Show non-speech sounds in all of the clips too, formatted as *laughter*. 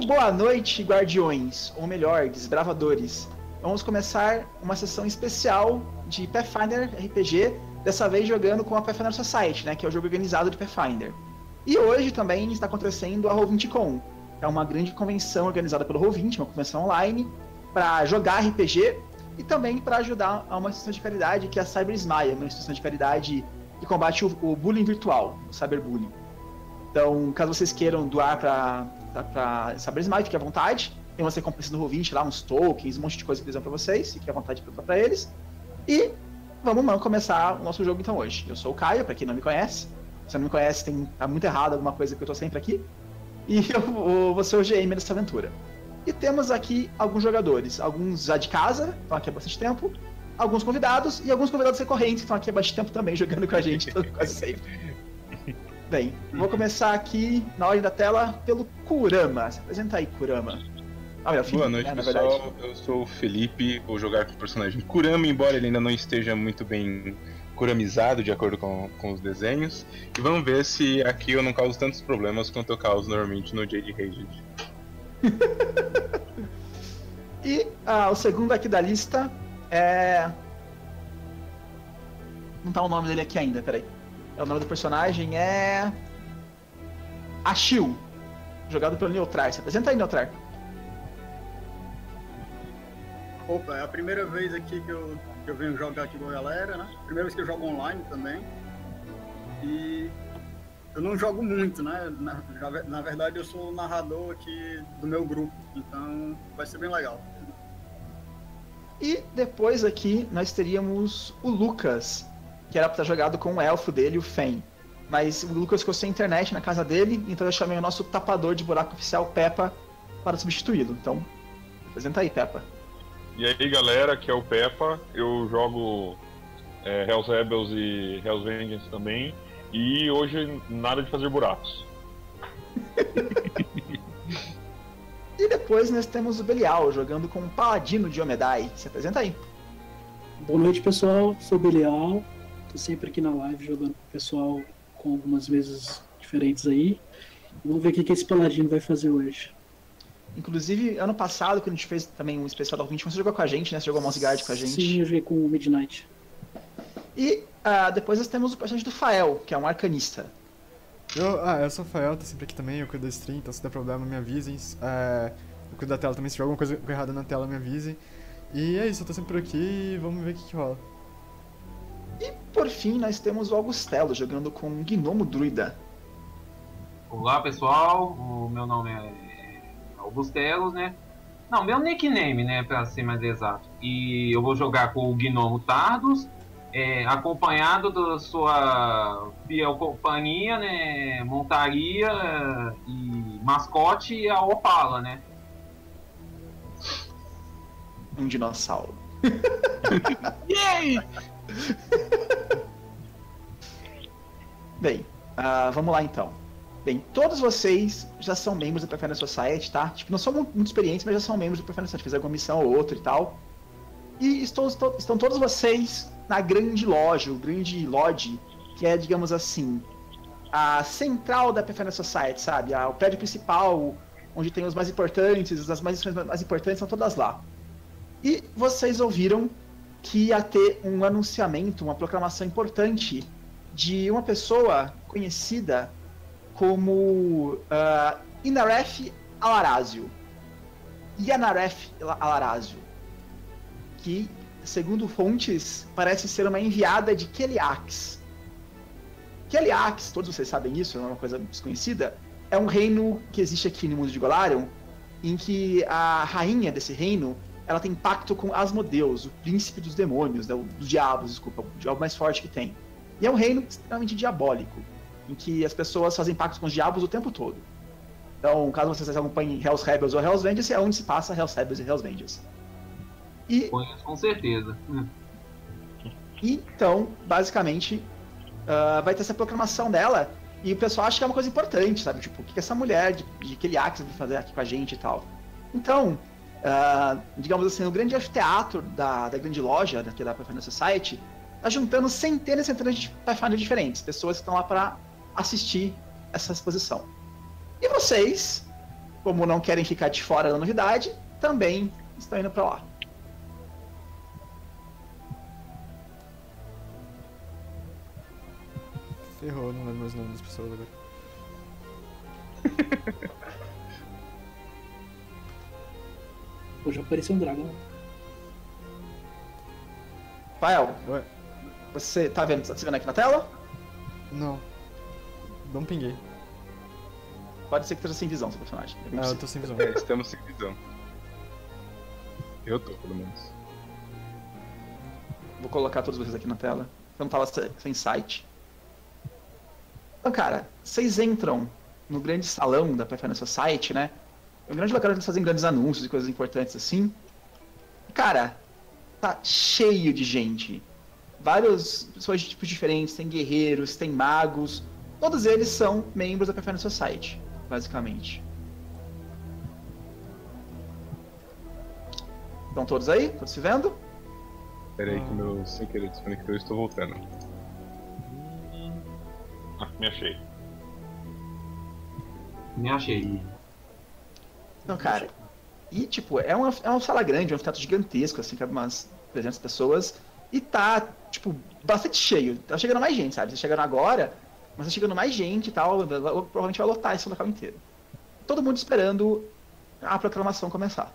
Muito boa noite, guardiões, ou melhor, desbravadores. Vamos começar uma sessão especial de Pathfinder RPG, dessa vez jogando com a Pathfinder Society, né, que é o jogo organizado de Pathfinder. E hoje também está acontecendo a Roll20Con, é uma grande convenção organizada pelo Roll20, uma convenção online, para jogar RPG e também para ajudar a uma instituição de caridade que é a Cyber Smile, uma instituição de caridade que combate o, o bullying virtual, o cyberbullying. Então, caso vocês queiram doar para para Cyber Smile, fique à vontade. Tem uma recompensa no Roll20 lá, uns tokens, um monte de coisa que eles dão para vocês, fique à vontade para para eles. E vamos lá, começar o nosso jogo então hoje. Eu sou o Caio, para quem não me conhece. Se não me conhece, tem, tá muito errado alguma coisa que eu tô sempre aqui. E *laughs* eu vou ser o GM dessa aventura. E temos aqui alguns jogadores, alguns já de casa, estão aqui há bastante tempo, alguns convidados e alguns convidados recorrentes estão aqui há bastante tempo também jogando com a gente, *laughs* quase sempre. Bem, vou começar aqui na ordem da tela pelo Kurama. Se apresenta aí, Kurama. Ah, meu, Boa noite, né, pessoal. Eu sou o Felipe, vou jogar com o personagem Kurama, embora ele ainda não esteja muito bem kuramizado de acordo com, com os desenhos. E vamos ver se aqui eu não causo tantos problemas quanto eu causo normalmente no Jade Raged. *laughs* e ah, o segundo aqui da lista é. Não tá o nome dele aqui ainda, peraí. É o nome do personagem é. Achil. Jogado pelo Neutrar. Se apresenta aí, Neutrar. Opa, é a primeira vez aqui que eu, que eu venho jogar aqui com a galera, né? Primeira vez que eu jogo online também. E eu não jogo muito, né? Na, na verdade, eu sou o narrador aqui do meu grupo, então vai ser bem legal. E depois aqui nós teríamos o Lucas, que era pra estar jogado com o elfo dele, o Fen. Mas o Lucas ficou sem internet na casa dele, então eu chamei o nosso tapador de buraco oficial, Peppa, para substituí-lo. Então, apresenta aí, Peppa. E aí, galera, aqui é o Peppa. Eu jogo é, Hells Rebels e Hells Vengeance também. E hoje, nada de fazer buracos. *laughs* e depois nós temos o Belial jogando com o Paladino de Omedai. Se apresenta aí. Boa noite, pessoal. Sou o Belial. Tô sempre aqui na live jogando com o pessoal com algumas vezes diferentes aí. Vamos ver o que, que esse Paladino vai fazer hoje. Inclusive, ano passado, quando a gente fez também um especial da 20, você jogou com a gente, né? Você jogou Mouse Guard com a gente. Sim, eu joguei com o Midnight. E uh, depois nós temos o personagem do Fael, que é um arcanista. Eu, ah, eu sou o Fael, tô sempre aqui também, eu cuido da stream, então se der problema me avisem. É, eu cuido da tela também, se tiver alguma coisa errada na tela me avisem. E é isso, eu tô sempre por aqui e vamos ver o que, que rola. E por fim, nós temos o Augustelo jogando com um Gnomo Druida. Olá pessoal, o meu nome é Augustelos, né? Não, meu nickname, né, pra ser mais exato. E eu vou jogar com o Gnomo Tardos, é, acompanhado da sua fiel companhia, né, montaria e mascote a Opala, né? Um dinossauro. *laughs* Yay! *laughs* Bem, uh, vamos lá então. Bem, todos vocês já são membros da Pathfinder Society, tá? Tipo, não são muito experientes, mas já são membros da Pathfinder Society. Fizeram alguma missão ou outra e tal. E estou, estou, estão todos vocês na grande loja, o grande lodge, que é, digamos assim, a central da Pathfinder Society, sabe? o prédio principal, onde tem os mais importantes, as mais, mais importantes são todas lá. E vocês ouviram que ia ter um anunciamento, uma proclamação importante de uma pessoa conhecida como uh, Inaref Alarazio. Yanaref Alarazio. Que, segundo fontes, parece ser uma enviada de Keliax. Keliax, todos vocês sabem isso, é uma coisa desconhecida, é um reino que existe aqui no mundo de Golarion, em que a rainha desse reino ela tem pacto com Asmodeus, o príncipe dos demônios, né, dos diabos, desculpa, o diabo mais forte que tem. E é um reino extremamente diabólico, em que as pessoas fazem pactos com os diabos o tempo todo. Então, caso vocês acompanhem Hells Rebels ou Hells Vengeance, é onde se passa Hells Rebels e Hells Vengeance. E... Conheço com certeza. Então, basicamente, uh, vai ter essa proclamação dela, e o pessoal acha que é uma coisa importante, sabe? Tipo, o que, que essa mulher de, de Keliax vai fazer aqui com a gente e tal. Então, uh, digamos assim, o grande teatro da, da grande loja daqui da Pathfinder Society tá juntando centenas e centenas de Pathfinder diferentes, pessoas que estão lá para assistir essa exposição. E vocês como não querem ficar de fora da novidade, também estão indo para lá. Ferrou, não lembro mais o nome das pessoas agora. *laughs* Pô, já apareceu um dragão. Fael, Ué? você tá vendo, tá vendo aqui na tela? Não. Não pinguei. Pode ser que esteja sem visão, seu personagem. É Ah, eu tô sem visão. É, estamos sem visão. Eu tô, pelo menos. Vou colocar todos vocês aqui na tela. Eu não tava se- sem site. Então, cara, vocês entram no grande salão da Pathfinder Society, né? É um grande local onde eles fazem grandes anúncios e coisas importantes assim. Cara, tá cheio de gente. Vários pessoas de tipos diferentes, tem guerreiros, tem magos. Todos eles são membros da Pathfinder Society, basicamente. Estão todos aí? Todos se vendo? Pera aí que meu sem querer desconectou, estou voltando. Ah, me achei. Me achei. Então, cara, e tipo, é uma, é uma sala grande, um anfiteatro gigantesco, assim, cabe umas 300 pessoas, e tá, tipo, bastante cheio. Tá chegando mais gente, sabe? Vocês chegaram agora, mas tá chegando mais gente e tal, provavelmente vai lotar esse local inteiro. Todo mundo esperando a proclamação começar.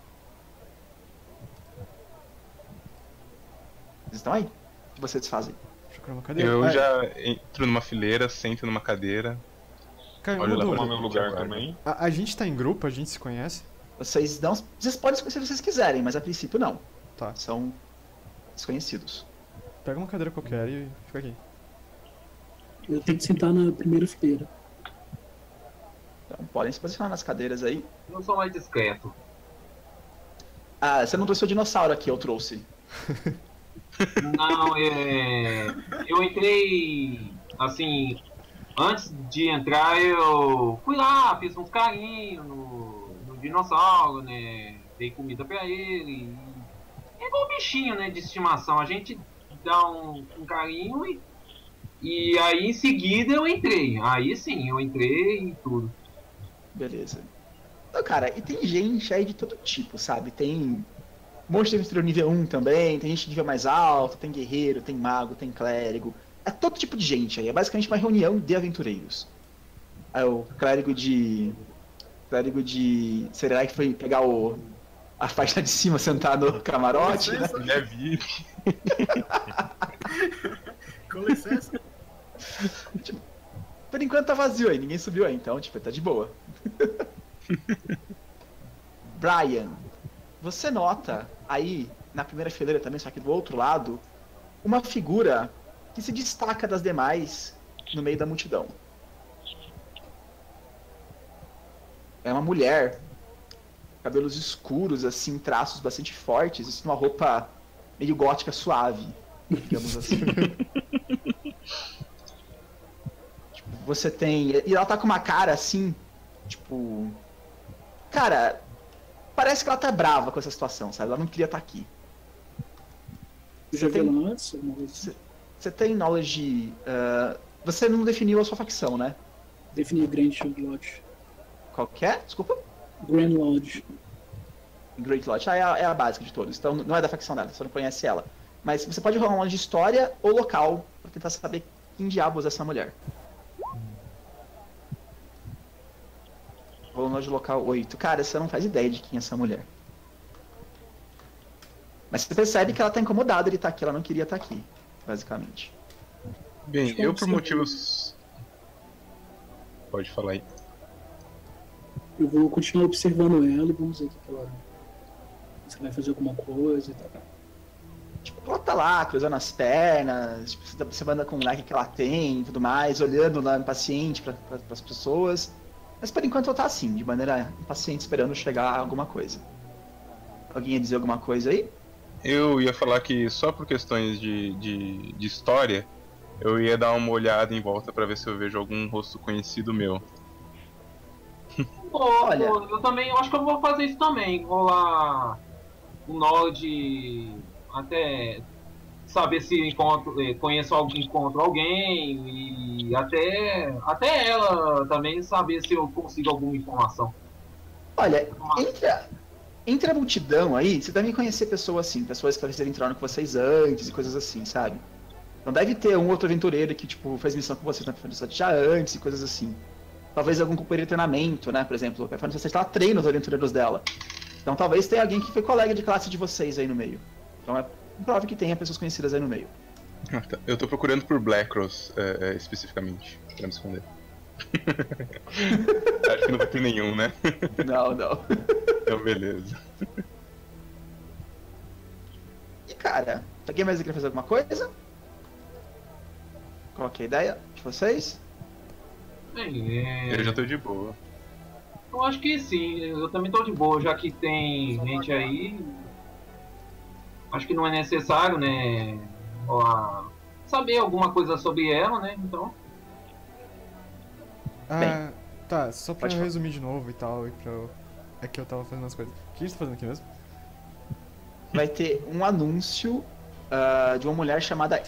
Vocês estão aí? O que vocês fazem? Eu Ah, já entro numa fileira, sento numa cadeira. Pra tomar dúvida. meu lugar também. A, a gente tá em grupo, a gente se conhece? Vocês não. Vocês podem se conhecer se vocês quiserem, mas a princípio não. Tá. São desconhecidos. Pega uma cadeira qualquer e fica aqui. Eu tenho que sentar na primeira fileira. Então podem se posicionar nas cadeiras aí. Eu sou mais discreto. Ah, você não trouxe o dinossauro aqui, eu trouxe. *laughs* Não, é. Eu entrei. Assim. Antes de entrar, eu fui lá, fiz uns carinhos no, no dinossauro, né? Dei comida pra ele. É igual bichinho, né? De estimação. A gente dá um, um carinho e. E aí em seguida eu entrei. Aí sim, eu entrei e tudo. Beleza. Então, cara, e tem gente aí de todo tipo, sabe? Tem monstro de nível 1 também, tem gente de nível mais alto, tem guerreiro, tem mago, tem clérigo. É todo tipo de gente aí. É basicamente uma reunião de aventureiros. Aí o clérigo de. Clérigo de. Será que foi pegar o. A faixa de cima *laughs* sentar no camarote, né? *laughs* Com licença, Já vi. com licença. Por enquanto tá vazio aí, ninguém subiu aí, então, tipo, tá de boa. *laughs* Brian, você nota aí, na primeira fileira também, só que do outro lado, uma figura que se destaca das demais no meio da multidão. É uma mulher, cabelos escuros, assim, traços bastante fortes, assim, uma roupa meio gótica suave, digamos assim. *laughs* Você tem. E ela tá com uma cara assim, tipo. Cara, parece que ela tá brava com essa situação, sabe? Ela não queria estar aqui. Eu já tem- ela antes? Você tem knowledge. ah, você não definiu a sua facção, né? Defini Grand Lodge. Qualquer? Desculpa? Grand Lodge. Great Lodge. Ah, é a, é a básica de todos. Então não é da facção dela, você não conhece ela. Mas você pode rolar uma de história ou local pra tentar saber quem diabos é essa mulher. Rolando de local 8. Cara, você não faz ideia de quem é essa mulher. Mas você percebe que ela tá incomodada de estar aqui, ela não queria estar aqui, basicamente. Bem, eu por motivos. Pode falar aí. Eu vou continuar observando ela e vamos ver o que ela. Se ela vai fazer alguma coisa e tal. Tipo, ela tá lá, cruzando as pernas, tipo, você tá- você anda com o like que ela tem e tudo mais, olhando lá impaciente para as pessoas. Mas por enquanto ela tá assim, de maneira impaciente, esperando chegar alguma coisa. Alguém ia dizer alguma coisa aí? Eu ia falar que só por questões de, de, de história, eu ia dar uma olhada em volta pra ver se eu vejo algum rosto conhecido meu. Olha. eu também, eu acho que eu vou fazer isso também. Vou lá um Nord até saber se encontro, eh, conheço alguém, encontro alguém e até, até ela também saber se eu consigo alguma informação. Olha, entre a, entre a multidão aí, você deve conhecer pessoas assim, pessoas que talvez entraram com vocês antes e coisas assim, sabe? Então deve ter um outro aventureiro que, tipo, fez missão com vocês na Final já antes e coisas assim. Talvez algum companheiro de treinamento, né? Por exemplo, a Final Fantasy ela treina os aventureiros dela. Então talvez tenha alguém que foi colega de classe de vocês aí no meio. Então é provável que tenha pessoas conhecidas aí no meio. Ah, tá. Eu tô procurando por Black Cross é, é, especificamente, pra me esconder. *laughs* Acho que não vai ter nenhum, né? Não, não. Então, beleza. E cara, alguém mais quer fazer alguma coisa? Qual que é a ideia de vocês? É... Eu já tô de boa. Eu acho que sim, eu também tô de boa, já que tem gente aí. Acho que não é necessário, né? Ó, saber alguma coisa sobre ela, né? Então. Ah, Bem, tá, só pra resumir de novo e tal, e pra eu... É que eu tava fazendo as coisas. O que a gente tá fazendo aqui mesmo? Vai ter um anúncio uh, de uma mulher chamada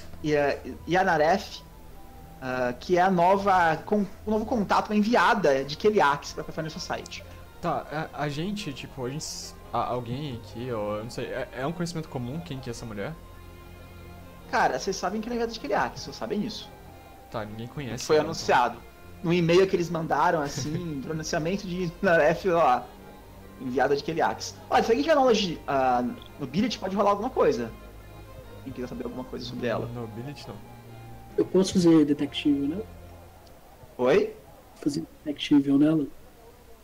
Yanaref, uh, que é a nova, com, o novo contato, uma enviada de Keliax pra Pathfinder Society. Tá, a, a, gente, tipo, a gente, a, alguém aqui, ou eu não sei, é, é, um conhecimento comum quem que é essa mulher? Cara, vocês sabem que ela é enviada de Keliax, vocês sabem isso. Tá, ninguém conhece. Foi ela, então. anunciado. Então. No e-mail que eles mandaram, assim, *laughs* pronunciamento de Yanaref lá enviada de Keliax. Olha, se alguém tiver knowledge uh, no Billet, pode rolar alguma coisa. Quem quiser saber alguma coisa sobre ela. No Billet, não. Eu posso fazer detective, né? Oi? Fazer detective nela?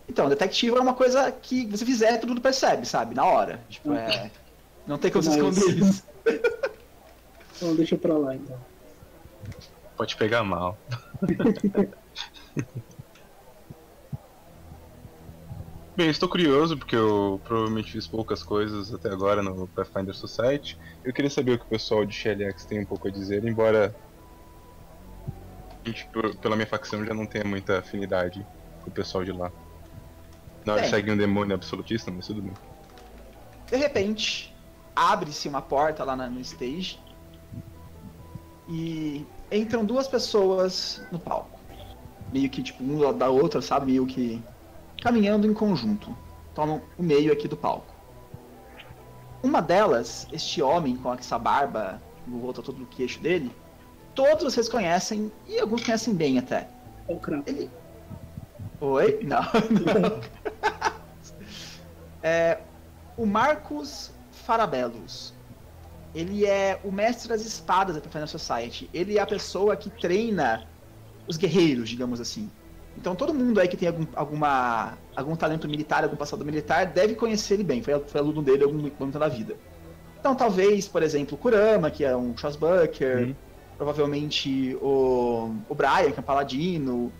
Então, detective é uma coisa que você fizer, tudo percebe, sabe? Na hora. Tipo, ah. é. Não tem como se esconder isso. *laughs* então, deixa pra lá, então. Pode pegar mal. *laughs* *laughs* Bem, estou curioso porque eu provavelmente fiz poucas coisas até agora no Pathfinder Society. Eu queria saber o que o pessoal de XLX tem um pouco a dizer, embora a gente, pela minha facção, já não tenha muita afinidade com o pessoal de lá. Não, é. segue um demônio absolutista, mas tudo bem. De repente, abre-se uma porta lá no stage e entram duas pessoas no palco. Meio que tipo um da outra, sabe? Meio que caminhando em conjunto. Tomam o meio aqui do palco. Uma delas, este homem com essa barba, no volta todo do queixo dele, todos vocês conhecem, e alguns conhecem bem até. É o Ele... Oi? Não, *laughs* não. *laughs* é, o Marcos Farabelos. Ele é o mestre das espadas da Pathfinder Society. Ele é a pessoa que treina os guerreiros, digamos assim. Então todo mundo aí que tem algum, alguma, algum talento militar, algum passado militar, deve conhecer ele bem. Foi, foi aluno dele algum momento da vida. Então talvez, por exemplo, o Kurama, que é um Schwarzbucker, uhum. provavelmente o, o Brian, que é um paladino,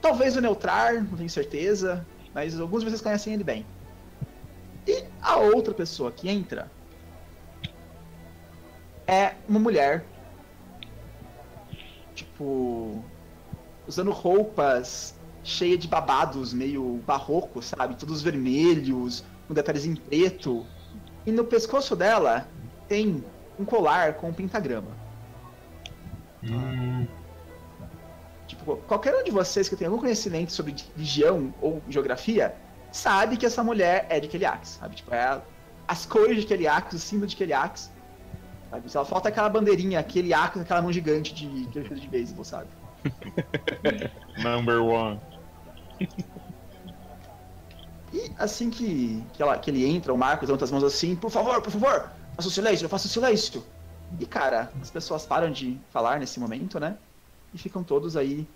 talvez o Neutrar, não tenho certeza, mas alguns de vocês conhecem ele bem. E a outra pessoa que entra é uma mulher, tipo, usando roupas cheias de babados, meio barroco, sabe? Todos vermelhos, com detalhes em preto. E no pescoço dela tem um colar com um pentagrama. Hum. Tipo, qualquer um de vocês que tenha algum conhecimento sobre religião ou geografia sabe que essa mulher é de Keliax, sabe? Tipo, é as cores de Keliax, o símbolo de Keliax. Sabe? Só falta aquela bandeirinha, Keliax, aquela mão gigante de, de, de beisebol, sabe? *laughs* Number one. E assim que, que, ela, que ele entra, o Marcos levanta as mãos assim, por favor, por favor, faça o silêncio, eu faço o silêncio. E cara, as pessoas param de falar nesse momento, né? E ficam todos aí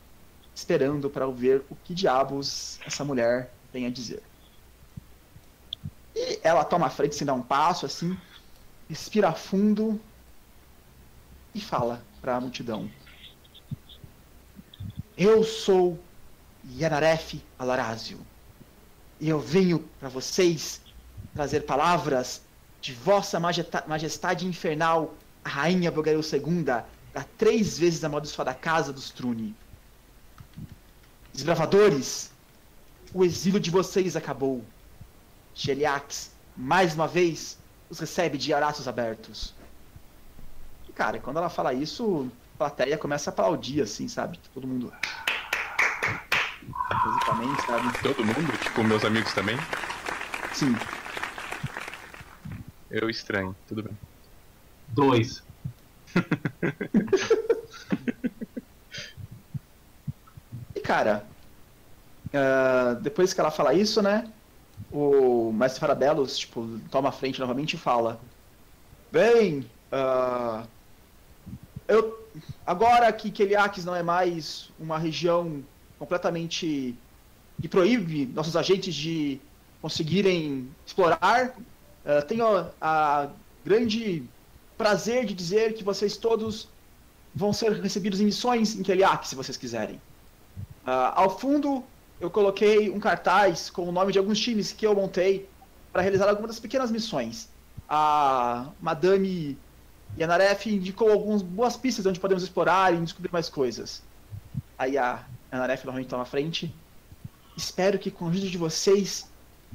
esperando para ver o que diabos essa mulher tem a dizer. E ela toma a frente, se dá um passo assim, respira fundo e fala para a multidão. Eu sou Yanaref Alarazio. E eu venho para vocês trazer palavras de vossa majestade infernal, a rainha Bogarel II, da três vezes amaldiçoada casa dos Truni. Desbravadores, o exílio de vocês acabou. Sheliax, mais uma vez, os recebe de araços abertos. E, cara, quando ela fala isso, a plateia começa a aplaudir, assim, sabe? Todo mundo. basicamente, sabe? Todo mundo? Tipo, meus amigos também? Sim. Eu estranho, tudo bem. Dois. *laughs* E cara, uh, depois que ela fala isso, né? O Mestre Farabelos, tipo, toma a frente novamente e fala: Bem, uh, eu, agora que Keliakis não é mais uma região completamente que proíbe nossos agentes de conseguirem explorar, uh, tenho a grande prazer de dizer que vocês todos vão ser recebidos em missões em Keliak, se vocês quiserem. Uh, ao fundo, eu coloquei um cartaz com o nome de alguns times que eu montei para realizar algumas das pequenas missões. A Madame Yanaref indicou algumas boas pistas onde podemos explorar e descobrir mais coisas. Aí a Yanaref normalmente está na frente. Espero que com a ajuda de vocês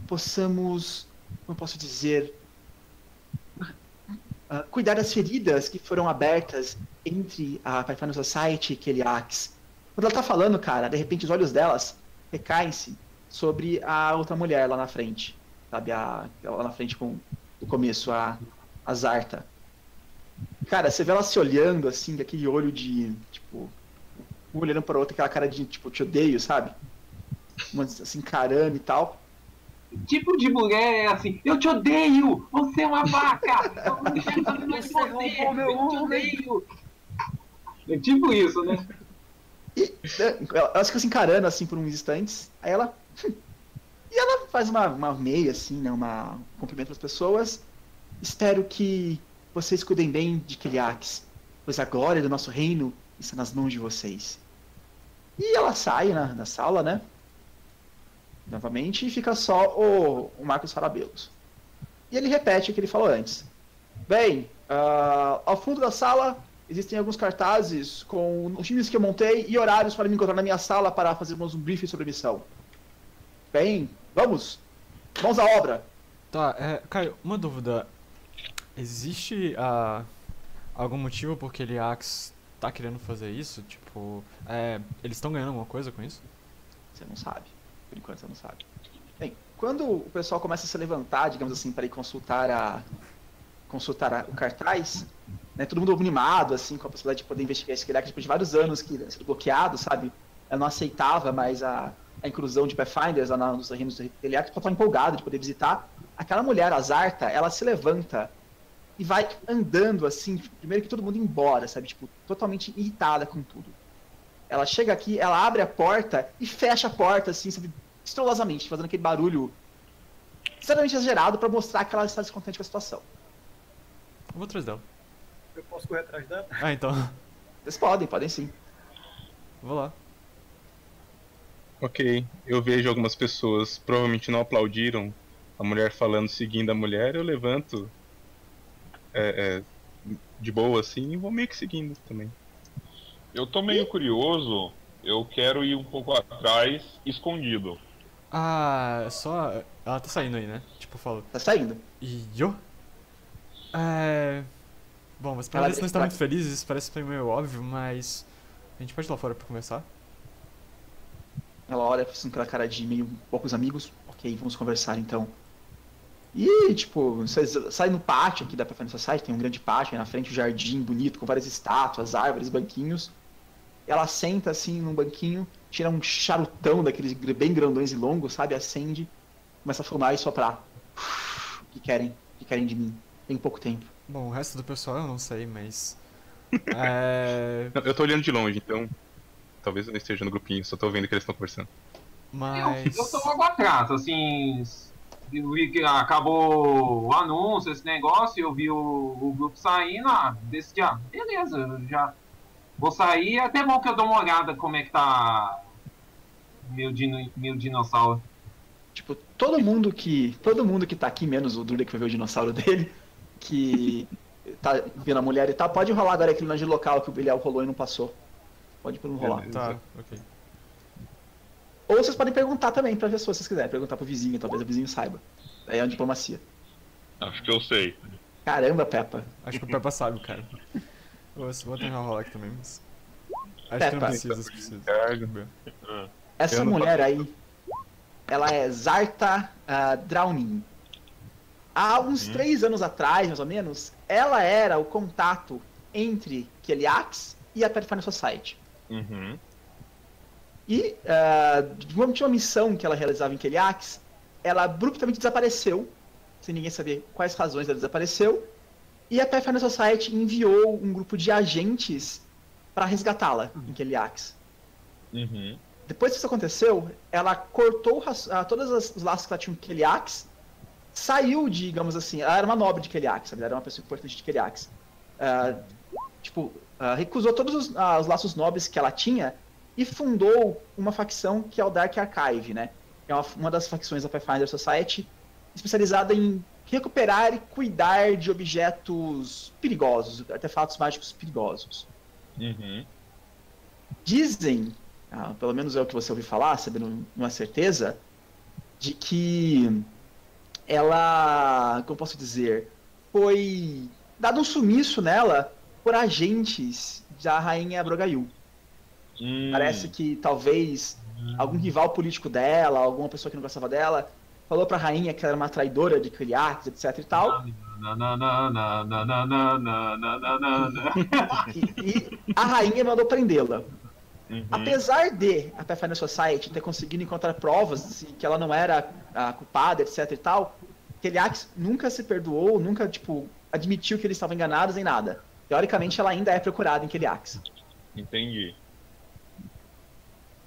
possamos, como posso dizer, uh, *laughs* cuidar das feridas que foram abertas entre a Pathfinder Society e Keliax. Quando ela tá falando, cara, de repente os olhos delas recaem-se sobre a outra mulher lá na frente. Sabe, a, lá na frente com o começo, a, a Zarta. Cara, você vê ela se olhando assim, daquele olho de, tipo, um olhando para outra, aquela cara de, tipo, te odeio, sabe? Assim, encarando e tal tipo de mulher é assim, eu te odeio, você é uma vaca, *laughs* você roubou meu eu te odeio. É tipo isso, né? E, né, elas ficam se encarando assim por uns instantes, aí ela. *laughs* E ela faz uma, uma meia, assim, né? Uma um cumprimento às pessoas. Espero que vocês cuidem bem de Kiliax, pois a glória do nosso reino está nas mãos de vocês. E ela sai na, na sala, né? novamente, e fica só o, o Marcos Farabelos. E ele repete o que ele falou antes. Bem, uh, ao fundo da sala existem alguns cartazes com os times que eu montei e horários para me encontrar na minha sala para fazermos um briefing sobre a missão. Bem, vamos! Vamos à obra! Tá, é, Caio, uma dúvida. Existe uh, algum motivo por que ele Axe tá querendo fazer isso? Tipo, é, eles estão ganhando alguma coisa com isso? Você não sabe. Por enquanto você não sabe. Bem, quando o pessoal começa a se levantar, digamos assim, para ir consultar a consultar a, o cartaz, né, todo mundo animado, assim, com a possibilidade de poder investigar esse Quebec depois de vários anos que tinha sido bloqueado, sabe? Ela não aceitava mais a, a inclusão de Pathfinders lá nos reinos do Teliac, ela estava empolgada de poder visitar. Aquela mulher, a Zarta, ela se levanta e vai andando, assim, primeiro que todo mundo embora, sabe? Tipo, totalmente irritada com tudo. Ela chega aqui, ela abre a porta e fecha a porta, assim, sabe? estrolosamente, fazendo aquele barulho extremamente exagerado para mostrar que ela está descontente com a situação. Eu vou atrás dela. Eu posso correr atrás dela? Ah, então. Vocês podem, podem sim. Vou lá. Ok, eu vejo algumas pessoas provavelmente não aplaudiram a mulher falando seguindo a mulher, eu levanto é, é, de boa assim e vou meio que seguindo também. Eu tô meio curioso, eu quero ir um pouco atrás, escondido. Ah, só. Ela tá saindo aí, né? Tipo, falo. Tá saindo. E eu? É. Bom, mas pra eles não estão muito felizes, isso parece meio óbvio, mas. A gente pode ir lá fora pra conversar? Ela olha assim, com aquela cara de meio poucos amigos. Ok, vamos conversar então. E, tipo, saem no pátio aqui da Pathfinder Society, tem um grande pátio aí na frente, um jardim bonito, com várias estátuas, árvores, banquinhos. Ela senta assim num banquinho tira um charutão daqueles bem grandões e longos, sabe? Acende, começa a fumar e soprar. O que querem? O que querem de mim? Tem pouco tempo. Bom, o resto do pessoal eu não sei, mas. *laughs* é... Eu tô olhando de longe, então. Talvez eu não esteja no grupinho, só tô vendo que eles estão conversando. Mas. Eu, eu tô logo atrás, assim. Vi que acabou o anúncio, esse negócio, eu vi o, o grupo saindo, ah, decidi, ah, beleza, já vou sair. É até bom que eu dou uma olhada como é que tá meu, dino, meu dinossauro. Tipo, todo mundo que. Todo mundo que tá aqui, menos o Druida que foi ver o dinossauro dele, que tá vendo a mulher e tal, pode rolar agora aquele de local que o Belial rolou e não passou. Pode por não rolar. Tá, ok. Ou vocês podem perguntar também pra pessoa, se vocês quiserem. Perguntar pro vizinho, talvez o vizinho saiba. Aí é uma diplomacia. Acho que eu sei. Caramba, Peppa. Acho que o Peppa sabe, cara. Vou, vou tentar rolar aqui também, mas. Acho Peppa. que não precisa, se precisa. Essa mulher aí, ela é Zarta uh, Drowning. Há uns uhum. três anos atrás, mais ou menos, ela era o contato entre Keliax e a Pathfinder Society. Uhum. E, uh, durante uma missão que ela realizava em Keliax, ela abruptamente desapareceu, sem ninguém saber quais razões ela desapareceu, e a Pathfinder Society enviou um grupo de agentes para resgatá-la uhum. em Keliax. Uhum. Depois que isso aconteceu, ela cortou uh, todos os laços que ela tinha com Keliax, saiu, digamos assim, ela era uma nobre de Keliax, sabe? Ela era uma pessoa importante de Keliax. Uh, tipo, uh, recusou todos os, os, laços nobres que ela tinha e fundou uma facção que é o Dark Archive, né? É uma, uma das facções da Pathfinder Society especializada em recuperar e cuidar de objetos perigosos, artefatos mágicos perigosos. Uhum. Dizem ah, pelo menos é o que você ouviu falar, sabendo uma certeza, de que ela, como posso dizer, foi dado um sumiço nela por agentes da rainha Brogaiu. Hum. Parece que talvez algum rival político dela, alguma pessoa que não gostava dela, falou pra rainha que ela era uma traidora de Criates, etc e tal. e, e a rainha mandou prendê-la. Uhum. Apesar de a Pathfinder Society ter conseguido encontrar provas de que ela não era a culpada, etc e tal, Keliax nunca se perdoou, nunca, tipo, admitiu que eles estavam enganados nem nada. Teoricamente, ela ainda é procurada em Keliax. Entendi.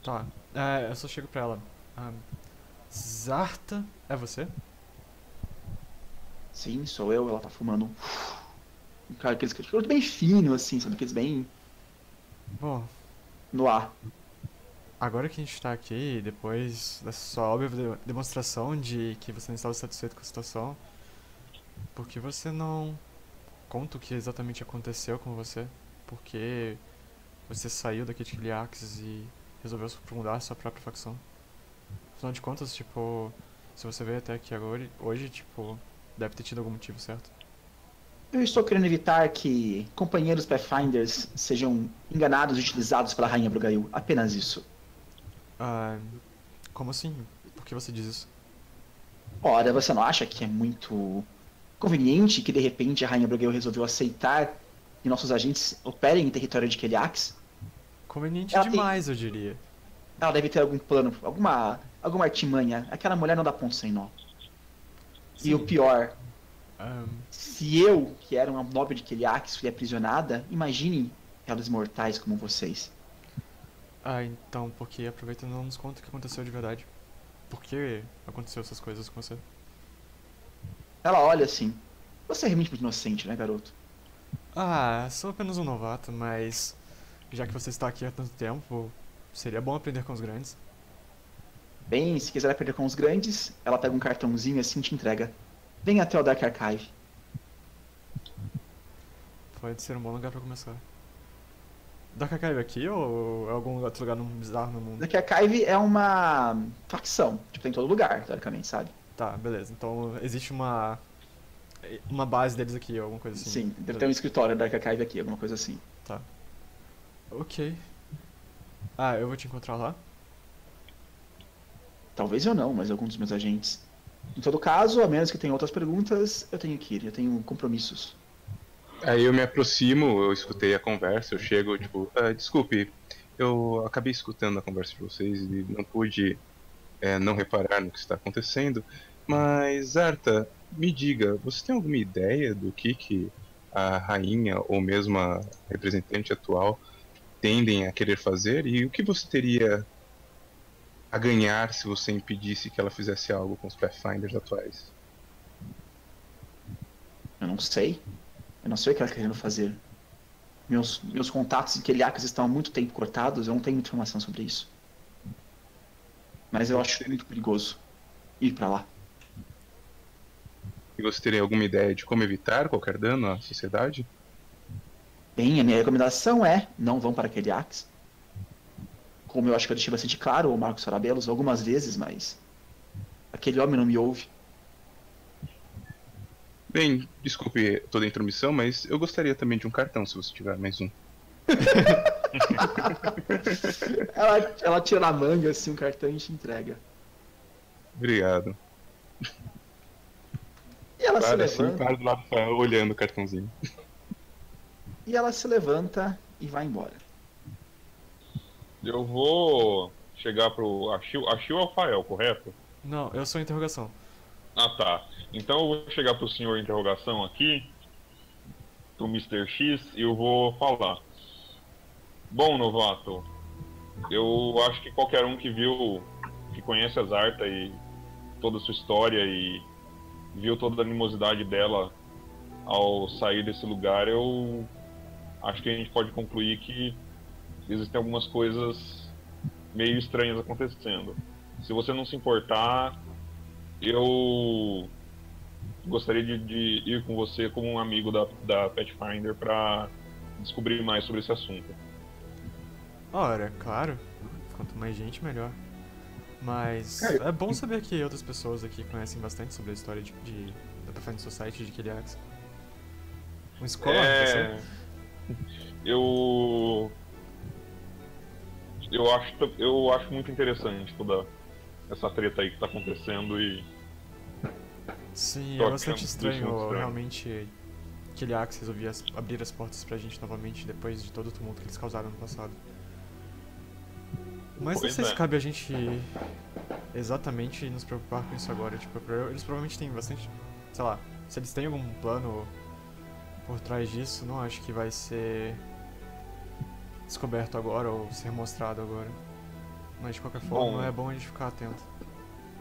Tá. É, eu só chego pra ela. Um, Zarta, é você? Sim, sou eu. Ela tá fumando um cara, aqueles que bem fino, assim, sabe? Aqueles bem. Bom, no ar. Agora que a gente está aqui, depois dessa sua óbvia demonstração de que você não estava satisfeito com a situação, por que você não conta o que exatamente aconteceu com você? Por que você saiu daqui de Kiliax e resolveu fundar sua própria facção? Afinal de contas, tipo, se você veio até aqui agora, hoje, tipo, deve ter tido algum motivo, certo? Eu estou querendo evitar que companheiros Pathfinders sejam enganados e utilizados pela Rainha Brugail. Apenas isso. Ah, como assim? Por que você diz isso? Ora, você não acha que é muito conveniente que de repente a Rainha Brugail resolveu aceitar que nossos agentes operem em território de Keliax? Conveniente Ela demais, tem... eu diria. Ela deve ter algum plano, alguma, alguma artimanha. Aquela mulher não dá ponto sem nó. Sim. E o pior, um... Se eu, que era uma nobre de Keliax, fui aprisionada, imagine elas mortais como vocês. Ah, então, porque aproveitando, não nos conta o que aconteceu de verdade. Por que aconteceu essas coisas com você? Ela olha assim. Você é realmente muito inocente, né, garoto? Ah, sou apenas um novato, mas já que você está aqui há tanto tempo, seria bom aprender com os grandes. Bem, se quiser aprender com os grandes, ela pega um cartãozinho assim e te entrega. Venha até o Dark Archive. Pode ser um bom lugar pra começar. Dark Archive aqui ou é algum outro lugar bizarro no mundo? Dark Archive é uma facção, tipo, tem em todo lugar, teoricamente, sabe? Tá, beleza. Então existe uma uma base deles aqui, alguma coisa assim. Sim, deve ter um escritório Dark Archive aqui, alguma coisa assim. Tá. Ok. Ah, eu vou te encontrar lá? Talvez eu não, mas algum dos meus agentes. Em todo caso, a menos que tenha outras perguntas, eu tenho que ir, eu tenho compromissos. Aí eu me aproximo, eu escutei a conversa, eu chego, tipo, ah, desculpe, eu acabei escutando a conversa de vocês e não pude é, não reparar no que está acontecendo. Mas, Arta, me diga, você tem alguma ideia do que, que a rainha ou mesmo a representante atual tendem a querer fazer e o que você teria a ganhar se você impedisse que ela fizesse algo com os Pathfinders atuais? Eu não sei. Eu não sei o que ela está querendo fazer. Meus, meus contatos em Keliakas estão há muito tempo cortados, eu não tenho informação sobre isso. Mas eu acho muito perigoso ir para lá. E você teria alguma ideia de como evitar qualquer dano à sociedade? Bem, a minha recomendação é não vão para Keliakas como eu acho que eu deixei bastante claro, o Marcos Sarabelos, algumas vezes, mas aquele homem não me ouve. Bem, desculpe toda a intromissão, mas eu gostaria também de um cartão, se você tiver mais um. *laughs* ela, ela tira na manga assim um cartão e te entrega. Obrigado. E ela Para se assim, levanta. para do lado pra- olhando o cartãozinho. E ela se levanta e vai embora. Eu vou chegar pro. Achil, Achil é o Fael, correto? Não, eu sou interrogação. Ah tá. Então eu vou chegar pro senhor interrogação aqui, pro Mr. X, e eu vou falar. Bom, novato, eu acho que qualquer um que viu, que conhece a Zarta e toda a sua história e viu toda a animosidade dela ao sair desse lugar, eu acho que a gente pode concluir que existem algumas coisas meio estranhas acontecendo. Se você não se importar, eu gostaria de, de ir com você como um amigo da, da Pathfinder para descobrir mais sobre esse assunto. Ora, claro. Quanto mais gente, melhor. Mas é bom saber que outras pessoas aqui conhecem bastante sobre a história de, de- da Pathfinder Society de Kiliax. Um escola, É, eu eu acho eu acho muito interessante toda essa treta aí que tá acontecendo e Sim, é bastante estranho, realmente que Kiliax resolvia as- abrir as portas pra gente novamente depois de todo o tumulto que eles causaram no passado. Mas não Pois sei se é. cabe a gente exatamente nos preocupar com isso agora. Tipo, eles provavelmente têm bastante. Sei lá, se eles têm algum plano por trás disso, não acho que vai ser descoberto agora ou ser mostrado agora. Mas de qualquer forma, Bom. é bom a gente ficar atento.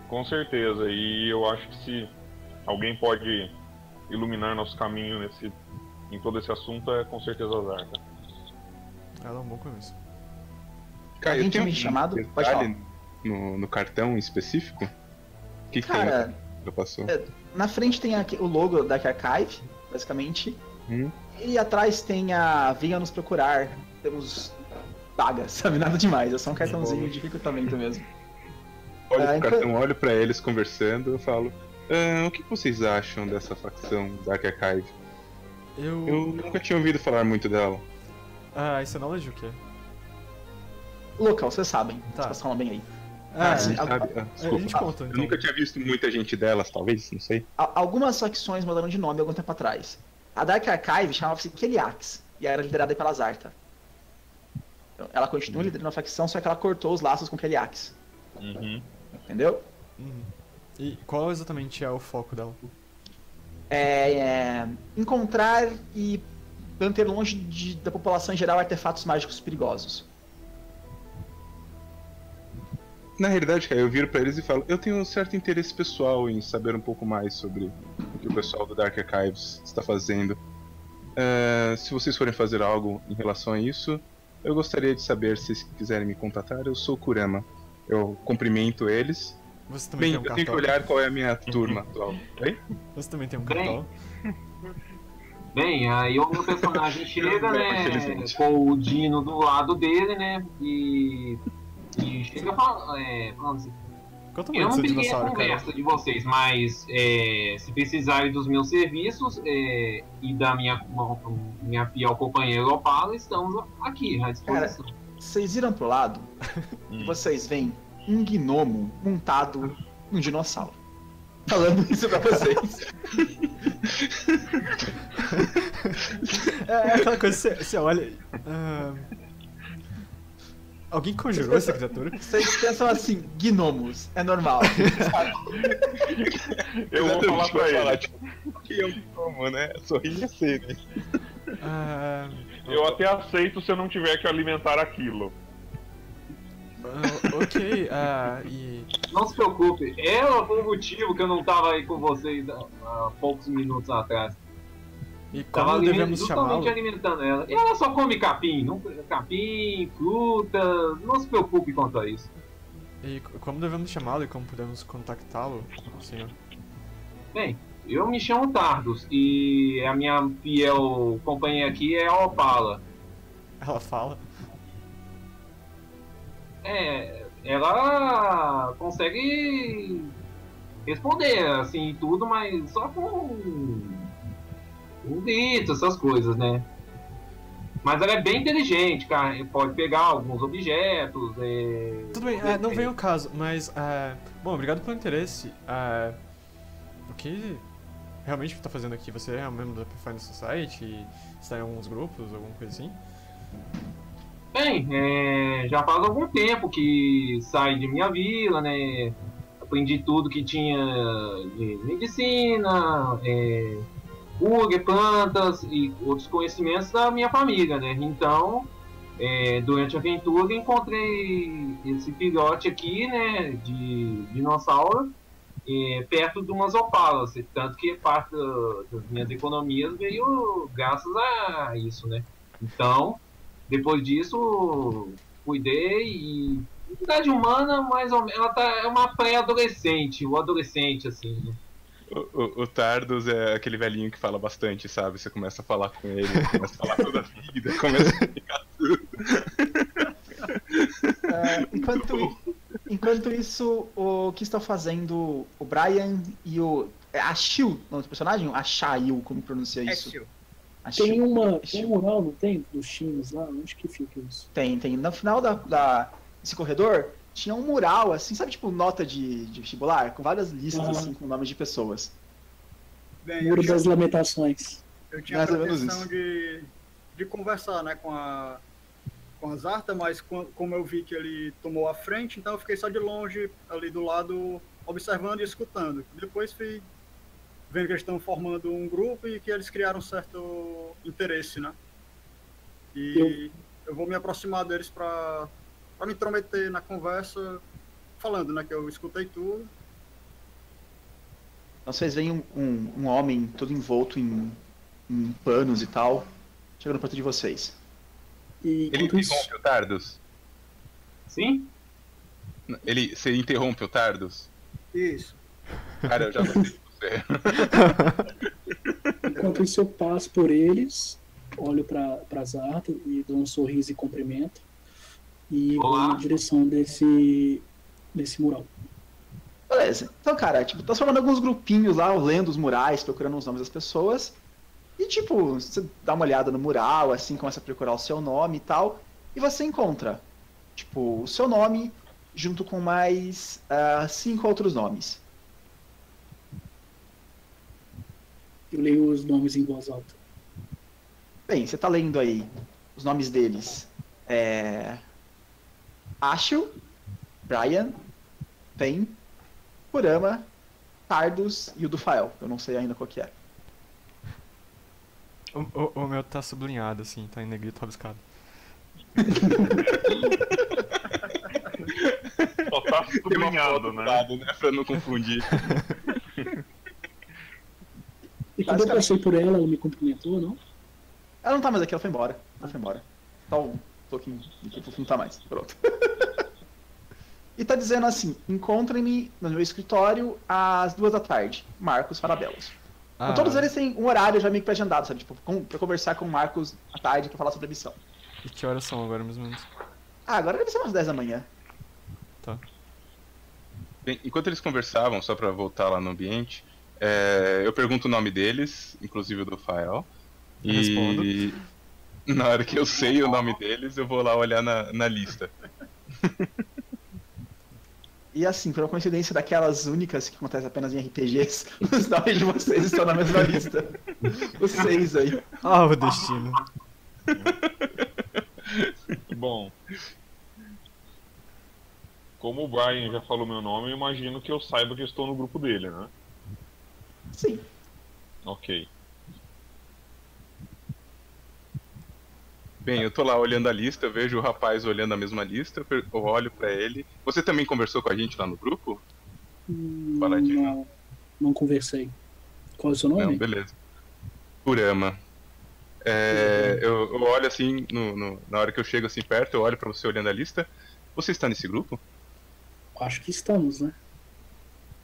com certeza e eu acho que se alguém pode iluminar nosso caminho nesse em todo esse assunto é com certeza a Zarta. Ela é um bom começo. Cara, eu tenho me um chamado? Pode no, no cartão em específico? O que, que Cara, tem passou? é- Na frente tem aqui o logo da Archive, basicamente. Hum? E atrás tem a Venha nos procurar. Temos vagas, *laughs* sabe? Nada demais. É só um cartãozinho de recrutamento mesmo. Olho Ah, pro então- cartão, olho pra eles conversando, eu falo. "Ah, o que vocês acham dessa facção Dark Archive? Eu. Eu nunca tinha ouvido falar muito dela. Ah, isso é knowledge o quê? Local, vocês sabem. Tá. Vocês falam bem aí. Ah, sim. Sabe? Ah, a desculpa. gente conta Eu então. nunca tinha visto muita gente delas, talvez, não sei. Al- Algumas facções mudaram de nome algum tempo atrás. A Dark Archive chamava-se Keliax e era liderada pela Zarta. Então, ela continua liderando a facção, só que ela cortou os laços com Keliax. Uhum. Entendeu? Uhum. E qual exatamente é o foco dela? É, é, encontrar e manter longe de- da população em geral artefatos mágicos perigosos. Na realidade, cara, eu viro pra eles e falo: eu tenho um certo interesse pessoal em saber um pouco mais sobre o que o pessoal do Dark Archives está fazendo. Ah, se vocês forem fazer algo em relação a isso, eu gostaria de saber se vocês quiserem me contatar. Eu sou o Kurama. Eu cumprimento eles. Você também Bem, tem um eu tenho que olhar qual é a minha turma atual. Oi? Você também tem um Bem, cartão? Bem, aí o meu personagem *laughs* chega, né, com o Dino do lado dele, né, e, e chega fal- é, falando assim, o eu não peguei a dinossauro, cara? conversa de vocês, mas é, se precisarem dos meus serviços é, e da minha, minha fiel companheira Opala, estamos aqui à disposição. Vocês viram pro lado e vocês veem um gnomo montado num dinossauro. Falando isso pra vocês. É, é aquela coisa, você, você olha. ah, Alguém conjurou essa criatura? Vocês pensam assim, gnomos, é normal. Eu vou falar pra ele. tipo, o que é um como, né? Sorrir e ser, né? Ah, Eu até aceito se eu não tiver que alimentar aquilo. Ah, ok, ah, e. Não se preocupe, ela foi o motivo que eu não tava aí com vocês há, poucos minutos atrás. E Tava como aliment- devemos justamente alimentando ela. E ela só come capim, não, capim, fruta, não se preocupe quanto a isso. E como devemos chamá-lo e como podemos contactá-lo, senhor? Bem, eu me chamo Tardos e a minha fiel companhia aqui é a Opala. Ela fala. É, ela consegue responder assim tudo, mas só com um grito, essas coisas, né? Mas ela é bem inteligente, cara. Pode pegar alguns objetos. É... Tudo bem, é, não vem o caso, mas. É... Bom, obrigado pelo interesse. É... O que realmente está fazendo aqui? Você é membro da Pathfinder Society? Está em alguns grupos, alguma coisa assim? Bem, é... já faz algum tempo que saí de minha vila, né? Aprendi tudo que tinha de medicina, é urgue, plantas e outros conhecimentos da minha família, né? Então, é, durante a aventura, encontrei esse filhote aqui, né, de dinossauro, é, perto de umas opalas, tanto que parte das minhas economias veio graças a isso, né? Então, depois disso, cuidei e idade humana, mais ou menos, ela tá, é uma pré-adolescente, o adolescente, assim, né? O, o, Tardos é aquele velhinho que fala bastante, sabe? Você começa a falar com ele, começa a falar toda a vida, *laughs* começa a explicar tudo. Uh, enquanto, enquanto isso, o que estão fazendo o Brian e o. É a Shil, não do personagem? A Shail, como pronuncia é isso? É tem, uma, tem um mural, não tem? Dos times lá? Onde que fica isso? Tem, tem. No final da, da, desse corredor, tinha um mural, assim, sabe, tipo, nota de, de vestibular? Com várias listas, uhum. assim, com nomes de pessoas. Bem, Muro das Lamentações. Eu tinha Mais a pretensão de, de conversar, né, com a com a Zarta, mas como eu vi que ele tomou a frente, então eu fiquei só de longe, ali do lado, observando e escutando. Depois fui vendo que eles estão formando um grupo e que eles criaram um certo interesse, né? E eu, eu vou me aproximar deles para para me intrometer na conversa, falando, né, que eu escutei tudo. Vocês veem um, um, um homem todo envolto em, em, panos e tal, chegando perto de vocês. E Ele interrompe o Tardos? Sim? Ele, você interrompe o Tardos? Isso. Cara, eu já de *laughs* você. Enquanto isso eu passo por eles, olho para Zarta e dou um sorriso e cumprimento e vou na direção desse, desse mural. Beleza. Então, cara, tipo, tá formando alguns grupinhos lá, lendo os murais, procurando os nomes das pessoas. E, tipo, você dá uma olhada no mural, assim, começa a procurar o seu nome e tal. E você encontra, tipo, o seu nome junto com mais uh, cinco outros nomes. Eu leio os nomes em voz alta. Bem, você tá lendo aí os nomes deles. É... Ashil, Brian, Pen, Kurama, Tardos e o do Fael. Eu não sei ainda qual que é. O, o, o meu tá sublinhado, assim, tá em negrito rabiscado. Só tá sublinhado, né? Né? Pra não confundir. *laughs* E quando eu passei por ela, ela me cumprimentou, não? Ela não tá mais aqui, ela foi embora. Ela foi embora. Tá um pouquinho, não tá mais. Pronto. *laughs* e tá dizendo assim: encontrem-me no meu escritório às duas da tarde. Marcos Farabelos. Ah. Então, todos eles têm um horário já meio que pré-agendado, sabe? Tipo, com, pra conversar com o Marcos à tarde pra falar sobre a missão. E que horas são agora, mais ou menos? Ah, agora deve ser umas 10 da manhã. Tá. Bem, enquanto eles conversavam, só pra voltar lá no ambiente, é, eu pergunto o nome deles, inclusive o do Fael. E respondo. na hora que eu sei o nome deles, eu vou lá olhar na, na lista. E assim, por uma coincidência daquelas únicas que acontecem apenas em RPGs, *laughs* os nomes de vocês estão na mesma lista. Os seis aí. Ah, o destino. Bom. Como o Brian já falou meu nome, eu imagino que eu saiba que eu estou no grupo dele, né? Sim. Ok. Bem, eu tô lá olhando a lista, eu vejo o rapaz olhando a mesma lista, eu olho para ele. Você também conversou com a gente lá no grupo? Hum, não, não conversei. Qual é o seu nome? Não, beleza. Kurama. É, eu, eu, olho assim, no, no, na hora que eu chego assim perto, eu olho para você olhando a lista. Você está nesse grupo? Acho que estamos, né?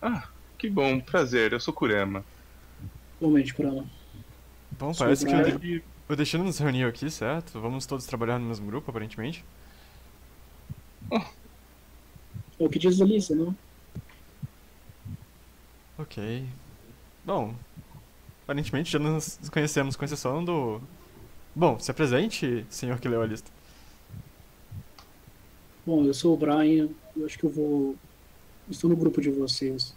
Ah, que bom, prazer, eu sou Kurama. Igualmente, Kurama. Bom, sou parece que o Destino nos reuniu aqui, certo? Vamos todos trabalhar no mesmo grupo, aparentemente. É o que diz a lista, não? Ok. Bom, aparentemente já nos conhecemos, com exceção do Bom, se apresente, senhor que leu a lista. Bom, eu sou o Brian, eu acho que eu vou. Estou no grupo de vocês.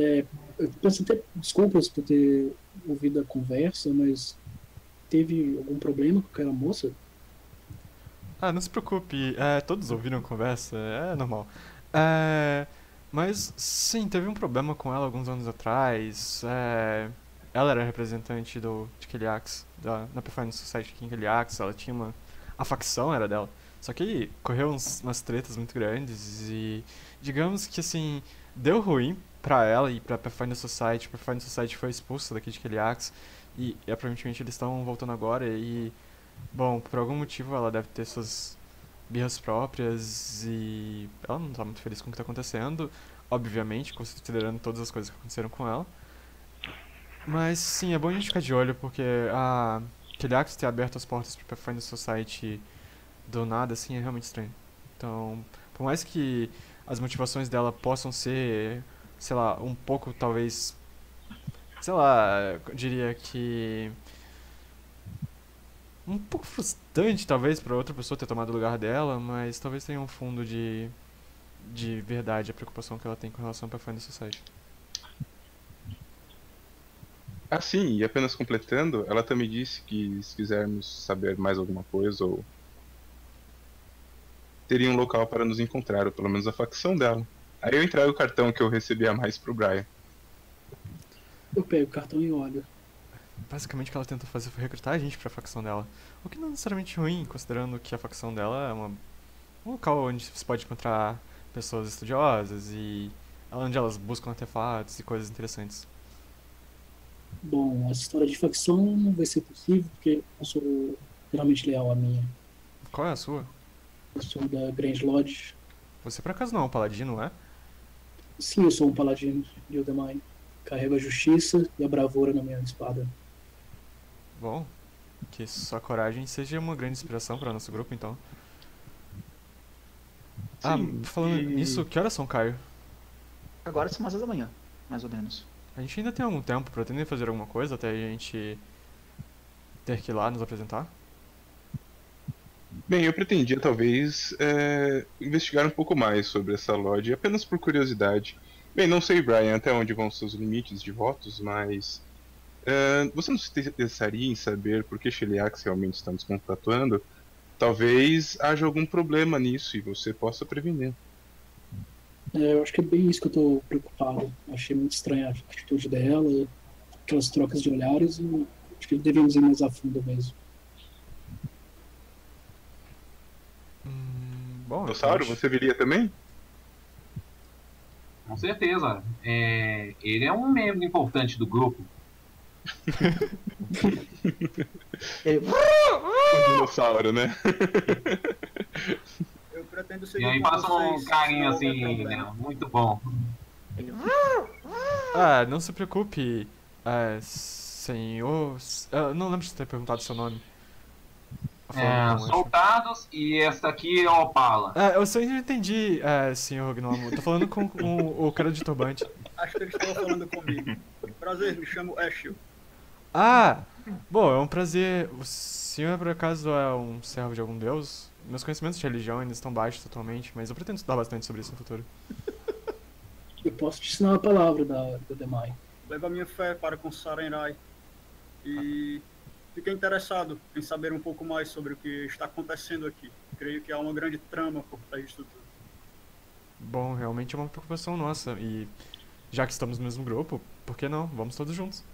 É, eu peço até desculpas por ter ouvido a conversa, mas teve algum problema com aquela moça? Ah, não se preocupe, é, todos ouviram a conversa, é normal. É, mas sim, teve um problema com ela alguns anos atrás. É, ela era representante do, de Keliax, da, na Performance Society aqui em ela tinha uma. A facção era dela. Só que correu uns, umas tretas muito grandes e digamos que assim, deu ruim pra ela e pra Pathfinder Society. Pathfinder Society foi expulsa daqui de Keliax e, e aparentemente eles estão voltando agora e bom, por algum motivo ela deve ter suas birras próprias e ela não tá muito feliz com o que tá acontecendo, obviamente, considerando todas as coisas que aconteceram com ela. Mas sim, é bom a gente ficar de olho porque a Keliax ter aberto as portas para Pathfinder Society do nada assim é realmente estranho. Então, por mais que as motivações dela possam ser, sei lá, um pouco talvez sei lá, eu diria que um pouco frustrante talvez para outra pessoa ter tomado o lugar dela, mas talvez tenha um fundo de de verdade a preocupação que ela tem com relação ao Pathfinder Society. Ah, sim, e apenas completando, ela também disse que se quisermos saber mais alguma coisa ou teria um local para nos encontrar, ou pelo menos a facção dela. Aí eu entrego o cartão que eu recebi a mais pro Brian. Eu pego o cartão e olho. Basicamente o que ela tenta fazer foi recrutar a gente pra facção dela. O que não é necessariamente ruim, considerando que a facção dela é uma, um local onde você pode encontrar pessoas estudiosas e onde elas buscam artefatos e coisas interessantes. Bom, essa história de facção não vai ser possível porque eu sou realmente leal à minha. Qual é a sua? Eu sou da Grand Lodge. Você por acaso não é um paladino, não é? Sim, eu sou um paladino de Eldemine. Carrego a justiça e a bravura na minha espada. Bom, que sua coragem seja uma grande inspiração para nosso grupo, então. ah, Sim, falando e- nisso, que horas são, Caio? Agora são umas 10 da manhã, mais ou menos. A gente ainda tem algum tempo pra tentar fazer alguma coisa até a gente ter que ir lá nos apresentar? Bem, eu pretendia talvez é, investigar um pouco mais sobre essa lodge, apenas por curiosidade. Bem, não sei, Brian, até onde vão seus limites de votos, mas é, você não se interessaria em saber por que Sheliax realmente está nos contatando? Talvez haja algum problema nisso e você possa prevenir. É, eu acho que é bem isso que eu tô preocupado. Achei muito estranha a atitude dela, aquelas trocas de olhares e acho que devíamos ir mais a fundo mesmo. Bom, Dinossauro, acho- você viria também? Com certeza. É, ele é um membro importante do grupo. *laughs* Ele, O dinossauro, né? *laughs* Eu pretendo seguir E aí passa um carinho assim, né? Muito bom. ele, Ah, não se preocupe, é, senhor. Eu não lembro de ter perguntado seu nome. É, com soltados e essa aqui é a Opala. É, eu só entendi, é, senhor Gnomo. Tô falando com o, o cara de turbante. Acho que ele estava falando comigo. Prazer, me chamo Ashil. Ah! Bom, é um prazer. O senhor, por acaso, é um servo de algum deus? Meus conhecimentos de religião ainda estão baixos atualmente, mas eu pretendo estudar bastante sobre isso no futuro. Eu posso te ensinar uma palavra da, da Demai. Levo a minha fé para com Sarenrai. E fiquei interessado em saber um pouco mais sobre o que está acontecendo aqui. Creio que há uma grande trama por trás disso tudo. Bom, realmente é uma preocupação nossa. E já que estamos no mesmo grupo, por que não? Vamos todos juntos.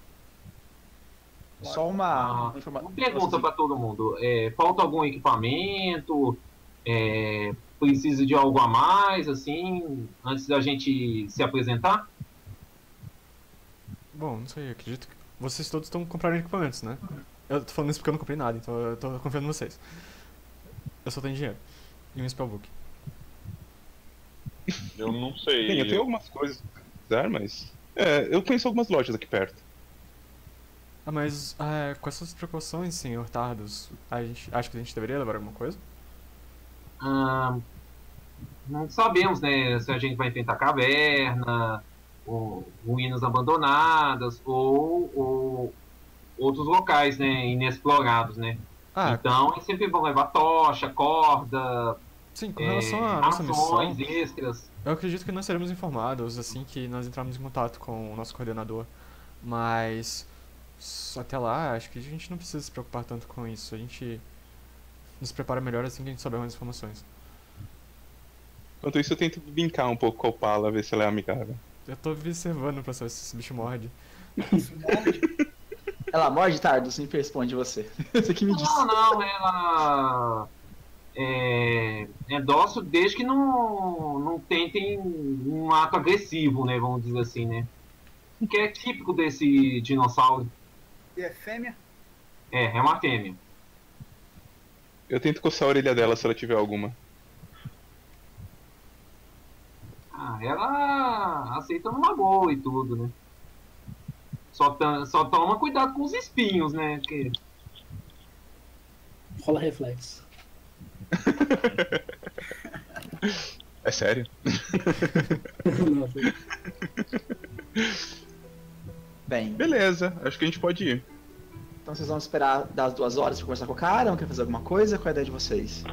só uma, Ah, uma informação. Uma pergunta pra todo mundo. É, falta algum equipamento? É, precisa de algo a mais, assim, antes da gente se apresentar? Bom, não sei, acredito que vocês todos estão comprando equipamentos, né? Eu tô falando isso porque eu não comprei nada, então eu tô confiando em vocês. Eu só tenho dinheiro. E um spellbook. Eu não sei. Bem, eu tenho algumas coisas precisar, mas. É, eu conheço algumas lojas aqui perto. Ah, mas ah, com essas precauções, senhor Tardos, a gente, acho que a gente deveria levar alguma coisa? Ah, não sabemos, né, se a gente vai enfrentar caverna, ou ruínas abandonadas, ou, ou outros locais, né, inexplorados, né. Ah, então eles sempre vão levar tocha, corda. Sim, com relação é, à nossa missão. extras. Eu acredito que nós seremos informados assim que nós entrarmos em contato com o nosso coordenador. Mas até lá, acho que a gente não precisa se preocupar tanto com isso. A gente nos prepara melhor assim que a gente souber mais informações. Enquanto isso, eu tento brincar um pouco com a Opala, ver se ela é amigável. Eu tô observando pra saber se esse bicho morde. Ela morde, Tardo? Sempre responde você. *laughs* Você que me disse. Não, não, ela. É, é dócil desde que não, não tentem um ato agressivo, né? Vamos dizer assim, né? Que é típico desse dinossauro. E é fêmea? É, é uma fêmea. Eu tento coçar a orelha dela se ela tiver alguma. Ah, ela aceita numa boa e tudo, né? Só, só toma cuidado com os espinhos, né? Que... Rola reflexo. é sério? *laughs* Bem. Beleza, acho que a gente pode ir. Então vocês vão esperar das duas horas pra conversar com o cara? Não quer fazer alguma coisa? Qual é a ideia de vocês?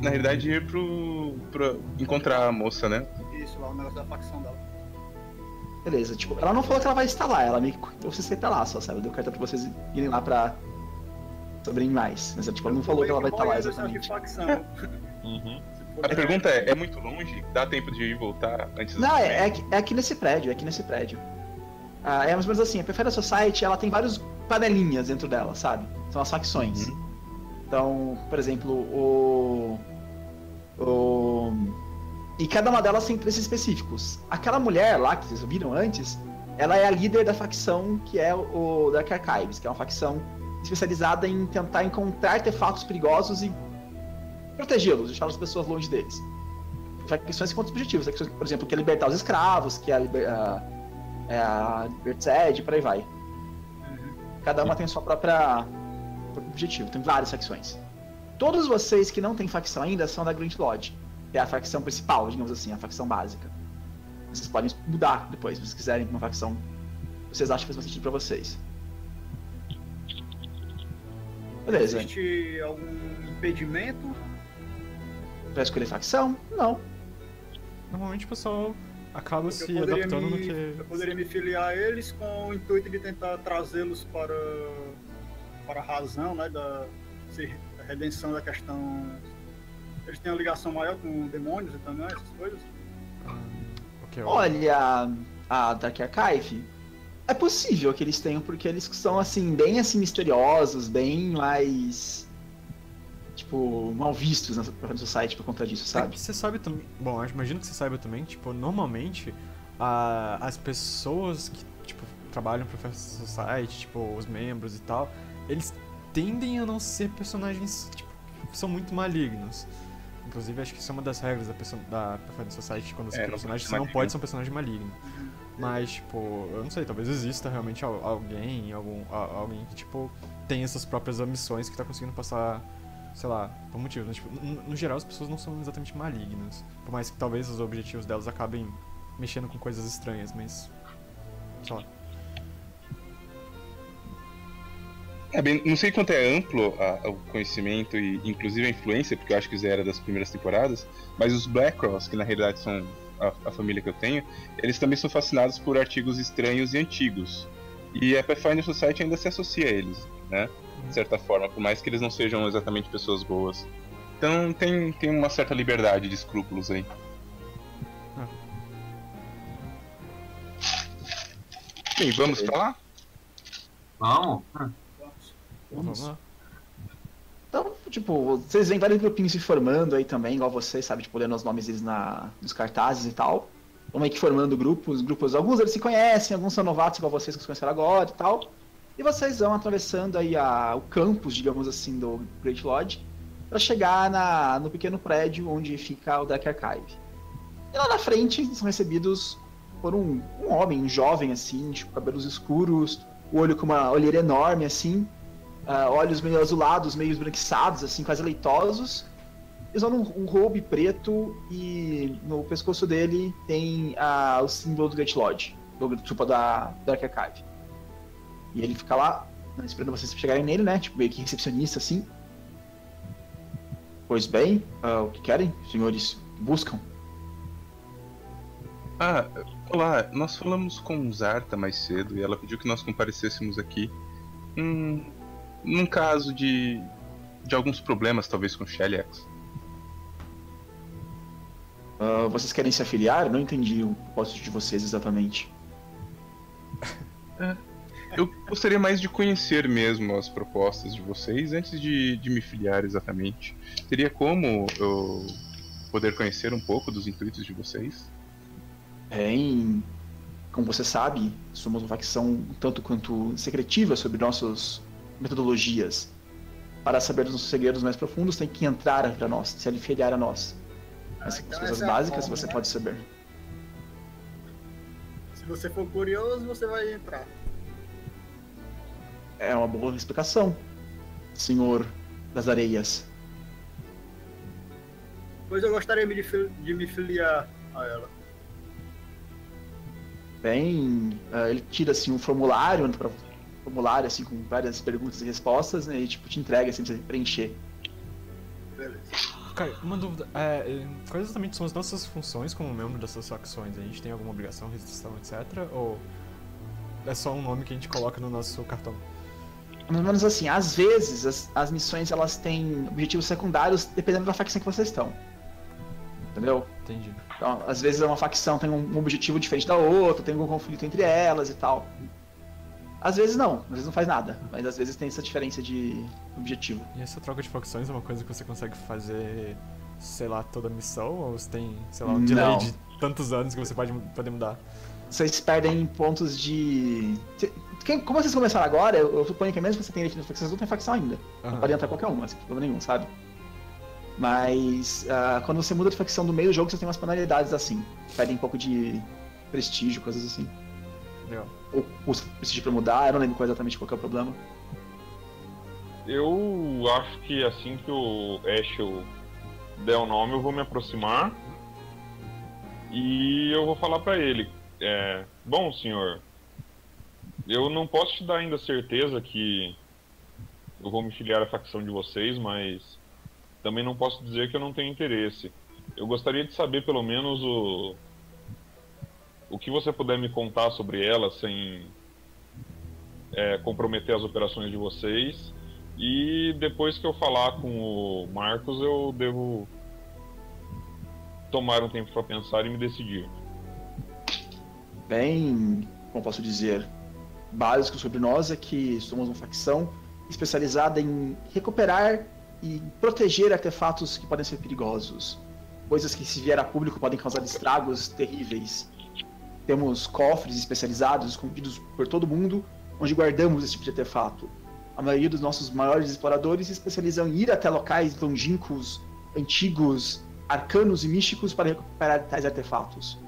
Na realidade, ir pro. pro encontrar a moça, né? Isso, lá o negócio da facção dela. Beleza, tipo, ela não falou que ela vai estar lá, ela me. Vocês têm que estar lá só, sabe? Deu carta pra vocês irem lá pra. Sobre mais. Mas tipo, ela não falou que ela vai estar lá exatamente. uhum. *laughs* A pergunta é, é muito longe? Dá tempo de ir voltar antes Não, é, é, aqui, é aqui nesse prédio, é aqui nesse prédio. Ah, é mais ou menos assim, a Prefere Society, ela tem vários panelinhas dentro dela, sabe? São as facções. Uhum. Então, por exemplo, o... o... E cada uma delas tem interesses específicos. Aquela mulher lá, que vocês viram antes, ela é a líder da facção que é o Dark Archives, que é uma facção especializada em tentar encontrar artefatos perigosos e protegê-los, deixar as pessoas longe deles. Facções com outros objetivos, por exemplo, que é libertar os escravos, que é a, liber... é a Libertad, por aí vai. Cada uma tem a sua própria objetivo, tem várias facções. Todos vocês que não têm facção ainda são da Grand Lodge, é a facção principal, digamos assim, a facção básica. Vocês podem mudar depois, se vocês quiserem uma facção que vocês acham que faz mais sentido pra vocês. Beleza. Existe algum impedimento? Pra escolher facção? Não. Normalmente o pessoal acaba se adaptando me, no que. Eu poderia me filiar a eles com o intuito de tentar trazê-los para, para a razão, né? Da redenção da questão. Eles têm uma ligação maior com demônios e também, essas coisas? okay, Olha, a Dark Archive. É possível que eles tenham, porque eles são assim, bem assim, misteriosos, bem mais tipo, mal vistos no site por conta disso, sabe? É você sabe também. Bom, eu imagino que você saiba também, tipo, normalmente a, as pessoas que, tipo, trabalham pro Fast Society, tipo, os membros e tal, eles tendem a não ser personagens, tipo, que são muito malignos. Inclusive, acho que isso é uma das regras da, da Perfect Society, quando você é, personagem, você não pode ser um personagem maligno. Mas, tipo, eu não sei, talvez exista realmente alguém, algum, alguém que, tipo, tem essas próprias ambições que tá conseguindo passar sei lá, por motivos. Né? Tipo, no, geral, as pessoas não são exatamente malignas. Por mais que talvez os objetivos delas acabem mexendo com coisas estranhas, mas. sei lá. É, bem, não sei quanto é amplo a, o conhecimento e inclusive a influência, porque eu acho que isso era das primeiras temporadas, mas os Black Cross, que na realidade são a, a, família que eu tenho, eles também são fascinados por artigos estranhos e antigos. E a Pathfinder Society ainda se associa a eles, né? de certa forma, por mais que eles não sejam exatamente pessoas boas. Então tem, tem uma certa liberdade de escrúpulos aí. Ah. Bem, vamos pra lá? Vamos. Vamos. Vamos. Então, tipo, vocês veem vários grupinhos se formando aí também, igual vocês, sabe, tipo, lendo os nomes deles na, nos cartazes e tal. Vão meio que formando grupos, grupos, alguns eles se conhecem, alguns são novatos igual vocês que se conheceram agora e tal. E vocês vão atravessando aí a, o campus, digamos assim, do Great Lodge, para chegar na, no pequeno prédio onde fica o Dark Archive. E lá na frente são recebidos por um, um homem, um jovem assim, tipo, cabelos escuros, o olho com uma olheira enorme assim, uh, olhos meio azulados, meio esbranquiçados, assim, quase leitosos. Usam um, um roube preto e no pescoço dele tem uh, o símbolo do Great Lodge, do, tipo, da Dark Archive. E ele fica lá né, esperando vocês chegarem nele, né? Tipo, meio que recepcionista assim. Pois bem, uh, o que querem, senhores? Buscam? Ah, olá, nós falamos com Zarta mais cedo e ela pediu que nós comparecêssemos aqui. Hum, num caso de. de alguns problemas, talvez com Shellyax. Uh, vocês querem se afiliar? Não entendi o propósito de vocês exatamente. É, eu gostaria mais de conhecer mesmo as propostas de vocês antes de, de me filiar exatamente. Teria como eu poder conhecer um pouco dos intuitos de vocês? Bem, como você sabe, somos uma facção um tanto quanto secretiva sobre nossas metodologias. Para saber dos nossos segredos mais profundos, tem que entrar para nós, se afiliar a nós. Mas então, as coisas é básicas forma, você né? pode saber. Se você for curioso, você vai entrar. É uma boa explicação, senhor das areias. Pois eu gostaria de, me filiar a ela. Bem, uh, ele tira assim um formulário, um formulário assim com várias perguntas e respostas, né, e tipo te entrega assim pra você preencher. Beleza. Cara, uma dúvida. É, quais exatamente são as nossas funções como membro dessas facções? A gente tem alguma obrigação, restrição, etc? Ou é só um nome que a gente coloca no nosso cartão? Mais ou menos assim, às vezes as, as missões elas têm objetivos secundários dependendo da facção que vocês estão. Entendeu? Entendi. Então, às vezes uma facção tem um objetivo diferente da outra, tem algum conflito entre elas e tal. Às vezes não, às vezes não faz nada, mas às vezes tem essa diferença de objetivo. E essa troca de facções é uma coisa que você consegue fazer, sei lá, toda a missão? Ou você tem, sei lá, um delay não. de tantos anos que você pode, pode mudar? Vocês perdem pontos de. Como vocês começaram agora, eu suponho que mesmo que você tenha definido facções, não tem facção ainda. Uhum. Não pode entrar qualquer uma, sem problema nenhum, sabe? Mas uh, quando você muda de facção do meio do jogo, você tem umas penalidades assim. Perdem um pouco de prestígio, coisas assim. Legal ou custa prestígio pra mudar, eu não lembro qual exatamente qual é o problema. Eu acho que assim que o Ashel der o nome, eu vou me aproximar e eu vou falar para ele: é, Bom, senhor, eu não posso te dar ainda certeza que eu vou me filiar à facção de vocês, mas também não posso dizer que eu não tenho interesse. Eu gostaria de saber pelo menos o, o que você puder me contar sobre ela sem é, comprometer as operações de vocês. E depois que eu falar com o Marcos, eu devo tomar um tempo para pensar e me decidir. Bem, como posso dizer, básico sobre nós é que somos uma facção especializada em recuperar e proteger artefatos que podem ser perigosos. Coisas que, se vier a público, podem causar estragos terríveis. Temos cofres especializados escondidos por todo mundo, onde guardamos esse tipo de artefato. A maioria dos nossos maiores exploradores se especializam em ir até locais longínquos, antigos, arcanos e místicos para recuperar tais artefatos.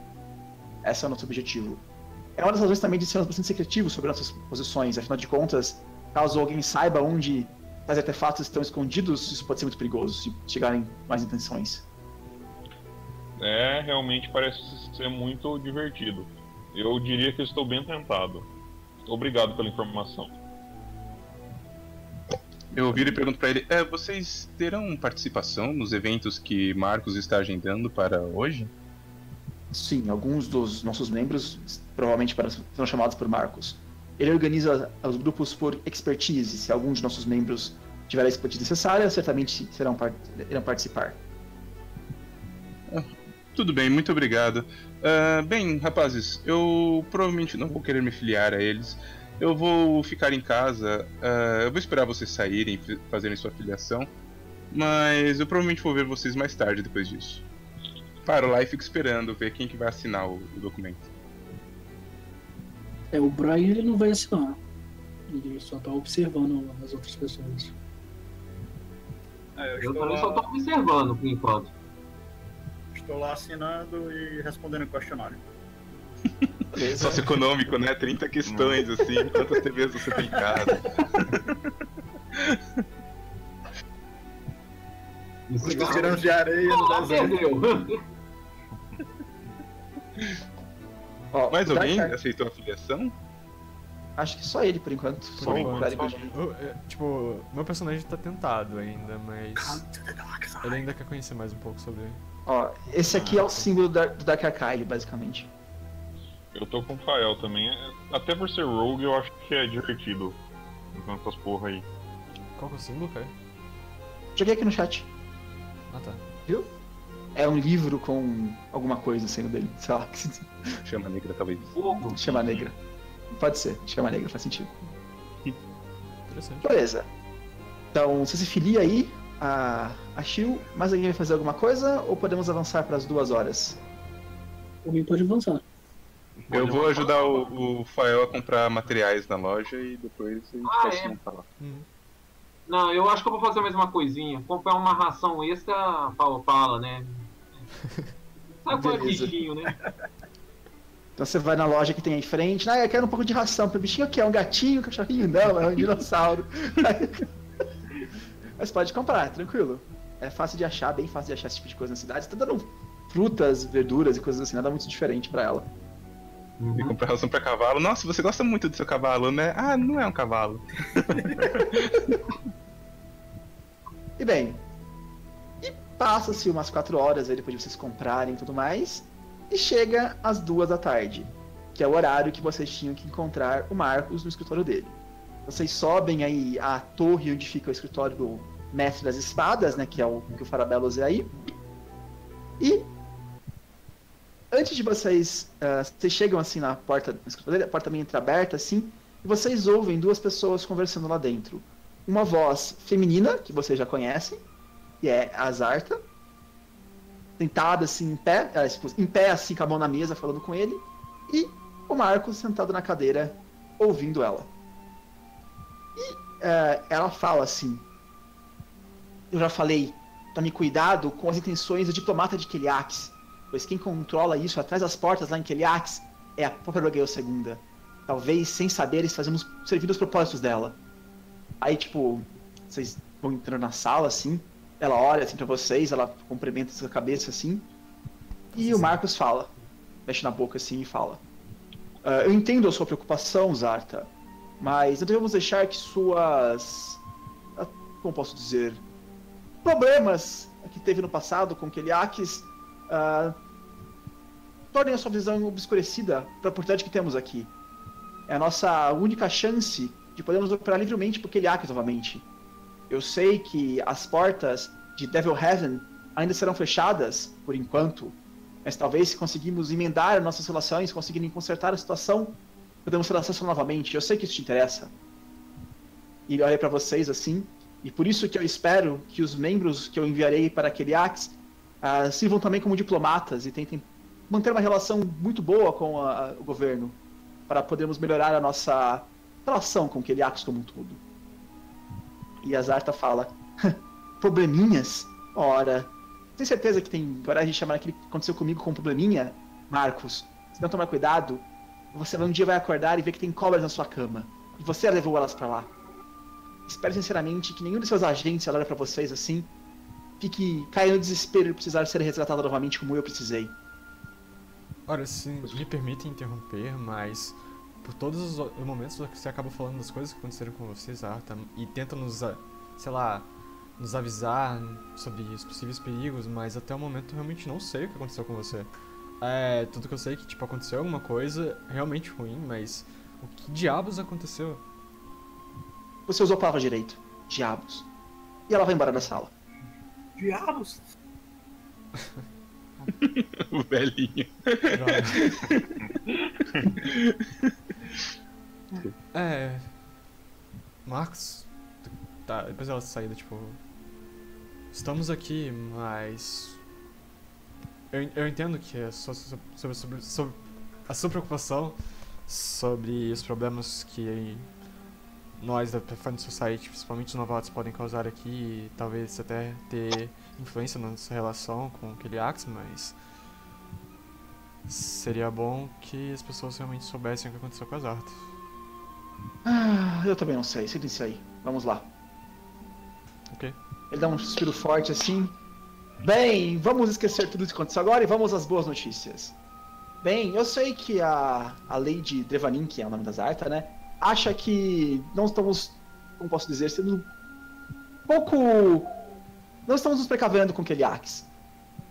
Esse é o nosso objetivo. É uma das razões também de sermos bastante secretivos sobre nossas posições, afinal de contas, caso alguém saiba onde tais artefatos estão escondidos, isso pode ser muito perigoso se chegarem mais intenções. É, realmente parece ser muito divertido. Eu diria que estou bem tentado. Obrigado pela informação. Eu viro e pergunto para ele: é, vocês terão participação nos eventos que Marcos está agendando para hoje? Sim, alguns dos nossos membros provavelmente serão chamados por Marcos. Ele organiza os grupos por expertise. Se algum de nossos membros tiver a expertise necessária, certamente serão, irão participar. Tudo bem, muito obrigado. Uh, bem, rapazes, eu provavelmente não vou querer me filiar a eles. Eu vou ficar em casa. Uh, eu vou esperar vocês saírem, fazerem sua filiação. Mas eu provavelmente vou ver vocês mais tarde depois disso. Paro lá e fico esperando ver quem que vai assinar o, o documento. É, o Brian ele não vai assinar. Ele só tá observando as outras pessoas. É, eu, eu também só tô observando por enquanto. Estou lá assinando e respondendo o questionário. Sócio econômico, né? 30 questões, assim. Quantas TVs você tem em casa? Os tirando de areia no deserto. Mais alguém aceitou a filiação? Acho que só ele por enquanto. Por só enquanto. o clérigo de... Eu- é, tipo, meu personagem tá tentado ainda, mas ele ainda quer conhecer mais um pouco sobre. Ó, esse aqui é o símbolo da- do Dark Archive, basicamente. Eu tô com o Fael também. Até por ser rogue, eu acho que é divertido. Enquanto essas porra aí. Qual que é o símbolo, cara? Joguei aqui no chat. Ah tá. Viu? É um livro com alguma coisa saindo dele. Sei lá, *laughs* Chama negra, talvez. Fogo. chama negra. Pode ser, chama negra, faz sentido. Interessante. Beleza. Então, você se filia aí a, a Shil, mais alguém vai fazer alguma coisa ou podemos avançar para as duas horas? Alguém pode avançar. Eu vou ajudar o, o Fael a comprar materiais na loja e depois a gente Ah, passa é? um pra lá. Hum. Não, eu acho que eu vou fazer a mesma coisinha. Comprar uma ração extra pra Opala, né? *laughs* Sabe qual é bichinho, né? Então você vai na loja que tem aí em frente, ah, eu quero um pouco de ração para bichinho, o que é um gatinho, um cachorrinho? Não, é um dinossauro. *laughs* Mas pode comprar, tranquilo. É fácil de achar, bem fácil de achar esse tipo de coisa na cidade. Você tá dando frutas, verduras e coisas assim, nada muito diferente para ela. E comprar ração pra cavalo. Nossa, você gosta muito do seu cavalo, né? Ah, não é um cavalo. *laughs* E bem, e passa-se umas quatro horas aí depois de vocês comprarem e tudo mais, e chega às duas da tarde, que é o horário que vocês tinham que encontrar o Marcos no escritório dele. Vocês sobem aí a torre onde fica o escritório do Mestre das Espadas, né, que é o que o Farabelos é aí, e antes de vocês, ah, vocês chegam assim na porta do escritório a porta meio entreaberta assim, e vocês ouvem duas pessoas conversando lá dentro uma voz feminina, que vocês já conhecem, que é a Zarta, sentada assim em pé, tipo, em pé assim com a mão na mesa falando com ele, e o Marcos sentado na cadeira ouvindo ela. E eh, ela fala assim: Eu já falei, tome cuidado com as intenções do diplomata de Keliax, pois quem controla isso atrás das portas lá em Keliax é a própria Rogueil II. Talvez, sem saber, eles fazemos servir os propósitos dela. Aí, tipo, vocês vão entrando na sala, assim, ela olha assim pra vocês, ela cumprimenta sua cabeça, assim, e o Marcos fala, mexe na boca, assim, e fala. "Ah, eu entendo a sua preocupação, Zarta, mas não devemos deixar que suas... ah, como posso dizer... Problemas que teve no passado com Keliakis ah, tornem a sua visão obscurecida para a oportunidade que temos aqui. É a nossa única chance de podermos operar livremente por Keliakis novamente. Eu sei que as portas de Devil Heaven ainda serão fechadas por enquanto, mas talvez se conseguirmos emendar nossas relações, conseguirem consertar a situação, podemos ter acesso novamente. Eu sei que isso te interessa. E ele olha para vocês assim, e por isso que eu espero que os membros que eu enviarei para Keliax ah, sirvam também como diplomatas e tentem manter uma relação muito boa com a- o governo, para podermos melhorar a nossa relação com Keliax como um todo. E a Zarta fala: *laughs* Probleminhas? Ora, tem certeza que tem coragem de chamar aquilo que aconteceu comigo como probleminha? Marcos, se não tomar cuidado, você um dia vai acordar e ver que tem cobras na sua cama. E você levou elas pra lá. Espero sinceramente que nenhum de seus agentes olhe pra vocês assim, fique caia no desespero de precisar ser resgatado novamente como eu precisei. Ora, se me permitem interromper, mas por todos os momentos que você acaba falando das coisas que aconteceram com você, Zarta, e tenta nos, sei lá, nos avisar sobre os possíveis perigos, mas até o momento eu realmente não sei o que aconteceu com você. É, tudo que eu sei é que, tipo, aconteceu alguma coisa realmente ruim, mas o que diabos aconteceu? Você usou a palavra direito. Diabos. E ela vai embora da sala. Diabos! *laughs* o velhinho. *laughs* É. Marcos. Tá, depois ela saída, tipo. Estamos aqui, mas. Eu, eu entendo que é sobre, sobre, sobre a sua preocupação sobre os problemas que nós da Pathfinder Society, principalmente os novatos, podem causar aqui e talvez até ter influência na nossa relação com o Keliax, mas. Seria bom que as pessoas realmente soubessem o que aconteceu com as artes. Ah, eu também não sei. Sentem-se aí. Vamos lá. Ok. Ele dá um suspiro forte assim. Bem, vamos esquecer tudo isso que aconteceu agora e vamos às boas notícias. Bem, eu sei que a, a Lady Drevanin, que é o nome das Arta, né? acha que não estamos, como posso dizer, sendo um pouco. Não estamos nos precavendo com Keliax.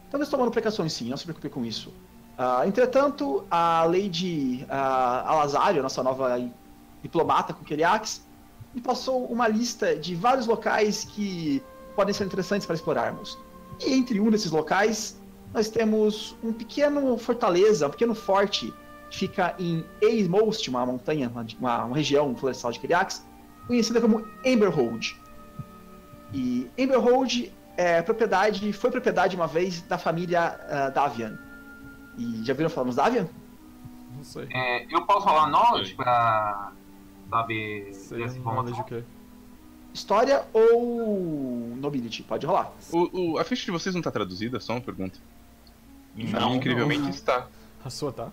Estamos tomando precauções sim, não se preocupe com isso. Uh, entretanto, a Lady uh, Alazário, nossa nova diplomata com Keliax, me passou uma lista de vários locais que podem ser interessantes para explorarmos. E entre um desses locais, nós temos um pequeno fortaleza, um pequeno forte fica em Eastmost, uma montanha, uma, uma região florestal de Kiriax, conhecida como Emberhold. E Emberhold é propriedade, foi propriedade uma vez da família uh, Davian. E já viram falar nos Davian? Não sei. É, eu posso falar knowledge pra saber Sei dessa informação? quê? História ou Nobility? Pode rolar. O, o- a ficha de vocês não tá traduzida? Só uma pergunta. Não, Incrivelmente não. está. A sua tá?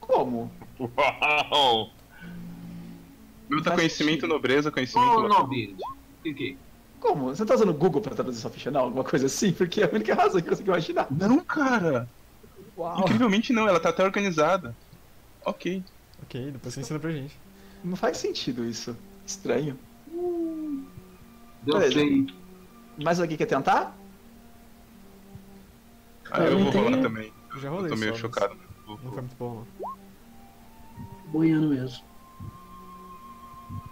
Como? Uau! Meu tá conhecimento, sentido. nobreza, conhecimento. Local. Nobility. Como? Você tá usando o Google pra traduzir sua ficha, não? Alguma coisa assim? Porque é a única razão que eu consigo imaginar. Não, cara. Uau. Incrivelmente não, ela tá até organizada. Ok. Ok, depois você ensina pra gente. Não faz sentido isso. Estranho. Eu Beleza. sei. Mais alguém quer tentar? Ah, Eu eu vou tenho- rolar também. Eu já Eu rolei tô meio só, mas chocado. Não foi muito bom. Boiando mesmo.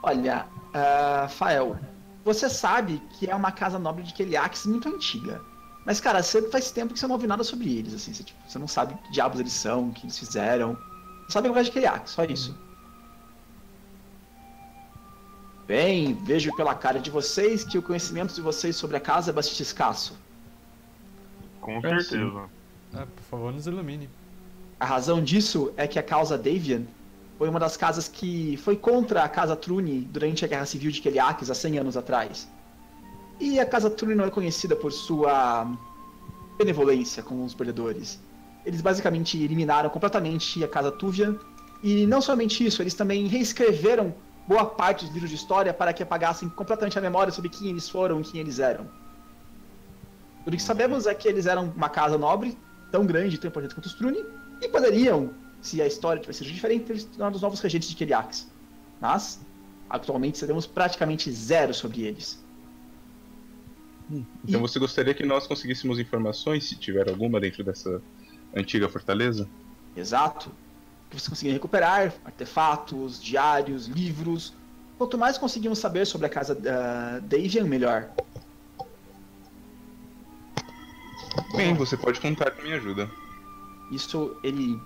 Olha, ah, Fael, você sabe que é uma casa nobre de Keliax muito antiga. Mas, cara, você faz tempo que você não ouve nada sobre eles, assim. Você, tipo, você não sabe que diabos eles são, o que eles fizeram. Você sabe lugar de Keliax, só isso. Bem, vejo pela cara de vocês que o conhecimento de vocês sobre a casa é bastante escasso. Com É, certeza. Ah, por favor, nos ilumine. A razão disso é que a causa Davian foi uma das casas que foi contra a casa Trune durante a Guerra Civil de Keliax há 100 anos atrás. E a casa Trune não é conhecida por sua benevolência com os perdedores. Eles basicamente eliminaram completamente a casa Tuvian e não somente isso, eles também reescreveram boa parte dos livros de história para que apagassem completamente a memória sobre quem eles foram e quem eles eram. Tudo que sabemos é que eles eram uma casa nobre, tão grande e tão importante quanto os Trune, e poderiam, se a história tivesse sido diferente, ter se tornado os novos regentes de Keliax. Mas, atualmente, sabemos praticamente zero sobre eles. Então você gostaria que nós conseguíssemos informações, se tiver alguma, dentro dessa antiga fortaleza? Exato. Que vocês conseguirem recuperar artefatos, diários, livros. Quanto mais conseguimos saber sobre a casa da Davian, melhor. Bem, você pode contar com minha ajuda. Isso, ele,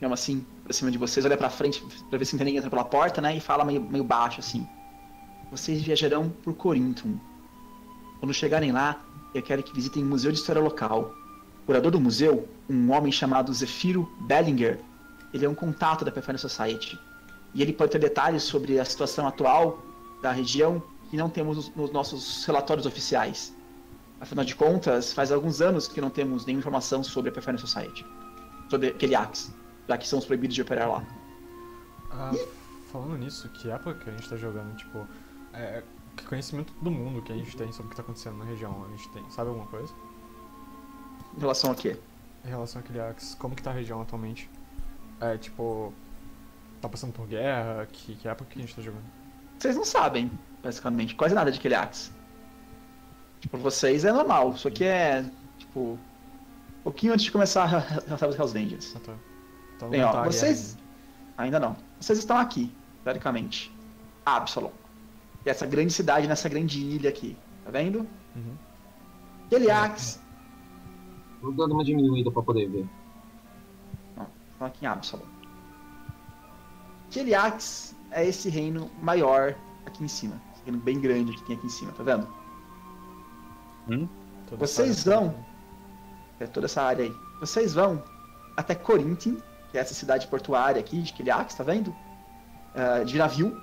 chama assim, pra cima de vocês, olha pra frente pra ver se ninguém entra pela porta, né? E fala meio, meio baixo assim. Vocês viajarão por Corinthum. Quando chegarem lá, eu quero que visitem o Museu de História Local. O curador do museu, um homem chamado Zefiro Bellinger, ele é um contato da Pathfinder Society. E ele pode ter detalhes sobre a situação atual da região que não temos nos- nos nossos relatórios oficiais. Afinal de contas, faz alguns anos que não temos nenhuma informação sobre a Pathfinder Society. Sobre Keliax, já que são os proibidos de operar lá. Ah, falando nisso, que época que a gente tá jogando? Tipo, é, que conhecimento do mundo que a gente tem sobre o que tá acontecendo na região? A gente tem, sabe alguma coisa? Em relação a quê? Em relação àquele Axe, como que tá a região atualmente? É, tipo, tá passando por guerra? Que, que época que a gente tá jogando? Vocês não sabem, basicamente, quase nada de Keliax. Tipo, vocês é normal, isso aqui é, tipo, um pouquinho antes de começar a *laughs* relatar os Hells Angels. Ah, tá. Então Bem, ó, tá vocês. ainda. Ainda não. Vocês estão aqui, teoricamente. Absalom. E essa grande cidade nessa grande ilha aqui. Tá vendo? Uhum. Keliax. Vou dando uma diminuída pra poder ver. Estão aqui em Absalom. Keliax é esse reino maior aqui em cima. Esse reino bem grande que tem aqui em cima, tá vendo? Toda Vocês vão- É toda essa área aí. Vocês vão até Corinthia, que é essa cidade portuária aqui de Kiliax, tá vendo? Ah, de navio.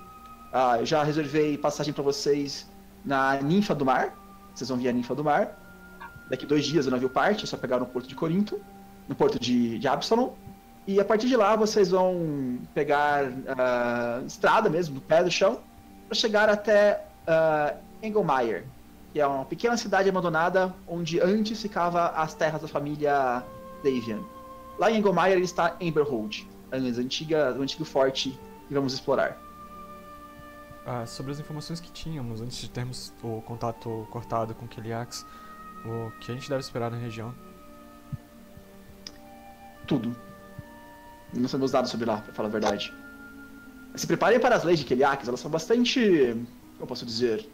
Eu já reservei passagem para vocês na Ninfa do Mar. Vocês vão vir a Ninfa do Mar. Daqui dois dias o navio parte, é só pegar no porto de Corinto, no porto de, de Absalom. E a partir de lá vocês vão pegar ah, estrada mesmo, do pé do chão, para chegar até ah, Engelmeyer, que é uma pequena cidade abandonada onde antes ficava as terras da família Davian. Lá em Engelmeyer está Emberhold, a antiga, o antigo forte que vamos explorar. Ah, sobre as informações que tínhamos antes de termos o contato cortado com Keliax, o que a gente deve esperar na região? Tudo. Não sabemos nada sobre lá, pra falar a verdade. Se preparem para as leis de Keliax, elas são bastante. Como posso dizer?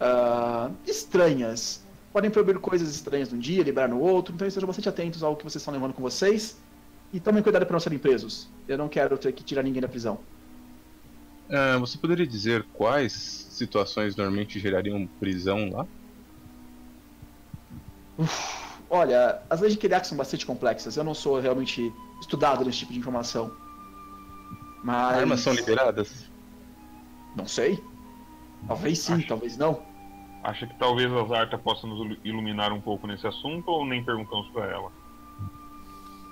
Uh, estranhas. Podem proibir coisas estranhas num dia, liberar no outro, então estejam bastante atentos ao que vocês estão levando com vocês. E tomem cuidado para não serem presos. Eu não quero ter que tirar ninguém da prisão. Uh, você poderia dizer quais situações normalmente gerariam prisão lá? Uf, olha, as leis de Keliax são bastante complexas. Eu não sou realmente estudado nesse tipo de informação. Mas... Armas são liberadas? Não sei. Talvez sim, Acho... talvez não. Acha que talvez a Zarta possa nos iluminar um pouco nesse assunto ou nem perguntamos para ela?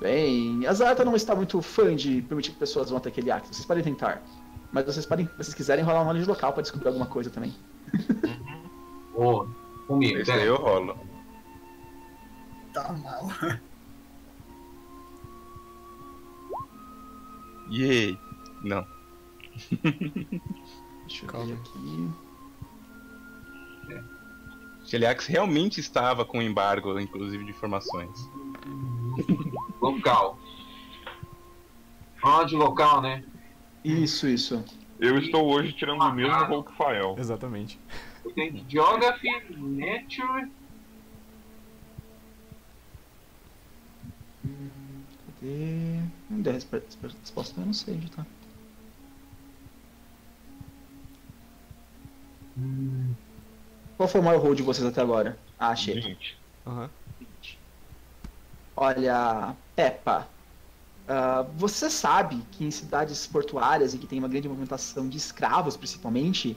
Bem, a Zarta não está muito fã de permitir que pessoas vão até aquele acto. Vocês podem tentar. Mas vocês podem, se vocês quiserem, rolar um knowledge local para descobrir alguma coisa também. Ô, oh, comigo. Esse aí eu rolo. Tá mal. *laughs* Yay! Não. *laughs* Deixa eu Calma. ver aqui. Sheliax realmente estava com embargo, inclusive, de informações. *laughs* Local. Fala de local, né? Isso, isso. Eu estou hoje tirando o mesmo rol que o Fael. Exatamente. Tem Geography, Nature. Cadê? Não der resposta, eu não sei onde tá. Hum. Qual foi o maior roll de vocês até agora? Ah, achei. 20. Uhum. Olha, Peppa, uh, você sabe que em cidades portuárias e que tem uma grande movimentação de escravos, principalmente,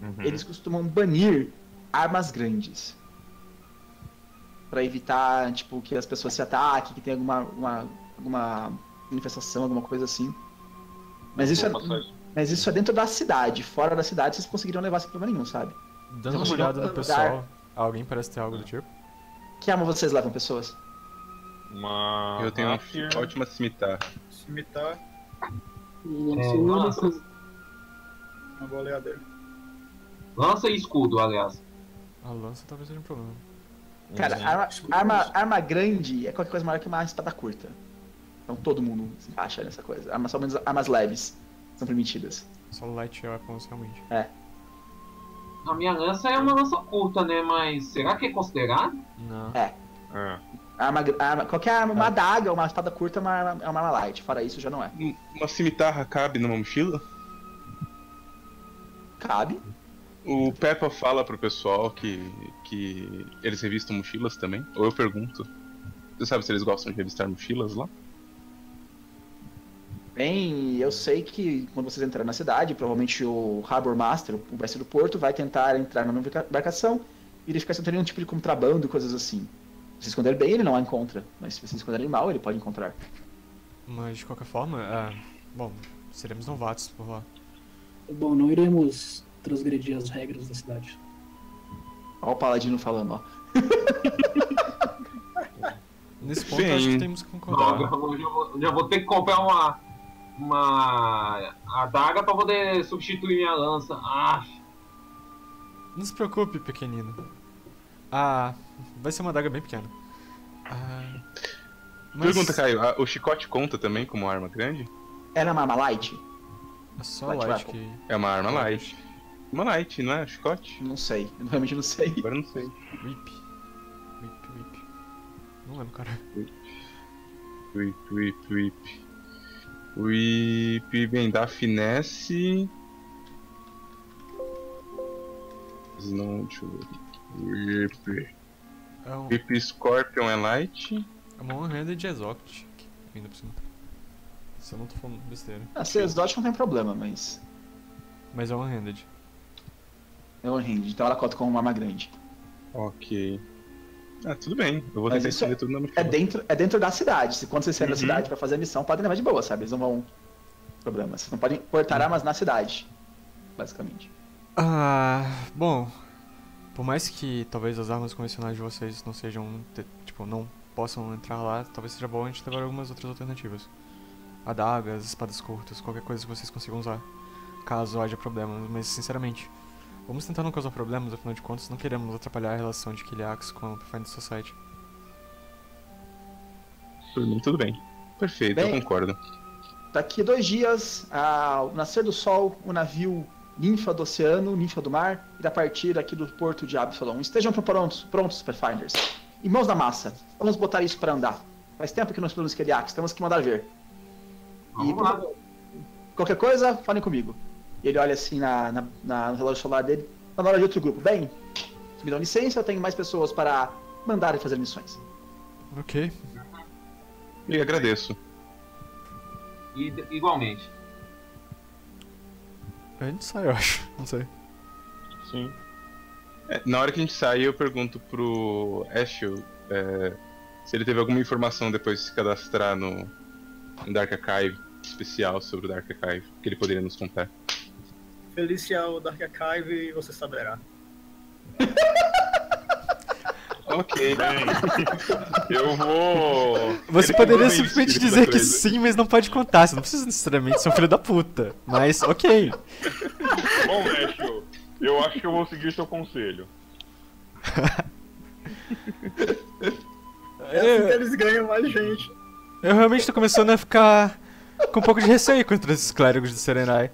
uhum. eles costumam banir armas grandes. para evitar, tipo, que as pessoas se ataquem, que tenha alguma, uma, alguma manifestação, alguma coisa assim. Mas isso, é, mas isso é dentro da cidade. Fora da cidade, vocês conseguiriam levar sem problema nenhum, sabe? Dando uma olhada no pessoal, alguém parece ter algo do tipo? Que arma vocês levam, pessoas? Uma. Eu tenho uma ótima cimitar. Cimitar. Lança. Uma goleadeira. Lança e escudo, aliás. A lança talvez seja um problema. Cara, arma, arma, arma grande é qualquer coisa maior que uma espada curta. Então todo mundo se encaixa nessa coisa. Armas, só menos armas leves são permitidas. Só light weapons, realmente. É. A minha lança é uma lança curta, né? Mas será que é considerado? Não. É. É. Arma, arma, qualquer arma, uma adaga uma espada curta é uma, é uma arma light. Fora isso, já não é. Uma cimitarra cabe numa mochila? Cabe. O Peppa fala pro pessoal que, que eles revistam mochilas também? Ou eu pergunto. Você sabe se eles gostam de revistar mochilas lá? Bem, eu sei que quando vocês entrarem na cidade, provavelmente o Harbor Master, o mestre do porto, vai tentar entrar na embarcação e verificar se não tem nenhum tipo de contrabando, coisas assim. Se esconder bem, ele não a encontra, mas se vocês esconderem mal, ele pode encontrar. Mas de qualquer forma, é... bom, seremos novatos por lá. Bom, não iremos transgredir as regras da cidade. Olha o Paladino falando, ó. *laughs* Nesse ponto, acho que temos que concordar. Não, já, vou, já vou ter que comprar uma, uma adaga para poder substituir minha lança. Ah. Não se preocupe, pequenino. Ah, vai ser uma adaga bem pequena. Ah, mas... Pergunta, Caio, o chicote conta também como arma grande? Era uma arma light? É só light, light que... É uma arma light. Uma light, não é? Chicote? Não sei, eu realmente não sei. Agora não sei. Whip. Whip, whip. Não lembro, cara. Whip, whip, whip. whip. Bem da finesse. Não, deixa eu ver. Whip. É um... Whip Scorpion é light. É uma one-handed de Exotic. Ainda por cima. Se eu não tô falando besteira. Ah, se é Exotic não tem problema, mas. Mas é one-handed. É one-handed, então ela conta como uma arma grande. Ok. Ah, tudo bem. Eu vou tentar escrever é, tudo na mochila. É dentro, é dentro da cidade. Se quando vocês saírem uhum. da cidade pra fazer a missão, podem levar de boa, sabe? Eles não vão. Problema. Vocês não podem portar armas na cidade. Basicamente. Ah. Bom. Por mais que talvez as armas convencionais de vocês não sejam. Tipo, não possam entrar lá, talvez seja bom a gente levar algumas outras alternativas. Adagas, espadas curtas, qualquer coisa que vocês consigam usar. caso haja problemas, mas sinceramente, vamos tentar não causar problemas, afinal de contas não queremos atrapalhar a relação de Kiliax com a Pathfinder Society. Por mim, tudo bem. Perfeito, Bem- eu concordo. Daqui a dois dias, ao nascer do sol, o navio ninfa do oceano, ninfa do mar, irá partir aqui do porto de Absalom. Estejam prontos, prontos, Pathfinders. E mãos na massa. Vamos botar isso para andar. Faz tempo que não exploramos Keliax, temos que mandar ver. E Vamos por lá. qualquer coisa, falem comigo. E ele olha assim na, na- na- no relógio solar dele. Tá na hora de outro grupo. Bem, se me dão licença, eu tenho mais pessoas para mandar e fazer missões. Ok. E agradeço. E, igualmente. A gente sai, eu acho. Não sei. Sim. É, na hora que a gente sai, eu pergunto pro Ashel é, se ele teve alguma informação depois de se cadastrar no, no Dark Archive especial sobre o Dark Archive que ele poderia nos contar. Felicial Dark Archive, você saberá. *laughs* Ok. Bem, eu vou. Você Ele poderia simplesmente dizer que sim, mas não pode contar. Você não precisa necessariamente ser um filho da puta. Mas, ok. Bom, Nashio, eu acho que eu vou seguir seu conselho. É assim que eles ganham mais gente. Eu realmente tô começando a ficar com um pouco de receio contra esses clérigos de Serenai.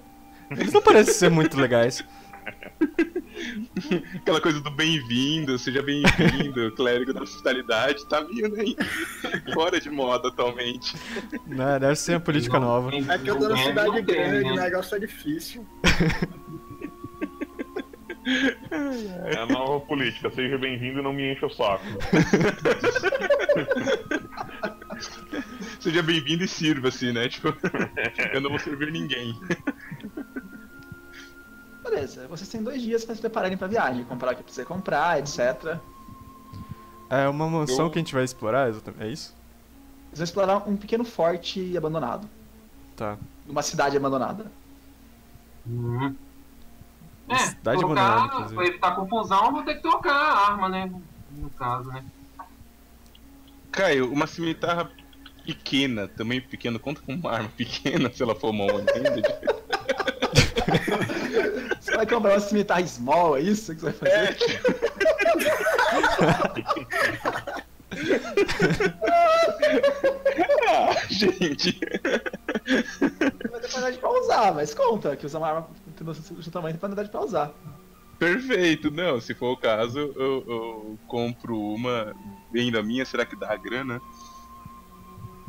Eles não parecem ser muito legais. *laughs* Aquela coisa do bem-vindo, seja bem-vindo, *laughs* clérigo da hospitalidade, tá vindo aí. Fora de moda atualmente. Né? Deve ser uma política nova. É que eu tô na cidade não grande, né? o negócio é difícil. *laughs* É a nova política. Seja bem-vindo e não me encha o saco. *laughs* Seja bem-vindo e sirva-se, né? Tipo, *laughs* eu não vou servir ninguém. Beleza, vocês têm dois dias para se prepararem para viagem, comprar o que precisa comprar, etc. É uma mansão Eu- que a gente vai explorar, exatamente. É isso? Vocês vão explorar um pequeno forte abandonado. Tá. Uma cidade abandonada. Uhum. É, cidade trocar, inclusive. pra evitar confusão, eu vou ter que trocar a arma, né? No caso, né? Caio, uma cimitarra pequena, tamanho pequeno, conta com uma arma pequena *laughs* se ela for uma one-handed. *laughs* Você vai comprar uma cimitarra small, é isso que você vai É, fazer? *laughs* ah, gente. Vai ter quantidade pra usar, mas conta que usar uma arma do seu tamanho tem quantidade pra usar. Perfeito, não, se for o caso, eu, eu compro uma bem da minha, será que dá a grana?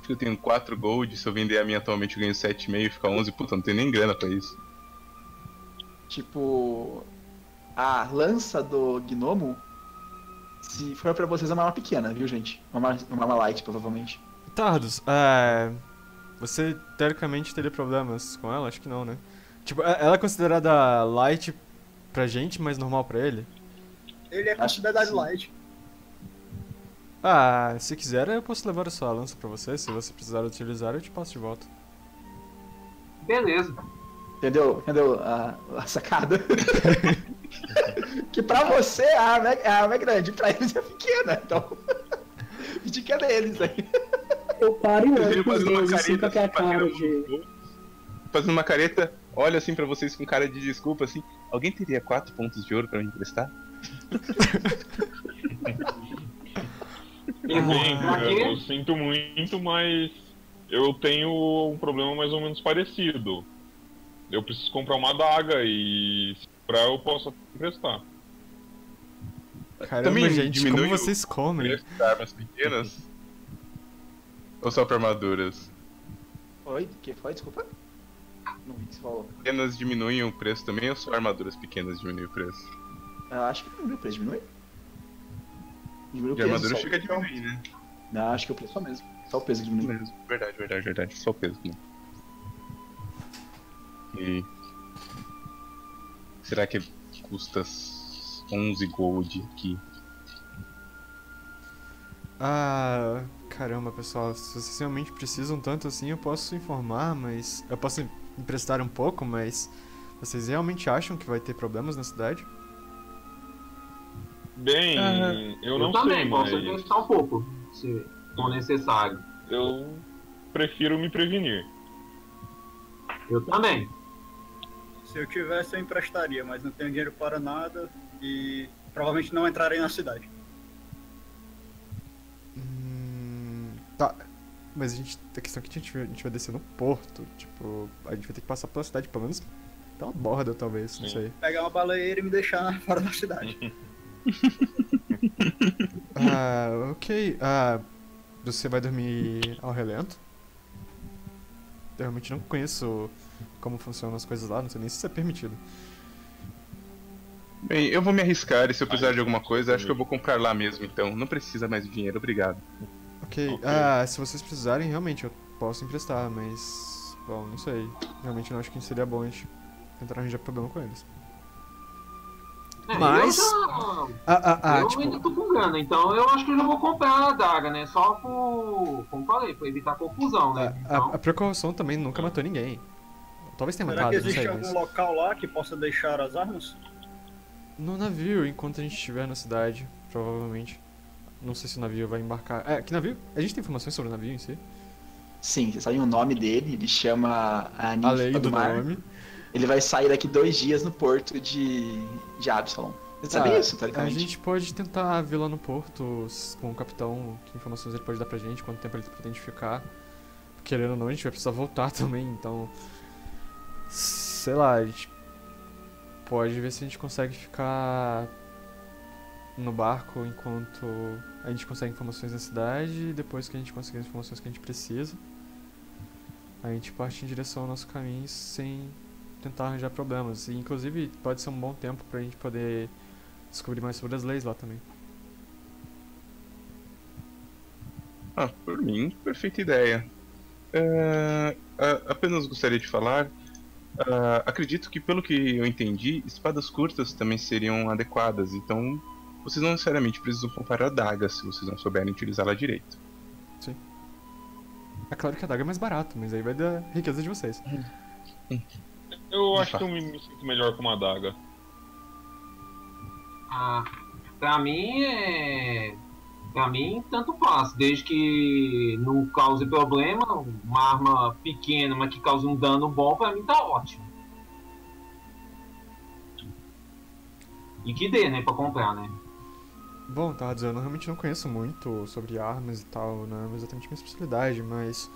Eu tenho 4 gold, se eu vender a minha atualmente eu ganho 7,5 fica 11, puta, não tenho nem grana pra isso. Tipo, a lança do gnomo, se for pra vocês, é uma arma pequena, viu, gente? Uma arma, uma arma light, provavelmente. Tardos, é. Você teoricamente teria problemas com ela? Acho que não, né? Tipo, é- ela é considerada light pra gente, mas normal pra ele? Ele é considerado light. Ah, se quiser eu posso levar a sua lança pra você. Se você precisar utilizar, eu te passo de volta. Beleza. Entendeu? Entendeu a, a sacada? *laughs* que pra você a arma, é, a arma é grande, pra eles é pequena, então. *laughs* Dica deles aí. Eu paro e olho pros dois, assim, com aquela cara de. Fazendo uma careta, olha assim pra vocês com cara de desculpa, assim. Alguém teria 4 pontos de ouro pra me emprestar? Bem, Pra eu, sinto muito, mas eu tenho um problema mais ou menos parecido. Eu preciso comprar uma adaga e se comprar eu posso emprestar. Caramba, Também gente, diminui como o vocês comem? Preço de armas pequenas? Ou só pra armaduras? Oi, que foi? Desculpa. Não vi o que você falou. Pequenas diminuem o preço também ou só armaduras pequenas diminuem o preço? Eu acho que diminui o preço, diminui? Diminui o De peso. armadura só. chega a diminuir, né? Não, acho que o preço é o mesmo. Só o peso que diminui. Mesmo. Verdade, verdade, verdade. Só o peso, né? E. Será que custa 11 gold aqui? Ah, caramba, pessoal, se vocês realmente precisam tanto assim, eu posso informar, mas. Eu posso emprestar um pouco, mas. Vocês realmente acham que vai ter problemas na cidade? Bem, Ah, eu não também sei, posso mas emprestar um pouco, se for necessário. eu prefiro me prevenir. Eu também. Se eu tivesse, eu emprestaria, mas não tenho dinheiro para nada e provavelmente não entrarei na cidade. Hum, tá. Mas a gente. A questão é que a gente, vai, a gente vai descer no porto. Tipo, a gente vai ter que passar pela cidade, pelo menos pela borda, talvez, não Sim. sei. Pegar uma baleeira e me deixar *laughs* fora da cidade. *laughs* Ah, ok. Ah, você vai dormir ao relento? Eu realmente não conheço como funcionam as coisas lá, não sei nem se isso é permitido. Bem, eu vou me arriscar e se eu precisar de alguma coisa, acho que eu vou comprar lá mesmo, então. Não precisa mais de dinheiro, obrigado. Ok, Ok. ah, se vocês precisarem, realmente eu posso emprestar, mas. Bom, não sei. Realmente não acho que seria bom a gente tentar arranjar problema com eles. É, Mas- Eu, já, Ah, ah, ah, eu tipo. ainda tô com grana, então eu acho que eu já vou comprar a adaga, né? Só por. Como falei, pra evitar confusão, né? A, a, Então, a precaução também nunca matou ninguém. Talvez tenha Será que matado, não existe sei, algum mas. local lá que possa deixar as armas? No navio, enquanto a gente estiver na cidade, provavelmente. Não sei se o navio vai embarcar. É, que navio? A gente tem informações sobre o navio em si? Sim, vocês sabem o nome dele, ele chama a Além Ninfa do do Mar. nome. Ele vai sair daqui dois dias no porto de, de Absalom. Você sabia Ah, isso, A teoricamente? gente pode tentar ver lá no porto com o capitão que informações ele pode dar pra gente, quanto tempo ele pretende ficar. Querendo ou não, a gente vai precisar voltar *laughs* também, então. Sei lá, a gente pode ver se a gente consegue ficar no barco enquanto a gente consegue informações na cidade e depois que a gente conseguir as informações que a gente precisa, a gente parte em direção ao nosso caminho sem tentar arranjar problemas. E inclusive pode ser um bom tempo pra gente poder descobrir mais sobre as leis lá também. Ah, por mim, perfeita ideia. É, a- apenas gostaria de falar. ah, acredito que, pelo que eu entendi, espadas curtas também seriam adequadas, então vocês não necessariamente precisam comprar a adaga se vocês não souberem utilizá-la direito. É claro que a daga é mais barato, mas aí vai da riqueza de vocês. Eu De acho que eu me, me sinto melhor com uma adaga. ah, pra mim é. Pra mim, tanto faz. Desde que não cause problema, uma arma pequena, mas que cause um dano bom, pra mim tá ótimo. E que dê, né, pra comprar, né? Bom, tá dizendo, eu realmente não conheço muito sobre armas e tal, não é exatamente minha especialidade, mas.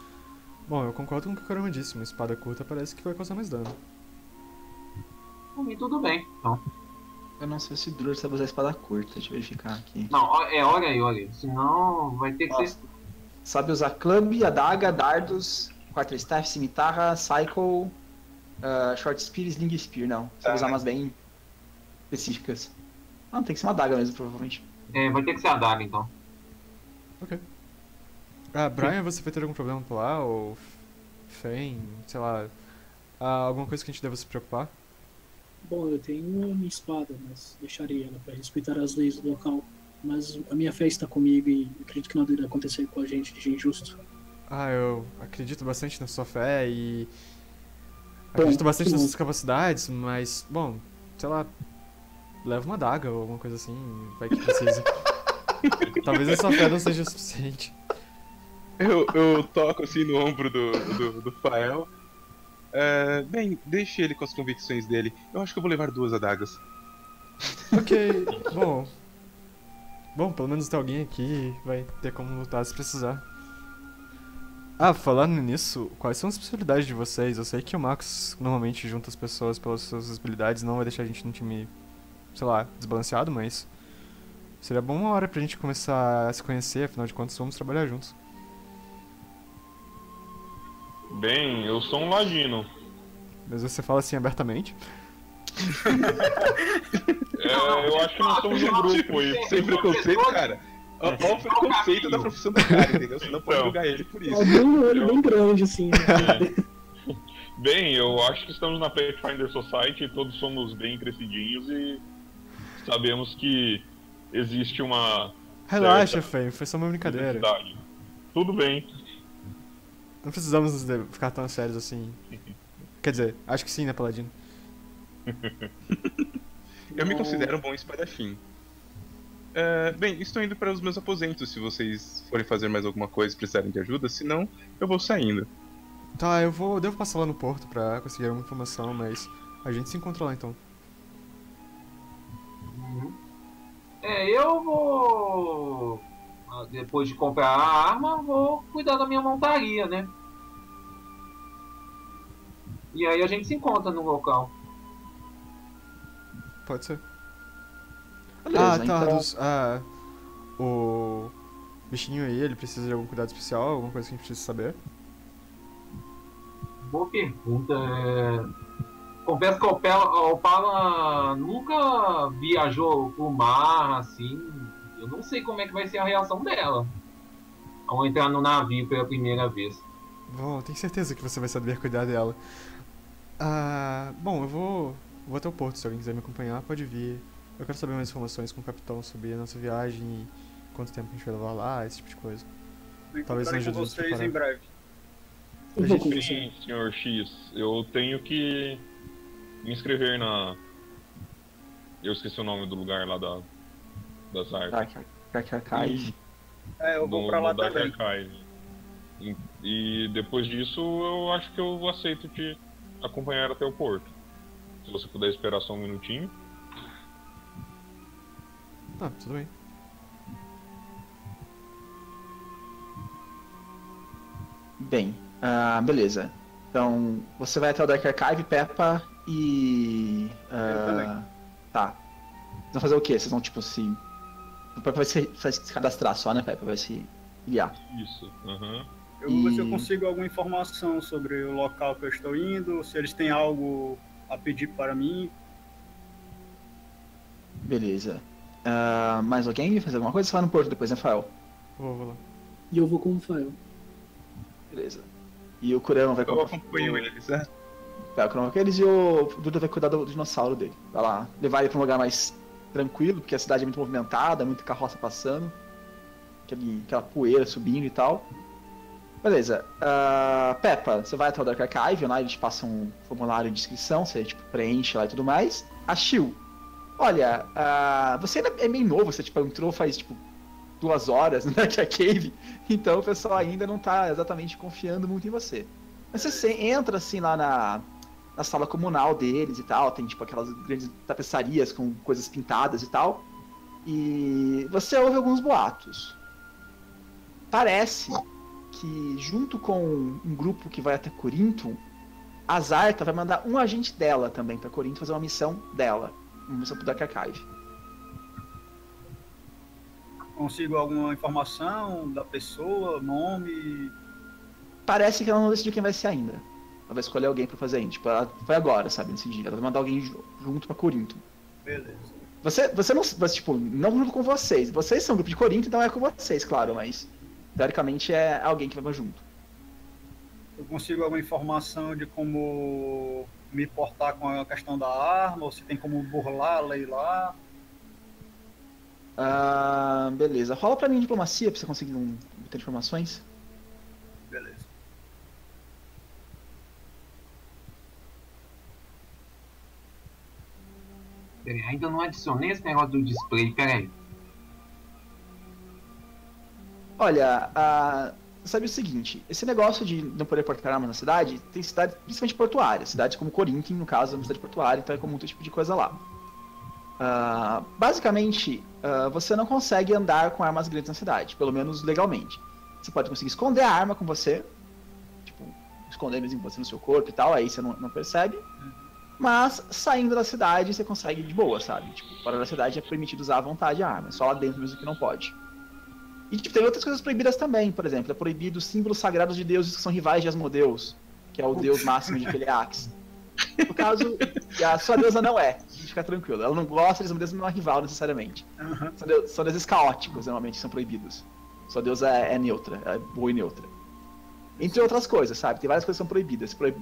Bom, eu concordo com o que o Karama disse, uma espada curta parece que vai causar mais dano. Por mim, tudo bem. Eu não sei se Drur sabe usar espada curta, deixa eu verificar aqui. não, é, olha aí, olha aí. Senão vai ter que ser. Sabe usar club, adaga, dardos, quarterstaff, cimitarra, cycle, ah, short spear e sling spear, não. Sabe Tá. usar umas bem específicas. Ah, tem que ser uma adaga mesmo, provavelmente. É, vai ter que ser a daga, então. Ok. Ah, Brian, você vai ter algum problema por lá? Ou. Fen, sei lá. Ah, alguma coisa que a gente deva se preocupar? Bom, eu tenho a minha espada, mas deixaria ela para respeitar as leis do local. Mas a minha fé está comigo e acredito que nada irá acontecer com a gente de injusto. Ah, eu acredito bastante na sua fé e. Bom, Acredito bastante que nas bom. suas capacidades, mas, bom, sei lá. Leva uma daga ou alguma coisa assim, vai que precise. *laughs* Talvez a sua fé não seja o suficiente. Eu, eu toco assim no ombro do, do, do Fael. É, bem, deixe ele com as convicções dele. Eu acho que eu vou levar duas adagas. Ok, bom. Bom, pelo menos tem alguém aqui, vai ter como lutar se precisar. Ah, falando nisso, quais são as possibilidades de vocês? Eu sei que o Max normalmente junta as pessoas pelas suas habilidades, não vai deixar a gente num time, sei lá, desbalanceado, mas seria bom uma hora pra gente começar a se conhecer, afinal de contas vamos trabalhar juntos. Bem, eu sou um ladino. Mas você fala assim abertamente? É, eu acho que nós somos um grupo aí. Sem preconceito, cara. Ó o preconceito da profissão do cara, entendeu? Você não pode Então. julgar ele por isso. Alguém um olho bem grande, assim. né? Bem, eu acho que estamos na Pathfinder Society, todos somos bem crescidinhos e sabemos que existe uma Relaxa, Fê, foi só uma brincadeira. necessidade. Tudo bem. Não precisamos ficar tão sérios assim. *laughs* Quer dizer, acho que sim, né, Paladino? *laughs* Eu me considero um bom espadachim. É, bem, estou indo para os meus aposentos se vocês forem fazer mais alguma coisa e precisarem de ajuda, senão eu vou saindo. Tá, eu vou. Devo passar lá no porto pra conseguir alguma informação, mas. A gente se encontra lá então. Uhum. É, eu vou. ah, Depois de comprar a arma, vou cuidar da minha montaria, né? E aí a gente se encontra no local. Pode ser. Beleza, ah, então- Tardos, ah, o bichinho aí, ele precisa de algum cuidado especial, alguma coisa que a gente precisa saber? Boa pergunta. é, Confesso que a Opala, nunca viajou pro mar, assim. Eu não sei como é que vai ser a reação dela ao entrar no navio pela primeira vez. Bom, tenho certeza que você vai saber cuidar dela. Ah, bom, eu vou, vou até o porto, se alguém quiser me acompanhar, pode vir. Eu quero saber mais informações com o capitão sobre a nossa viagem e quanto tempo a gente vai levar lá, esse tipo de coisa. Eu Talvez ajude vocês em breve. Sim, senhor X, eu tenho que me inscrever na. Eu esqueci o nome do lugar lá da, das artes. Dark, Archive. É, eu vou no- pra lá Dark também. Archive. E, e depois disso, eu acho que eu aceito te acompanhar até o porto. Se você puder esperar só um minutinho. Ah, tudo bem. Bem, ah, beleza. Então, você vai até o Dark Archive, Peppa e. ah, também. tá. Vocês vão fazer o quê? Vocês vão, tipo, se. O Peppa vai se, vai se cadastrar só, né, Peppa? Vai se guiar. Isso. Aham. Eu vou ver se eu consigo alguma informação sobre o local que eu estou indo, se eles têm algo a pedir para mim. Beleza. Ah, mais alguém vai fazer alguma coisa? Você vai no porto depois, né, Fael? Vou, vou lá. E eu vou com o Fael. Beleza. E o Kurama vai Eu comprar- acompanho eles, né? Vai, o Kurama com eles e o Duda vai cuidar do dinossauro dele. Vai lá, levar ele pra um lugar mais tranquilo, porque a cidade é muito movimentada, muita carroça passando. Aquele, aquela poeira subindo e tal. Beleza. Ah, Peppa, você vai até o Dark Archive, lá eles passam um formulário de inscrição, você tipo, preenche lá e tudo mais. A Shil, olha, ah, você ainda é meio novo, você tipo, entrou faz tipo duas horas no *laughs* Dark Cave, então o pessoal ainda não tá exatamente confiando muito em você. Mas você entra assim lá na, na sala comunal deles e tal, tem tipo aquelas grandes tapeçarias com coisas pintadas e tal. E você ouve alguns boatos. Parece que junto com um grupo que vai até Corinto, a Zarta vai mandar um agente dela também pra Corinto fazer uma missão dela, uma missão pro Dark Archive. Consigo alguma informação da pessoa, nome. Parece que ela não decidiu quem vai ser ainda. Ela vai escolher alguém pra fazer ainda. Tipo, ela foi agora, sabe, nesse dia. Ela vai mandar alguém ju- junto pra Corinto. Beleza. Você, você não. Você, tipo, não junto com vocês. Vocês são grupo de Corinto, então é com vocês, claro, mas. Teoricamente é alguém que vai junto. Eu consigo alguma informação de como me portar com a questão da arma, ou se tem como burlar a lei lá. Ah, beleza. Rola pra mim diplomacia pra você conseguir um, ter informações. Beleza. Peraí, ainda não adicionei esse negócio do display, peraí. Olha, ah, sabe o seguinte, esse negócio de não poder portar armas na cidade, tem cidades, principalmente portuárias, cidades como Corinthians, no caso, é uma cidade portuária, então é comum esse tipo de coisa lá. Ah, basicamente, ah, você não consegue andar com armas grandes na cidade, pelo menos legalmente. Você pode conseguir esconder a arma com você, tipo, esconder mesmo você no seu corpo e tal, aí você não, não percebe. Mas saindo da cidade você consegue de boa, sabe? Tipo, fora da cidade é permitido usar à vontade a arma, é só lá dentro mesmo que não pode. E tipo, tem outras coisas proibidas também, por exemplo, é proibido símbolos sagrados de deuses que são rivais de Asmodeus, que é o deus máximo de Peleax. No caso, a sua deusa não é, fica tranquilo. Ela não gosta de Asmodeus, não é rival necessariamente. Aham. São, deus, são deuses caóticos, normalmente, que são proibidos. Sua deusa é, é neutra, é boa e neutra. Entre outras coisas, sabe? Tem várias coisas que são proibidas. Proib...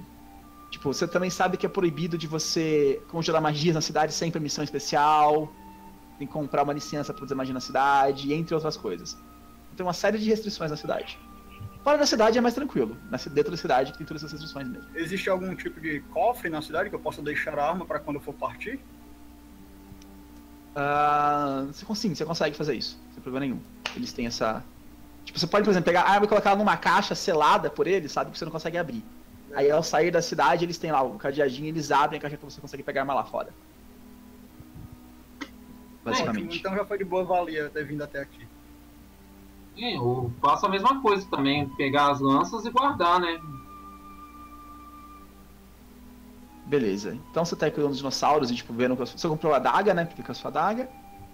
Tipo, você também sabe que é proibido de você congelar magias na cidade sem permissão especial. Tem que comprar uma licença para fazer magia na cidade, entre outras coisas. Tem uma série de restrições na cidade. Fora da cidade é mais tranquilo. Dentro da cidade que tem todas essas restrições mesmo. Existe algum tipo de cofre na cidade que eu possa deixar a arma para quando eu for partir? Ah, você, sim, você consegue fazer isso, sem problema nenhum. Eles têm essa. Tipo, você pode, por exemplo, pegar a arma e colocar ela numa caixa selada por eles, sabe? Que você não consegue abrir. Aí ao sair da cidade, eles têm lá o cadeadinho, eles abrem a caixa que você consegue pegar arma lá fora. Basicamente. Então já foi de boa valia ter vindo até aqui. É, eu faço a mesma coisa também, pegar as lanças e guardar, né? Beleza. Então você tá aí cuidando dos dinossauros e, tipo, vendo que você comprou a adaga, né? Que fica a sua adaga.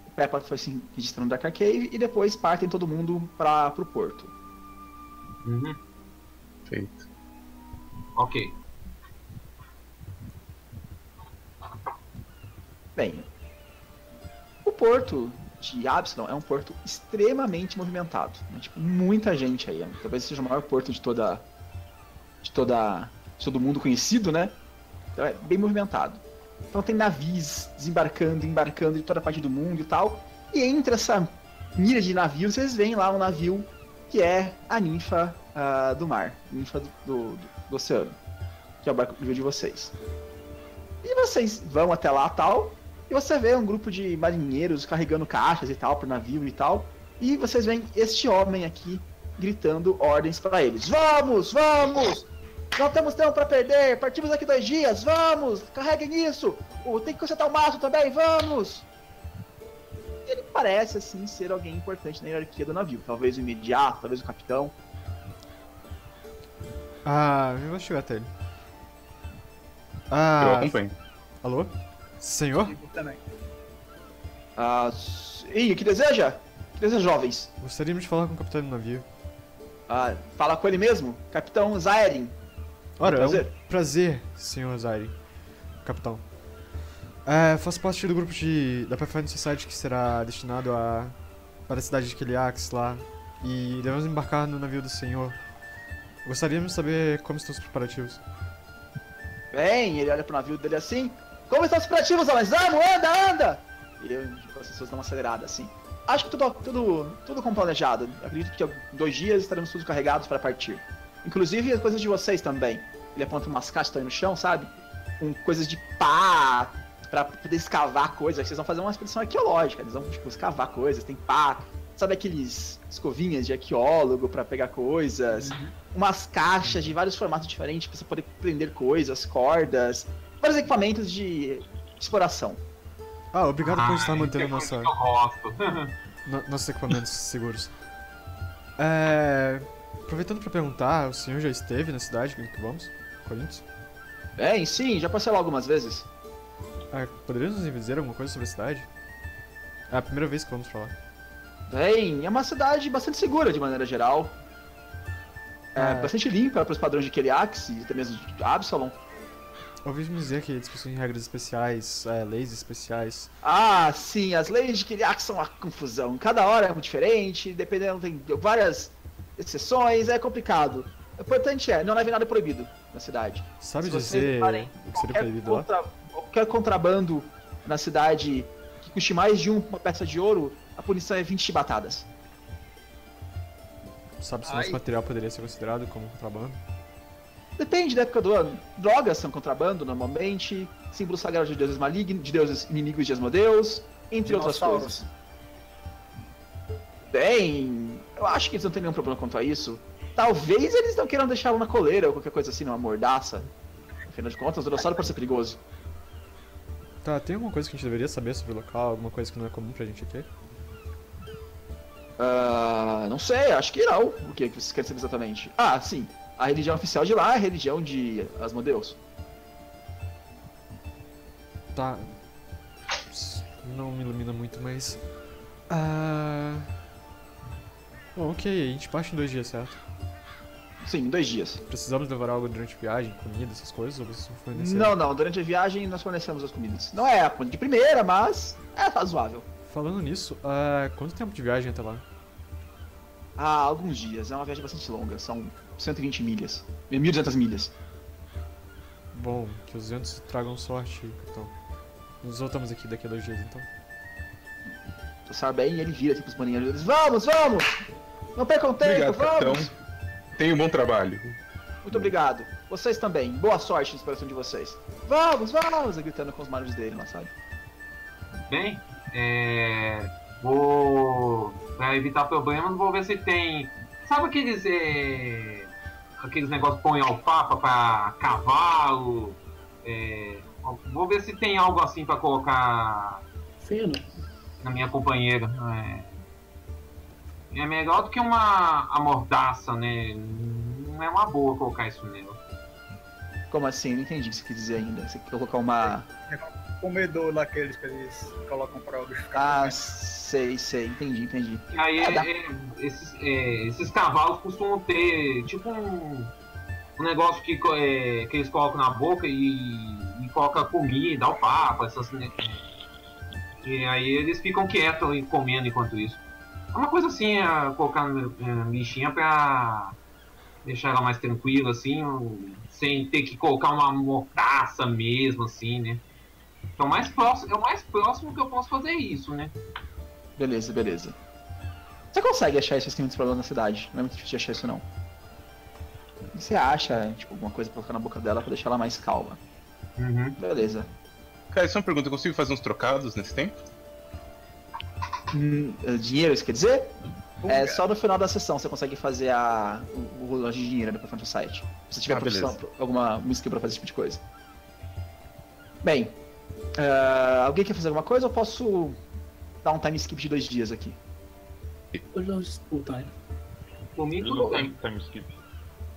O Peppa foi se registrando no Dark Cave e depois partem todo mundo para pro porto. Uhum. Feito. Ok. Bem, o porto de Absalom é um porto extremamente movimentado. Né? Tipo, muita gente aí. Talvez seja o maior porto de toda. de toda. de todo mundo conhecido, né? Então é bem movimentado. Então tem navios desembarcando, embarcando de toda parte do mundo e tal. E entre essa mira de navios, vocês veem lá um navio que é a ninfa uh, do mar, ninfa do, do, do, oceano, que é o barco de vocês. E vocês vão até lá tal, e você vê um grupo de marinheiros carregando caixas e tal pro navio e tal. E vocês veem este homem aqui gritando ordens para eles: Vamos, vamos! Não temos tempo para perder. Partimos daqui dois dias. Vamos, carreguem isso. Tem que consertar o maço também. Vamos. Ele parece assim ser alguém importante na hierarquia do navio. Talvez o imediato, talvez o capitão. Ah, eu vou chegar até ele. Ah, eu acompanho. Alô? Senhor? Também. Ah, e que deseja? Que deseja, jovens? Gostaríamos de falar com o capitão do navio. Ah, fala com ele mesmo? Capitão Zairin. Ora, é prazer. é um prazer, senhor Zairin. Capitão. É, faço parte do grupo de, da Pathfinder Society que será destinado a, para a cidade de Keliax lá. E devemos embarcar no navio do senhor. Gostaríamos de saber como estão os preparativos. Bem, ele olha pro navio dele assim. Como estão os preparativos, homens? Vamos, anda, anda! E eu, as pessoas dão uma acelerada assim. Acho que tudo, tudo, tudo com planejado. Acredito que em dois dias estaremos todos carregados para partir. Inclusive as coisas de vocês também. Ele aponta umas caixas no chão, sabe? Com coisas de pá, para poder escavar coisas. Vocês vão fazer uma expedição arqueológica, eles vão tipo, escavar coisas, tem pá. Sabe aqueles escovinhas de arqueólogo para pegar coisas? Uhum. Umas caixas de vários formatos diferentes para você poder prender coisas, cordas, vários equipamentos de exploração. Ah, obrigado por estar mantendo é nossa... *laughs* no, nossos equipamentos seguros. É... Aproveitando para perguntar, o senhor já esteve na cidade que vamos? Corinthians? Bem, sim, já passei lá algumas vezes. Ah, poderia nos dizer alguma coisa sobre a cidade? É a primeira vez que vamos lá. Bem, é uma cidade bastante segura de maneira geral. É ah. bastante limpa para os padrões de Keliax e até mesmo de Absalom. Ouvi-me dizer que discussões de regras especiais, é, leis especiais. Ah, sim, as leis de Keliax são uma confusão. Cada hora é muito diferente, dependendo, tem várias exceções, é complicado. O importante é, não leve nada proibido na cidade. Sabe Se dizer o que seria proibido contra, lá? Qualquer contrabando na cidade que custe mais de uma peça de ouro, a punição é 20 chibatadas. Sabe se Ai. nosso material poderia ser considerado como contrabando? Depende da época do ano. Drogas são contrabando normalmente, símbolos sagrados de deuses malignos, de deuses inimigos de Asmodeus, entre outras coisas. Bem, eu acho que eles não têm nenhum problema quanto a isso. Talvez eles não queiram deixá-lo na coleira ou qualquer coisa assim, numa mordaça. Afinal de contas, o dinossauro pode ser perigoso. Tá, tem alguma coisa que a gente deveria saber sobre o local? Alguma coisa que não é comum pra gente aqui? Uh, não sei, acho que não. O que vocês querem saber exatamente? Ah, sim. A religião oficial de lá é a religião de Asmodeus. Tá. Não me ilumina muito, mas. Ah. Bom, ok, a gente parte em dois dias, certo? Sim, dois dias. Precisamos levar algo durante a viagem, comida, essas coisas, ou vocês forneceram? Não, não, durante a viagem nós fornecemos as comidas. Não é a de primeira, mas é razoável. Falando nisso, uh, quanto tempo de viagem até lá? Ah, alguns dias. É uma viagem bastante longa, são 120 milhas. 1.200 milhas. Bom, que os ventos tragam sorte, então. Nos voltamos aqui daqui a dois dias, então. Tu sabe bem, ele vira tipo os maninhos eles, vamos, vamos! Não percam tempo, obrigado, vamos! Capitão. Tenha um bom trabalho. Muito obrigado. Vocês também. Boa sorte na inspiração de vocês. Vamos, vamos! Gritando com os maridos dele lá, sabe? Bem, é... Vou... Pra evitar problemas, vou ver se tem... Sabe aqueles... É... aqueles negócios que põem alfafa para cavalo. É, vou ver se tem algo assim para colocar. Feno. Na minha companheira. É, é melhor do que uma amordaça, né? Não é uma boa colocar isso nela. Como assim? Não entendi o que você quer dizer ainda. Você quer colocar uma. Comedor daqueles que eles colocam pra ficar. Ah, sei, sei. Entendi, entendi. E aí, é, é, esses, é, esses cavalos costumam ter tipo um, um negócio que, é, que eles colocam na boca e, e colocam comida, alfafa, essas. Né? E aí eles ficam quietos e comendo enquanto isso. É uma coisa assim, é, colocar na bichinha pra deixar ela mais tranquila, assim, sem ter que colocar uma mordaça mesmo, assim, né? Então, mais próximo, é o mais próximo que eu posso fazer isso, né? Beleza, beleza. Você consegue achar esses tem muitos problemas na cidade. Não é muito difícil de achar isso, não. Você acha, tipo, alguma coisa pra colocar na boca dela pra deixar ela mais calma. Uhum. Beleza. Cara, só uma pergunta, eu consigo fazer uns trocados nesse tempo? Hum, eh, dinheiro, isso quer dizer? é só no final da sessão você consegue fazer a, o, o de dinheiro do Performance Site. Se você tiver ah, profissão, alguma música pra fazer esse tipo de coisa. Bem, uh, alguém quer fazer alguma coisa ou posso dar um time skip de dois dias aqui? Eu já o time. Por mim, tudo bem. Time skip.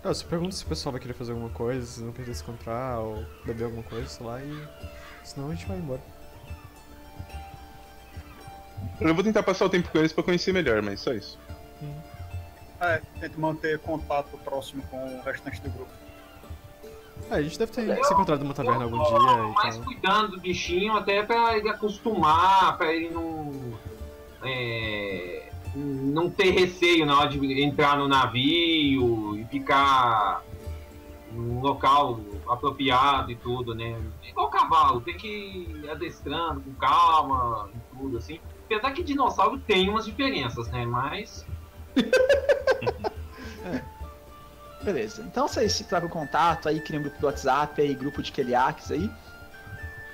Ah, você pergunta se o pessoal vai querer fazer alguma coisa, se não quer se encontrar ou beber alguma coisa, sei lá, e senão a gente vai embora. Eu vou tentar passar o tempo com eles pra conhecer melhor, mas só isso. Hum. É, tento manter contato próximo com o restante do grupo. É, a gente deve ter eu, se encontrado numa taverna algum dia. Mais então... cuidando do bichinho, até pra ele acostumar, pra ele não. É, não ter receio na hora de entrar no navio e ficar num local apropriado e tudo, né? Igual cavalo, tem que ir adestrando com calma e tudo, assim. Apesar que dinossauro tem umas diferenças, né? Mas. *laughs* *laughs* é. Beleza. Então vocês se tragam contato aí, criam um grupo do WhatsApp aí, grupo de Keliacs aí.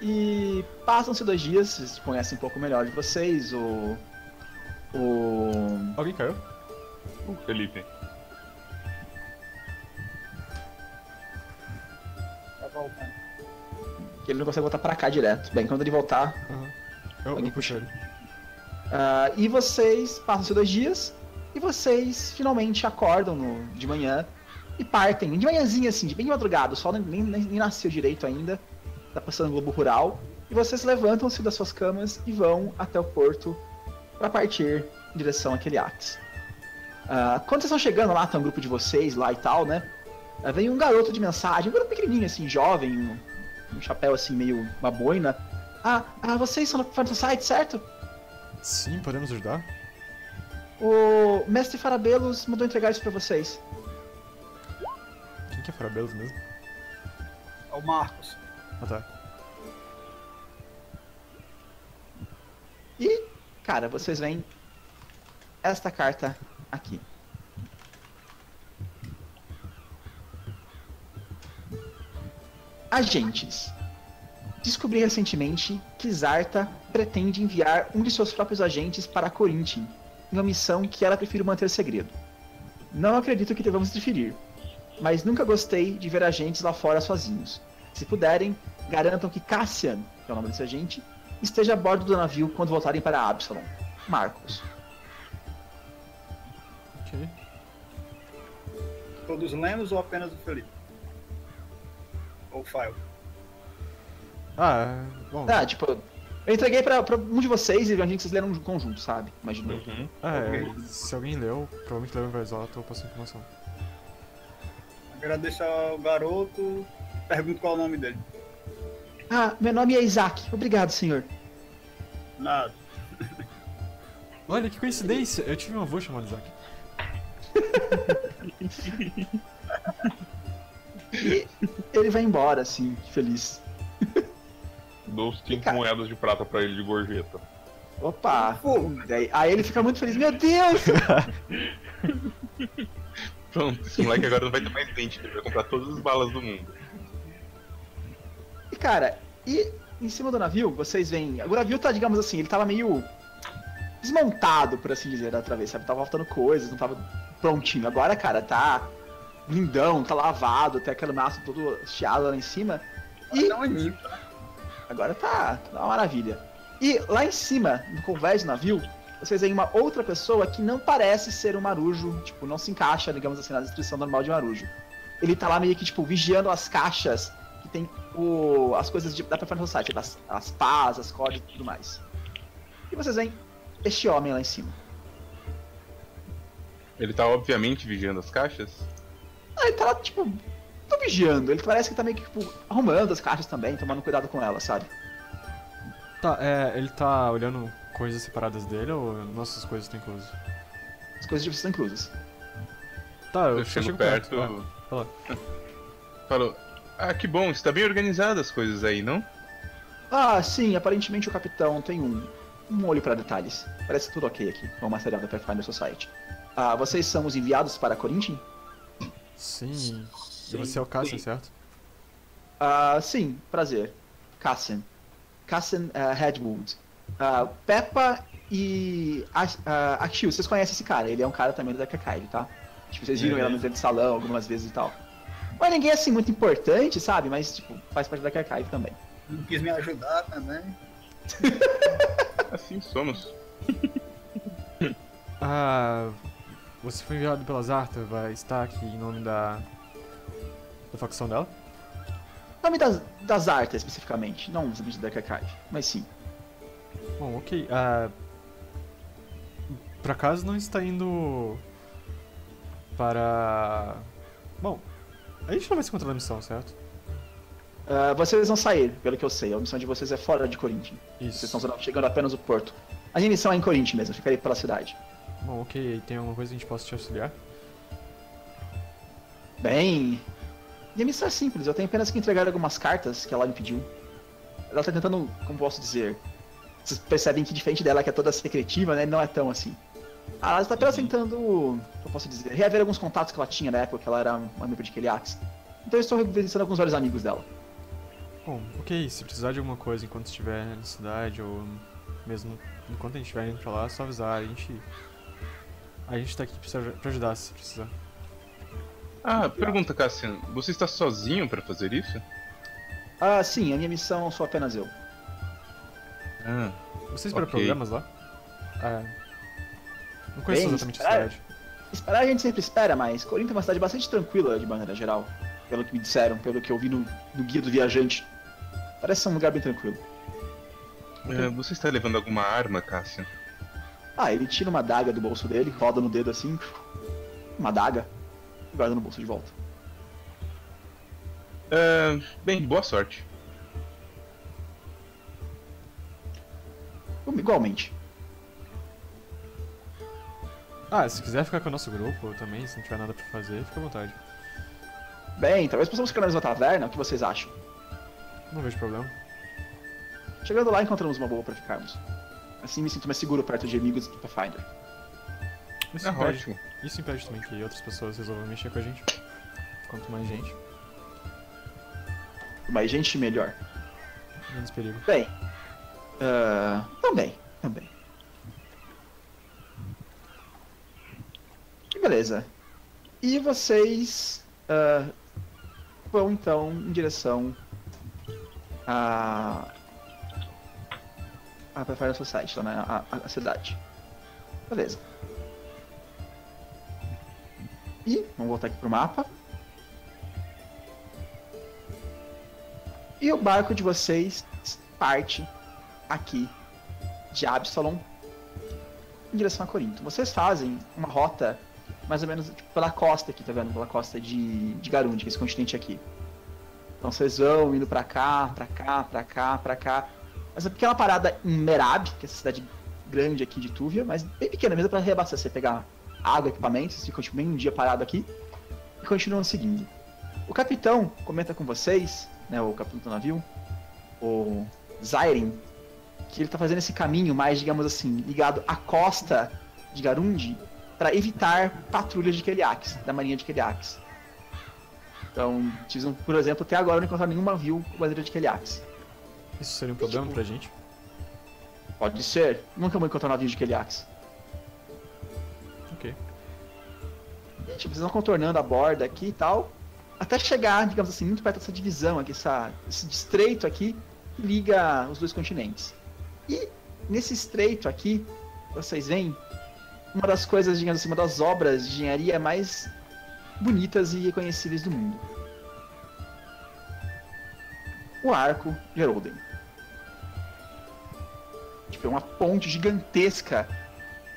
E passam-se dois dias, vocês conhecem um pouco melhor de vocês, o. O. Alguém caiu? O Felipe. Tá voltando. Ele não consegue voltar pra cá direto. Bem, quando ele voltar. Uhum. Eu, alguém puxa ele. Uh, e vocês passam-se dois dias e vocês finalmente acordam no, de manhã e partem. De manhãzinha, assim, de bem de madrugada, o sol nem, nem, nem nasceu direito ainda, tá passando no globo rural. E vocês levantam-se das suas camas e vão até o porto para partir em direção àquele Axe. Uh, quando vocês estão chegando lá, tá um grupo de vocês lá e tal, né? Uh, vem um garoto de mensagem, um garoto pequenininho, assim, jovem, um, um chapéu assim, meio uma boina. Ah, ah vocês são do site, certo? Sim, podemos ajudar? O mestre Farabelos mandou entregar isso pra vocês. Que é Farabelos mesmo? É o Marcos. Ah tá. E, cara, vocês veem esta carta aqui. Agentes. Descobri recentemente que Zarta pretende enviar um de seus próprios agentes para Corinthia, em uma missão que ela prefere manter segredo. Não acredito que devamos interferir, mas nunca gostei de ver agentes lá fora sozinhos. Se puderem, garantam que Cassian, que é o nome desse agente, esteja a bordo do navio quando voltarem para Absalom. Marcos. Ok. Todos lemos ou apenas o Felipe? Ou o File? Ah, bom. Ah, tipo, eu entreguei pra, pra um de vocês e imagino que vocês leram um conjunto, sabe? Imagino. Uhum. É, se alguém leu, provavelmente leu em voz alta ou passou informação. Agradeço ao garoto. Pergunto qual é o nome dele. Ah, meu nome é Isaac. Obrigado, senhor. Nada. Olha que coincidência, eu tive um avô chamado Isaac. *laughs* e ele vai embora, assim, feliz. Dou 5 moedas de prata pra ele de gorjeta. Opa! Aí ele fica muito feliz. Meu Deus! *laughs* Pronto, esse moleque agora não vai ter mais dente, ele vai comprar todas as balas do mundo. E cara, e em cima do navio, vocês veem. O navio tá, digamos assim, ele tava meio desmontado, por assim dizer, da outra vez, sabe? Tava faltando coisas, não tava prontinho. Agora, cara, tá lindão, tá lavado, tem aquele massa todo chiado lá em cima. E... Limpo, né? Agora tá, tá uma maravilha. E lá em cima, no convés do navio, vocês veem uma outra pessoa que não parece ser um marujo, tipo, não se encaixa, digamos assim, na descrição normal de marujo. Ele tá lá meio que, tipo, vigiando as caixas que tem o, as coisas de, da Performance Society, as, as pás, as códigos e tudo mais. E vocês veem este homem lá em cima. Ele tá obviamente vigiando as caixas? Ah, ele tá lá, tipo, tô vigiando. Ele parece que tá meio que, tipo, arrumando as caixas também, tomando cuidado com elas, sabe? Tá, é, ele tá olhando coisas separadas dele ou nossas coisas estão inclusas? As coisas de vocês estão inclusas. Tá, eu, eu chego, chego perto. perto. Ah. *laughs* Falou. Ah, que bom, está bem organizado as coisas aí, não? Ah, sim, aparentemente o capitão tem um, um olho para detalhes. Parece tudo ok aqui, com o material da Pathfinder Society. Ah, vocês são os enviados para Corinthians? Sim. E você é o Cassian, certo? Ah, sim, prazer. Cassian. Cassian uh, Headwood. Uh, Peppa e a, uh, a Chiu, vocês conhecem esse cara, ele é um cara também do Kakai, tá? Tipo, vocês viram é. ele no salão algumas vezes e tal. Não é ninguém assim muito importante, sabe? Mas, tipo, faz parte da Kakai também. Não quis me ajudar também. *laughs* assim somos. *laughs* ah, você foi enviado pela Zarta, vai estar aqui em nome da. da facção dela? Nome das, das artes especificamente, não simplesmente da Kakai, mas sim. Bom, ok. Uh, por acaso não está indo para. Bom, a gente não vai se encontrar na missão, certo? Uh, vocês vão sair, pelo que eu sei. A missão de vocês é fora de Corinthians. Isso. Vocês estão chegando apenas no porto. A minha missão é em Corinthians mesmo, ficarei pela cidade. Bom, ok. Tem alguma coisa que a gente possa te auxiliar? Bem, minha missão é simples. Eu tenho apenas que entregar algumas cartas que ela me pediu. Ela está tentando, como posso dizer, vocês percebem que diferente dela, que é toda secretiva, né? Não é tão assim. Ah, ela está apenas tentando, eu posso dizer, reaver alguns contatos que ela tinha na época que ela era uma membro de Keliax. Então eu estou revisitando alguns velhos amigos dela. Bom, ok, se precisar de alguma coisa enquanto estiver na cidade ou mesmo enquanto a gente estiver indo pra lá, é só avisar, a gente. A gente tá aqui pra ajudar se precisar. Ah, pergunta, Cassian, você está sozinho para fazer isso? Ah, sim, a minha missão sou apenas eu. Ah, Você espera okay. programas lá? É. Não conheço Bem, exatamente esperar, a cidade. Esperar a gente sempre espera, mas Corinto é uma cidade bastante tranquila de maneira geral. Pelo que me disseram, pelo que eu vi no, no guia do viajante. Parece ser um lugar bem tranquilo. É, você está levando alguma arma, Cassian? Ah, ele tira uma daga do bolso dele, roda no dedo assim. Uma daga. E guarda no bolso de volta. É, bem, boa sorte. Igualmente. Ah, se quiser ficar com o nosso grupo também, se não tiver nada pra fazer, fica à vontade. Bem, talvez possamos ficar na mesma taverna, o que vocês acham? Não vejo problema. Chegando lá, encontramos uma boa pra ficarmos. Assim me sinto mais seguro perto de amigos do Pathfinder. Isso, é impede, ótimo. isso impede também que outras pessoas resolvam mexer com a gente. Quanto mais gente. Mais gente, melhor. Menos perigo. Bem, Uh, também, também. Beleza. E vocês uh, vão então em direção a a Pathfinder Society, né? a, a, a cidade. Beleza. E vamos voltar aqui pro mapa. E o barco de vocês parte aqui de Absalom em direção a Corinto. Vocês fazem uma rota mais ou menos tipo, pela costa aqui, tá vendo? Pela costa de, de Garundi, que é esse continente aqui. Então vocês vão indo pra cá, pra cá, pra cá, pra cá. Mas é pequena parada em Merab, que é essa cidade grande aqui de Túvia, mas bem pequena mesmo para reabastecer, pegar água, equipamentos, ficam tipo, bem um dia parado aqui e continuam seguindo. O capitão comenta com vocês, né, o capitão do navio, o Zairin, que ele tá fazendo esse caminho mais, digamos assim, ligado à costa de Garundi para evitar patrulhas de Keliax, da marinha de Keliax. Então, por exemplo, até agora não encontraram nenhum navio com bandeira de Keliax. Isso seria um problema tipo, pra gente? Pode ser. Nunca vou encontrar um navio de Keliax. Ok. tipo, vocês vão contornando a borda aqui e tal, até chegar, digamos assim, muito perto dessa divisão aqui, essa, esse estreito aqui, que liga os dois continentes. E nesse estreito aqui, vocês veem uma das coisas, digamos assim, uma das obras de engenharia mais bonitas e reconhecíveis do mundo. O arco de Eroden. Tipo, é uma ponte gigantesca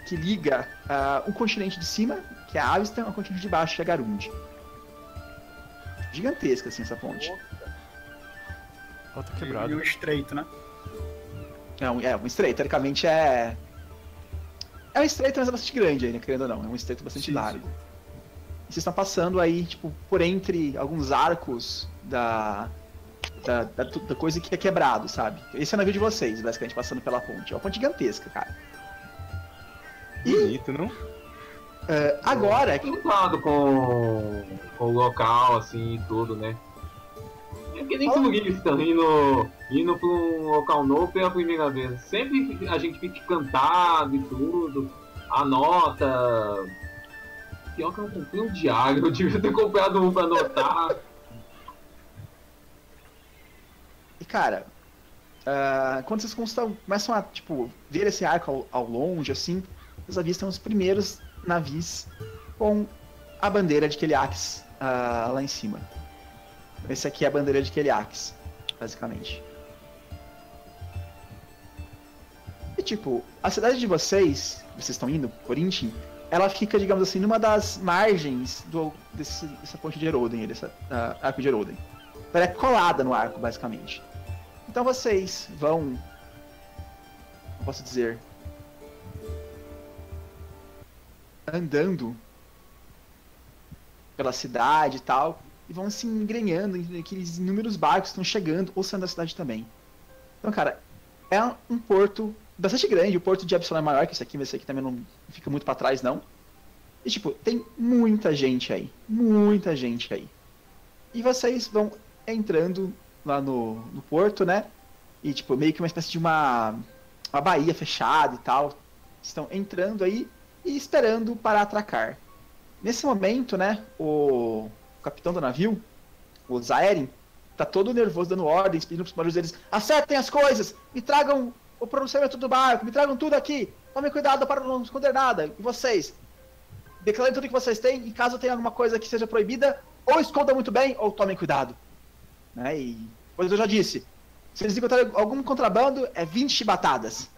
que liga uh, o continente de cima, que é a Avistan, ao continente de baixo, que é Garund. Gigantesca, assim, essa ponte. Outra quebrada. E o estreito, né? Não, é, um estreito, teoricamente é. É um estreito, mas é bastante grande aí, né? Querendo ou não. É um estreito bastante sim, largo. Sim. E vocês estão passando aí, tipo, por entre alguns arcos da, da, da, da, coisa que é quebrado, sabe? Esse é o navio de vocês, basicamente, passando pela ponte. É uma ponte gigantesca, cara. E, Bonito, não? Uh, agora. Preocupado com, com o local, assim, e tudo, né? É que nem turista indo, indo pra um local novo pela primeira vez. Sempre a gente fica encantado e tudo, anota. Pior que eu comprei um diário, *laughs* eu devia ter comprado um pra anotar. E cara, uh, quando vocês começam a tipo, ver esse arco ao, ao longe, assim, vocês avistam os primeiros navios com a bandeira de Keliax uh, lá em cima. Esse aqui é a bandeira de Keliax, basicamente. E tipo, a cidade de vocês, vocês estão indo, Corinthians, ela fica, digamos assim, numa das margens do, desse, dessa ponte de Eroden, dessa uh, arco de Eroden. Ela é colada no arco, basicamente. Então vocês vão. Posso dizer? Andando pela cidade e tal, e vão se engrenhando aqueles inúmeros barcos que estão chegando ou saindo da cidade também. Então, cara, é um porto bastante grande. O porto de Epsilon é maior que esse aqui, mas esse aqui também não fica muito para trás, não. E, tipo, tem muita gente aí. Muita gente aí. E vocês vão entrando lá no, no porto, né? E, tipo, meio que uma espécie de uma, uma baía fechada e tal. Estão entrando aí e esperando para atracar. Nesse momento, né, o, o capitão do navio, o Zaerin, tá todo nervoso dando ordens, pedindo pros marinheiros deles, acertem as coisas, me tragam o pronunciamento do barco, me tragam tudo aqui, tomem cuidado para não esconder nada. E vocês, declarem tudo que vocês têm, e caso tenha alguma coisa que seja proibida, ou escondam muito bem, ou tomem cuidado. Né? E, pois eu já disse, se eles encontrarem algum contrabando, é 20 chibatadas.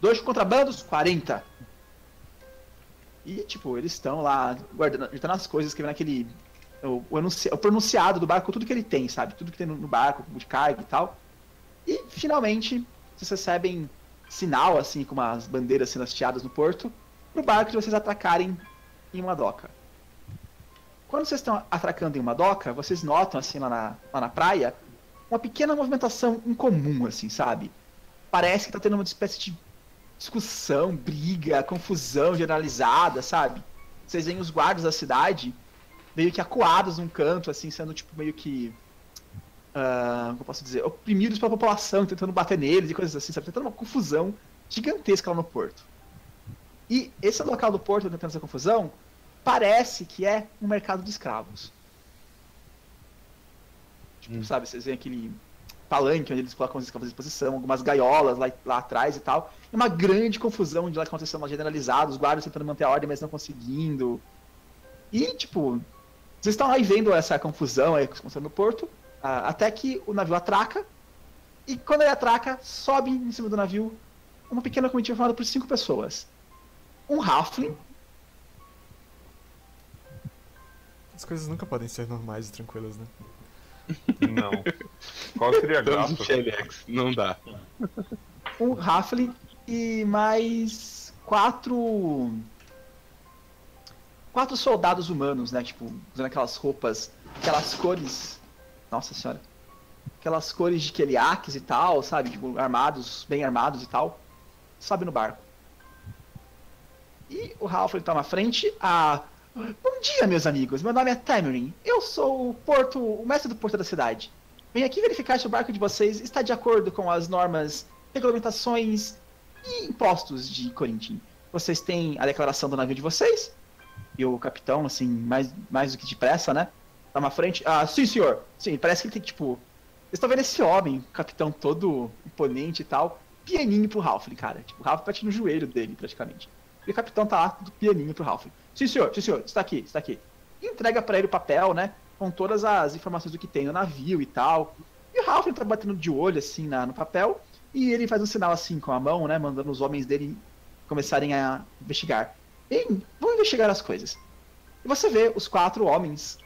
Dois contrabandos, 40. E, tipo, eles estão lá guardando, guardando as coisas, escrevendo aquele. O, o, o, pronunciado do barco, tudo que ele tem, sabe? Tudo que tem no, no barco, de carga e tal. E, finalmente, vocês recebem sinal, assim, com umas bandeiras sendo hasteadas no porto, pro barco de vocês atracarem em uma doca. Quando vocês estão atracando em uma doca, vocês notam, assim, lá na, lá na praia, uma pequena movimentação incomum, assim, sabe? Parece que tá tendo uma espécie de discussão, briga, confusão generalizada, sabe? Vocês veem os guardas da cidade meio que acuados num canto, assim, sendo tipo meio que. Uh, como eu posso dizer? Oprimidos pela população, tentando bater neles e coisas assim, sabe? Tentando uma confusão gigantesca lá no porto. E esse local do porto, tentando essa confusão, parece que é um mercado de escravos. Tipo, hum. sabe, vocês veem aquele palanque onde eles colocam os escravos à disposição, algumas gaiolas lá, lá atrás e tal. E uma grande confusão de lá acontecendo generalizada, os guardas tentando manter a ordem, mas não conseguindo. E, tipo, vocês estão aí vendo essa confusão aí acontecendo no porto, até que o navio atraca. E quando ele atraca, sobe em cima do navio uma pequena comitiva formada por cinco pessoas. Um Halfling. As coisas nunca podem ser normais e tranquilas, né? Não. Qual seria a graça? Não dá. Um Halfling e mais quatro. Quatro soldados humanos, né? Tipo, usando aquelas roupas, aquelas cores. Nossa senhora. Aquelas cores de Keliaques e tal, sabe? Tipo, armados, bem armados e tal. Sobe no barco. E o Ralph ele tá na frente, a Bom dia, meus amigos. Meu nome é Tamerin. Eu sou o porto, o mestre do porto da cidade. Venho aqui verificar se o barco de vocês está de acordo com as normas, regulamentações e impostos de Corinthia. Vocês têm a declaração do navio de vocês? e o capitão, assim, mais, mais do que depressa, né? Tá na frente. Ah, sim, senhor. Sim, parece que ele tem, tipo. Vocês estão vendo esse homem, capitão todo imponente e tal, pianinho pro Ralph, cara. Tipo, o Ralph bate no joelho dele, praticamente. E o capitão tá lá, tudo pianinho pro Ralph. Sim, senhor, sim, senhor, está aqui, está aqui. E entrega para ele o papel, né? Com todas as informações do que tem no navio e tal. E o Ralph tá batendo de olho, assim, na, no papel. E ele faz um sinal, assim, com a mão, né? Mandando os homens dele começarem a investigar. Bem, vamos investigar as coisas. E você vê os quatro homens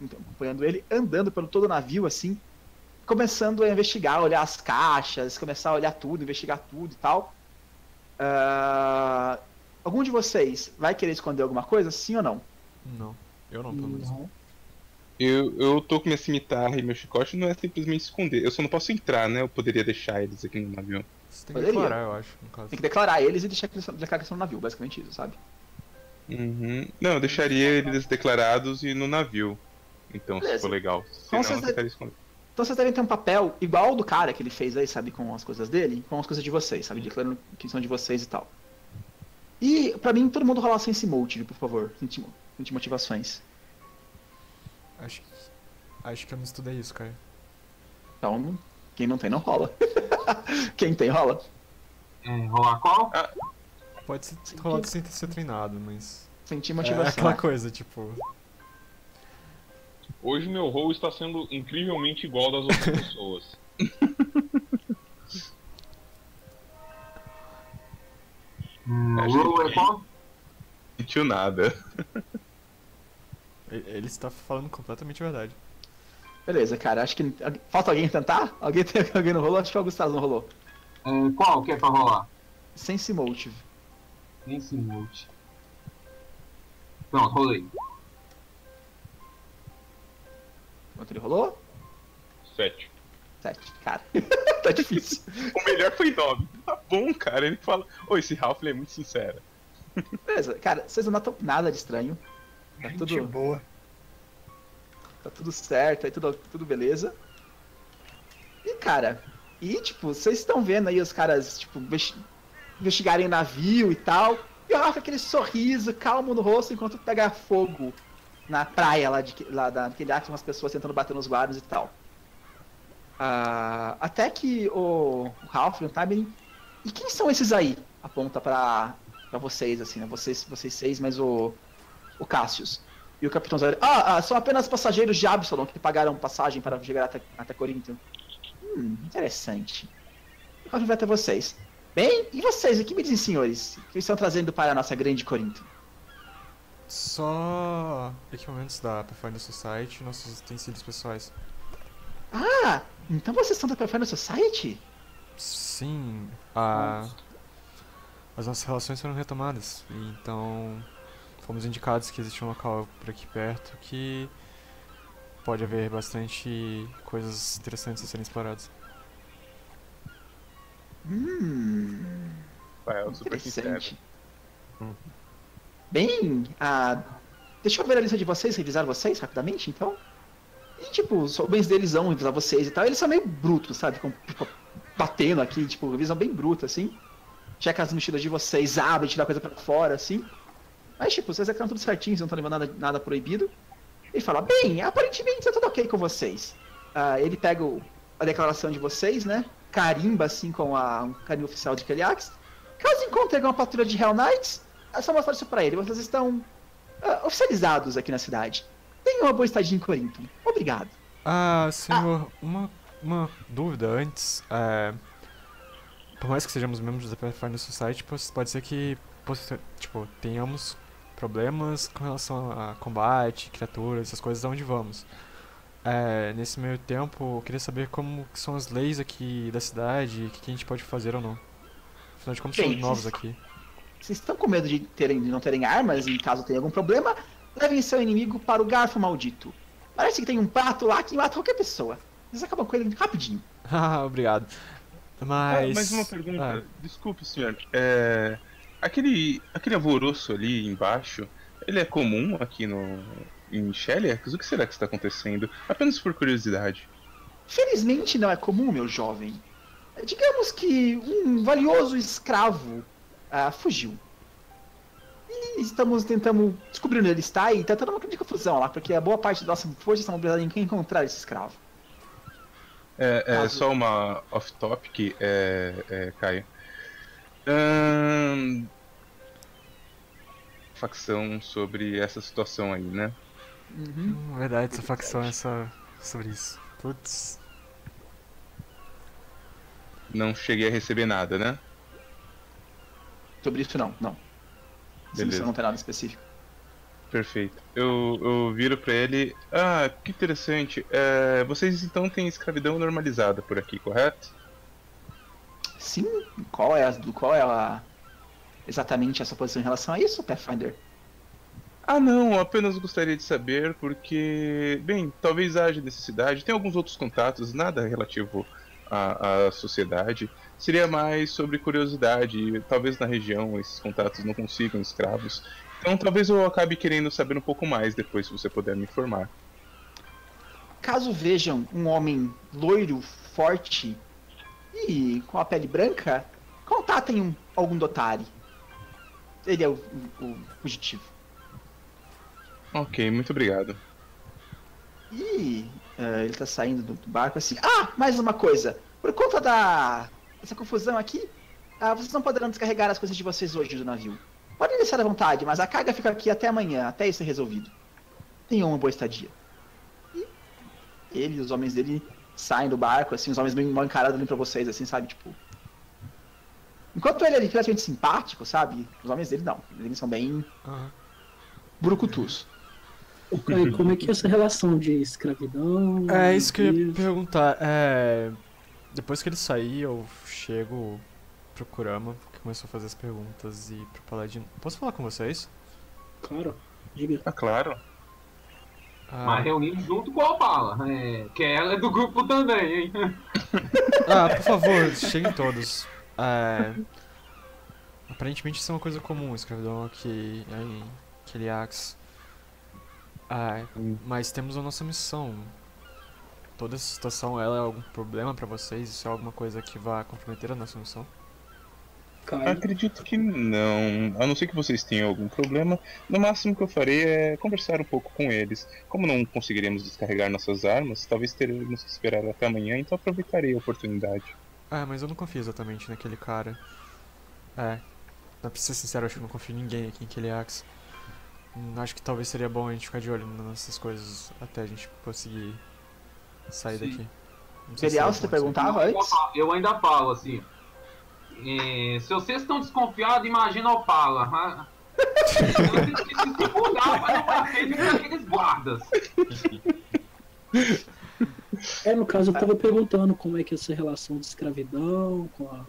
então, acompanhando ele, andando pelo todo o navio, assim, começando a investigar, olhar as caixas, começar a olhar tudo, investigar tudo e tal. Uh, algum de vocês vai querer esconder alguma coisa, sim ou não? Não, eu não, pelo menos. Eu, eu tô com minha cimitarra e meu chicote, não é simplesmente esconder. Eu só não posso entrar, né? Eu poderia deixar eles aqui no navio. Você tem que Poderia. declarar, eu acho, no caso. Tem que declarar eles e deixar que eles estão no navio, basicamente isso, sabe? Uhum. Não, eu deixaria eles declarados e no navio. Então, Beleza. se for legal. Então, vocês deve... então vocês devem ter um papel igual ao do cara que ele fez aí, sabe, com as coisas dele, com as coisas de vocês, sabe, declarando que são de vocês e tal. E, pra mim, todo mundo rolar sense motive, por favor. Sense motivações. Acho, acho que eu não estudei isso, cara. Então, quem não tem, não rola. *laughs* quem tem, rola. É, rolar qual? Ah. Pode ser rolar sem ser treinado, mas. Sentir motivação. É aquela coisa, tipo. Hoje meu rol está sendo incrivelmente igual das outras *laughs* pessoas. É qual? Sentiu nada. Ele está falando completamente a verdade. Beleza, cara. Acho que. Falta alguém tentar? Alguém tem *laughs* alguém no rolou? Acho que o Gustavo não rolou. É, qual que é pra rolar? Sense Motive. Sense Motive. Pronto, rolei. Quanto ele rolou? Sete. Sete, cara. *laughs* tá difícil. o melhor foi nove. Tá bom, cara. Ele fala. Ô, esse Ralph é muito sincero. *laughs* Beleza, cara, vocês não notam nada de estranho. Tá Gente tudo. boa. Tá tudo certo, aí tudo, tudo beleza. E, cara, e tipo, vocês estão vendo aí os caras, tipo, investigarem o navio e tal. E o Ralph aquele sorriso calmo no rosto enquanto pega fogo na praia lá, de, lá daquele ar, umas pessoas tentando bater nos guardas e tal. Uh, até que o, o Ralph e o Tybrin. E quem são esses aí? Aponta pra, pra vocês, assim, né? Vocês, vocês seis, mas o. O Cassius. E o Capitão Zé. Ah, ah, são apenas passageiros de Absalom que pagaram passagem para chegar até, até Corinto. Hum, interessante. Eu ver até vocês. Bem, e vocês? O que me dizem, senhores? O que estão trazendo para a nossa grande Corinto? Só equipamentos da Pathfinder Society nossos utensílios pessoais. Ah, então vocês são da Pathfinder Society? Sim, a... as nossas relações foram retomadas. Então, fomos indicados que existe um local por aqui perto que pode haver bastante coisas interessantes a serem exploradas. Hum. É, super interessante. Hum. Bem, ah, deixa eu ver a lista de vocês, revisar vocês rapidamente, então. E, tipo, os homens deles vão revisar vocês e tal. Eles são meio brutos, sabe? Tipo, batendo aqui, tipo, revisão bem bruta, assim. Checa as mochilas de vocês, abre, tira coisa pra fora, assim. Mas, tipo, vocês estão tudo certinho, vocês não estão levando nada, nada proibido. Ele fala, bem, aparentemente tá tudo ok com vocês. Ah, ele pega o, a declaração de vocês, né? Carimba, assim, com a, um carinho oficial de Keliax. Caso encontrem alguma patrulha de Hell Knights, é só mostrar isso pra ele. Vocês estão uh, oficializados aqui na cidade. Tenham uma boa estadia em Corinto. Obrigado. Ah, senhor, ah. Uma, uma dúvida antes. É, por mais que sejamos membros da Pathfinder Society, pode ser que tipo, tenhamos problemas com relação a combate, criaturas, essas coisas onde vamos. É, nesse meio tempo, eu queria saber como são as leis aqui da cidade, o que a gente pode fazer ou não. Afinal de contas, somos novos aqui. Vocês estão com medo de, terem, de não terem armas e caso tenha algum problema, levem seu inimigo para o garfo maldito. Parece que tem um pato lá que mata qualquer pessoa. Vocês acabam com ele rapidinho. *laughs* Ah, obrigado. Mas. Ah, mais uma pergunta. Ah. Desculpe, senhor. É... Aquele, aquele alvoroço ali embaixo, ele é comum aqui no. em Shellyax? O que será que está acontecendo? Apenas por curiosidade. Felizmente não é comum, meu jovem. Digamos que um valioso escravo uh, fugiu. Estamos tentando descobrir onde ele está e tá toda uma grande confusão lá, porque a boa parte da nossa força está mobilizada em encontrar esse escravo. É, é só uma off-topic, é, é, Caio. Hum, facção sobre essa situação aí, né? Uhum. Hum, verdade, essa facção é só sobre isso. Putz. Não cheguei a receber nada, né? Sobre isso não, não. Beleza. Isso não tem nada específico. Perfeito. Eu, eu viro para ele. Ah, que interessante. É, vocês então têm escravidão normalizada por aqui, correto? Sim. Qual é a, qual é a, exatamente essa posição em relação a isso, Pathfinder? Ah, não. Apenas gostaria de saber porque, bem, talvez haja necessidade. Tem alguns outros contatos, nada relativo à, à sociedade. Seria mais sobre curiosidade. Talvez na região esses contatos não consigam escravos. Então talvez eu acabe querendo saber um pouco mais depois, se você puder me informar. Caso vejam um homem loiro, forte e com a pele branca, contatem um, algum Dotari. Ele é o, o, fugitivo. Ok, muito obrigado. E uh, ele tá saindo do, do, barco assim. Ah, mais uma coisa. Por conta da dessa confusão aqui, uh, vocês não poderão descarregar as coisas de vocês hoje do navio. Podem deixar à vontade, mas a carga fica aqui até amanhã, até isso ser resolvido. Tenham uma boa estadia. E ele e os homens dele saem do barco, assim, os homens bem mal encarados ali pra vocês, assim, sabe? Tipo. Enquanto ele é relativamente simpático, sabe? Os homens dele não. Eles são bem. Uhum. Brucutus. como é que é essa relação de escravidão? É isso que eu ia perguntar. É... Depois que ele sair, eu chego pro Kurama, começou a fazer as perguntas e pro Paladino. Posso falar com vocês? Claro, diga. Ah, claro. Ah. Mas reunimos junto com a Opala, é, que ela é do grupo também, hein? *laughs* ah, por favor, cheguem todos. É, aparentemente isso é uma coisa comum, escravidão aqui em Kiliax. É, mas temos a nossa missão. Toda essa situação ela é algum problema para vocês? Isso é alguma coisa que vai comprometer a nossa missão? Acredito que não. A não ser que vocês tenham algum problema. No máximo que eu farei é conversar um pouco com eles. Como não conseguiremos descarregar nossas armas, talvez teremos que esperar até amanhã, então aproveitarei a oportunidade. É, mas eu não confio exatamente naquele cara. É. Pra ser sincero, acho que não confio em ninguém aqui em Keliax. Hum, acho que talvez seria bom a gente ficar de olho nessas coisas até a gente conseguir sair Sim. daqui. Imperial, se você perguntava antes? Eu ainda falo assim. É, se vocês estão desconfiados, imagina o Opala. Vocês precisam se mudar para não frente aqueles guardas. É, no caso, eu estava perguntando como é que é essa relação de escravidão com a,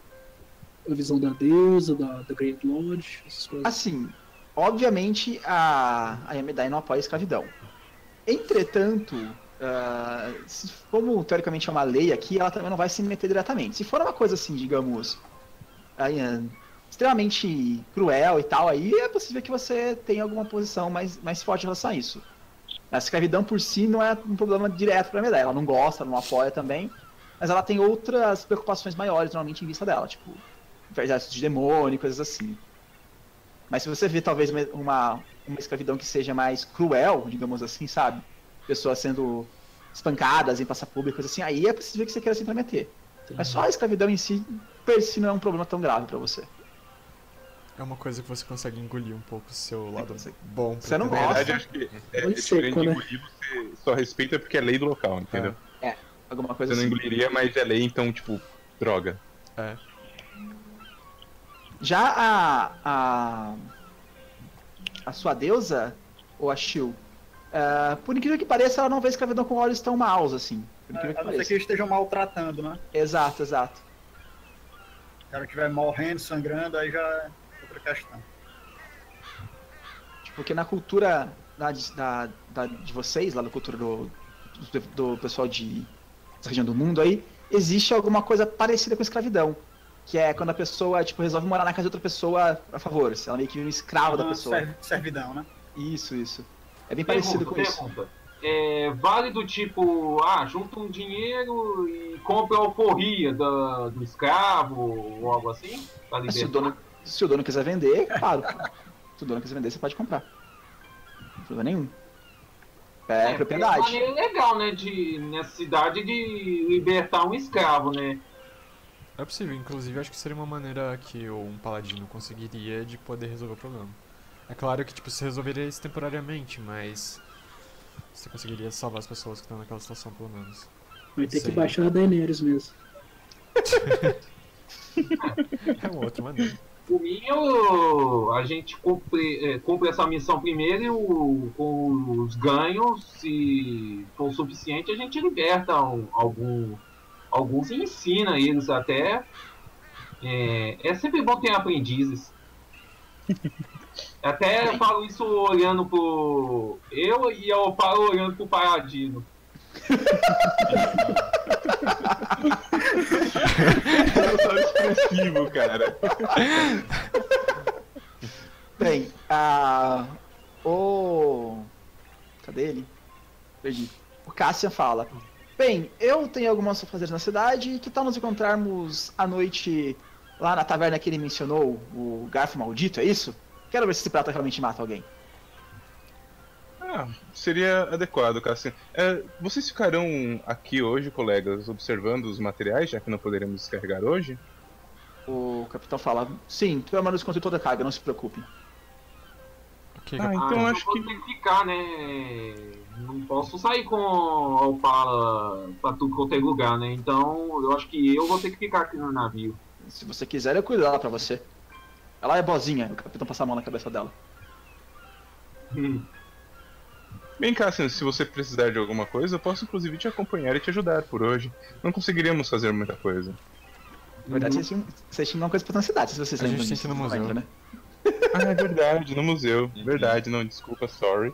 a visão da deusa, da, da Great Lodge, essas coisas. Assim, obviamente a, a Yamedai não apoia a escravidão. Entretanto, uh, como teoricamente é uma lei aqui, ela também não vai se meter diretamente. Se for uma coisa assim, digamos, é, extremamente cruel e tal, aí é possível que você tenha alguma posição mais, mais forte em relação a isso. A escravidão por si não é um problema direto para a Medea. Ela não gosta, não apoia também, mas ela tem outras preocupações maiores normalmente em vista dela, tipo exército de demônio, coisas assim. Mas se você vê talvez uma, uma escravidão que seja mais cruel, digamos assim, sabe? Pessoas sendo espancadas em pública, coisas assim, aí é possível que você queira se intrometer. Mas só a escravidão em si per si não é um problema tão grave para você. É uma coisa que você consegue engolir um pouco o seu lado é, bom. Você não gosta. Na verdade, acho que é, é seco, né? engolir, você só respeita porque é lei do local, entendeu? É, é alguma coisa Você assim. não engoliria, mas é lei, então, tipo, droga. É. Já a. a. a sua deusa, ou a Shil, uh, por incrível que pareça, ela não vê escravidão com olhos tão maus, assim. Por incrível é, que a não ser que estejam maltratando, né? Exato, exato cara estiver morrendo, sangrando, aí já é outra questão. Porque na cultura da, da, da, de vocês, lá na cultura do, do, do pessoal de dessa região do mundo aí, existe alguma coisa parecida com escravidão. Que é quando a pessoa, tipo, resolve morar na casa de outra pessoa a favor. Ela meio que vira um escravo da pessoa. Servidão, né? Isso, isso. É bem pergunta, parecido com pergunta. isso é, vale do tipo, ah, junta um dinheiro e compra a alforria do, do escravo ou algo assim? Se o, dono, se o dono quiser vender, claro. *laughs* Se o dono quiser vender, você pode comprar. Não problema nenhum. É, é propriedade. É uma maneira legal, né? De, nessa cidade de libertar um escravo, né? É possível, inclusive acho que seria uma maneira que um paladino conseguiria de poder resolver o problema. É claro que tipo, você resolveria isso temporariamente, mas você conseguiria salvar as pessoas que estão naquela situação pelo menos. Vai ter que baixar a Daenerys mesmo. *laughs* é uma outra maneira. Por mim, eu, a gente cumpre, é, cumpre essa missão primeiro e o, com os ganhos, se for o suficiente, a gente liberta um, algum, alguns e ensina eles até. É, é sempre bom ter aprendizes. *laughs* Até eu falo isso olhando pro. Eu e eu falo olhando pro Paradino. Eu sou expressivo, cara. Bem, a. O. Cadê ele? Perdi. O Cassian fala. Bem, eu tenho algumas fazer na cidade. Que tal nos encontrarmos à noite lá na taverna que ele mencionou, o Garfo Maldito, é isso? Quero ver se esse prato realmente mata alguém. Ah, seria adequado, Cassian. É, vocês ficarão aqui hoje, colegas, observando os materiais, já que não poderemos descarregar hoje? O capitão fala: Sim, tu é construir toda a carga, não se preocupe. Okay, ah, então ah, acho que. Tem que ficar, né? Não posso sair com a Opala pra tudo quanto é lugar, né? Então eu acho que eu vou ter que ficar aqui no navio. Se você quiser, eu cuido dela pra você. Ela é bozinha, o capitão passa a mão na cabeça dela. Hum. Bem, Cassian, se você precisar de alguma coisa, eu posso inclusive te acompanhar e te ajudar por hoje. Não conseguiríamos fazer muita coisa. Na verdade, vocês tinham, vocês tinham uma coisa pra cidade, se vocês a lembram disso. no museu, lembra, né? Ah, é verdade, no museu. Verdade, não, desculpa, sorry.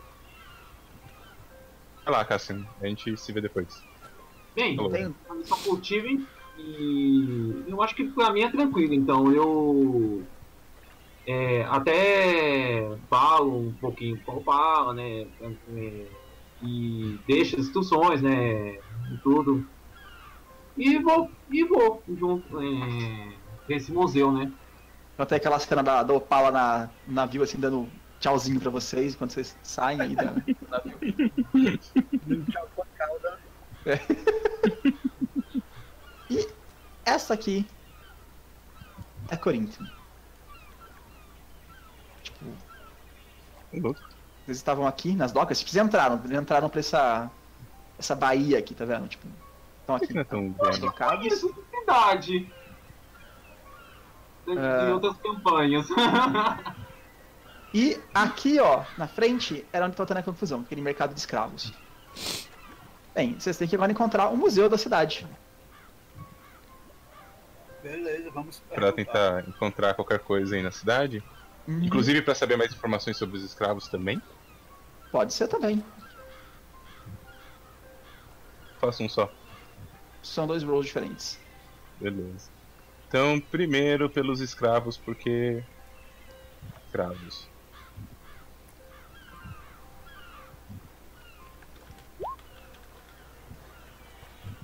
Vai lá, Cassian, a gente se vê depois. Bem, tem a missão cultive e eu acho que pra mim é tranquilo, então eu é, até falo um pouquinho como fala, né? É, e deixa as instruções, né? E tudo. E vou, e vou junto é, esse museu, né? Até aquela cena da, da Opala na, no navio, assim, dando tchauzinho pra vocês quando vocês saem aí da, do navio. Tchau *laughs* com a cauda. É. E essa aqui é Corinto. Eles estavam aqui nas docas, tipo, eles entraram, eles entraram pra essa, essa baía aqui, tá vendo? Tipo, estão aqui. Não é tão docados. Verdade. Uh... outras campanhas. *laughs* e aqui, ó, na frente, era onde tá tendo a confusão, aquele mercado de escravos. Bem, vocês têm que agora encontrar o museu da cidade. Beleza, vamos. Pra tentar encontrar qualquer coisa aí na cidade? Uhum. Inclusive para saber mais informações sobre os escravos também? Pode ser também. Faça um só. São dois roles diferentes. Beleza. Então, primeiro pelos escravos, porque. Escravos.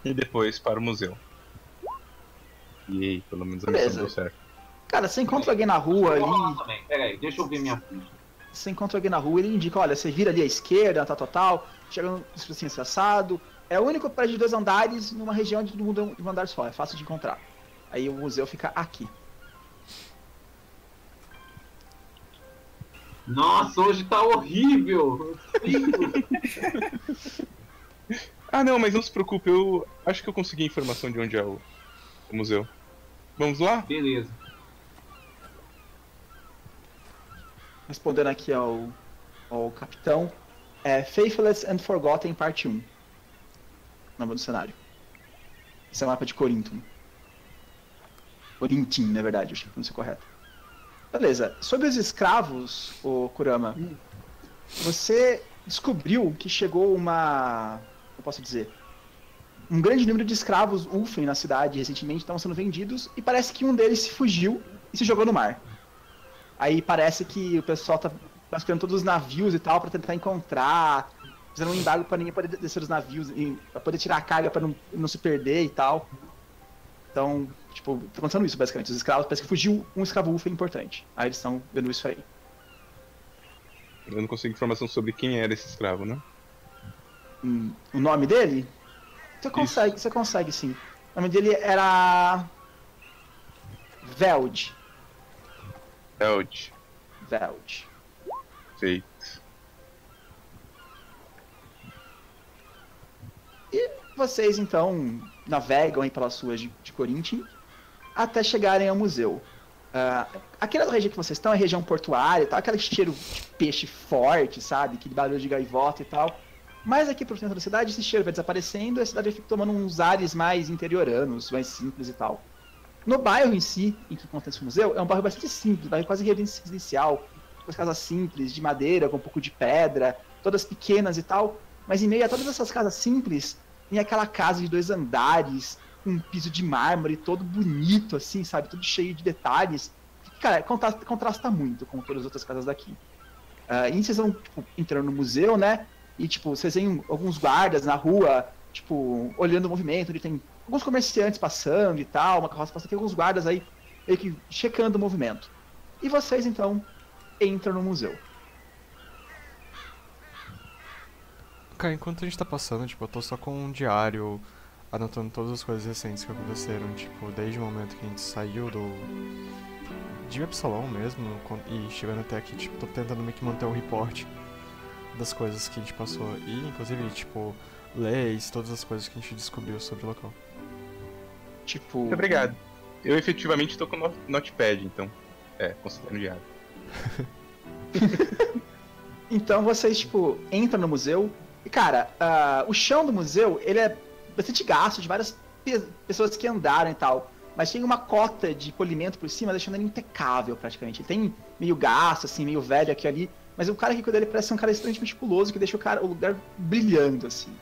E depois para o museu. E aí, pelo menos a missão deu certo. Cara, você encontra alguém na rua ali. Peraí, deixa eu ver minha ficha. Você encontra alguém na rua, ele indica, olha, você vira ali à esquerda, tal, tal, tal, chega no assim, assado. É o único prédio de dois andares numa região de todo mundo de um andar só, é fácil de encontrar. Aí o museu fica aqui. Nossa, hoje tá horrível! *laughs* ah não, mas não se preocupe, eu acho que eu consegui informação de onde é o, o museu. Vamos lá? Beleza. Respondendo aqui ao, ao capitão, é Faithless and Forgotten Parte 1. Nome do cenário. Esse é o mapa de Corinto. Corintim, na verdade, acho que não sei correto. Beleza. Sobre os escravos, o Kurama, você descobriu que chegou uma. Eu posso dizer? Um grande número de escravos Ulfen na cidade recentemente estavam sendo vendidos e parece que um deles se fugiu e se jogou no mar. Aí parece que o pessoal tá vasculhando todos os navios e tal para tentar encontrar, fazendo um embargo para ninguém poder descer os navios, para poder tirar a carga para não, não se perder e tal. Então, tipo, tá acontecendo isso basicamente. Os escravos, parece que fugiu um escravo UFA importante. Aí eles estão vendo isso aí. Eu não consigo informação sobre quem era esse escravo, né? Hum, o nome dele? Você consegue, você consegue sim. O nome dele era. Veld. Veld. Veld. Feito. E vocês então navegam aí pelas ruas de, de Corinthians até chegarem ao museu. Uh, aquela região que vocês estão é região portuária, tá? aquele cheiro de peixe forte, sabe? Aquele barulho de gaivota e tal. Mas aqui pro centro da cidade, esse cheiro vai desaparecendo e a cidade fica tomando uns ares mais interioranos, mais simples e tal. No bairro em si, em que acontece o museu, é um bairro bastante simples, um bairro quase residencial, com as casas simples, de madeira, com um pouco de pedra, todas pequenas e tal. Mas em meio a todas essas casas simples, tem aquela casa de dois andares, com um piso de mármore todo bonito, assim, sabe? Tudo cheio de detalhes. Cara, contrasta, contrasta muito com todas as outras casas daqui. Uh, e vocês vão tipo, entrando no museu, né? E, tipo, vocês veem alguns guardas na rua, tipo, olhando o movimento. Ele tem alguns comerciantes passando e tal, uma carroça passando, tem alguns guardas aí meio que checando o movimento. E vocês, então, entram no museu. Cara, enquanto a gente tá passando, tipo, eu tô só com um diário anotando todas as coisas recentes que aconteceram, tipo, desde o momento que a gente saiu do. de Epsilon mesmo, e chegando até aqui, tipo, tô tentando meio que manter um report das coisas que a gente passou. E, inclusive, tipo, leis, todas as coisas que a gente descobriu sobre o local. Tipo. Muito obrigado. Eu efetivamente tô com o Notepad, então. É, considero diário. *laughs* então vocês, tipo, entram no museu. E, cara, uh, o chão do museu, ele é bastante gasto de várias pe pessoas que andaram e tal. Mas tem uma cota de polimento por cima, deixando ele impecável praticamente. Ele tem meio gasto, assim, meio velho aqui ali. Mas o cara que cuida dele parece ser um cara extremamente meticuloso que deixa o, cara, o lugar brilhando, assim.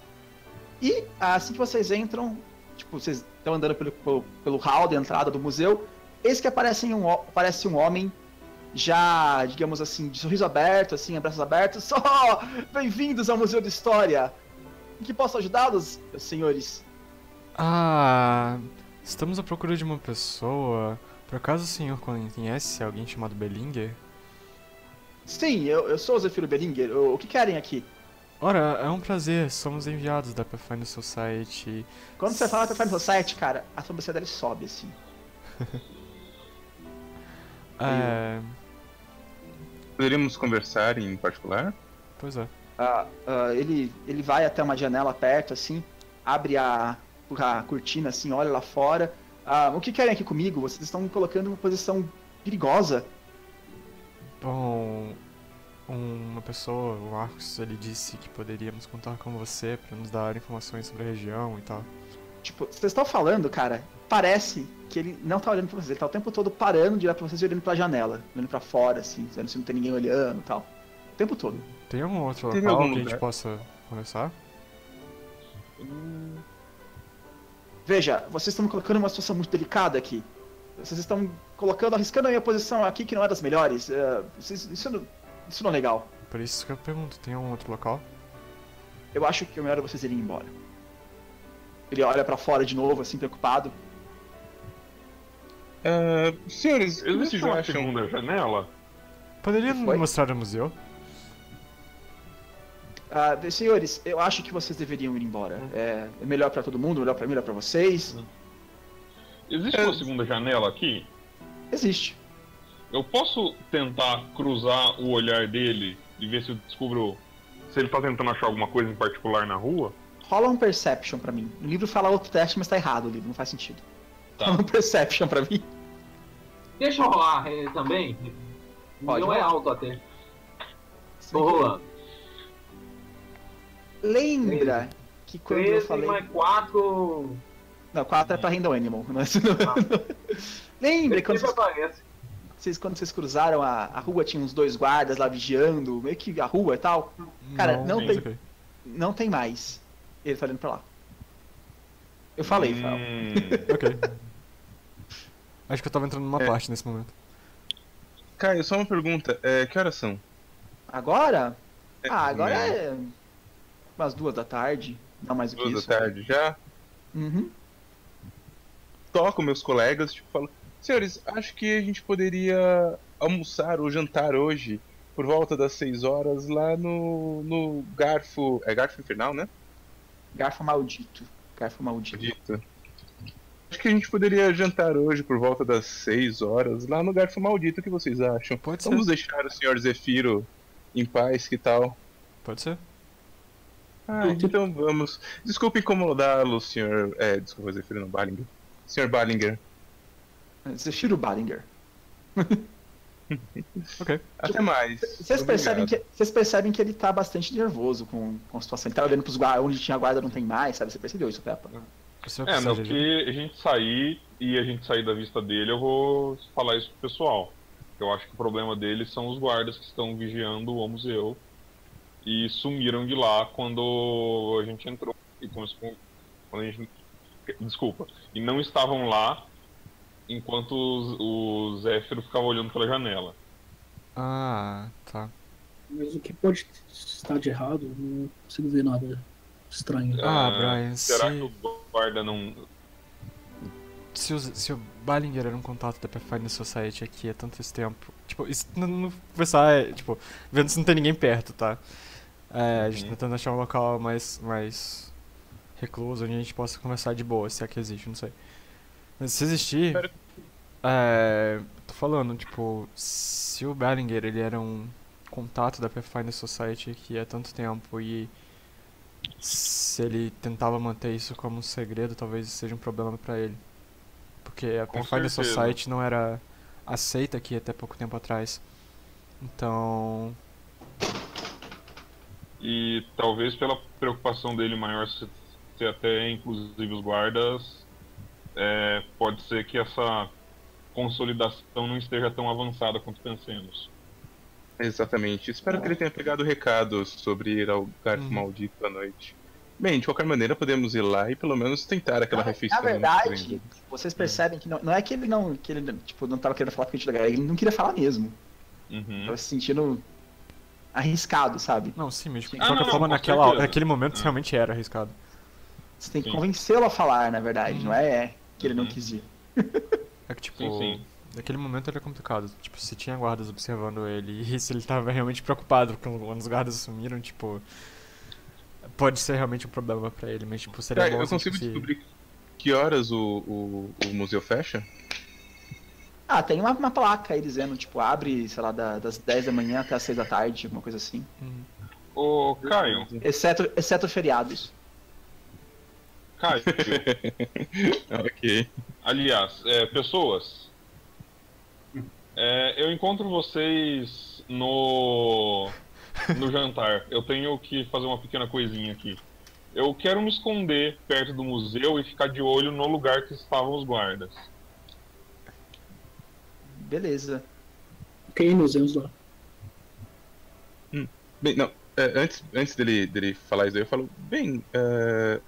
E assim que vocês entram, tipo, vocês estão andando pelo, pelo, pelo hall de entrada do museu, eis que aparece um, aparece um homem já, digamos assim, de sorriso aberto, assim, abraços abertos. Só *laughs* oh, bem-vindos ao Museu de História! Em que posso ajudá-los, senhores? Ah, estamos à procura de uma pessoa. Por acaso o senhor conhece alguém chamado Bellinger? Sim, eu, eu sou o Zefiro Bellinger. O, o que querem aqui? Ora, é um prazer. Somos enviados da Pathfinder Society. Quando você fala Pathfinder Society, cara, a sobrancelha sobe, assim. *laughs* é... Poderíamos conversar em particular? Pois é. Uh, uh, ele, ele vai até uma janela perto, assim, abre a, a cortina, assim, olha lá fora. Uh, o que querem aqui comigo? Vocês estão me colocando em uma posição perigosa. Bom, uma pessoa, o Arcos, ele disse que poderíamos contar com você para nos dar informações sobre a região e tal. Tipo, vocês estão falando, cara, parece que ele não tá olhando pra vocês, ele tá o tempo todo parando de olhar pra vocês e olhando pra janela, olhando pra fora, assim, vendo se não tem ninguém olhando e tal. O tempo todo. Tem algum outro tem local algum que a gente possa conversar? Veja, vocês estão me colocando numa situação muito delicada aqui. Vocês estão colocando, arriscando a minha posição aqui que não é das melhores. Uh, isso, não, isso não é legal. Por isso que eu pergunto, tem algum outro local? Eu acho que é melhor vocês irem embora. Ele olha para fora de novo, assim, preocupado. Uh, senhores, existe uma segunda janela? Poderia me mostrar o museu? Uh, senhores, eu acho que vocês deveriam ir embora. Hum. É, é melhor para todo mundo, melhor para mim, melhor para vocês. Hum. Existe é... uma segunda janela aqui? Existe. Eu posso tentar cruzar o olhar dele e ver se eu descubro se ele tá tentando achar alguma coisa em particular na rua? Rola um Perception pra mim. O livro fala outro teste, mas tá errado o livro, não faz sentido. Tá. Rola um Perception pra mim. Deixa eu rolar é, também. Pode não é alto até. Tô rolando. Lembra que quando eu falei. mais 4. Não, 4 é pra Random Animal. Mas não... Ah. *laughs* Lembra quando vocês... vocês, quando vocês cruzaram a, a rua, tinha uns dois guardas lá vigiando, meio que a rua e tal. Cara, não, não tem. Okay. Não tem mais. Ele tá olhando pra lá. Eu falei, hum... *laughs* ok. Acho que eu tava entrando numa é. parte nesse momento. Caio, só uma pergunta. É, que horas são? Agora? É, ah, agora é umas duas da tarde. Não mais do que isso. Duas da tarde já? Uhum toco meus colegas, tipo, falo, senhores, acho que a gente poderia almoçar ou jantar hoje por volta das 6 horas lá no, no Garfo. É Garfo Infernal, né? Garfo Maldito. Garfo Maldito. Maldito. Acho que a gente poderia jantar hoje por volta das 6 horas lá no Garfo Maldito. O que vocês acham? Pode Vamos ser. deixar o senhor Zefiro em paz, que tal? Pode ser. Ah, então vamos. Desculpe incomodá-lo, senhor. É, desculpa, Zefiro não, Ballinger. Senhor Ballinger. Zefiro Ballinger. *laughs* Ok. Até mais. Vocês percebem, que, vocês percebem que ele tá bastante nervoso com, com a situação. Ele tá olhando pros guardas, onde tinha guarda não tem mais, sabe? Você percebeu isso, Peppa? Você É, não, que a gente sair e a gente sair da vista dele, eu vou falar isso pro pessoal. Eu acho que o problema deles são os guardas que estão vigiando o museu e sumiram de lá quando a gente entrou. E quando quando a gente. Desculpa. E não estavam lá enquanto os- o Zéfiro ficava olhando pela janela. Ah, tá. Mas o que pode estar de errado, não consigo ver nada estranho. Ah, Ah, Brian, Será se- que o guarda não. Se o, se o Ballinger era um contato da Pathfinder Society aqui há tanto esse tempo. Tipo, isso não, não conversar é, tipo, vendo se não tem ninguém perto, tá? É, a gente Uhum. tentando achar um local mais, mais recluso, onde a gente possa conversar de boa, se é que existe, não sei. Mas se existir. Espero- É. Tô falando, tipo, se o Ballinger ele era um contato da Pathfinder Society aqui há tanto tempo e se ele tentava manter isso como um segredo, talvez seja um problema pra ele. Porque a Com Pathfinder certeza. Society não era aceita aqui até pouco tempo atrás. Então. E talvez pela preocupação dele maior ser, ser até inclusive os guardas, é, pode ser que essa consolidação não esteja tão avançada quanto pensemos. Exatamente. Espero que ele tenha pegado o recado sobre ir ao Garfo Uhum. Maldito à noite. Bem, de qualquer maneira, podemos ir lá e pelo menos tentar aquela Na- refeição. Na verdade, vocês percebem que não, não é que ele não, que ele, tipo, não tava querendo falar com a gente da galera, ele não queria falar mesmo. Uhum. Tava se sentindo arriscado, sabe? Não, sim, mas de Ah, qualquer não, forma, naquela, certeza. naquele momento Ah. realmente era arriscado. Você tem que convencê-lo a falar, na verdade, Uhum. não é que ele não Uhum. quis ir. *laughs* É que, tipo, Sim, sim. naquele momento era complicado. Tipo, se tinha guardas observando ele *laughs* e se ele tava realmente preocupado quando, os guardas sumiram, tipo. Pode ser realmente um problema pra ele, mas, tipo, seria Cara, bom eu consigo tipo, se- descobrir que horas o, o, o museu fecha? Ah, tem uma, uma placa aí dizendo, tipo, abre, sei lá, da- das 10 da manhã até as 6 da tarde, alguma coisa assim. Hum. Ô, Caio, Exceto, exceto feriados. Caio, *laughs* ok. aliás, é, pessoas, é, eu encontro vocês no no jantar. Eu tenho que fazer uma pequena coisinha aqui. Eu quero me esconder perto do museu e ficar de olho no lugar que estavam os guardas. Beleza. Ok, nos vemos lá. Bem, não, é, antes, antes dele, dele falar isso aí, eu falo, bem, é,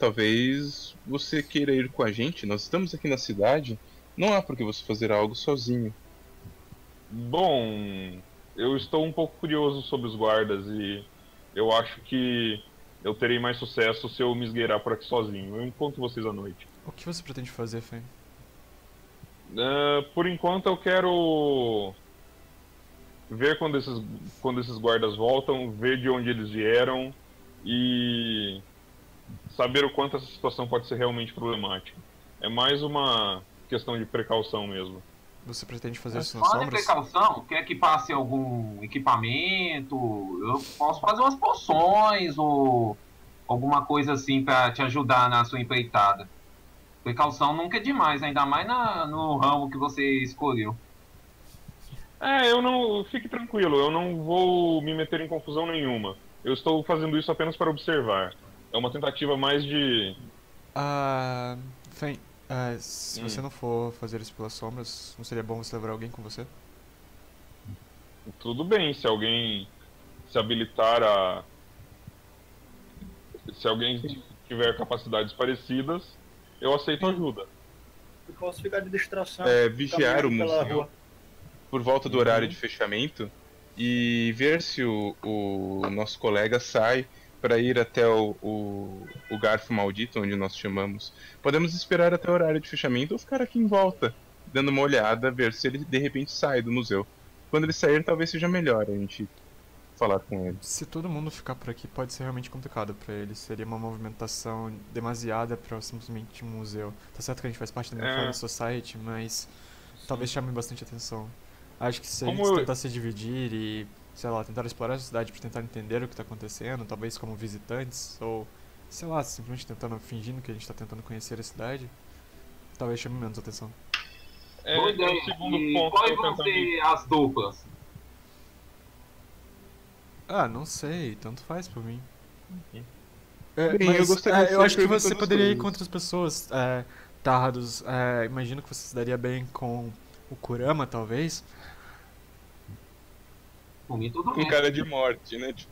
talvez você queira ir com a gente, nós estamos aqui na cidade, não há por que você fazer algo sozinho. Bom, eu estou um pouco curioso sobre os guardas e eu acho que eu terei mais sucesso se eu me esgueirar por aqui sozinho. Eu encontro vocês à noite. O que você pretende fazer, Fen? Ah, por enquanto eu quero ver quando esses, quando esses guardas voltam, ver de onde eles vieram e saber o quanto essa situação pode ser realmente problemática. É mais uma questão de precaução mesmo. Você pretende fazer isso nas Fala em sombras? precaução, quer que passe algum equipamento? Eu posso fazer umas poções ou alguma coisa assim pra te ajudar na sua empreitada. Precaução nunca é demais, ainda mais na- no ramo que você escolheu. É, eu não. Fique tranquilo, eu não vou me meter em confusão nenhuma. Eu estou fazendo isso apenas para observar. É uma tentativa mais de. Ah. Fen, ah, se Hum. você não for fazer isso pelas sombras, não seria bom você levar alguém com você? Tudo bem, se alguém se habilitar a. Se alguém tiver capacidades parecidas, eu aceito ajuda. Eu posso ficar de distração. É, vigiar o museu por volta do horário de fechamento e ver se o, o nosso colega sai para ir até o, o, o garfo maldito, onde nós chamamos. Podemos esperar até o horário de fechamento ou ficar aqui em volta, dando uma olhada, ver se ele de repente sai do museu. quando eles saírem, talvez seja melhor a gente falar com eles. Se todo mundo ficar por aqui, pode ser realmente complicado para eles. Seria uma movimentação demasiada para simplesmente um museu. Tá certo que a gente faz parte da minha É. Society, mas talvez chame bastante atenção. Acho que se a gente eu- tentar se dividir e, sei lá, tentar explorar a cidade para tentar entender o que tá acontecendo, talvez como visitantes, ou, sei lá, simplesmente tentando, fingindo que a gente tá tentando conhecer a cidade, talvez chame menos atenção. É, Boa é ideia. o segundo E ponto quais eu vão ser as duplas? Ah, não sei, tanto faz por mim. É, Bem, eu mas, gostaria é, eu acho que você poderia ir com outras pessoas, é, Tardos. É, imagino que você se daria bem com o Kurama, talvez. Mim, tudo Com bem. cara de morte, né? Tipo,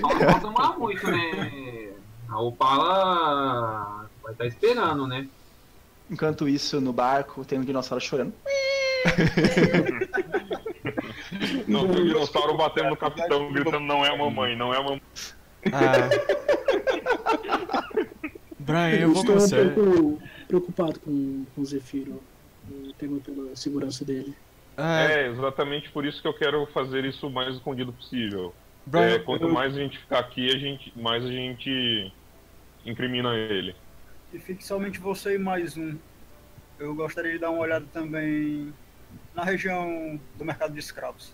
Não pode demorar muito, né? A Opala vai estar esperando, né? Enquanto isso, no barco, tem um dinossauro chorando. Não, tem o dinossauro batendo no capitão, gritando: não é a mamãe, não é a mamãe. Ah. Brian, eu vou com estou um pouco preocupado com, com o Zefiro. Eu temo pela segurança dele. É, É exatamente por isso que eu quero fazer isso o mais escondido possível. Brian, É, quanto eu- mais a gente ficar aqui, a gente, mais a gente incrimina ele. E fique somente você e mais um. Eu gostaria de dar uma olhada também na região do mercado de escravos.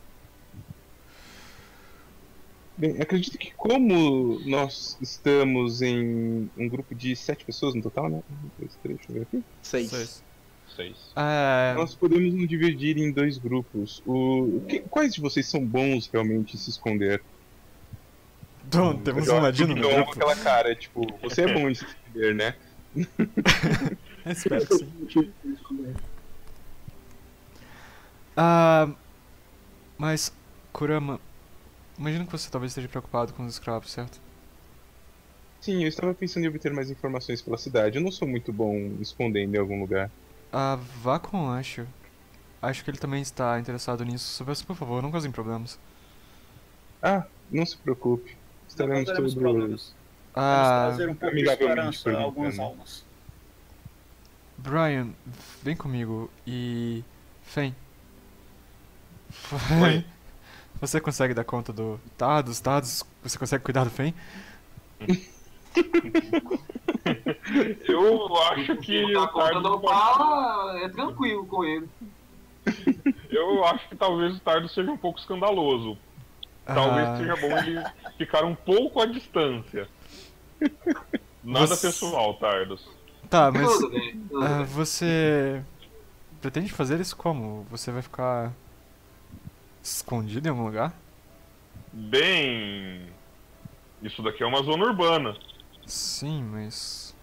Bem, acredito que como nós estamos em um grupo de sete pessoas no total, né? Um, dois, três, deixa eu ver aqui. Seis. Seis. Seis. É, Nós podemos nos dividir em dois grupos. O, que- quais de vocês são bons realmente em se esconder? Dom, temos Eu um ladino no grupo. aquela cara, tipo, você é bom em se esconder, né? *laughs* Espero que sim. Motivo pra esconder. Ah, mas, Kurama, imagino que você talvez esteja preocupado com os escravos, certo? Sim, eu estava pensando em obter mais informações pela cidade. Eu não sou muito bom escondendo em algum lugar. Ah, vá com o Asher. Acho que ele também está interessado nisso. Peço, por favor, não causem problemas. Ah, não se preocupe. Estaremos todos. problemas. Vamos Ah, trazer um pouco de esperança a algumas almas. Brian, vem comigo e. Fen. Oi. *laughs* Você consegue dar conta do Tados? Tados, você consegue cuidar do Fen? *laughs* *laughs* Eu acho que o Tardo pode- Opala, é tranquilo com ele. Eu acho que talvez o Tardo seja um pouco escandaloso. Talvez Ah, seja bom ele ficar um pouco à distância. Nada Você- pessoal, Tardos. Tá, mas. Tudo bem, tudo ah, bem. você. Pretende fazer isso como? Você vai ficar. escondido em algum lugar? Bem. Isso daqui é uma zona urbana. Sim, mas.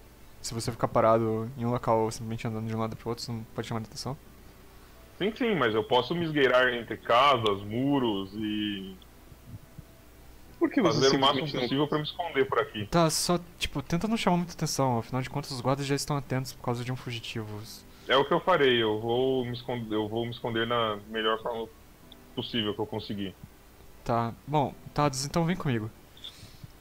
Se você ficar parado em um local simplesmente andando de um lado pro outro, não pode chamar de atenção? Sim, sim, mas eu posso me esgueirar entre casas, muros e Por que você fazer o máximo não- possível pra me esconder por aqui. Tá, só, tipo, tenta não chamar muita atenção, afinal de contas os guardas já estão atentos por causa de um fugitivo. É o que eu farei, eu vou me esconder, eu vou me esconder na melhor forma possível que eu conseguir. Tá, bom, Tados, então vem comigo.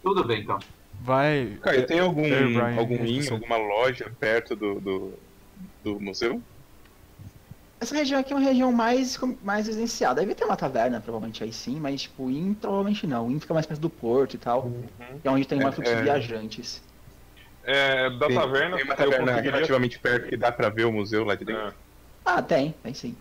Tudo bem, então. Vai. Cara, tem algum, Brian, algum inn, precisa- alguma loja perto do, do, do museu? Essa região aqui é uma região mais, mais residencial. Deve ter uma taverna, provavelmente aí sim, mas tipo, Inn provavelmente não. Inn fica mais perto do porto e tal. É onde tem É, mais fluxo é. de viajantes. É, da tem, taverna, tem uma eu taverna conseguiria- relativamente perto que dá pra ver o museu lá de dentro. É. Ah, tem, tem sim.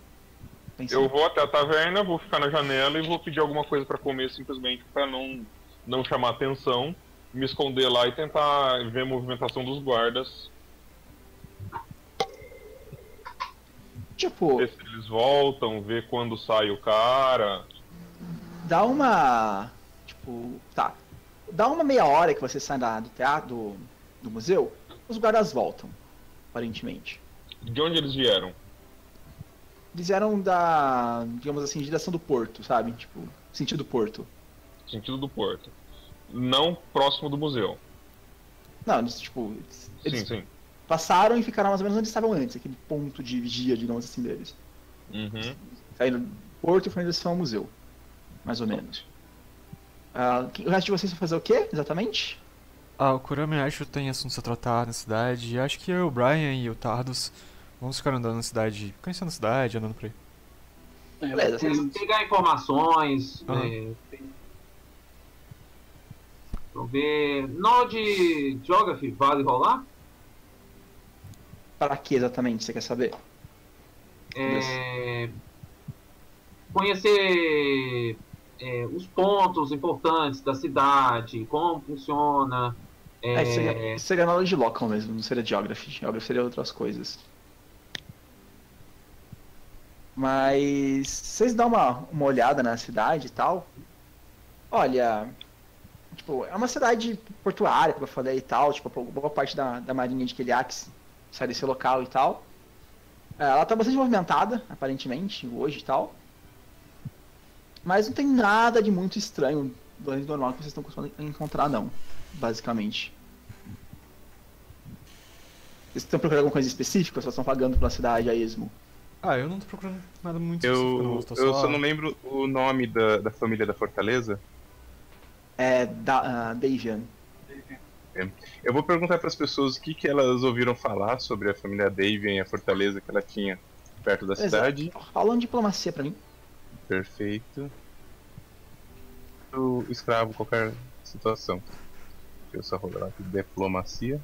Tem sim. Eu vou até a taverna, vou ficar na janela e vou pedir alguma coisa pra comer simplesmente pra não, não chamar atenção, me esconder lá e tentar ver a movimentação dos guardas, Tipo, ver se eles voltam, ver quando sai o cara. dá uma. Tipo, tá. Dá uma meia hora que você sai da, do teatro, do, do museu, os guardas voltam, aparentemente. De onde eles vieram? Eles eram da, digamos assim, direção do porto, sabe? Tipo, sentido porto. Sentido do porto. Não próximo do museu. Não, eles, tipo, eles, eles Sim, sim. passaram e ficaram mais ou menos onde estavam antes, aquele ponto de vigia, digamos assim, deles. Uhum. Saíram do porto e foram em direção ao museu. Mais ou menos. Ah, o resto de vocês vão fazer o quê, exatamente? Ah, o Kurama e o Asher têm assuntos a tratar na cidade, e acho que eu, o Brian e o Tardos vamos ficar andando na cidade, conhecendo a cidade, andando por aí. É, Beleza, vocês- Pegar informações. Aham. é, Eu ver. Node Geography, vale rolar? Para que exatamente você quer saber? É, conhecer é, os pontos importantes da cidade, como funciona. é, É, isso seria, seria knowledge local mesmo, não seria geography. Geography seria outras coisas. Mas vocês dão uma, uma olhada na cidade e tal. Olha, tipo, é uma cidade portuária, como eu falei e tal, tipo, boa parte da, da marinha de Keliax sai desse local e tal. É, Ela tá bastante movimentada, aparentemente, hoje e tal. Mas não tem nada de muito estranho do normal que vocês estão costumando encontrar, não. Basicamente. Vocês estão procurando alguma coisa específica ou só estão pagando pela cidade a esmo? Ah, eu não tô procurando nada muito específico, não. Eu, Tô eu só não lembro o nome da, da família da Fortaleza. É da, uh. Eu vou perguntar para as pessoas o que, que elas ouviram falar sobre a família Davian e a fortaleza que ela tinha perto da cidade. Rola uma diplomacia pra mim. Perfeito. O escravo, qualquer situação. Deixa eu só rolar aqui. Diplomacia.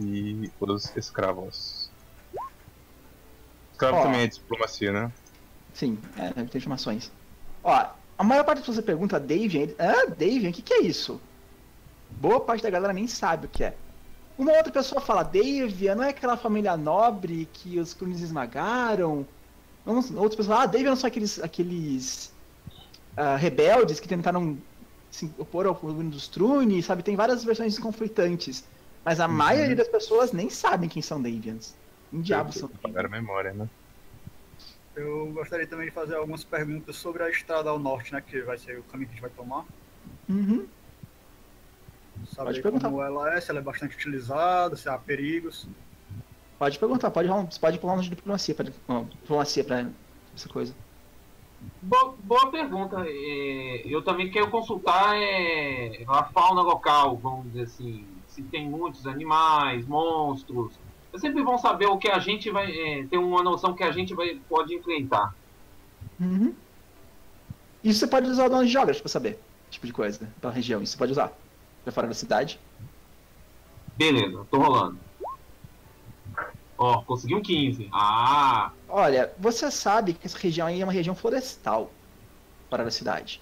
E os escravos. Escravo Ó. também é diplomacia, né? Sim, é, deve ter informações. Ó, a maior parte das pessoas pergunta Davian. Ah, Davian, o que, que é isso? Boa parte da galera nem sabe o que é. Uma outra pessoa fala, Davian, não é aquela família nobre que os Crunes esmagaram? Vamos- Outras pessoas falam, ah, Davian não são aqueles, aqueles ah, rebeldes que tentaram se opor ao governo dos Trune, sabe? Tem várias versões conflitantes. Mas a maioria das pessoas nem sabem quem são Davians. Em diabos são a memória, né? Eu gostaria também de fazer algumas perguntas sobre a estrada ao norte, né? Que vai ser o caminho que a gente vai tomar. Uhum. Saber Pode perguntar. como ela é, se ela é bastante utilizada, se há perigos. Pode perguntar, pode um- pode pular de diplomacia pra, ó, diplomacia pra essa coisa. Boa, boa pergunta. É, eu também quero consultar é, a fauna local, vamos dizer assim. Se tem muitos animais, monstros. Sempre bom saber o que a gente vai. É, ter uma noção que a gente vai, pode enfrentar. Uhum. Isso você pode usar o dono de geography pra saber, esse tipo de coisa, pela região. Isso você pode usar. Pra fora da cidade. Beleza, tô rolando. Ó, consegui um 15. Ah, Olha, você sabe que essa região aí é uma região florestal fora da cidade.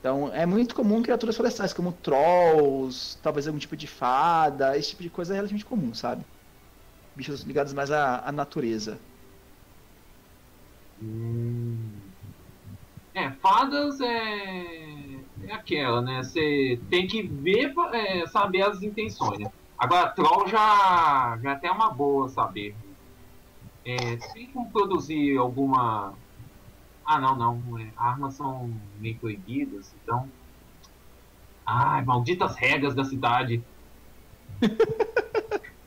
Então é muito comum criaturas florestais, como trolls, talvez algum tipo de fada, esse tipo de coisa é relativamente comum, sabe? Bichos ligados mais à, à natureza. É, fadas é, é aquela, né? Você tem que ver, é, saber as intenções, né? Agora, troll já, já até é uma boa saber. É, tem como produzir alguma. Ah, não, não. é, armas são meio proibidas, então. Ai, malditas regras da cidade. *laughs*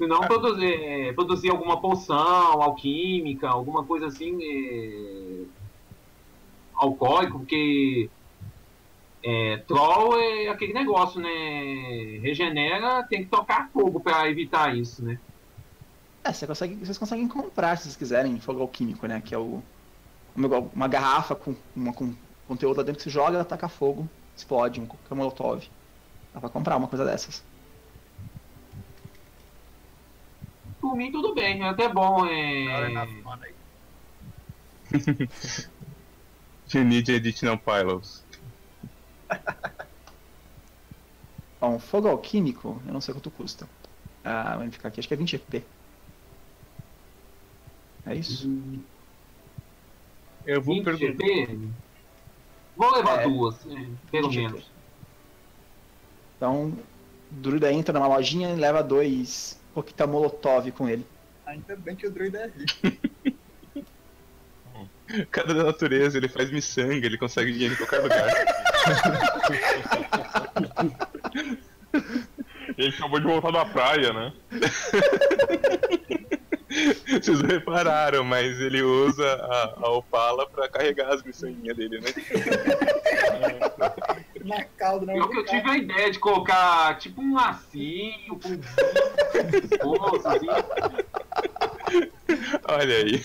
Se não produzir, produzir alguma poção alquímica, alguma coisa assim. É, alcoólico, porque é, troll é aquele negócio, né? Regenera, tem que tocar fogo pra evitar isso, né? É, você consegue, vocês conseguem comprar se vocês quiserem fogo alquímico, né? Que é o. Uma, garrafa com, uma, com conteúdo lá dentro que você joga, taca fogo, explode, um coquetel molotov. Dá pra comprar uma coisa dessas. Por mim, tudo bem, é até bom. É... You *laughs* need additional pilots. *laughs* Bom, fogo alquímico, eu não sei quanto custa. Ah, vamos ficar aqui, acho que é 20 FP. É isso? Eu vou 20 perguntar. Vou levar É, duas, é, pelo 20 menos. Então, druida entra numa lojinha e leva dois coquetel molotov com ele. Ainda bem que o druida é rico. *laughs* Cada da natureza, ele faz miçanga, ele consegue dinheiro em qualquer lugar. *laughs* Ele acabou de voltar da praia, né? *laughs* *laughs* Vocês repararam, mas ele usa a, a Opala pra carregar as miçanguinhas dele, né? *laughs* Na calda, não. Pior que eu tive a ideia de colocar tipo um lacinho, com um assim. *laughs* Olha aí.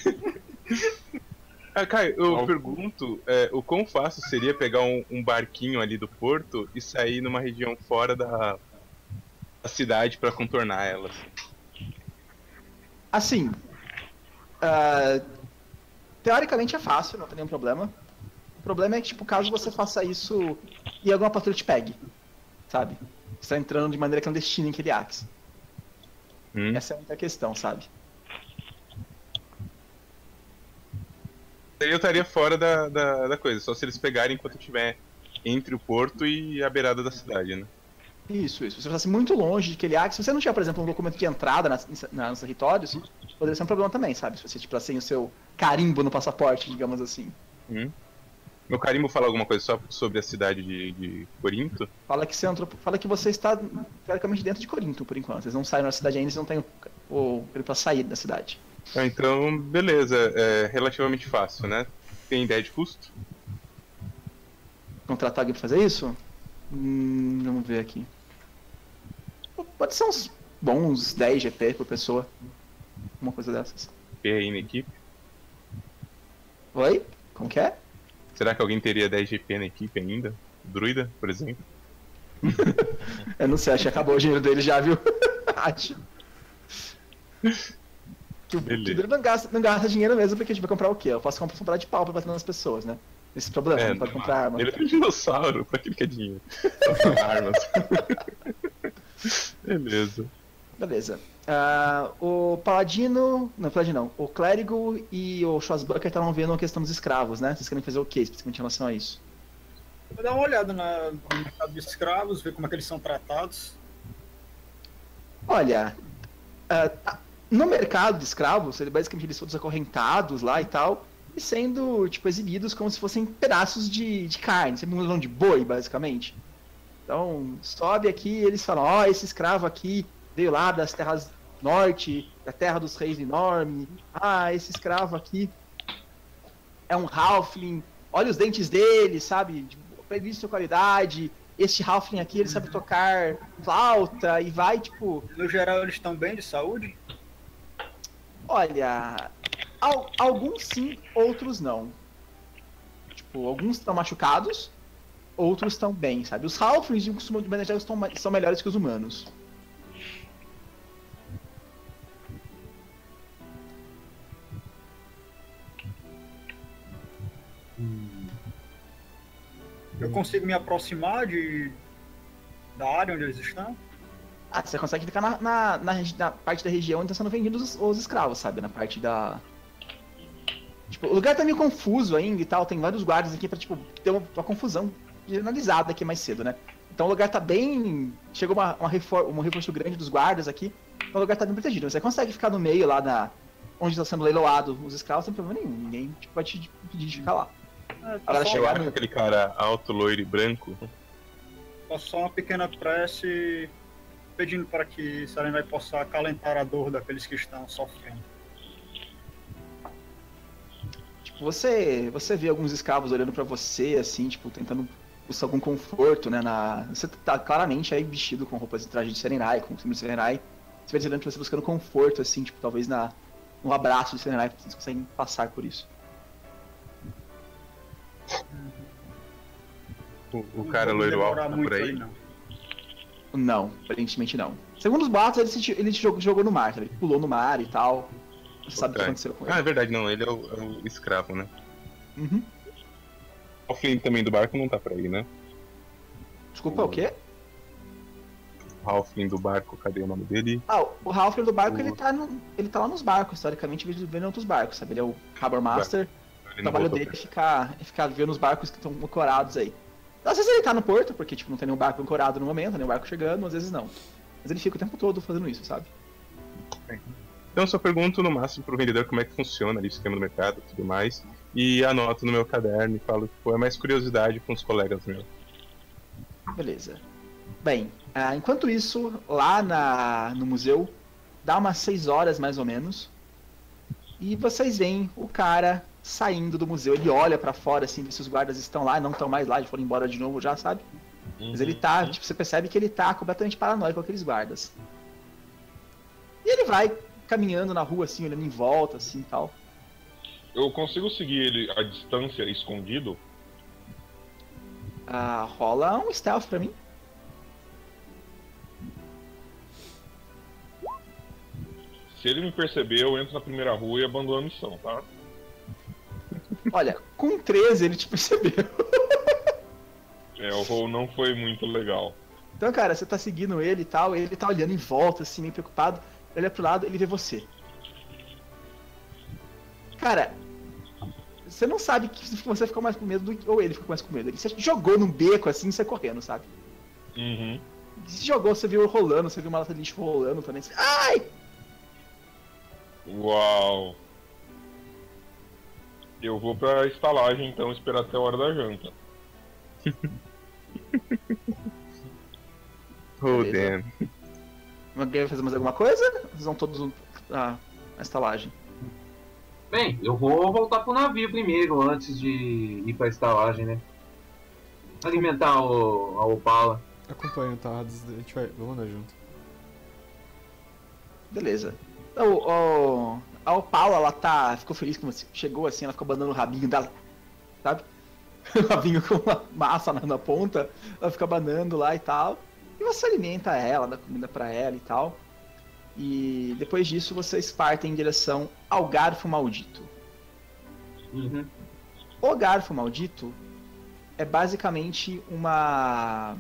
Ah, Caio, eu pergunto, é, o quão fácil seria pegar um, um barquinho ali do porto e sair numa região fora da, da cidade pra contornar ela? Assim, ah, teoricamente é fácil, não tem nenhum problema. O problema é que, tipo, caso você faça isso e alguma patrulha te pegue, sabe? Você tá entrando de maneira clandestina em aquele Axe. Hum? Essa é a única questão, sabe? Eu estaria fora da, da, da coisa, só se eles pegarem enquanto eu estiver entre o porto e a beirada da cidade, né? Isso, isso. Se você fosse muito longe de aquele Axe, se você não tiver, por exemplo, um documento de entrada nas, territórios, poderia ser um problema também, sabe? Se você, tipo, sem o seu carimbo no passaporte, digamos assim. Hum? Meu carimbo fala alguma coisa só sobre a cidade de, de Corinto? Fala que você entrou, fala que você está teoricamente dentro de Corinto, por enquanto. Eles não saíram da cidade ainda, eles não têm o, o pra sair da cidade. Ah, então, beleza, é relativamente fácil, né? Tem ideia de custo? Contratar alguém pra fazer isso? Hum, vamos ver aqui. Pode ser uns bons 10 GP por pessoa. Uma coisa dessas. P aí na equipe? Oi? Como que é? Será que alguém teria 10 GP na equipe ainda? Druida, por exemplo? *laughs* Eu não sei, acho que acabou o dinheiro dele já, viu? *laughs* acho. Que o. Druida não gasta, não gasta dinheiro mesmo, porque a gente vai comprar o quê? Eu posso comprar de pau pra bater nas pessoas, né? Esse problema, É, não pode comprar arma. Ele é um dinossauro, pra que ele quer dinheiro? *laughs* Pra armas. Beleza. Beleza. Ah, o Paladino. Não, Paladino não. O Clérigo e o Schwarzbucker estavam vendo a questão dos escravos, né? Vocês querem fazer o que especificamente em relação a isso? Vou dar uma olhada na, no mercado de escravos, ver como é que eles são tratados. Olha, ah, no mercado de escravos, ele, basicamente eles todos acorrentados lá e tal, e sendo, tipo, exibidos como se fossem pedaços de, de carne, sempre um leilão de boi, basicamente. Então, sobe aqui e eles falam, ó, esse escravo aqui veio lá das terras norte, da terra dos reis enorme. Ah, esse escravo aqui é um halfling. Olha os dentes dele, sabe? De belíssima qualidade. Este halfling aqui, ele sabe tocar flauta e vai, tipo, No geral, eles estão bem de saúde? Olha, al- alguns sim, outros não. Tipo, alguns estão machucados, outros estão bem, sabe? Os Halflings, costumam geral, estão, são melhores que os humanos. Eu consigo me aproximar de da área onde eles estão? Ah, você consegue ficar na, na, na na parte da região onde estão sendo vendidos os, os escravos, sabe? Na parte da. Tipo, o lugar tá meio confuso ainda e tal, tem vários guardas aqui pra, tipo, ter uma, uma confusão generalizada aqui mais cedo, né? Então o lugar tá bem. Chegou uma, uma refor... um reforço grande dos guardas aqui, então o lugar tá bem protegido. Você consegue ficar no meio lá na. onde está sendo leiloado os escravos sem problema nenhum. Ninguém tipo, vai te impedir de ficar lá. É, Agora só, chegar Chegar com aquele cara alto, loiro e branco. faço só uma pequena prece pedindo para que Sarenai possa acalentar a dor daqueles que estão sofrendo. Tipo, você, você vê alguns escravos olhando pra você, assim, tipo, tentando buscar algum conforto, né? Na... Você tá claramente aí vestido com roupas de traje de Serenai, com símbolo de Serenai. Você vai dizendo pra você buscando conforto, assim, tipo, talvez na... um abraço de Serenai, vocês conseguem passar por isso. O, o cara loiro alto tá por aí. não. Não, aparentemente não. Segundo os boatos, ele, se, ele jogou, jogou no mar, sabe? Ele pulou no mar e tal. Você sabe o que aconteceu com Ah, é ele. verdade, não. Ele é o, é o escravo, né? Uhum. O Flynn também do barco não tá por aí, né? Desculpa, o quê? O Halfling do barco, cadê o nome dele? Ah, o Halfling do barco, O- ele tá, no, ele tá lá nos barcos, historicamente, ele vendo outros barcos, sabe? Ele é o Harbor Master. O trabalho dele é ficar, é ficar vendo os barcos que estão ancorados aí. Às vezes ele tá no porto, porque tipo, não tem nenhum barco ancorado no momento, nenhum barco chegando, às vezes não. Mas ele fica o tempo todo fazendo isso, sabe? Então eu só pergunto no máximo pro vendedor como é que funciona ali o esquema do mercado e tudo mais. E anoto no meu caderno e falo que pô, é mais curiosidade com os colegas meus. Beleza. Bem, ah, enquanto isso, lá na, no museu, dá umas 6 horas mais ou menos. E vocês veem o cara saindo do museu. Ele olha pra fora, assim, vê se os guardas estão lá, não estão mais lá, eles foram embora de novo já, sabe? Uhum. Mas ele tá, Uhum. tipo, você percebe que ele tá completamente paranoico com aqueles guardas. E ele vai caminhando na rua, assim, olhando em volta, assim e tal. Eu consigo seguir ele à distância, escondido? Ah, rola um stealth pra mim. Se ele me perceber, eu entro na primeira rua e abandono a missão, tá? Olha, com 13 ele te percebeu. É, o roll não foi muito legal. Então, cara, você tá seguindo ele e tal, ele tá olhando em volta, assim, meio preocupado. Ele olha pro lado, ele vê você. Cara, você não sabe que você ficou mais com medo do que. Ou ele ficou mais com medo. Ele se jogou num beco assim e saiu correndo, sabe? Uhum. Se jogou, você viu rolando, você viu uma lata de lixo rolando também. Você... Ai! Uau! Eu vou pra estalagem então esperar até a hora da janta. *laughs* Oh, Beleza. damn. Alguém vai fazer mais alguma coisa? Vocês vão todos ah, a estalagem. Bem, eu vou voltar pro navio primeiro, antes de ir pra estalagem, né? Alimentar o, a Opala. Acompanha, tá? A gente vai. Vamos andar junto. Beleza. Então, o, a Opala, ela tá. Ficou feliz que você chegou assim, ela ficou abandonando o rabinho dela. Sabe? *laughs* O rabinho com uma massa na, na ponta. Ela fica abanando lá e tal. E você alimenta ela, dá comida pra ela e tal. E depois disso vocês partem em direção ao Garfo Maldito. Uhum. O Garfo Maldito é basicamente uma.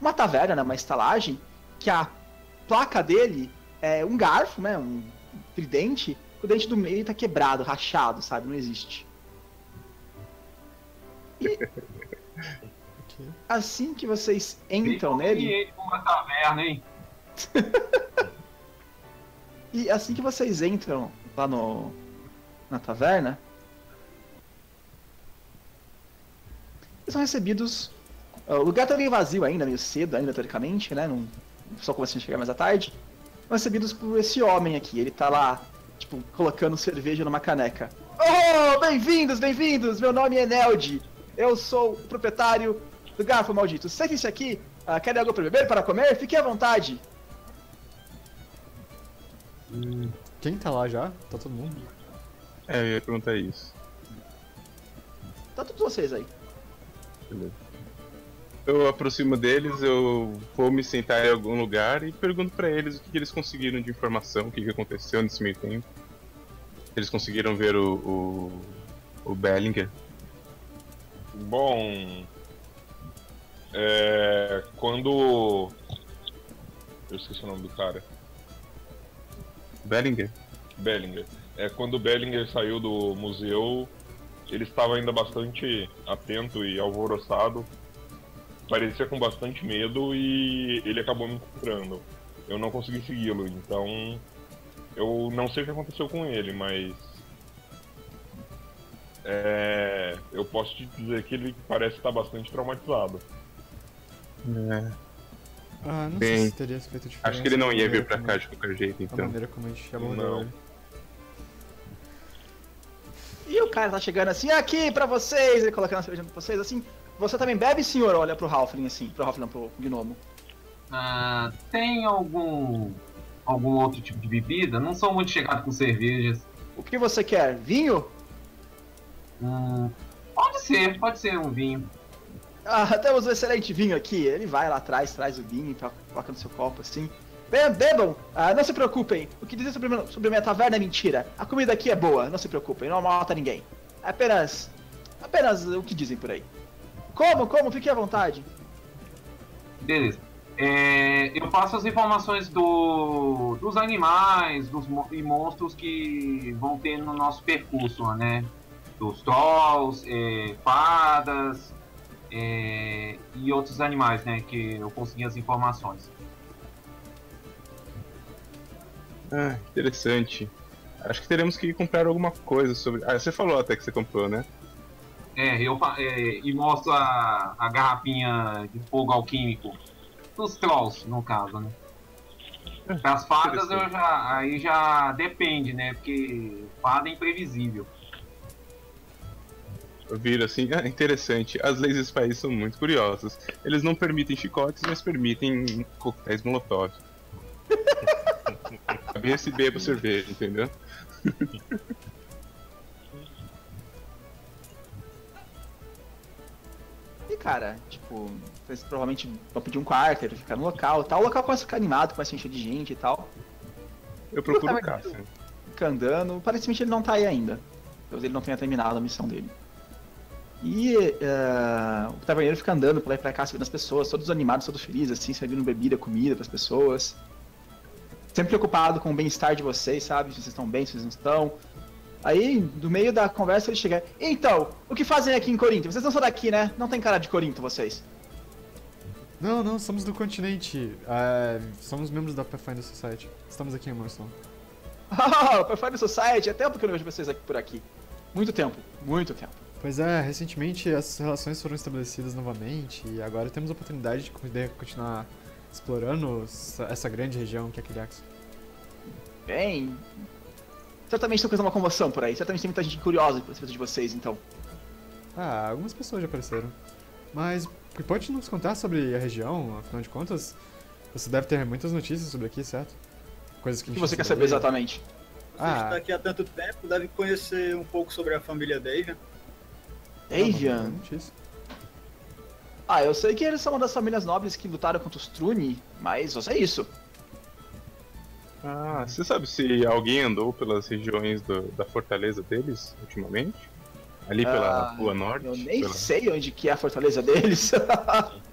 Uma taverna, né? uma estalagem, que a placa dele é um garfo, né? Um tridente, o dente do meio tá quebrado, rachado, sabe? Não existe. E *laughs* assim que vocês entram Bem nele, uma taverna, hein? *laughs* e assim que vocês entram lá no na taverna, eles são recebidos. O lugar tá meio vazio ainda, meio cedo ainda, teoricamente, né? Não, o pessoal começa a chegar mais à tarde. São recebidos por esse homem aqui. Ele tá lá, tipo, colocando cerveja numa caneca. Oh, bem-vindos, bem-vindos! Meu nome é Neld. Eu sou o proprietário do Garfo Maldito. Sentem-se aqui. Ah, querem algo para beber, para comer? Fiquem à vontade. Quem tá lá já? Tá todo mundo? É, eu ia perguntar isso. Tá todos vocês aí. Eu aproximo deles, eu vou me sentar em algum lugar e pergunto pra eles o que, que eles conseguiram de informação, o que, que aconteceu nesse meio tempo. Eles conseguiram ver o, o, o Bellinger. Bom. É. Quando. Eu esqueci o nome do cara. Bellinger? Bellinger. É, quando o Bellinger saiu do museu, ele estava ainda bastante atento e alvoroçado. Parecia com bastante medo e ele acabou me encontrando. Eu não consegui segui-lo, então. Eu não sei o que aconteceu com ele, mas. É, eu posso te dizer que ele parece estar bastante traumatizado. É, Ah, não Bem, sei se teria feito diferença. acho que ele não ia vir maneira pra cá de qualquer jeito, A então. maneira como a gente abordou ele. E o cara tá chegando assim, aqui pra vocês, ele colocando a cerveja pra vocês, assim, você também bebe, senhor? Olha pro Halfling, assim, pro Halfling, pro Gnomo. Ah, tem algum algum outro tipo de bebida? Não sou muito chegado com cervejas. O que você quer? Vinho? Hum, pode ser, pode ser um vinho. Ah, temos um excelente vinho aqui. Ele vai lá atrás, traz o vinho, coloca no seu copo, assim. Be- Bebam, ah, não se preocupem. O que dizem sobre, sobre minha taverna é mentira. A comida aqui é boa, não se preocupem, não mata ninguém. Apenas. apenas o que dizem por aí. Como, como? Fique à vontade. Beleza. É, eu passo as informações do, dos animais dos, e monstros que vão ter no nosso percurso, né? Dos trolls, é, fadas é, e outros animais, né? Que eu consegui as informações. Ah, interessante. Acho que teremos que comprar alguma coisa sobre. Ah, você falou até que você comprou, né? É, eu é, e mostro a, a garrafinha de fogo alquímico dos trolls, no caso, né? As fadas eu já, aí já depende, né? Porque fada é imprevisível. Vira assim, ah, *laughs* interessante, as leis desse país são muito curiosas. Eles não permitem chicotes, mas permitem coquetéis molotov. *laughs* Bem esse bebo cerveja, entendeu? E cara, tipo, vocês provavelmente vão pedir um quarto, ficar no local tal. O local começa a ficar animado, começa a encher de gente e tal. Eu procuro o Cássio. Fica andando, aparentemente ele não tá aí ainda. Talvez ele não tenha terminado a missão dele. E uh, o taverneiro fica andando por lá e pra cá, servindo as pessoas, todos animados, todos felizes, assim, servindo bebida, comida pras pessoas. Sempre preocupado com o bem-estar de vocês, sabe? Se vocês estão bem, se vocês não estão. Aí, do meio da conversa, ele chega. Então, o que fazem aqui em Corinto? Vocês não são daqui, né? Não tem cara de Corinto, vocês. Não, não, somos do continente. É, somos membros da Pathfinder Society. Estamos aqui em Morrison. *laughs* Oh, Pathfinder Society, é tempo que eu não vejo vocês aqui por aqui. Muito tempo, muito tempo. Pois é, recentemente as relações foram estabelecidas novamente e agora temos a oportunidade de poder continuar explorando essa grande região que é Kiriax. Bem, certamente estão causando uma comoção por aí. Certamente tem muita gente curiosa por respeito de vocês, então. Ah, algumas pessoas já apareceram. Mas pode nos contar sobre a região? Afinal de contas, você deve ter muitas notícias sobre aqui, certo? Coisas que, o que você quer saber exatamente? Você ah. está aqui há tanto tempo, deve conhecer um pouco sobre a família Davian. Davian? Ah, eu sei que eles são uma das famílias nobres que lutaram contra os Truni, mas só sei isso. Ah, você sabe se alguém andou pelas regiões do, da fortaleza deles ultimamente? Ali pela ah, Rua Norte? Eu nem pela... sei onde que é a fortaleza deles.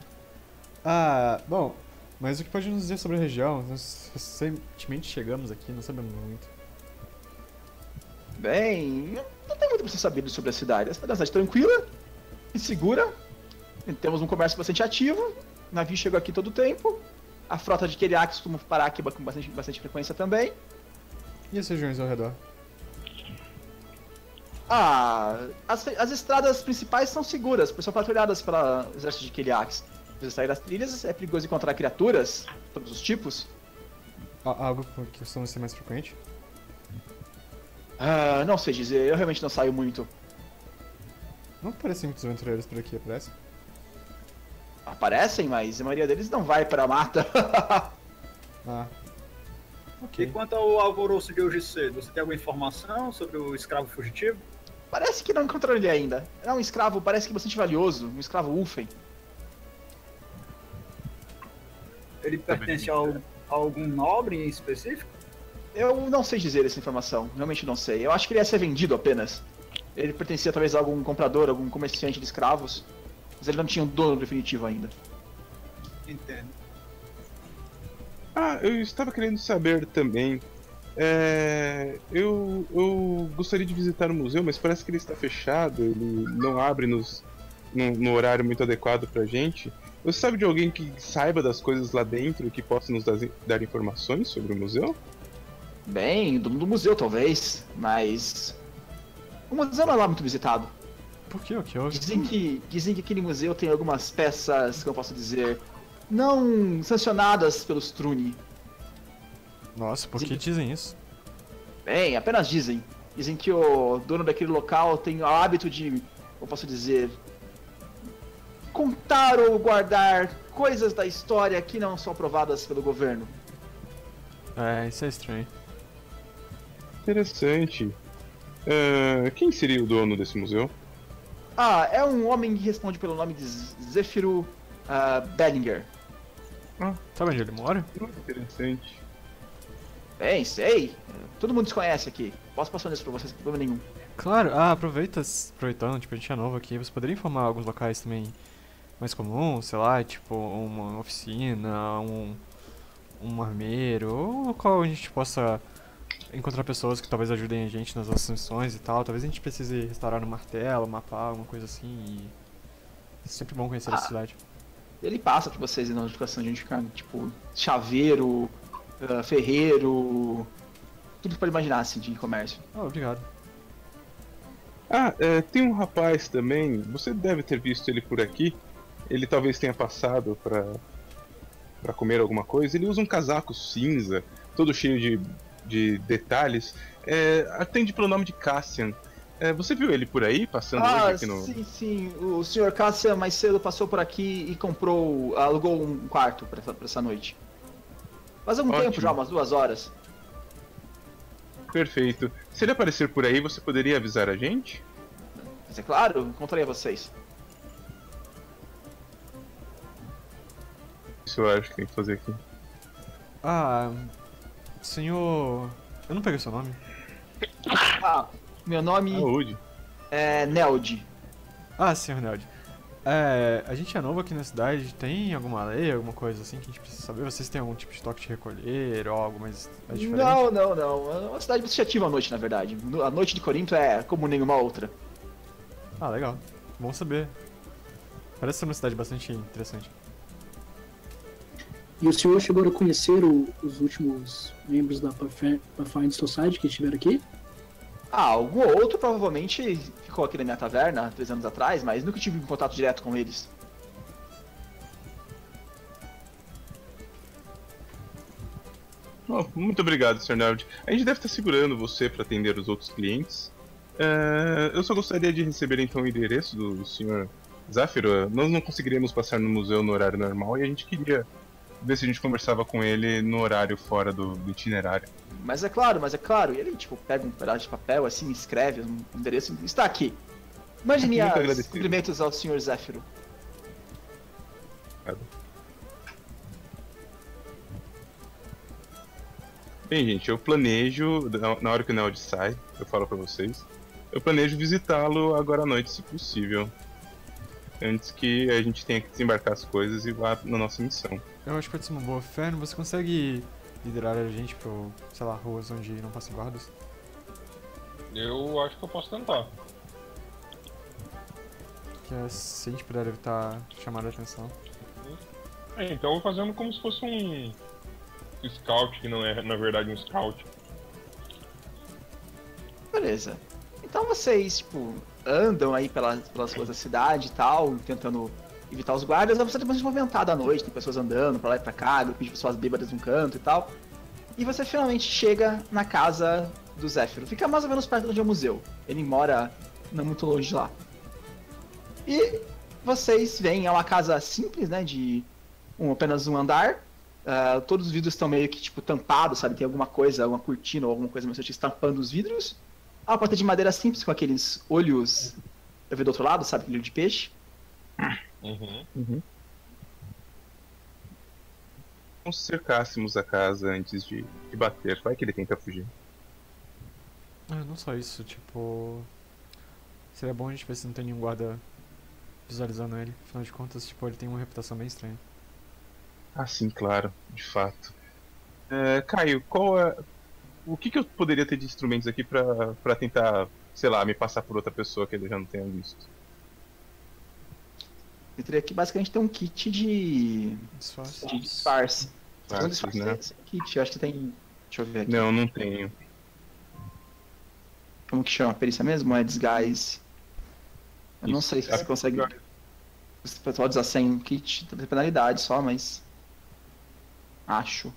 *laughs* ah, bom, mas o que pode nos dizer sobre a região? Nós recentemente chegamos aqui, não sabemos muito. Bem, não tem muito pra você saber sobre a cidade. A cidade é uma cidade tranquila e segura. Temos um comércio bastante ativo. O navio chega aqui todo o tempo. A frota de Keriak costuma parar aqui com bastante, bastante frequência também. E as regiões ao redor? Ah, as, as estradas principais são seguras, são patrulhadas pelo exército de Keliax. Você sair das trilhas é perigoso encontrar criaturas, todos os tipos. Algo que costuma ser mais frequente? Ah, não sei dizer, eu realmente não saio muito. Não parecem muitos aventureiros por aqui, aparece? aparecem, mas a maioria deles não vai pra mata. *laughs* ah. Okay. E quanto ao alvoroço de hoje cedo, você tem alguma informação sobre o escravo fugitivo? Parece que não encontrou ele ainda. É um escravo, parece que bastante valioso, um escravo Ulfen. Ele pertence ao, a algum nobre em específico? Eu não sei dizer essa informação, realmente não sei. Eu acho que ele ia ser vendido apenas. Ele pertencia talvez a algum comprador, algum comerciante de escravos. Mas ele não tinha um dono definitivo ainda. Entendo. Ah, eu estava querendo saber também. É, eu, eu gostaria de visitar o museu, mas parece que ele está fechado, ele não abre nos, no, no horário muito adequado pra gente. Você sabe de alguém que saiba das coisas lá dentro que possa nos dar, dar informações sobre o museu? Bem, do, do museu talvez, mas. O museu não é lá muito visitado. Por que? O que houve? Dizem que, dizem que aquele museu tem algumas peças, que eu posso dizer, não sancionadas pelos Truni. Nossa, por que dizem isso? Bem, apenas dizem. Dizem que o dono daquele local tem o hábito de, eu posso dizer, contar ou guardar coisas da história que não são aprovadas pelo governo. É, isso é estranho. Interessante. Uh, quem seria o dono desse museu? Ah, é um homem que responde pelo nome de Zephyro uh, Bellinger. Ah, sabe onde ele mora? Interessante. Bem, sei. Todo mundo desconhece aqui. Posso passar isso pra vocês sem problema nenhum. Claro, ah, aproveita, aproveitando, tipo, a gente é novo aqui, você poderia informar alguns locais também mais comuns, sei lá, tipo, uma oficina, um, um armeiro, ou um local onde a gente possa encontrar pessoas que talvez ajudem a gente nas nossas missões e tal. Talvez a gente precise restaurar um martelo, mapar, alguma coisa assim. E... É sempre bom conhecer ah, a cidade. Ele passa pra vocês na notificação de onde ficar, tipo, chaveiro, uh, ferreiro. Tudo que pode imaginar, assim, de comércio. Ah, obrigado. Ah, é, tem um rapaz também, você deve ter visto ele por aqui. Ele talvez tenha passado pra, pra comer alguma coisa. Ele usa um casaco cinza, todo cheio de de detalhes, é, atende pelo nome de Cassian. É, você viu ele por aí, passando ah, hoje aqui no. Sim, sim. O senhor Cássia mais cedo passou por aqui e comprou. alugou um quarto pra, pra essa noite. Faz algum Ótimo. tempo já, umas duas horas. Perfeito. Se ele aparecer por aí, você poderia avisar a gente? Mas é claro, encontrarei vocês. Isso eu acho que tem que fazer aqui. Ah, senhor. Eu não peguei seu nome. Ah, meu nome Saúde. é Neld. Ah, senhor Neld. É, a gente é novo aqui na cidade, tem alguma lei, alguma coisa assim que a gente precisa saber? Vocês têm algum tipo de toque de recolher ou algo mais, mais diferente? Não, não, não. É uma cidade bastante ativa à noite, na verdade. A noite de Corinto é como nenhuma outra. Ah, legal. Bom saber. Parece ser uma cidade bastante interessante. E o senhor chegou a conhecer o, os últimos membros da Pathfinder Society que estiveram aqui? Ah, algum outro provavelmente ficou aqui na minha taverna três anos atrás, mas nunca tive contato direto com eles. Oh, muito obrigado, Sr. Nerd. A gente deve estar segurando você para atender os outros clientes. É, eu só gostaria de receber então o endereço do Sr. Zafiro. Nós não conseguiríamos passar no museu no horário normal e a gente queria ver se a gente conversava com ele no horário fora do, do, itinerário. Mas é claro, mas é claro. E ele, tipo, pega um pedaço de papel, assim, escreve um endereço. Está aqui. Imagine os cumprimentos ao Sr. Zéfiro. Bem, gente, eu planejo, na hora que o Neld sai, eu falo para vocês, eu planejo visitá-lo agora à noite, se possível. Antes que a gente tenha que desembarcar as coisas e vá na nossa missão. Eu acho que pode ser uma boa fé. Você consegue liderar a gente pro, sei lá, ruas onde não passam guardas? Eu acho que eu posso tentar. Que é, se a gente puder evitar chamar a atenção. É, então eu vou fazendo como se fosse um scout, que não é na verdade um scout. Beleza. Então vocês, tipo, andam aí pelas, pelas ruas da cidade e tal, tentando evitar os guardas, é você tem bastante movimentado à noite, tem pessoas andando pra lá e pra cá, grupos de pessoas bêbadas num canto e tal. E você finalmente chega na casa do Zéfiro. Fica mais ou menos perto onde é o museu. Ele mora não muito longe de lá. E vocês veem, é uma casa simples, né? De um, apenas um andar. Uh, todos os vidros estão meio que tipo tampados, sabe? Tem alguma coisa, alguma cortina ou alguma coisa mais estampando os vidros. A porta de madeira simples com aqueles olhos. Eu vi do outro lado, sabe? Olho de peixe. Uhum. Uhum. Como se cercássemos a casa antes de, de bater. Vai que ele tenta fugir. Ah, não só isso, tipo. Seria bom a gente ver se não tem nenhum guarda visualizando ele. Afinal de contas, tipo, ele tem uma reputação bem estranha. Ah, sim, claro, de fato. É, Caio, qual é. O que, que eu poderia ter de instrumentos aqui pra, pra tentar, sei lá, me passar por outra pessoa que ele já não tenha visto? Eu teria que basicamente ter um kit de. Disfarce. De disfarce. Disfarce, disfarce né? kit, eu acho que tem. Deixa eu ver aqui. Não, não tenho. Como que chama? Perícia mesmo? É disguise? Eu Isso. não sei se você consegue. Você pode usar sem kit, tem penalidade só, mas. Acho.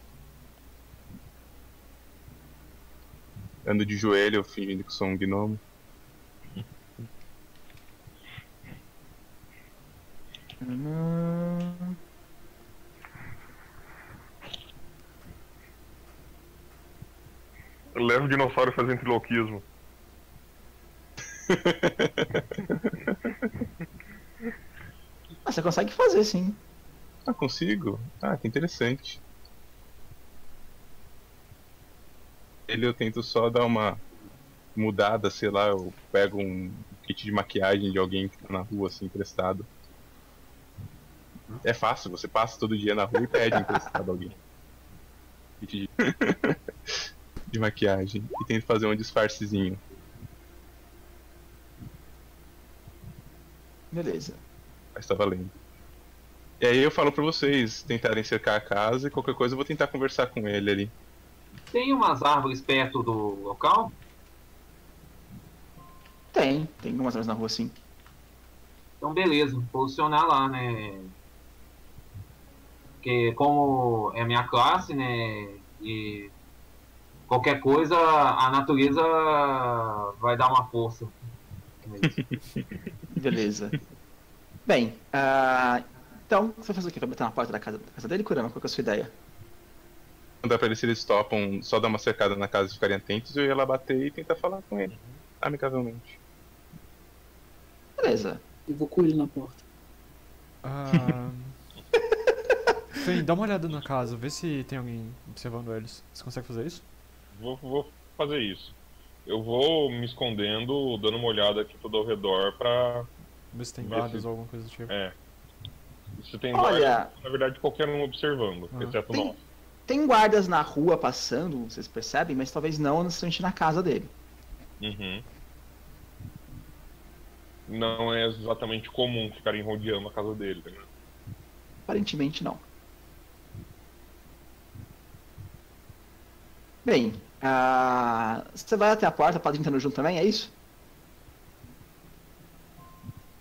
Ando de joelho, fingindo que sou um gnomo. Leva o dinossauro fazer ventriloquismo. ah, você consegue fazer sim. Ah, consigo? Ah, que interessante. Ele eu tento só dar uma mudada, sei lá, eu pego um kit de maquiagem de alguém que tá na rua assim emprestado. É fácil, você passa todo dia na rua e pede emprestado alguém. De... *laughs* de maquiagem. E tenta fazer um disfarcezinho. Beleza. Mas tá valendo. E aí eu falo pra vocês tentarem cercar a casa e qualquer coisa eu vou tentar conversar com ele ali. Tem umas árvores perto do local? Tem, tem algumas árvores na rua sim. Então beleza, posicionar lá, né? Porque como é a minha classe, né? E qualquer coisa, a natureza vai dar uma força. *laughs* Beleza. Bem, uh, então, você vai fazer o quê? Vai bater na porta da casa, da casa dele, Kurama? Qual é a sua ideia? Mandar pra eles se eles topam, só dar uma cercada na casa e ficarem atentos, eu ia lá bater e tentar falar com ele, amigavelmente. Beleza. Eu vou com ele na porta. Ah. *laughs* Dá uma olhada na casa, vê se tem alguém observando eles. Você consegue fazer isso? Vou, vou fazer isso. Eu vou me escondendo, dando uma olhada aqui todo ao redor pra. Ver se tem guardas se... ou alguma coisa do tipo. É. Se tem Olha... guardas, na verdade qualquer um observando, Ah. exceto Tem- nós. Tem guardas na rua passando, vocês percebem, mas talvez não necessariamente na casa dele. Uhum. Não é exatamente comum ficarem rodeando a casa dele, né? Aparentemente não. Bem, ah, você vai até a porta, pode entrar junto também, é isso?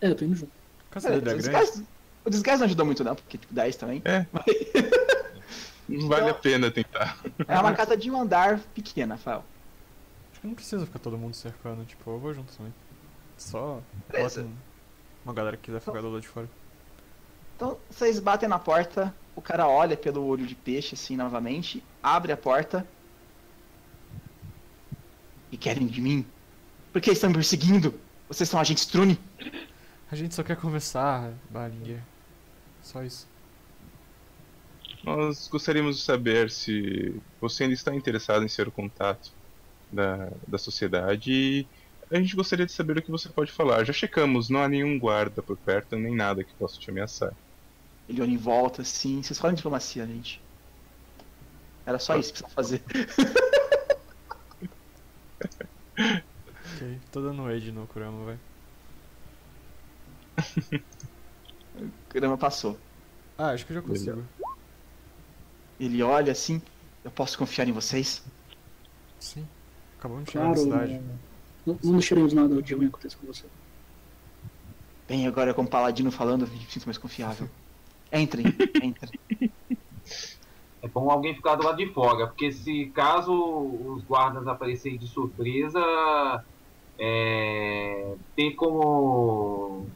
É, eu tô indo junto. Casa é o, grande. desgaste, o desgaste não ajudou muito não, porque tipo 10 também. É. *laughs* Não vale a pena tentar. É uma casa de um andar pequena, Rafael. Acho que não precisa ficar todo mundo cercando, tipo, eu vou junto também. Só bota um- uma galera que quiser ficar do lado de fora. Então vocês batem na porta, o cara olha pelo olho de peixe assim novamente, abre a porta. E querem de mim? Por que estão me perseguindo? Vocês são agentes Trune? A gente só quer conversar, Balinger. Só isso. Nós gostaríamos de saber se você ainda está interessado em ser o contato da, da sociedade e a gente gostaria de saber o que você pode falar. Já checamos, não há nenhum guarda por perto, nem nada que possa te ameaçar. Ele olha em volta assim, vocês falam diplomacia, gente. Era só isso que precisava fazer. Ok, tô dando raid no Kurama, vai. *laughs* O Kurama passou. Ah, acho que eu já consigo. Ele olha assim, eu posso confiar em vocês? Sim. Acabamos de chegar na Claro, cidade. é, não, não deixaremos nada de ruim acontecer com você. Bem, agora com o Paladino falando, eu me sinto mais confiável. Entrem, entrem. É bom alguém ficar do lado de fora, porque se caso os guardas aparecerem de surpresa, é, tem como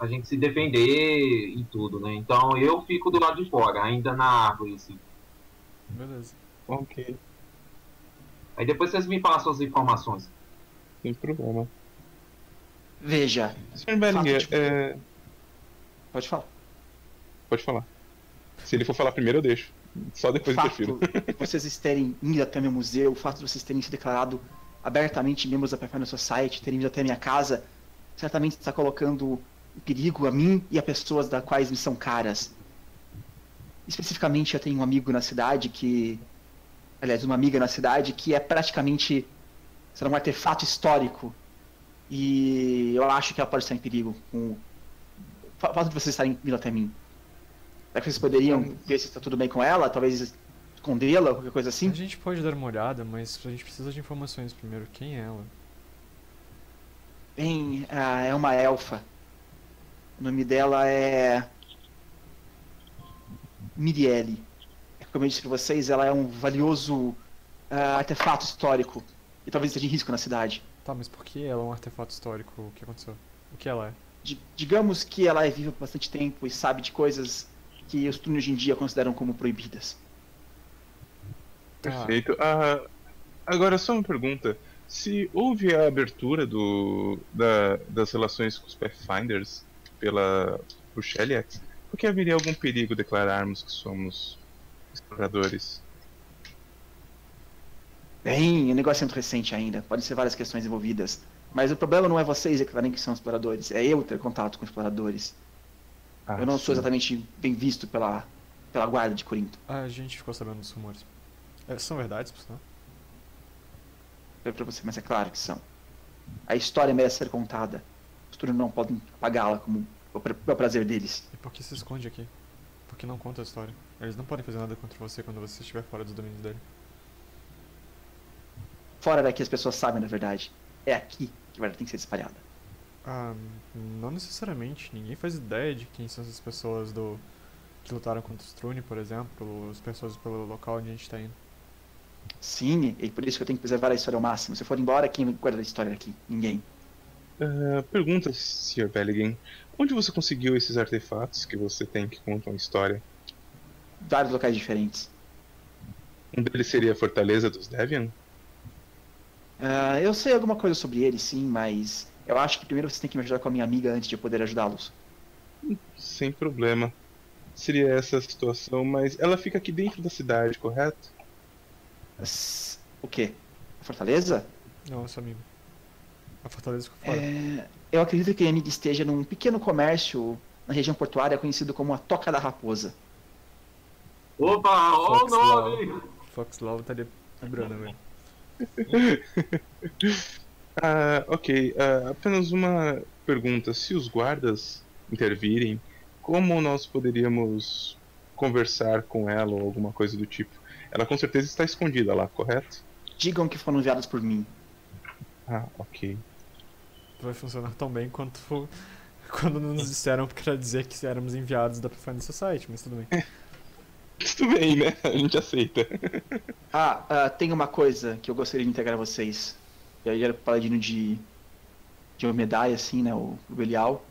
a gente se defender e tudo, né? Então eu fico do lado de fora, ainda na árvore, assim. Beleza. Ok, Aí depois vocês me passam as informações. sem problema. Veja, Sr. Bellinger, é, pode falar. pode falar. Se ele for falar primeiro, eu deixo. Só O depois eu prefiro. fato de vocês terem ido até meu museu, o fato de vocês terem se declarado abertamente membros da Pathfinder Society, terem ido até minha casa, certamente está colocando em perigo a mim e a pessoas das quais me são caras. Especificamente, eu tenho um amigo na cidade que. Aliás, uma amiga na cidade que é praticamente será um artefato histórico. E eu acho que ela pode estar em perigo com o fa- fato de vocês estarem vindo até mim. Será que vocês poderiam ver se está tudo bem com ela? Talvez escondê-la, qualquer coisa assim? A gente pode dar uma olhada, mas a gente precisa de informações primeiro. Quem é ela? Bem, ah, é uma elfa. O nome dela é. Mirielle. Como eu disse pra vocês, ela é um valioso ah, artefato histórico. E talvez esteja em risco na cidade. Tá, mas por que ela é um artefato histórico? O que aconteceu? O que ela é? Di- digamos que ela é viva por bastante tempo e sabe de coisas que os turnos hoje em dia consideram como proibidas. Tá. Perfeito. Ah, agora, só uma pergunta. Se houve a abertura do, da- das relações com os Pathfinders pela, por Sheliax, por que haveria algum perigo declararmos que somos exploradores? Bem, o negócio é muito recente ainda. Podem ser várias questões envolvidas. Mas o problema não é vocês declararem que são exploradores. É eu ter contato com exploradores. Ah, eu não sou sim. exatamente bem visto pela, pela guarda de Corinto. A gente ficou sabendo dos rumores. É, são verdades, por sinal? É pra você, mas é claro que são. A história merece ser contada. Os turnos não podem apagá-la como o pra- o prazer deles. E por que se esconde aqui? Por que não conta a história? Eles não podem fazer nada contra você quando você estiver fora dos domínios dele. Fora daqui as pessoas sabem da verdade. É aqui que a verdade tem que ser espalhada. Ah, não necessariamente. Ninguém faz ideia de quem são essas pessoas do que lutaram contra os Trune, por exemplo, as pessoas pelo local onde a gente tá indo. Sim, e por isso que eu tenho que preservar a história ao máximo. Se eu for embora, quem guarda a história aqui? Ninguém. Uh, pergunta, Sr. Belligan. Onde você conseguiu esses artefatos que você tem que contam a história? Vários locais diferentes. Um deles seria a Fortaleza dos Devian? Uh, eu sei alguma coisa sobre ele, sim, mas eu acho que primeiro você tem que me ajudar com a minha amiga antes de eu poder ajudá-los. Sem problema. Seria essa a situação, mas ela fica aqui dentro da cidade, correto? O quê? A Fortaleza? Não, seu amigo. A Fortaleza ficou fora. É... Eu acredito que a amiga esteja num pequeno comércio na região portuária conhecido como a Toca da Raposa. Opa, ó o nome! Fox Love estaria lembrando, velho. *laughs* ah, ok. Uh, apenas uma pergunta. Se os guardas intervirem, como nós poderíamos conversar com ela ou alguma coisa do tipo? Ela com certeza está escondida lá, correto? Digam que foram enviados por mim. Ah, ok. Vai funcionar tão bem quanto *laughs* quando nos disseram que era dizer que éramos enviados da Pathfinder Society, mas tudo bem. *laughs* tudo bem, né? A gente aceita. *laughs* ah, uh, tem uma coisa que eu gostaria de integrar a vocês. E aí era o paladino de. de Omedai, assim, né? O, o Belial.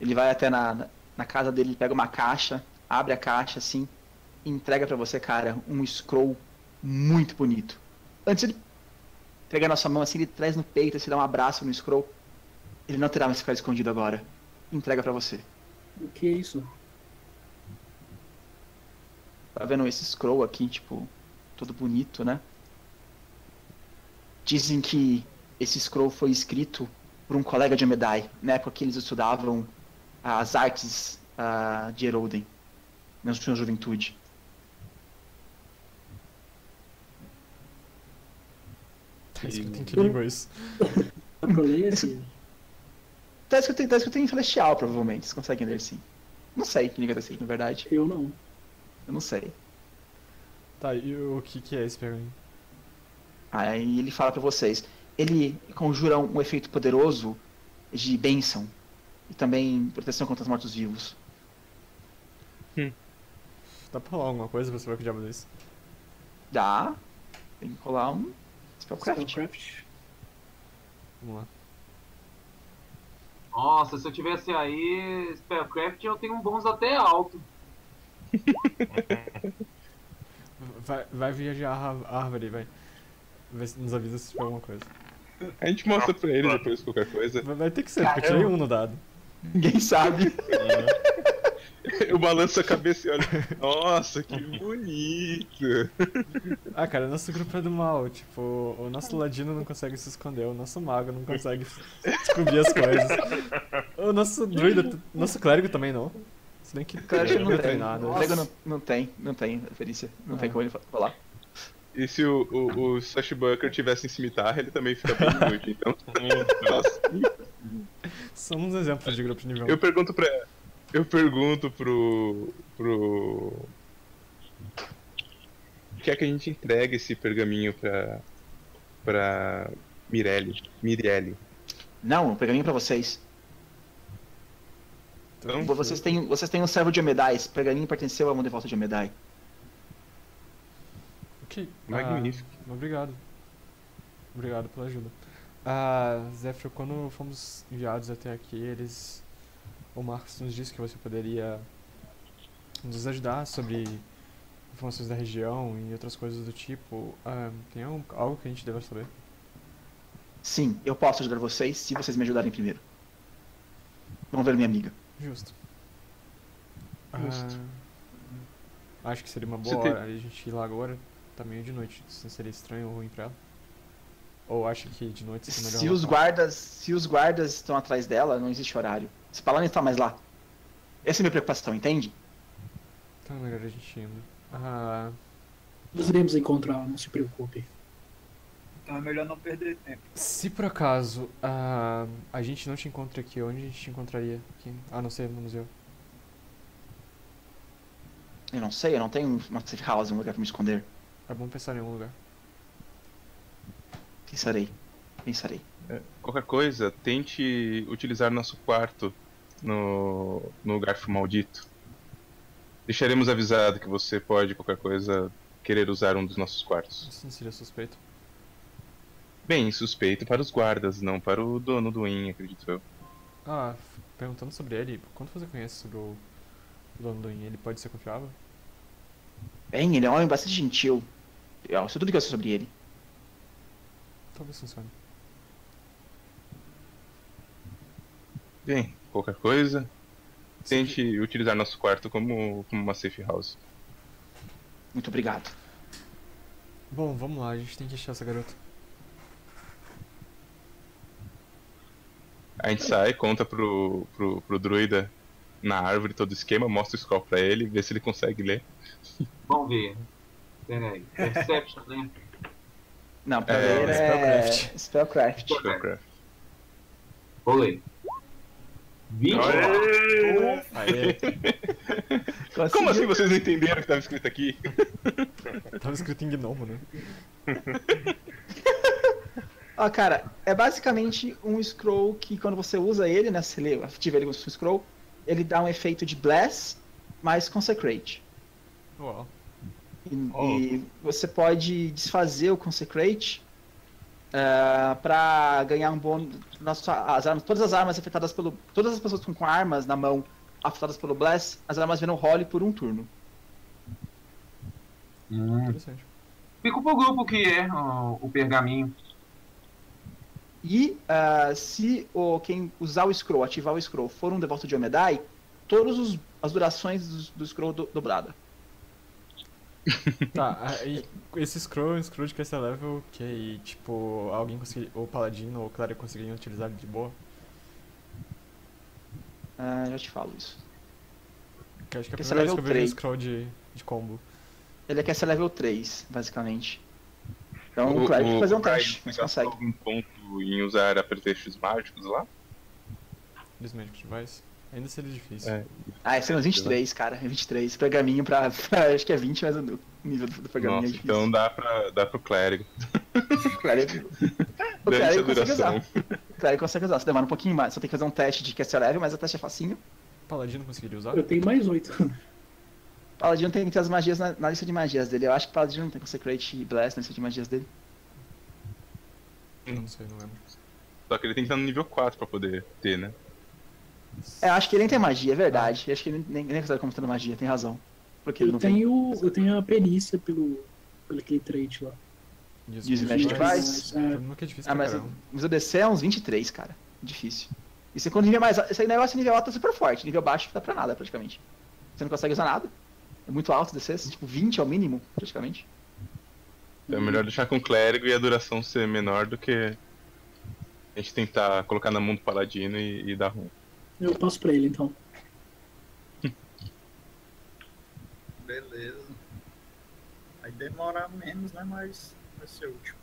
Ele vai até na, na casa dele, pega uma caixa, abre a caixa assim, e entrega para você, cara, um scroll muito bonito. Antes ele entregar a nossa mão assim, ele traz no peito, assim, dá um abraço no scroll. Ele não terá mais ficar escondido agora. Entrega para você. O que é isso? Tá vendo esse scroll aqui, tipo, todo bonito, né? Dizem que esse scroll foi escrito por um colega de Omedai, na época que eles estudavam as artes uh, de Eroden, na sua juventude. Tá escrito em que língua isso? *laughs* Tá escrito, tá escrito em Celestial, provavelmente. Vocês conseguem ler sim. Não sei que língua tá escrito, na verdade. Eu não. Eu não sei. Tá, e o que, que é esse pergaminho? Aí ele fala para vocês. Ele conjura um efeito poderoso de bênção e também proteção contra os mortos-vivos. Hum. Dá pra rolar alguma coisa pra saber o que diabo é isso? Dá. Tem que rolar um Spellcraft. Spellcraft. Vamos lá. Nossa, se eu tivesse aí Spellcraft, eu tenho um bônus até alto. *laughs* vai, vai viajar a árvore, vai. Vai nos avisa se tiver alguma coisa. A gente mostra pra ele depois qualquer coisa. Vai, vai ter que ser, porque eu tirei um no dado. Ninguém sabe. *laughs* Eu balanço a cabeça e olho. Nossa, que bonito! Ah, cara, nosso grupo é do mal. Tipo, o nosso ladino não consegue se esconder, o nosso mago não consegue descobrir as coisas. O nosso druida, nosso clérigo também não. Se bem que clérigo não tem. Treinado. O clérigo não, não tem, não tem, Felícia. Não ah. tem como ele falar. E se o, o, o Sash Bunker tivesse em cimitarra, ele também fica bem muito, então. *laughs* Nossa. Somos exemplos de grupo de nível. Eu pergunto pra. Eu pergunto pro. pro. Quer que a gente entregue esse pergaminho pra. pra. Mirelle. Mirelle. Não, um pergaminho pra vocês. Então, vocês têm, vocês têm um servo de Omedai. Esse pergaminho pertenceu a mão de volta de Omedai. Ok. Magnífico. Ah, obrigado. Obrigado pela ajuda. Ah, Zephyr, quando fomos enviados até aqui, eles. O Marcos nos disse que você poderia nos ajudar sobre informações da região e outras coisas do tipo. Ah, tem algo que a gente deva saber? Sim, eu posso ajudar vocês se vocês me ajudarem primeiro. Vamos ver minha amiga. Justo. Justo. Ah, acho que seria uma boa hora a gente ir lá agora. Tá meio de noite. Isso seria estranho ou ruim pra ela? Ou acha que de noite seria melhor? Se os guardas, se os guardas estão atrás dela, não existe horário. Esse paladino está mais lá. Essa é a minha preocupação, entende? Então melhor a gente indo. Ah. Nós iremos encontrar, não se preocupe. Então é melhor não perder tempo. Se por acaso uh, a gente não te encontra aqui, onde a gente te encontraria? Aqui? A não ser no museu. Eu não sei, eu não tenho uma safe house, um lugar pra me esconder. É bom pensar em algum lugar. Pensarei. Pensarei. É, qualquer coisa, tente utilizar nosso quarto no, no garfo maldito. Deixaremos avisado que você pode, qualquer coisa, querer usar um dos nossos quartos. Isso não seria suspeito? Bem, suspeito para os guardas, não para o dono do Inn, acredito eu. Ah, perguntando sobre ele, quanto você conhece sobre o dono do Inn? Ele pode ser confiável? Bem, ele é um homem bastante gentil. Eu sei tudo que eu sei sobre ele. Talvez funcione. Bem, qualquer coisa, tente utilizar nosso quarto como, como uma safe house. Muito obrigado. Bom, vamos lá, a gente tem que achar essa garota. A gente sai, conta pro, pro, pro druida na árvore todo o esquema, mostra o scroll pra ele, vê se ele consegue ler. Vamos ver. Pera aí. *laughs* Perception, né? Não, pra É, ler é... Spellcraft. Spellcraft. Spellcraft. Rolei. 20. Aê, Como assim vocês não entenderam o que estava escrito aqui? *laughs* tava escrito em gnomo, né? *laughs* Ó, cara, é basicamente um scroll que quando você usa ele, né, se ele ativa ele fosse um scroll, ele dá um efeito de Bless mais Consecrate. Uau. E, Oh. e você pode desfazer o Consecrate uh, para ganhar um bônus. As armas, todas as armas afetadas pelo. Todas as pessoas com, com armas na mão afetadas pelo Bless, as armas viram role por um turno. Hum. Interessante. Fica pro grupo que é ó, o pergaminho. E ah, se o, quem usar o scroll, ativar o scroll, for um devoto de Omedai, todas as durações do, do scroll do, dobrada. *laughs* Tá, aí esse scroll é um scroll de caster level que, tipo, alguém conseguir, ou paladino ou clérigo conseguiriam utilizar de boa. Ah, já te falo isso. Que acho que é a primeira vez level que eu vejo um três. scroll de, de combo. Ele quer ser level 3, basicamente. Então o, O- clérigo tem que fazer um teste, mas consegue. algum ponto em usar apetrechos mágicos lá? Dos Magic Device. Ainda seria difícil. É. Ah, esse é uns 23, cara. É 23. Pergaminho pra, pra- Acho que é 20, mas o nível do, do pergaminho Nossa, é difícil. então dá pra, dá pro clérigo. *laughs* *laughs* O clérigo, o clérigo consegue usar. O clérigo consegue usar. Você demora um pouquinho mais. Só tem que fazer um teste de caster level, mas o teste é facinho. Paladino conseguiria usar? Eu tenho mais oito. *laughs* Paladino tem que ter as magias na, na lista de magias dele. Eu acho que Paladino não tem Consecrate e Blast na lista de magias dele. Não sei, não lembro. Só que ele tem que estar no nível 4 pra poder ter, né? É, eu acho que ele nem tem magia, é verdade. Eu acho que ele nem, nem considera como tendo magia, tem razão. Porque ele Eu não tem. tenho, eu tenho a perícia pelo, pelo aquele trait lá. Device? O É, é que é difícil Ah, mas, o DC é uns 23, cara. Difícil. E você quando nível mais alto. Esse negócio nível alto é super forte. Nível baixo não dá pra nada, praticamente. Você não consegue usar nada. É muito alto o DC, tipo 20 é o mínimo, praticamente. É melhor deixar com o clérigo e a duração ser menor do que a gente tentar colocar na mão do paladino e, e dar ruim. Eu passo pra ele então. Beleza. Vai demorar menos, né? Mas vai ser útil.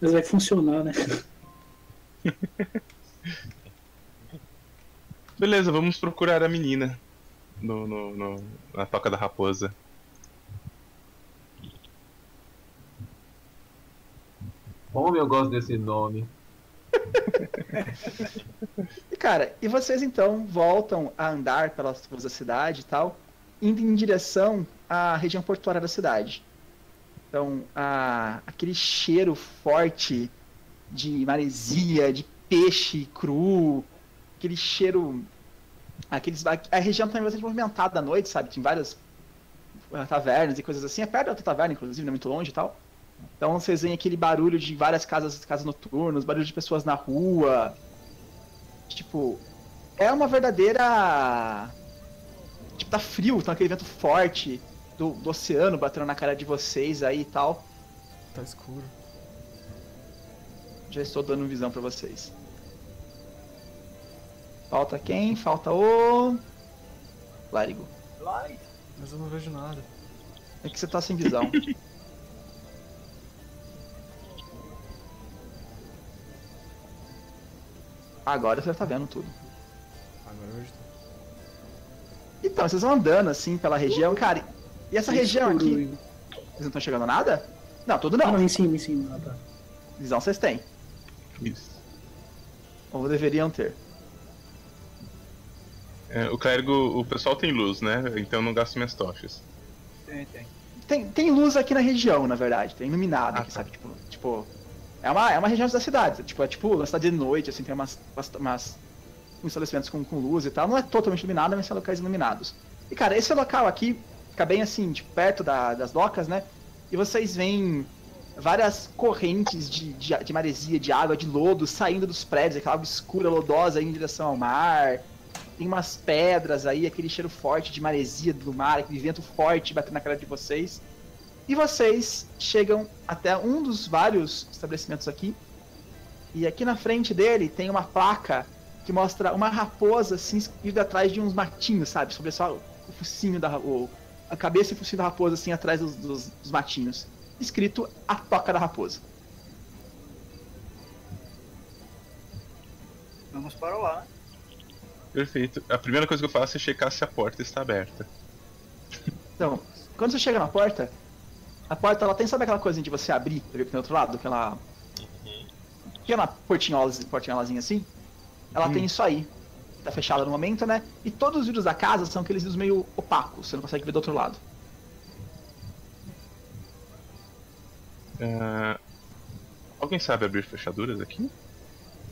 Mas vai funcionar, né? *laughs* Beleza, vamos procurar a menina no, no- no- na toca da raposa. Como eu gosto desse nome. *laughs* E cara, e vocês então voltam a andar pelas ruas da cidade e tal, indo em direção à região portuária da cidade. Então, a, aquele cheiro forte de maresia, de peixe cru, aquele cheiro. Aqueles, a, região também é bastante movimentada à noite, sabe? Tem várias ah, tavernas e coisas assim. É perto da outra taverna, inclusive, não é muito longe e tal. Então vocês veem aquele barulho de várias casas, casas noturnas, barulho de pessoas na rua. Tipo, é uma verdadeira. Tipo, tá frio, tá aquele vento forte do, do oceano batendo na cara de vocês aí e tal. Tá escuro. Já estou dando visão pra vocês. Falta quem? Falta o. Lárigo. Mas eu não vejo nada. É que você tá sem visão. *laughs* Agora você tá vendo tudo. Agora eu tudo. Então, vocês vão andando assim pela região, cara. E essa região aqui, vocês não estão chegando a nada? Não, tudo Ah, não. não, em cima, em cima. Ah, tá. Visão vocês têm. Isso. Ou deveriam ter. É, o clérigo, o pessoal tem luz, né? Então eu não gasto minhas tochas. Tem, tem. tem, tem luz aqui na região, na verdade. Tem iluminado Ah, aqui, tá. sabe? Tipo, tipo. É uma, é uma região da cidade. Tipo, é tipo, uma cidade de noite, assim, tem umas, umas, estabelecimentos com, com luz e tal. Não é totalmente iluminado, mas são locais iluminados. E, cara, esse local aqui fica bem assim, tipo, perto da- das docas, né? E vocês veem várias correntes de, de, de maresia, de água, de lodo saindo dos prédios, aquela água escura, lodosa em direção ao mar. Tem umas pedras aí, aquele cheiro forte de maresia do mar, aquele vento forte batendo na cara de vocês. E vocês chegam até um dos vários estabelecimentos aqui. E aqui na frente dele tem uma placa que mostra uma raposa assim, indo atrás de uns matinhos, sabe? Sobre só o focinho da o, a cabeça e o focinho da raposa assim atrás dos, dos, dos matinhos. Escrito a toca da raposa. Vamos para lá. Perfeito. A primeira coisa que eu faço é checar se a porta está aberta. Então, quando você chega na porta, a porta ela tem, sabe aquela coisinha de você abrir pra ver pro outro lado? Aquela. Pequena portinhola, portinholazinha assim? Ela tem isso aí. Tá fechada no momento, né? E todos os vidros da casa são aqueles vidros meio opacos, você não consegue ver do outro lado. Ah, alguém sabe abrir fechaduras aqui?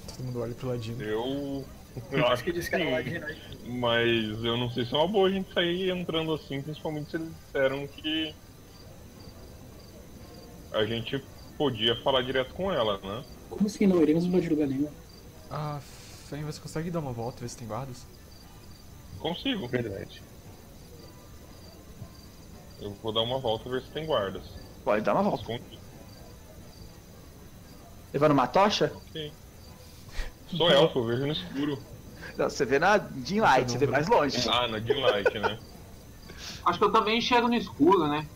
Todo mundo olha pro ladinho. Eu. Eu Acho que disse que era sim, ladino aí. Mas eu não sei se é uma boa a gente sair entrando assim, principalmente se eles disseram que. A gente podia falar direto com ela, né? Como assim não iremos invadir lugar nenhum? Ah, Fen, você consegue dar uma volta, ver se tem guardas? Consigo. Verdade. Eu vou dar uma volta ver se tem guardas. Pode dar uma volta. Escondido. Levando uma tocha? Ok. Sou elfo, eu vejo no escuro. Não, você vê na Dim Light, você vê mais longe. Ah, na Dim Light, né? Acho que eu também enxergo no escuro, né?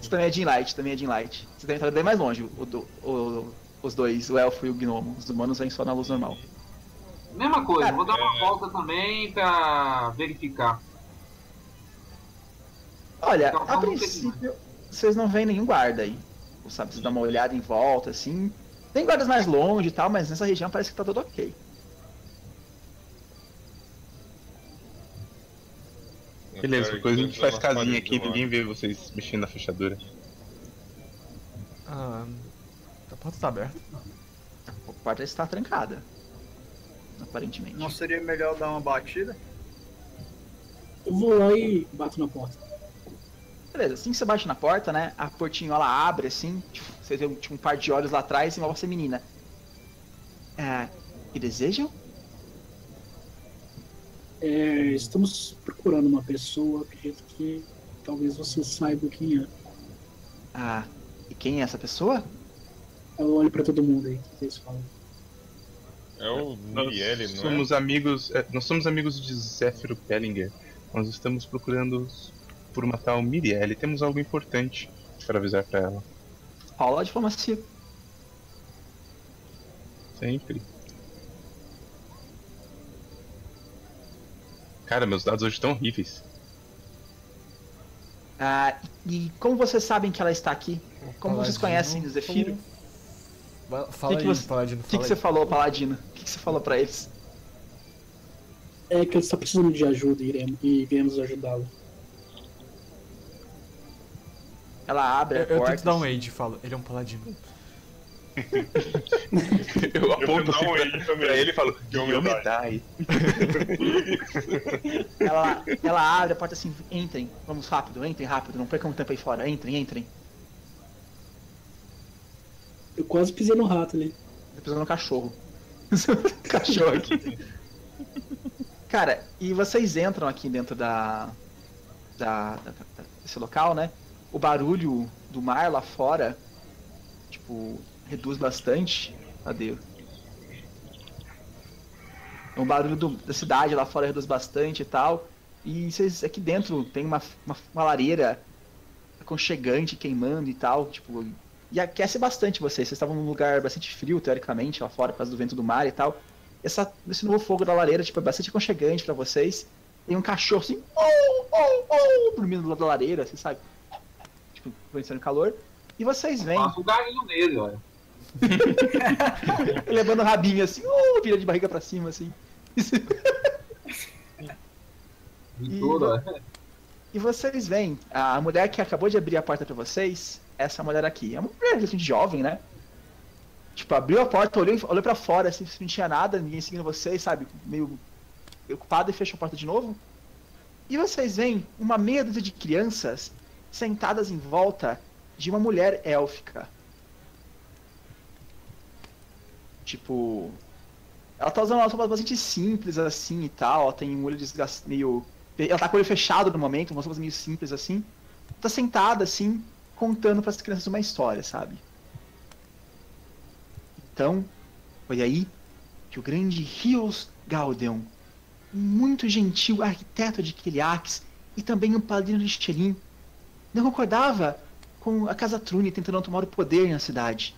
Isso também é Dim Light, também é Dim Light. Você também tá bem mais longe, o, do- o- os dois, o elfo e o gnomo. Os humanos vêm só na luz normal. Mesma coisa, Cara, vou dar uma é- volta também pra verificar. Olha, Então, a princípio, vocês não veem nenhum guarda aí. Sabe, vocês dão uma olhada em volta, assim. Tem guardas mais longe e tal, mas nessa região parece que tá tudo ok. Beleza, depois a gente faz casinha aqui, ninguém vê vocês mexendo na fechadura. Ah, a porta tá aberta. A porta está trancada. Aparentemente. Não seria melhor dar uma batida? Eu vou lá e bato na porta. Beleza, assim que você bate na porta, né? A portinhola abre assim. tipo, Você vê um- tipo, um par de olhos lá atrás e uma voz menina. É. E desejam? É, estamos procurando uma pessoa, acredito que talvez você saiba quem é. Ah. E quem é essa pessoa? Eu olho pra todo mundo aí, o que vocês falam? É o Mirielle, não somos amigos. é, nós somos amigos de Zéfiro Pellinger. Nós estamos procurando por uma tal Mirielle. Temos algo importante para avisar para ela. Rola a diplomacia. Sempre. Cara, meus dados hoje estão horríveis. Ah, e como vocês sabem que ela está aqui? Como vocês conhecem o Zefiro? Vai- Fala Que que aí, você- Paladino, O que, fala que você falou, Paladino? O que, que você falou pra eles? É que ele está precisando de ajuda e iremos, e viemos ajudá-lo. Ela abre Eu, a eu porta. tento dar um aid e falo, ele é um paladino. *laughs* Eu aponto dar assim um pra, aí também. pra ele e falo. Yomedai. *laughs* ela, ela abre a porta assim, entrem, vamos rápido, entrem rápido, não percam tempo aí fora, entrem, entrem. Eu quase pisei no rato ali. Tô pisando no cachorro. *laughs* cachorro aqui. Cara, e vocês entram aqui dentro da, da, da- da- desse local, né? O barulho do mar lá fora, tipo, reduz bastante. Cadê? O barulho do- da cidade lá fora reduz bastante e tal. E vocês aqui dentro tem uma, uma, uma lareira aconchegante queimando e tal, tipo, e aquece bastante vocês. Vocês estavam num lugar bastante frio, teoricamente, lá fora, por causa do vento do mar e tal. Essa, esse novo fogo da lareira, tipo, é bastante aconchegante pra vocês. Tem um cachorro assim, oh, oh, oh, dormindo do lado da lareira, assim, sabe? Tipo, conhecendo calor. E vocês veem, Passa o galinho nele, olha. *laughs* levando o rabinho assim, oh, vira de barriga pra cima, assim. *laughs* E-. E vocês veem, a mulher que acabou de abrir a porta para vocês, essa mulher aqui. É uma mulher assim, jovem, né? Tipo, abriu a porta, olhou, olhou pra fora, assim, não tinha nada, ninguém seguindo vocês, sabe? Meio preocupado e fechou a porta de novo. E vocês veem uma meia dúzia de crianças sentadas em volta de uma mulher élfica. Tipo. Ela tá usando uma roupa bastante simples assim e tal. Ela tem um olho desgastado, meio. Ela tá com o olho fechado no momento, uma roupa meio simples assim. Tá sentada assim, contando para as crianças uma história, sabe? Então, foi aí que o grande Rios Galdeon, um muito gentil arquiteto de Kiliax e também um paladino de Xelin, não concordava com a Casa Trune tentando tomar o poder na cidade.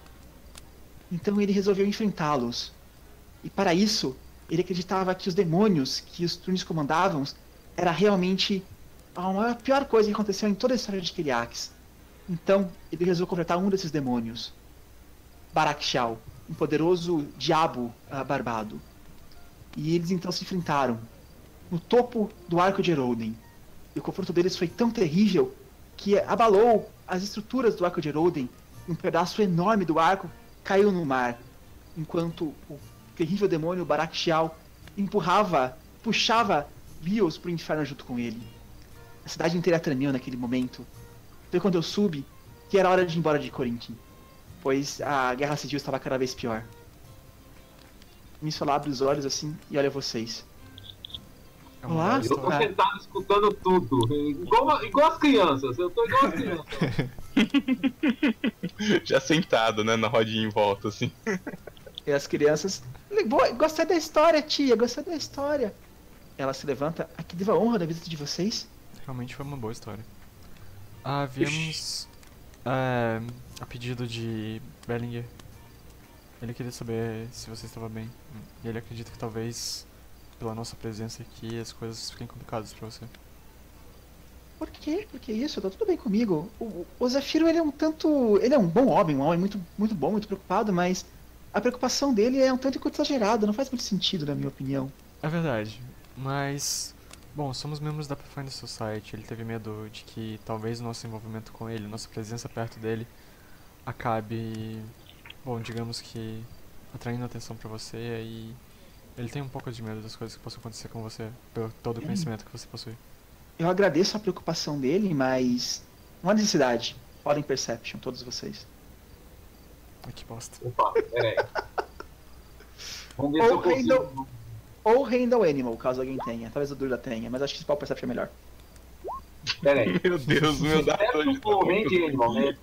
Então ele resolveu enfrentá-los. E para isso, ele acreditava que os demônios que os Trunes comandavam era realmente a maior, pior coisa que aconteceu em toda a história de Kiliax. Então, ele resolveu completar um desses demônios. Barakshal, um poderoso diabo uh, barbado. E eles então se enfrentaram no topo do arco de Eroden. E o confronto deles foi tão terrível que abalou as estruturas do arco de Eroden. Um pedaço enorme do arco caiu no mar, enquanto o terrível demônio Barakshal empurrava, puxava Bios para o inferno junto com ele. A cidade inteira tremeu naquele momento. Foi quando eu soube que era hora de ir embora de Corinth pois a guerra civil estava cada vez pior. Nisso ela abre os olhos assim e olha vocês. É Olá? Eu tô sentado escutando tudo. Igual, igual as crianças. Eu tô igual as crianças. *laughs* *laughs* Já sentado, né? Na rodinha em volta, assim. E as crianças. Gostei da história, tia. Gostei da história. Ela se levanta. Aqui devo a honra da visita de vocês. Realmente foi uma boa história. Ah, viemos. É, a pedido de Bellinger. Ele queria saber se você estava bem. E ele acredita que talvez, pela nossa presença aqui, as coisas fiquem complicadas para você. Por quê? Por que isso? Tá tudo bem comigo. O, o Zafiro, ele é um tanto... Ele é um bom homem, um homem muito, muito bom, muito preocupado, mas a preocupação dele é um tanto quanto exagerada. Não faz muito sentido, na minha opinião. É verdade. Mas... Bom, somos membros da Pathfinder Society. Ele teve medo de que talvez o nosso envolvimento com ele, nossa presença perto dele, acabe, bom, digamos que atraindo atenção para você e ele tem um pouco de medo das coisas que possam acontecer com você, pelo todo o conhecimento que você possui. Eu agradeço a preocupação dele, mas não há necessidade. Podem Perception, todos vocês. Ai, que bosta. Opa, peraí. Vamos ver ou se eu consigo. Ou Handle Animal, caso alguém tenha. Talvez o Durla tenha, mas acho que Spell Perception é melhor. Peraí. *laughs* Meu Deus, meu dado. Handle Animal, né?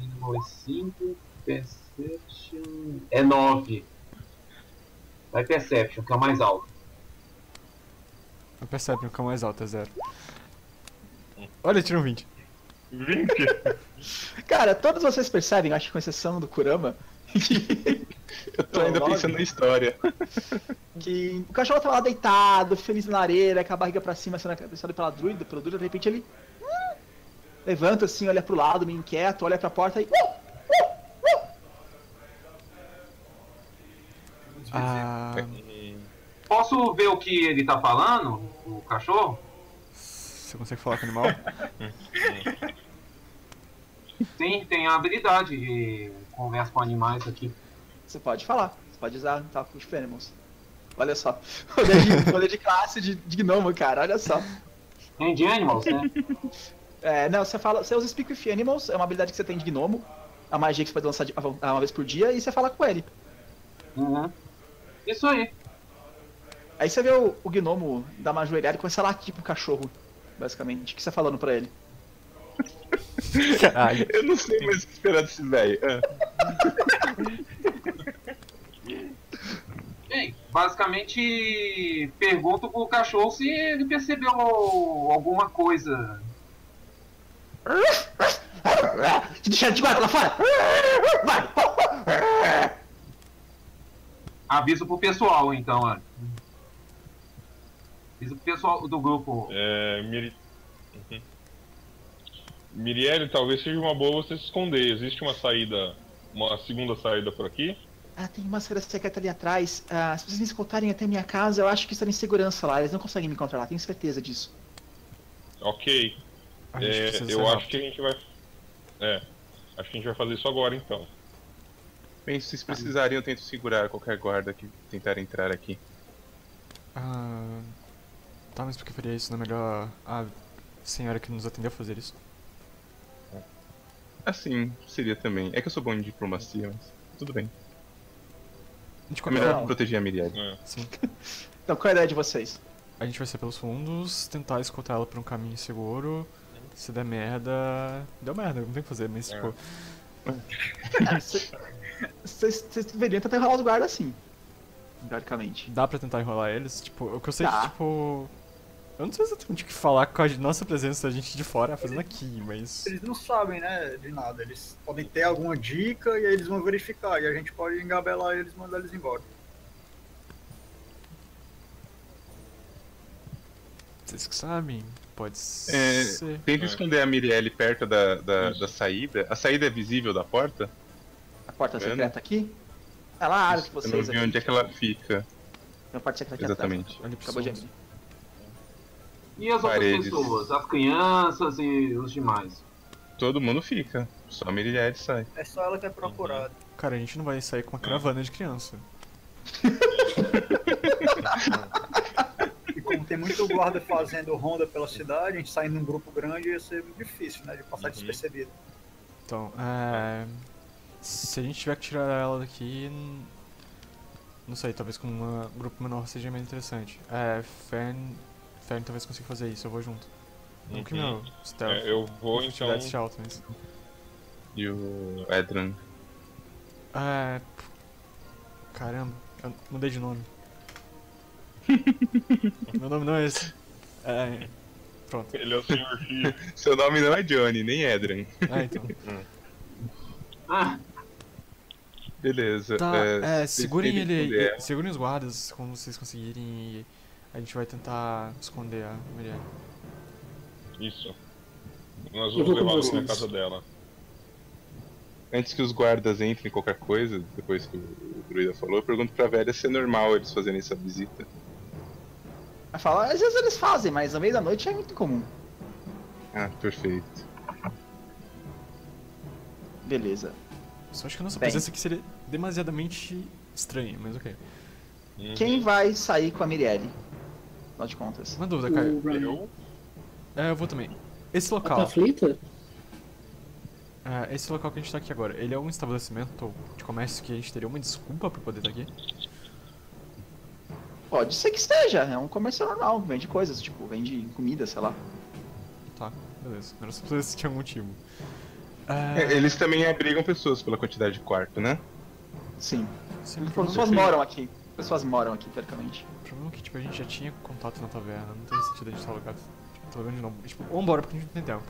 Animal é 5, Perception é 9. Vai Perception, que é o mais alto. A Perception, que é o mais alto, é 0. Olha, tirou um 20. 20? *laughs* Cara, todos vocês percebem, acho que com exceção do Kurama, *laughs* que... Eu tô ainda pensando na história. *laughs* Que o cachorro tava lá deitado, feliz na areia, com a barriga pra cima, sendo abençoado pela druida, pelo druida, de repente ele levanta assim, olha pro lado, meio inquieto, olha pra porta e. Ah, Posso ver o que ele tá falando, o cachorro? você consegue falar com o animal? *laughs* Sim, tem a habilidade de conversa com animais aqui. Você pode falar, você pode usar tá, com os Animals. Olha só. *laughs* Rolê de, rolê de classe de, de gnomo, cara, olha só. Tem de animals, né? *laughs* É, não, você fala, você usa Speak with Animals, é uma habilidade que você tem de gnomo, a magia que você pode lançar de, uma vez por dia, e você fala com ele. Uhum. Isso aí. Aí você vê o, o gnomo dar uma ajoelhada e começa a latir pro cachorro, basicamente. O que você tá falando pra ele? *laughs* Caralho. Eu não sei mais o que esperar desse velho. *laughs* Bem, basicamente pergunto pro cachorro se ele percebeu alguma coisa Deixa de guarda lá fora! Vai! Aviso pro pessoal, então, antes. Aviso pro pessoal do grupo. É. Miri... Uhum. Mirielle, talvez seja uma boa você se esconder. Existe uma saída, uma segunda saída por aqui? Ah, tem uma saída secreta ali atrás. Ah, se vocês me escutarem até minha casa, eu acho que estarem em segurança lá. Eles não conseguem me encontrar lá, tenho certeza disso. Ok. É, eu acho rápido. que a gente vai. É. Acho que a gente vai fazer isso agora então. Bem, se vocês precisarem, eu tento segurar qualquer guarda que tentar entrar aqui. Ah, tá, mas por que faria isso? Não é melhor a senhora que nos atendeu fazer isso? Assim, seria também. É que eu sou bom em diplomacia, mas tudo bem. De É qualquer melhor forma, proteger a Miriam. É. sim. *laughs* Então, qual é a ideia de vocês? A gente vai ser pelos fundos, tentar escoltar ela por um caminho seguro. Se der merda. Deu merda, não tem o que fazer, mas É. tipo. É, cê- Vocês vocês deveriam tentar enrolar os guardas assim. Teoricamente. Dá pra tentar enrolar eles? Tipo, o que eu sei é Dá. que, tipo. Eu não sei exatamente o que falar com a nossa presença, a gente de fora fazendo aqui, mas. Eles não sabem, né, de nada. Eles podem ter alguma dica e aí eles vão verificar. E a gente pode engabelar eles e mandar eles embora. Vocês que sabem, pode É, ser. Tenta É. esconder a Mirielle perto da, da, da saída. A saída é visível da porta? A porta Vendo? secreta aqui. Ela área de Eu não vocês vi aqui. onde é que ela fica. Uma parte secreta aqui Exatamente. Pro Acabou de abrir. E as outras Paredes. pessoas? As crianças e os demais? Todo mundo fica. Só a Mirielle sai. É só ela que é procurada. Cara, a gente não vai sair com uma caravana de criança. E como tem muito guarda fazendo ronda pela cidade, a gente saindo num grupo grande ia ser difícil, né, de passar Uhum. despercebido. Então, é. Se a gente tiver que tirar ela daqui. Não sei, talvez com um grupo menor seja mais interessante. É, Fern. Fern talvez consiga fazer isso, eu vou junto. Não que Uhum. meu stealth. É, eu vou então. seja alta, mas. E o Edran. É. Caramba, eu mudei de nome. *laughs* Meu nome não é esse. É. Pronto. Ele é o. X. Seu nome não é Johnny, nem Edran. Ah, então. *laughs* Ah, Beleza. Tá, é, vocês segurem ele. Segurem os guardas como vocês conseguirem e a gente vai tentar esconder a Miriam. Isso. Nós vamos ela na casa dela. Antes que os guardas entrem em qualquer coisa, depois que o druida falou, eu pergunto pra velha se é normal eles fazerem essa visita. Ela fala, às vezes eles fazem, mas no meio da noite é muito comum. Ah, perfeito. Beleza. Só acho que a nossa Bem. presença aqui seria demasiadamente estranha, mas ok. Uhum. Quem vai sair com a Mirielle? Afinal de contas. Uma dúvida, Caio. Eu? É, eu vou também. Esse tá local, aflita? é, esse local que a gente tá aqui agora, ele é um estabelecimento de comércio que a gente teria uma desculpa pra poder estar aqui? Pode ser que esteja, é um comércio normal, vende coisas, tipo, vende comida, sei lá. Tá, beleza. Era só pra se tinha algum motivo. É, É, eles também abrigam pessoas pela quantidade de quarto, né? Sim. sim, pessoas moram aqui. As pessoas moram aqui, teoricamente. O problema é que tipo, a gente já tinha contato na taverna, não tem sentido a gente estar alugado. Tipo, de novo. Tipo, vambora porque a gente não tem tempo.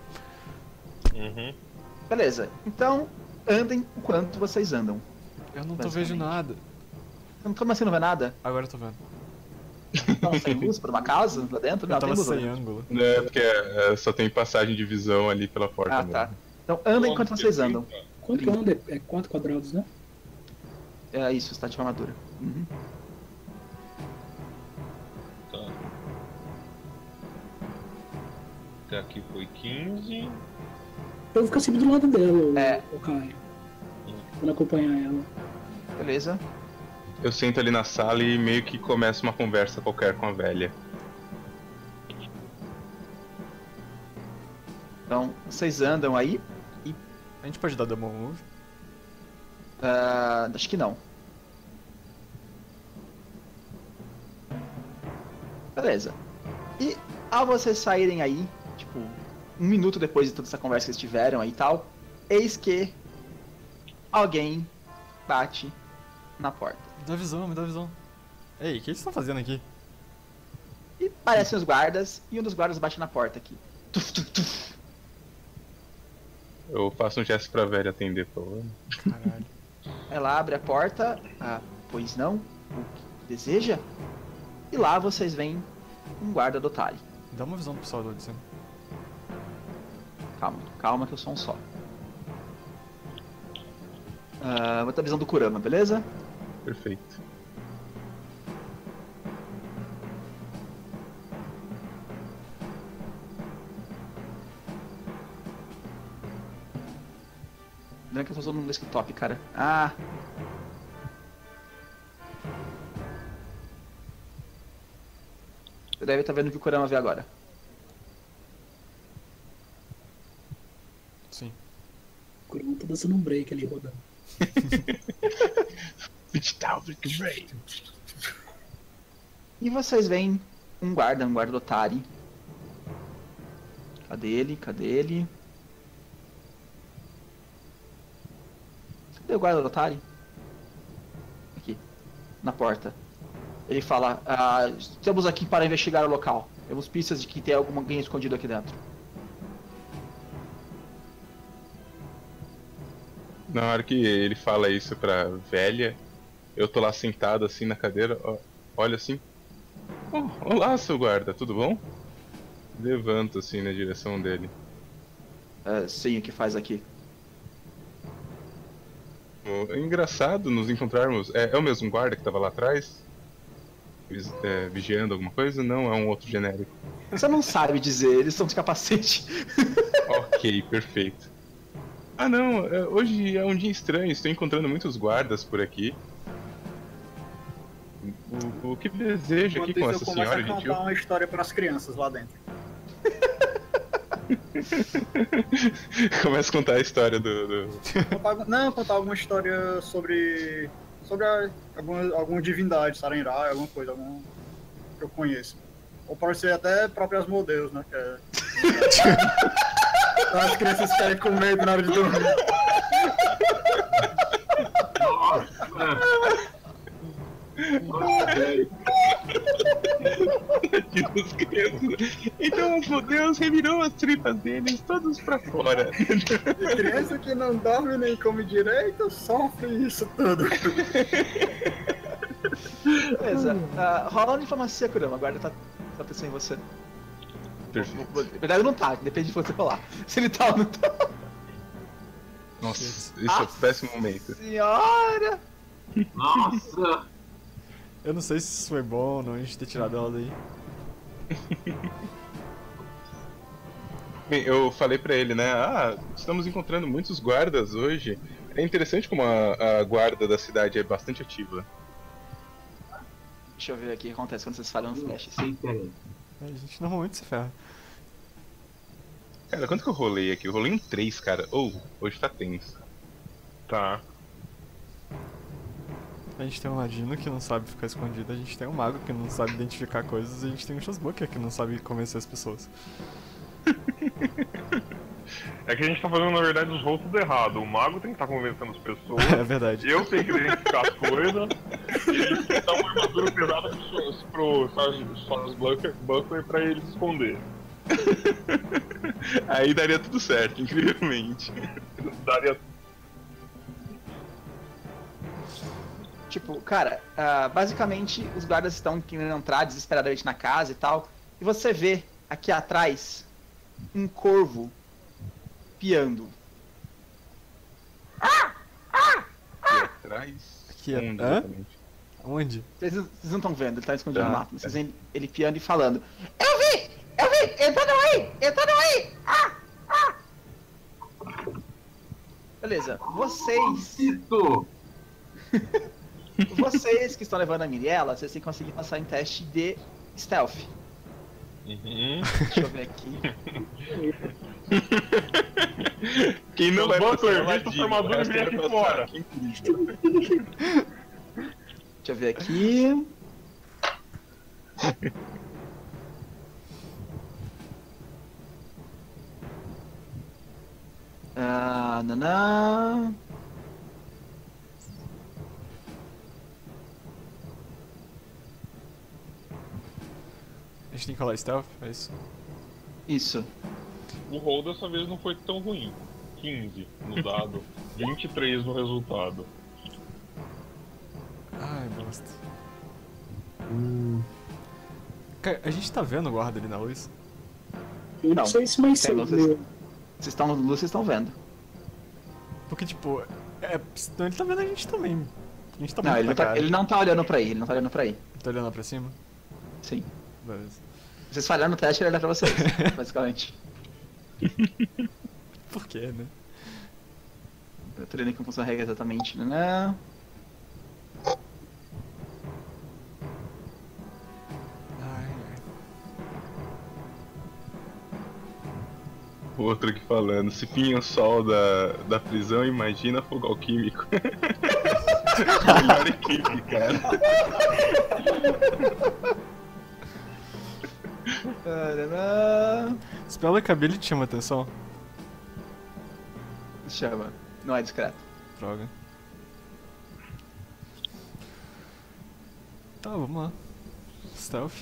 Uhum. Beleza, então andem o quanto vocês andam. Eu não tô vendo nada. Não- Como assim não vê nada? Agora eu tô vendo. Não, sem luz por uma casa lá dentro? Não, Eu tem tava luz lá sem ângulo. É, porque é, só tem passagem de visão ali pela porta Ah, mesmo. tá. Então andem enquanto vocês andam. Quanto que anda? É 4 quadrados, né? É isso, está de armadura. Uhum. Até aqui foi 15. Eu vou ficar sempre do lado dela, o, É. o Caio. Quando acompanhar ela. Beleza. Eu sento ali na sala e meio que começo uma conversa qualquer com a velha. Então, vocês andam aí. A gente pode dar double move? ah, acho que não. Beleza. E ao vocês saírem aí, um minuto depois de toda essa conversa que vocês tiveram aí e tal, eis que alguém bate na porta. Me dá visão, me dá visão. Ei, o que eles estão fazendo aqui? E parecem os guardas, e um dos guardas bate na porta aqui. Tuf, tuf, tuf. Eu faço um gesto pra velha atender, por favor. Caralho. Ela abre a porta. Ah, pois não? O que deseja? E lá vocês veem um guarda do Tali. Dá uma visão pro pessoal do cima calma. Calma que eu sou um só. Uh, vou estar visão do Kurama, beleza? Perfeito. Não é que eu tô usando um desktop, cara. Ah! Você deve estar vendo o que o Kurama vê agora. Kurama tá dançando um break ali rodando. *laughs* E vocês veem um guarda, um guarda do Otari. Cadê ele? Cadê ele? Cadê o guarda do Otari? Aqui, na porta. Ele fala: ah, Estamos aqui para investigar o local. Temos pistas de que tem alguém escondido aqui dentro. Na hora que ele fala isso pra velha, eu tô lá sentado assim na cadeira, ó, olha assim. "Oh, olá, seu guarda, tudo bom? Levanto assim na direção dele. Ah, sim, o que faz aqui? É engraçado nos encontrarmos. É, é o mesmo guarda que tava lá atrás? É, vigiando alguma coisa? Não, é um outro genérico. Você não sabe dizer, eles estão de capacete. *laughs* Ok, perfeito. Ah não, é, hoje é um dia estranho, estou encontrando muitos guardas por aqui. O, o que deseja aqui com essa eu começo senhora a gentil? contar uma história para as crianças lá dentro. *laughs* Começa a contar a história do. do- não, contar alguma história sobre. sobre a- alguma, alguma divindade, Sarenrai, alguma coisa, algum que eu conheço. Ou pode ser até próprias modelos, né? Que é... *laughs* As crianças querem comer na hora de dormir. Então os modelos revirou as tripas deles todos pra fora. E criança que não dorme nem come direito sofre isso tudo. Beleza. Ah, rola uma diplomacia, Kurama. A guarda tá, tá pensando em você. Perfeito. Na verdade, não tá, depende de você rolar. *laughs* Se ele tá ou não tá. Nossa, isso é um péssimo momento. Senhora! Nossa! Eu não sei se isso foi bom ou não a gente ter tirado ela daí. *laughs* Bem, eu falei pra ele, né? Ah, estamos encontrando muitos guardas hoje. É interessante como a, a guarda da cidade é bastante ativa. Deixa eu ver aqui o que acontece quando vocês falham no flash. Eita, A gente normalmente se ferra. Cara, quanto que eu rolei aqui? Eu rolei um 3, cara. Ou, hoje tá tenso. Tá. A gente tem um ladino que não sabe ficar escondido, a gente tem um mago que não sabe identificar coisas e a gente tem um Shazbooker que não sabe convencer as pessoas. *laughs* É que a gente tá fazendo, na verdade, os rolos tudo errado. O mago tem que estar convencendo as pessoas. *laughs* É verdade. Eu tenho que identificar as coisas. Ele tem que dar uma armadura pesada pro, pro Sars Buckler, Buckler pra ele se esconder. *laughs* Aí daria tudo certo, incrivelmente. Daria. Tipo, cara, ah, basicamente os guardas estão querendo entrar desesperadamente na casa e tal. E você vê aqui atrás um corvo piando. Aqui atrás. Aqui, Onde, hã? exatamente? Onde? Vocês, vocês não estão vendo, ele tá escondido Tá. no mato. mas Vocês veem ele piando e falando. Eu vi! Eu vi! Entrando aí! Entrando aí! Ah! Ah! Beleza, vocês. Isso! *laughs* Vocês que estão levando a Miriela, vocês têm que conseguir passar em teste de stealth. Uhum. *laughs* Deixa eu ver aqui. *laughs* Quem não vai Buckler, passar é o vista ladino, sua armadura o e resto vem vai aqui fora. Deixa eu ver aqui. Ah, nanã. A gente tem que rolar stealth? É isso? Isso. O roll dessa vez não foi tão ruim. 15 no dado, *laughs* 23 no resultado. Ai, bosta. Cara, a gente tá vendo o guarda ali na luz? Eu não, Não, sei se mais cedo. vocês. estão no luz, vocês estão vendo. Porque, tipo, é, então ele tá vendo a gente também. A gente tá Não, muito ele na não, tá, ele não tá olhando pra aí, ele não tá olhando pra aí. Tá olhando lá pra cima? Sim. Beleza. Vocês falhando no teste, ele olha pra vocês, *laughs* basicamente. *laughs* Por quê, né? Eu tô lendo como funciona a regra exatamente, né? O outro aqui falando, se pinha o sol da, da prisão, imagina fogo alquímico. *laughs* Melhor equipe, cara. *laughs* Spell cabelo te chama atenção? Chama. Não é discreto. Droga. Tá, vamos lá. Stealth.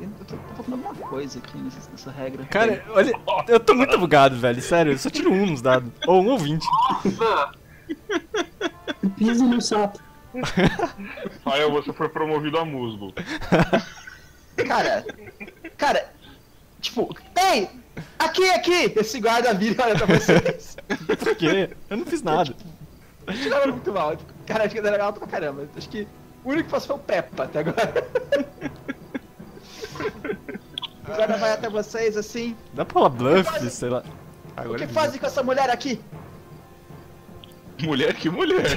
Eu tô, tô falando alguma coisa aqui nessa, nessa regra. Cara, olha, eu tô muito bugado, velho. Sério, eu só tiro um nos dados. Ou um ou vinte. Nossa! Pisa no sapo. *laughs* Rafael, você foi promovido a musgo. *laughs* Cara, cara, tipo, ei, aqui, aqui, esse guarda vira olha pra vocês. *laughs* Por quê? Eu não fiz nada. Tiraram muito mal. tipo, Cara, acho que era alto pra caramba. Acho que o único que passou foi o Peppa até agora. *laughs* O guarda vai até vocês assim. Dá pra falar bluff, sei lá. O Agora que fazem com essa mulher aqui? Mulher que mulher. *laughs*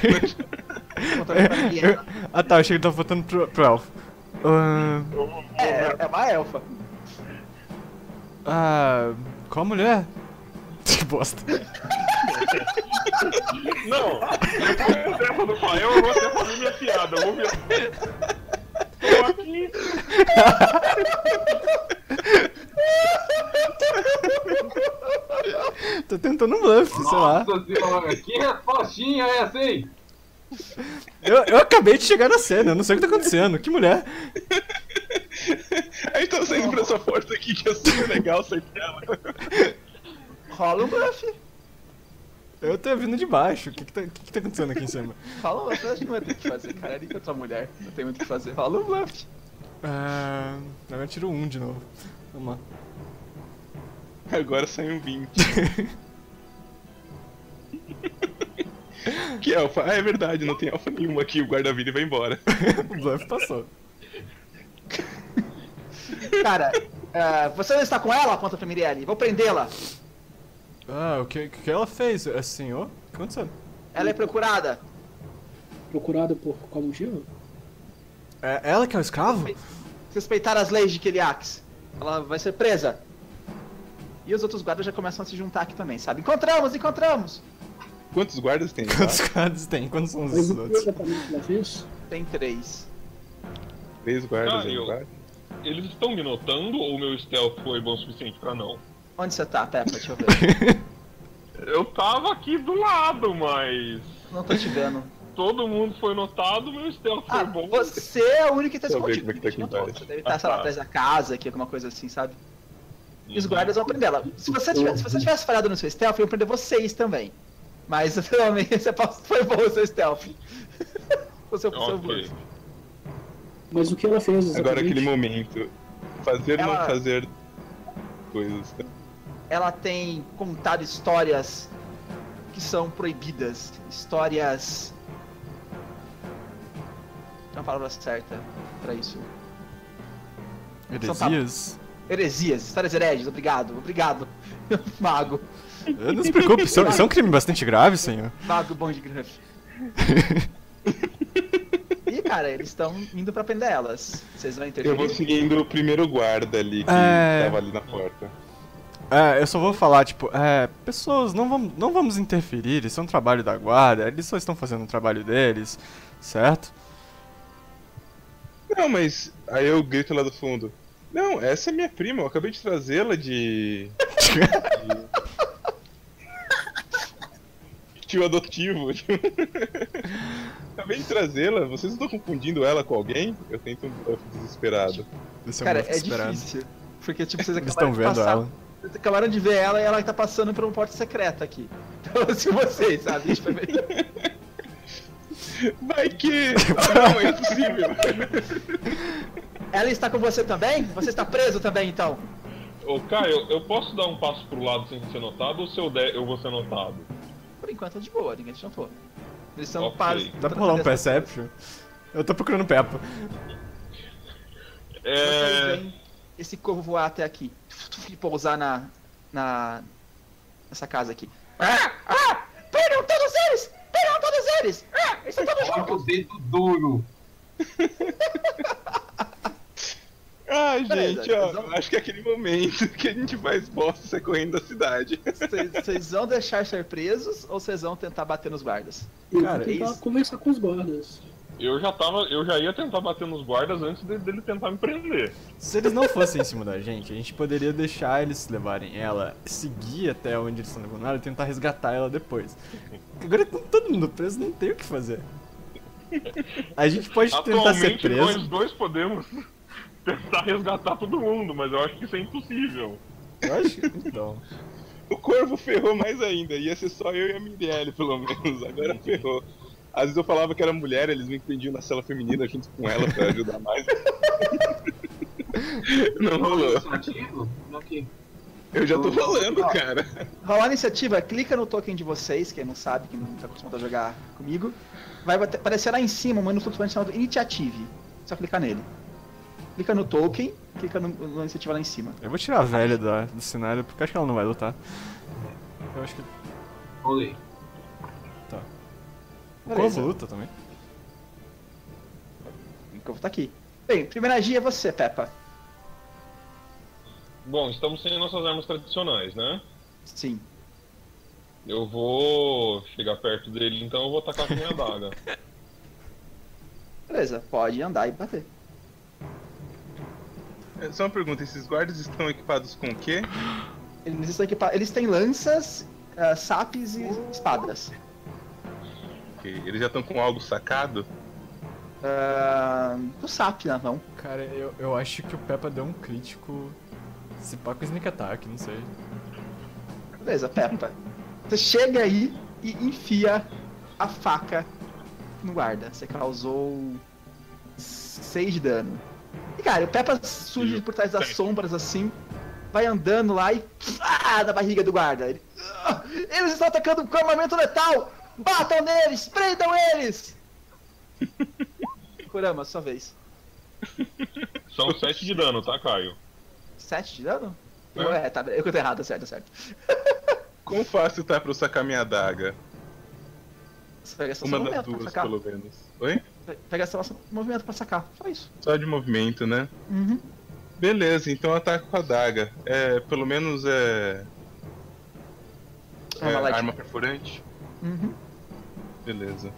Ninguém. Eu- Ah tá, eu achei que ele tava voltando pro, pro elfo. Ah, É, é uma elfa. ah, qual mulher? *laughs* Que bosta. Não! Essa do Rafael, eu vou até fazer minha piada. Eu vou ver. Tô aqui. Tô tentando um bluff, sei lá. Nossa senhora, que respostinha é essa, hein? Eu, eu acabei de chegar na cena, eu não sei o que tá acontecendo. Que mulher? Aí tá saindo pra essa porta aqui que é super legal sair dela. Rola um buff. Eu tô vindo de baixo. O que que tá, que que tá acontecendo aqui em cima? Fala um buff, acho que não vai ter o que fazer, cara. Nem contra a mulher. Não tem muito o que fazer. Rola um bluff. Ah, agora eu tiro um de novo. Vamos lá. Agora sai um 20. *laughs* que elfa? Ah, é verdade, não tem elfa nenhuma aqui. O guarda-vida e vai embora. *laughs* O bluff passou. Cara, ah, você não está com ela? Aponta pra. Vou prendê-la. Ah, o que, que ela fez? É senhor? O que aconteceu? Ela é procurada. Procurado por qual motivo? É ela que é o escravo? Respeitar as leis de Keliax. Ela vai ser presa. E os outros guardas já começam a se juntar aqui também, sabe? Encontramos, encontramos! Quantos guardas tem? Quantos guardas tem? Quantos são os outros? Tem três. Três guardas Ah, aí, eu- guarda. Eles estão me notando ou meu stealth foi bom o suficiente pra não? Onde você tá, Peppa? Deixa eu ver. *laughs* Eu tava aqui do lado, mas. Não tô te vendo. Todo mundo foi notado, meu stealth foi Ah, bom. você é o único que tá Deixa eu ver escondido. como é que tá aqui embaixo. Você deve estar, sei lá, Ah, tá. atrás da casa aqui, alguma coisa assim, sabe? E os Uhum. guardas vão prender ela. Se você, tivesse, se você tivesse falhado no seu stealth, eu ia prender vocês também. Mas, *laughs* realmente, você passou- foi bom o seu stealth. *laughs* o seu, seu Ok. bluff. Mas o que ela fez exatamente? Agora aquele momento. Fazer ou Ela- não fazer coisas. ela tem contado histórias que são proibidas. Histórias. Não é a palavra certa pra isso. Heresias? Heresias, histórias hereges, obrigado, obrigado. *laughs* Mago, não se preocupe, isso, é- isso é um crime bastante grave, senhor. mago bom de Gruff. E cara, eles estão indo pra prender elas. Vocês vão Eu interferir? vou seguindo o primeiro guarda ali que É. tava ali na porta. É, eu só vou falar, tipo, é, pessoas, não vamos, não vamos interferir, isso é um trabalho da guarda, eles só estão fazendo o trabalho deles, certo? Não, mas. Aí eu grito lá do fundo. Não, essa é minha prima, eu acabei de trazê-la de. *laughs* de- Tio adotivo. *laughs* acabei de trazê-la, vocês não estão confundindo ela com alguém? Eu tento um bluff desesperado. Esse é um Cara, é difícil. Porque, tipo, vocês acabaram estão de vendo passar. ela. Vocês acabaram de ver ela e ela tá passando por uma porta secreta aqui. *laughs* Então, se vocês, sabe? Tipo, é Vai que. Ah, *laughs* não, é impossível. Ela está com você também? Você está preso também, então? Ô, Caio, eu posso dar um passo pro lado sem ser notado ou se eu der, eu vou ser notado? Por enquanto, de boa, ninguém te notou. Eles são Ok. pares. Dá pra rolar um Perception? Eu tô procurando Peppa. É. esse corvo voar até aqui e pousar na, na. nessa casa aqui. Ah! Ah! eles! Ah, eles estão todos Olha o dedo duro. *laughs* Ah, gente, ó, então- acho que é aquele momento que a gente faz bosta sair correndo da cidade. Vocês- vão deixar ser presos ou vocês vão tentar bater nos guardas? Eu Cara, vou tentar isso- conversar com os guardas. Eu já tava. Eu já ia tentar bater nos guardas antes de- dele tentar me prender. Se eles não fossem em cima da gente, a gente poderia deixar eles levarem ela, seguir até onde eles estão levando ela e tentar resgatar ela depois. Agora com todo mundo preso, não tem o que fazer. A gente pode tentar ser preso. nós dois podemos tentar resgatar todo mundo, mas eu acho que isso é impossível. Eu acho que. Então. O corvo ferrou mais ainda. Ia ser só eu e a Mirelle, pelo menos. Agora ferrou. Às vezes eu falava que era mulher, eles me prendiam na cela feminina junto com ela pra ajudar mais. *laughs* Não rolou. Aqui. Eu já tô falando, cara. Rolar a iniciativa, clica no token de vocês, quem não sabe, quem não tá acostumado a jogar comigo. Vai aparecer lá em cima um menu flutuante chamado Initiative. Só clicar nele. Clica no token, clica no, na iniciativa lá em cima. Eu vou tirar a velha da- do cenário porque eu acho que ela não vai lutar. Eu acho que. Rolei. O Beleza. Corvo luta também. O Corvo tá aqui. Bem, primeira magia é você, Peppa. Bom, estamos sem nossas armas tradicionais, né? Sim. Eu vou chegar perto dele, então eu vou atacar com a minha adaga. *laughs* Beleza, pode andar e bater. É, Só uma pergunta, esses guardas estão equipados com o quê? Eles estão equipados. Eles têm lanças, ah, sapes e espadas. Ok, Eles já estão com algo sacado? Ah, o sap na mão. Cara, eu, eu acho que o Peppa deu um crítico. Se pá com Sneak Attack, não sei. Beleza, Peppa. Você chega aí e enfia a faca no guarda. Você causou 6 de dano. E cara, o Peppa surge por trás das sombras assim, vai andando lá e. Ah, na barriga do guarda. Ele, "Ah, eles estão atacando com armamento letal! Batam neles! Prendam eles! *laughs* Kurama, sua vez. *laughs* São 7 de dano, tá, Caio? 7 de dano? É. É, tá, eu contei errado, tá certo, tá certo. *laughs* Quão fácil tá pra eu sacar minha adaga? Você pega essa Uma das duas, pelo menos. Oi? Pega essa nossa movimento pra sacar. Só isso. Só de movimento, né? Uhum. Beleza, então eu ataco com a adaga. É, pelo menos é. É uma é arma perfurante? Uhum. Beleza.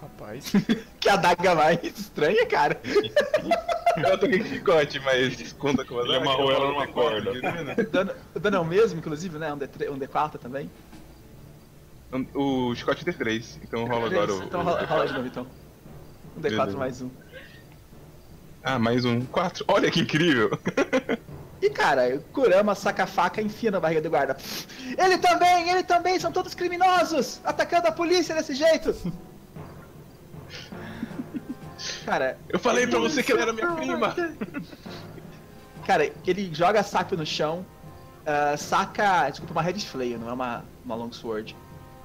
Rapaz. *laughs* Que adaga mais estranha, cara. *laughs* Eu toquei com chicote, mas conta com a Ele adaga. amarrou ela numa que corta, corda. né? O dano, dano é o mesmo, inclusive, né? Um, D3, um D4 também. O é D3, então rola agora o. Então rola, D4. rola de novo, então. Um D4 Beleza. mais um. Ah, mais um. Quatro. Olha que incrível! E, cara, Kurama saca a faca e enfia na barriga do guarda. Ele também, ele também, são todos criminosos! Atacando a polícia desse jeito! Cara, Eu falei pra você que ela era minha prima! Cara, ele joga a saco no chão, ah, saca, desculpa, uma Red Flail, não é uma, uma Long Sword,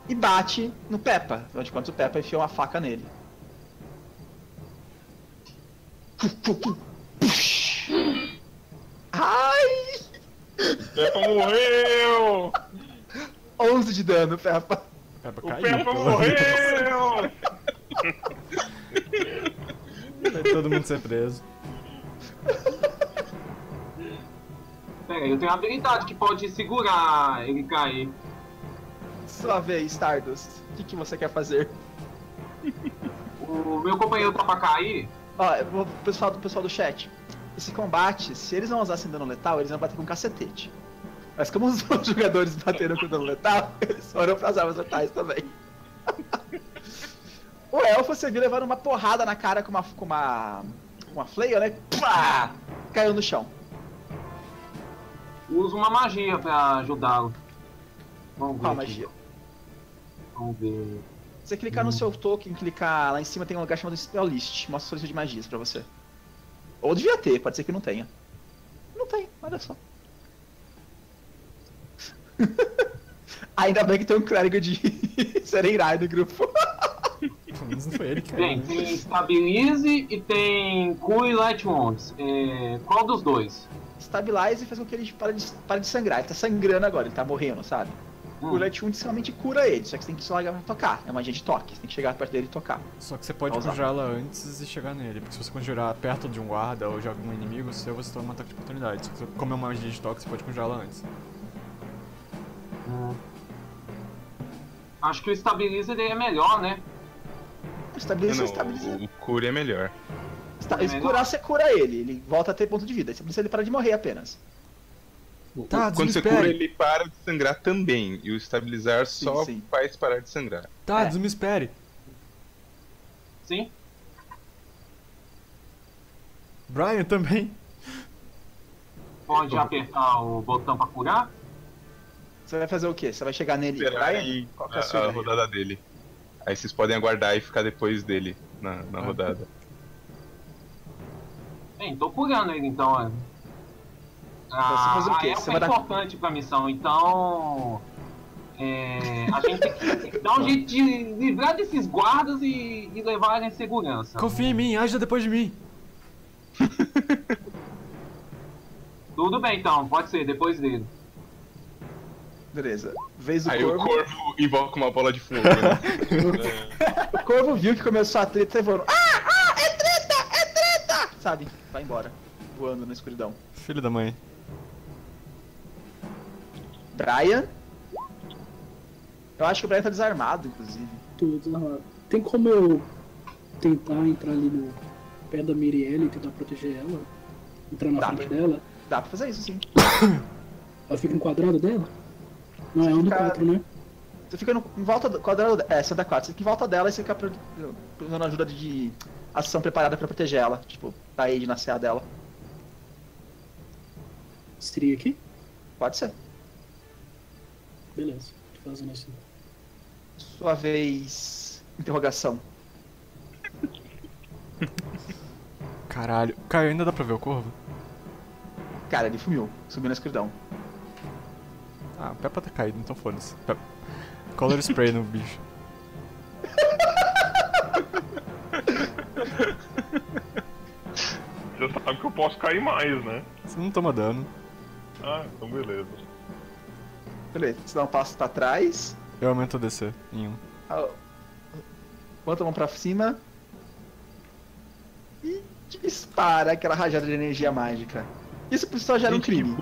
e bate no Peppa. Afinal de contas, o Peppa enfiou uma faca nele. Ai! Peppa morreu! 11 de dano, Peppa. Peppa O caiu. Peppa pelo morreu! Vai todo mundo ser preso. Pera aí, eu tenho uma habilidade que pode segurar ele cair. Sua vez, Stardust. O que, que você quer fazer? O meu companheiro tá pra cair. Ó, eu vou pro pessoal, do pessoal do chat. Esse combate, se eles não usassem dano letal, eles iam bater com cacetete. Mas como os *laughs* jogadores bateram com dano letal, *laughs* eles foram pras armas letais também. *laughs* o elfo, você viu levando uma porrada na cara com uma, com uma, com uma flail, né? Pá! Caiu no chão. Uso uma magia pra ajudá-lo. Vamos. Qual magia? Vamos ver. Você clicar Hum. no seu token, clicar lá em cima tem um lugar chamado Spell List. Mostra sua lista de magias pra você. Ou devia ter, pode ser que não tenha. Não tem, olha só. *laughs* Ainda bem que tem um clérigo de *laughs* Serenrai no grupo. Pelo menos não foi ele que Tem, tem Stabilize e tem Cure Light Wounds. É, qual dos dois? Stabilize faz com que ele pare de, pare de sangrar. Ele tá sangrando agora, ele tá morrendo, sabe? Hum. O Bullet Wound realmente cura ele, só que você tem que só largar pra tocar. É magia de toque, você tem que chegar perto dele e tocar. Só que você pode ela antes e chegar nele. Porque se você conjurar perto de um guarda ou de algum inimigo seu, você toma um ataque de oportunidade. Só que você- como é uma magia de toque, você pode conjurar ela antes. Hum. Acho que o Stabilizer é melhor, né? Estabiliza, Não, estabiliza. o, o cure é melhor. Esta- É se melhor. curar, você cura ele. Ele volta a ter ponto de vida. Estabiliza ele para de morrer apenas. Tá, Quando você cura, ele para de sangrar também. E o estabilizar Sim, só sim. faz parar de sangrar. Tá, É. desespere. Sim. Brian também. Pode apertar o botão pra curar. Você vai fazer o quê? Você vai chegar nele e Esperar Brian? aí Qual que é a, a sua a rodada dele. Aí vocês podem aguardar e ficar depois dele na, na Ah. rodada. Bem, tô curando ele então. ó. Você fazer o quê? A Você elfa vai é dar- importante pra missão, então. é, a gente tem que, tem que dar um jeito de livrar desses guardas e, e levar em segurança. Confia em mim, haja depois de mim. Tudo bem então, pode ser, depois dele. Beleza. Vez do Aí o corvo. corvo invoca uma bola de fogo. Né? *laughs* O corvo viu que começou a treta e falou: Ah, ah, é treta, é treta! Sabe? Vai embora. Voando na escuridão. Filho da mãe. Brian. Eu acho que o Brian tá desarmado, inclusive. Tudo desarmado. Tem como eu tentar entrar ali no pé da Mirielle e tentar proteger ela? Entrar na Dá. frente dela? Dá pra fazer isso sim. Ela fica enquadrada dela? Não, é Você um do fica- 4, né? Você fica no, em volta do quadrado. É, você dá 4. Você fica em volta dela e você fica pro- usando ajuda de ação preparada pra proteger ela. Tipo, pra aid na CA dela. Seria aqui? Pode ser. Beleza, tô fazendo assim. Sua vez. Interrogação. Caralho. Caio, ainda dá pra ver o corvo? Cara, ele fumiu. Subiu na escuridão. Ah, o Peppa tá caído, então foda-se. Pe- Color spray no bicho. Você sabe que eu posso cair mais, né? Você não toma dano. Ah, então beleza. Beleza. Você dá um passo pra trás. Eu aumento o DC em um. Ah, Bota a mão pra cima. E dispara aquela rajada de energia mágica. Isso por si só já era um crime.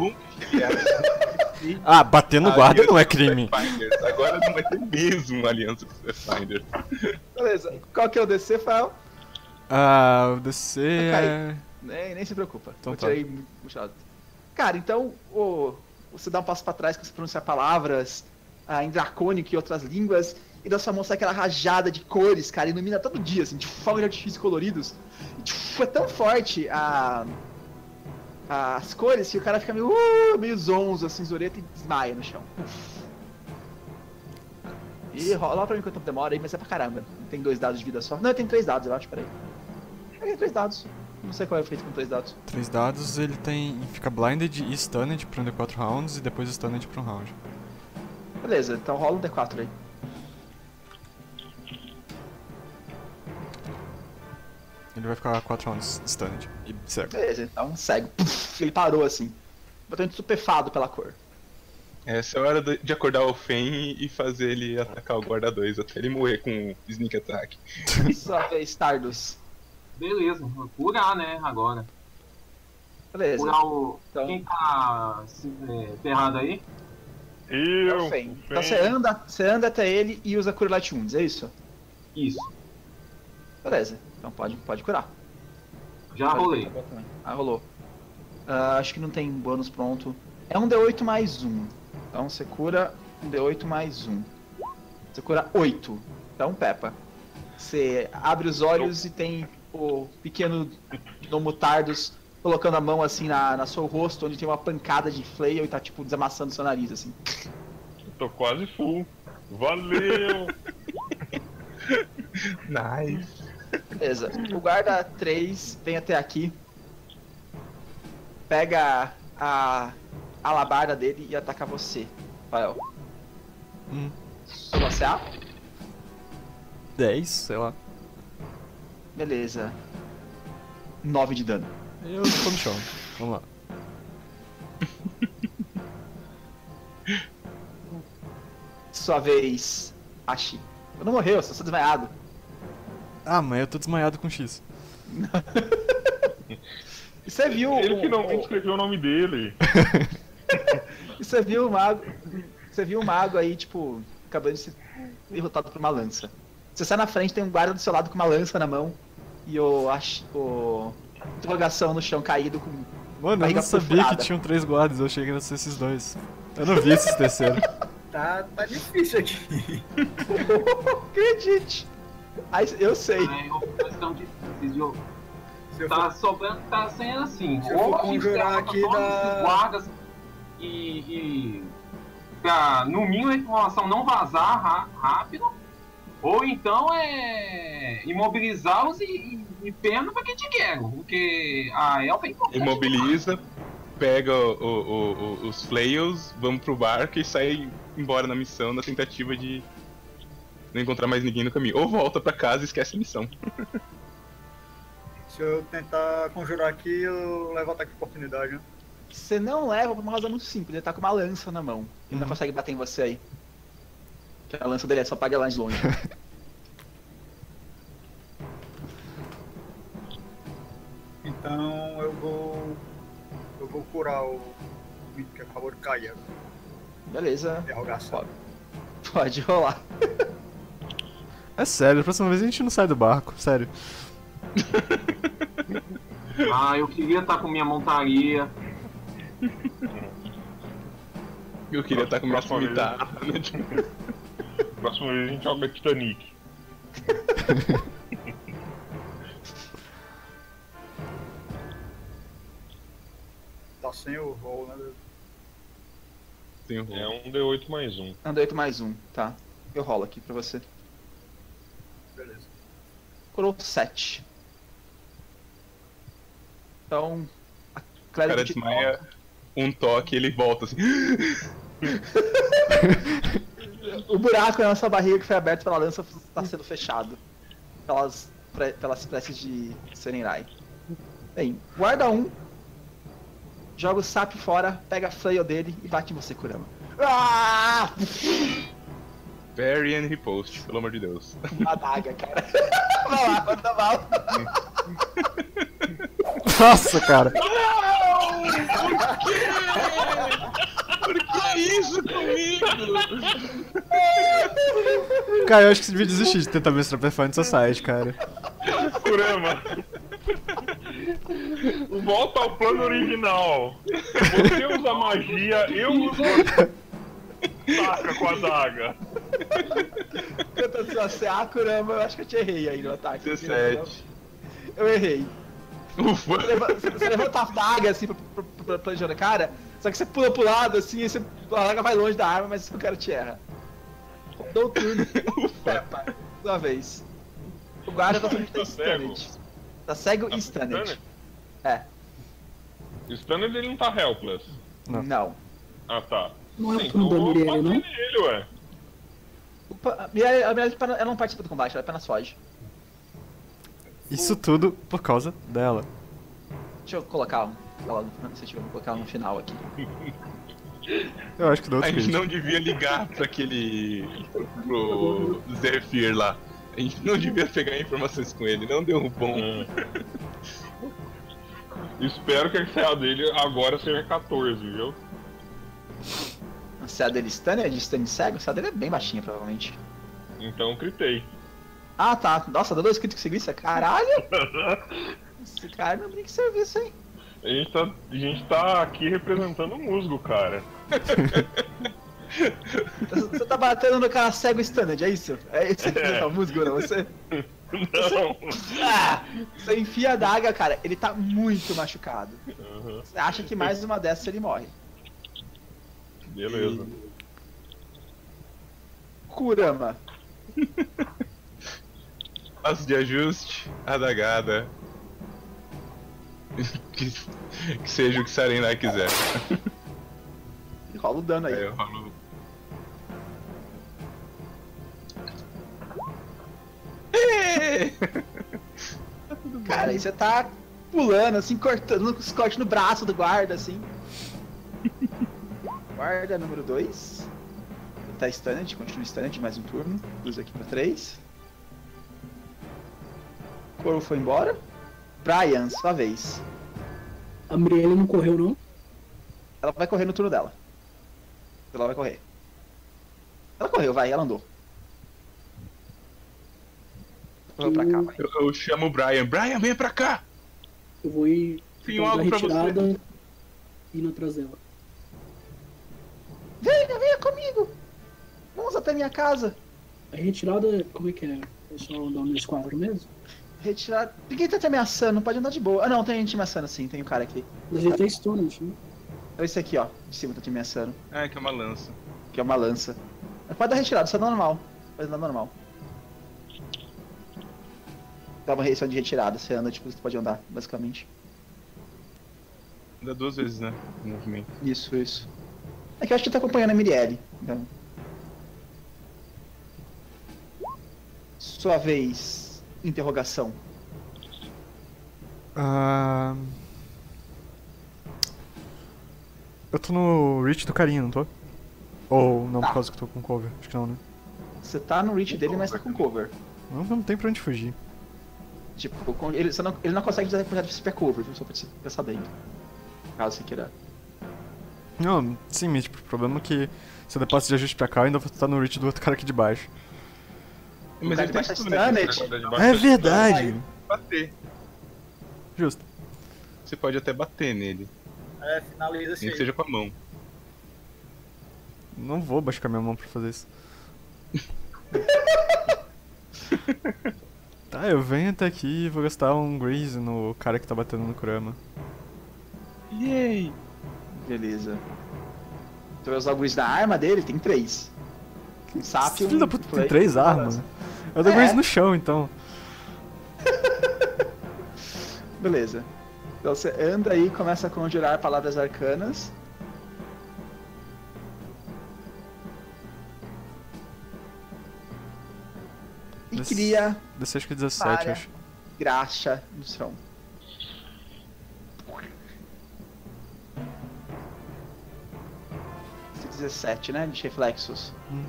é. *laughs* Ah, bater no guarda Aliança não é crime. Agora não vai ter mesmo uma aliança com os Pathfinders. Beleza. Qual que é o DC, Fael? Ah, o DC Tá é. Nem, nem se preocupa. Então eu tá. tirei puxado. Cara, então o, você dá um passo pra trás que você pronuncia palavras ah, em dracônico e outras línguas, e da sua mão sai aquela rajada de cores, cara, ilumina todo dia, assim, de fogos de artifício coloridos. E, tipo, é tão forte a, as cores que o cara fica meio, uh, meio zonzo, assim, zoreta e desmaia no chão. E rola pra mim quanto tempo demora aí, mas é pra caramba. Tem dois dados de vida só. Não, tem três dados, eu acho, peraí. Tem três dados. Não sei qual é o efeito com três dados. Três dados, ele tem. fica blinded e stunned por um D4 rounds e depois stunned por um round. Beleza, então rola um D4 aí. Ele vai ficar 4 rounds stunned e cego. Beleza, então cego. Puf, ele parou assim. Bastante estupefado pela cor. Essa é a hora de de acordar o Fen e fazer ele atacar o guarda 2 até ele morrer com o sneak attack. *laughs* Sua vez, Stardust. Beleza, curar, né, agora. Beleza. Curar o. Então- Quem tá se, é, ferrado aí? Eu. Então Fen. você anda, você anda até ele e usa Cure Light Wounds, é isso? Isso. Beleza, então pode, pode curar. Já Pode rolei. Ah, rolou. Ah, acho que não tem bônus pronto. É um D8 mais um. Então você cura um D8 mais um. Você cura 8. Então, Peppa. Você abre os olhos e tem o pequeno Gnomo Tardos colocando a mão assim na, na seu rosto, onde tem uma pancada de flail e tá tipo desamassando seu nariz assim. Tô quase full. Valeu! *laughs* Nice. Beleza. O guarda 3 vem até aqui. Pega a alabarda dele e ataca você, Rafael. Hum. Sua CA? 10, sei lá. Beleza. 9 de dano. Eu tô no chão. Vamos lá. *laughs* Sua vez, Ashi. Eu não morreu, eu só sou desmaiado. Ah, mas eu tô desmaiado com X. E *laughs* você viu. Ele o- finalmente o- escreveu o nome dele. E *laughs* você viu o mago. Você viu o mago aí, tipo, acabando de ser derrotado por uma lança. Você sai na frente, tem um guarda do seu lado com uma lança na mão. E o. Ash- o interrogação no chão caído com. Mano, eu não sabia perfurada. que tinham três guardas, eu achei que ser esses dois. Eu não vi esses terceiros. *laughs* Tá, tá difícil aqui. *laughs* Acredite! Aí, eu sei. É uma questão difícil? Se eu Tá for- sobrando, tá sendo assim. Se eu for Ou conjurar aqui todos da- guardas e. e pra, no mínimo, a informação não vazar rápido. Ou então é imobilizá-los e, e, e perna pra quem te quer. Porque a elfa é importante. Imobiliza, pega o- o- o- os flails, vamos pro barco e sai embora na missão na tentativa de não encontrar mais ninguém no caminho. Ou volta pra casa e esquece a missão. *laughs* Se eu tentar conjurar aqui, eu levo ataque de oportunidade, né? Você não leva por uma razão muito simples, ele tá com uma lança na mão. Ele não Uhum. consegue bater em você aí. Porque a lança dele é só paga lá de longe. *laughs* Então eu vou. Eu vou curar o bicho que acabou de cair. Beleza. Interrogação. *laughs* Pode rolar. É sério, a próxima vez a gente não sai do barco, sério. *laughs* Ah, eu queria estar com minha montaria. Eu queria estar com minha Próxima Próxima vez a gente joga Titanic. *laughs* Tá sem o roll, né? Tem um É um D8 mais um. Anda 8 mais um, tá. Eu rolo aqui pra você. Beleza. Curou 7. Então. A Clérigo cara de desmaia um toque ele volta assim. *laughs* O buraco na nossa barriga que foi aberto pela lança está sendo fechado. Pelas, pelas preces de Serenrai. Bem, guarda um. Joga o sap fora, pega a flail dele e bate em você, Kurama. Ah! Bury and repost, pelo amor de Deus. Uma adaga, cara. *laughs* Vai lá, manda mal. Nossa, cara. Que é isso comigo? Cara, eu acho que você devia desistir de tentar mestrar Pathfinder Society, cara. Kurama! Volta ao plano original. Você usa magia, eu uso taca com a daga. Cantando sua CA, Kurama, eu acho que eu te errei aí no ataque. 17. Eu errei. Ufa. Você leva- Você levanta a adaga assim pra, pra, pra, pra Jana, cara, só que você pula pro lado assim, e você, a adaga vai longe da arma, mas o cara te erra. Dou o turno. *laughs* É, pá, sua vez. O guarda tá frente tá Tá cego? stunned. Tá cego e stunned. É, Stunned ele não tá helpless. Não. não. Ah tá. Não é o turno da vou Mirielle, não? nele, ué. Opa, A Mirelle, a Mirelle ela não participa do combate, ela apenas foge. Isso tudo por causa dela. Deixa eu colocar ela, no- se tiver, vou colocar ela no final aqui. *laughs* Eu acho que dá A gente não devia ligar pra aquele. pro Zephyr lá. A gente não devia pegar informações com ele, não deu um bom. Hum. *laughs* Espero que a CA dele agora seja 14, viu? A CA dele stunned, de stunned cego, a CA dele é bem baixinha, provavelmente. Então critei. Ah, tá. Nossa, deu dois críticos seguidos, caralho! *laughs* Esse cara não brinca em serviço, hein? A gente tá, a gente tá aqui representando o musgo, cara. Você tá batendo no cara cego stunned, é isso? É isso que É. é. musgo, não? Você, Não. ah, você enfia a daga, cara, ele tá muito machucado. Uhum. Você acha que mais uma dessas ele morre. Beleza. Kurama. Passo de ajuste, adagada. Que, *laughs* que seja o que Sarenai quiser. *laughs* Rola o dano aí. Aí eu rolo. *laughs* Cara, aí você tá pulando, assim, cortando os cortes no braço do guarda, assim. O Guarda número 2. Tá stunned, continua stunned, mais um turno. Usa aqui pra 3. Corvo foi embora. Brian, sua vez. A Mirielle não correu, não? Ela vai correr no turno dela. Ela vai correr. Ela correu, vai, ela andou. Correu pra cá, vai. Eu, eu chamo o Brian. Brian, venha pra cá! Eu vou ir dar algo pra retirada você. e indo atrás dela. Venha, venha comigo! Vamos até minha casa. A retirada, como é que é? É só dar um esquadro mesmo? Retirar. Ninguém tá te ameaçando, pode andar de boa. Ah não, tem gente ameaçando sim, tem um cara aqui. Mas ele tá stunned, né? É esse aqui, ó. De cima tá te ameaçando. Ah, que é uma lança. Que é uma lança. Mas pode dar retirada, só dá normal. Pode dar normal. Dá uma reação de retirada, você anda, tipo, você pode andar, basicamente. Dá duas vezes, né? O movimento. Isso, isso. É que eu acho que tá acompanhando a Mirielle. Então. Sua vez. Interrogação. Ah... Eu tô no reach do carinha, não tô? Ou não, Tá. por causa que eu tô com cover? Acho que não, né? Você tá no reach dele, mas tá com cover. Não, não tem pra onde fugir. Tipo, ele, você não, ele não consegue a projeto de super cover, viu? Só pra você ficar sabendo. Caso você queira. Não, sim, mas tipo, o problema é que se eu der passo de ajuste pra cá, eu ainda vou estar no reach do outro cara aqui de baixo. Mas ele tá de baixo é É verdade! Bater. Justo. Você pode até bater nele. É, finaliza esse Nem que seja com a mão. Não vou baixar minha mão pra fazer isso. *laughs* tá, eu venho até aqui e vou gastar um Graze no cara que tá batendo no Kurama. Yay! Beleza. Você vai usar o grease da arma dele? Tem três. Sap um Filho da puta, tem três armas. Eu dou É. No chão, então. *laughs* Beleza. Então você anda aí e começa a conjurar palavras arcanas. E Des- cria Desci acho que 17, Para. acho. graxa no chão. Esse 17, né? De reflexos. Hum.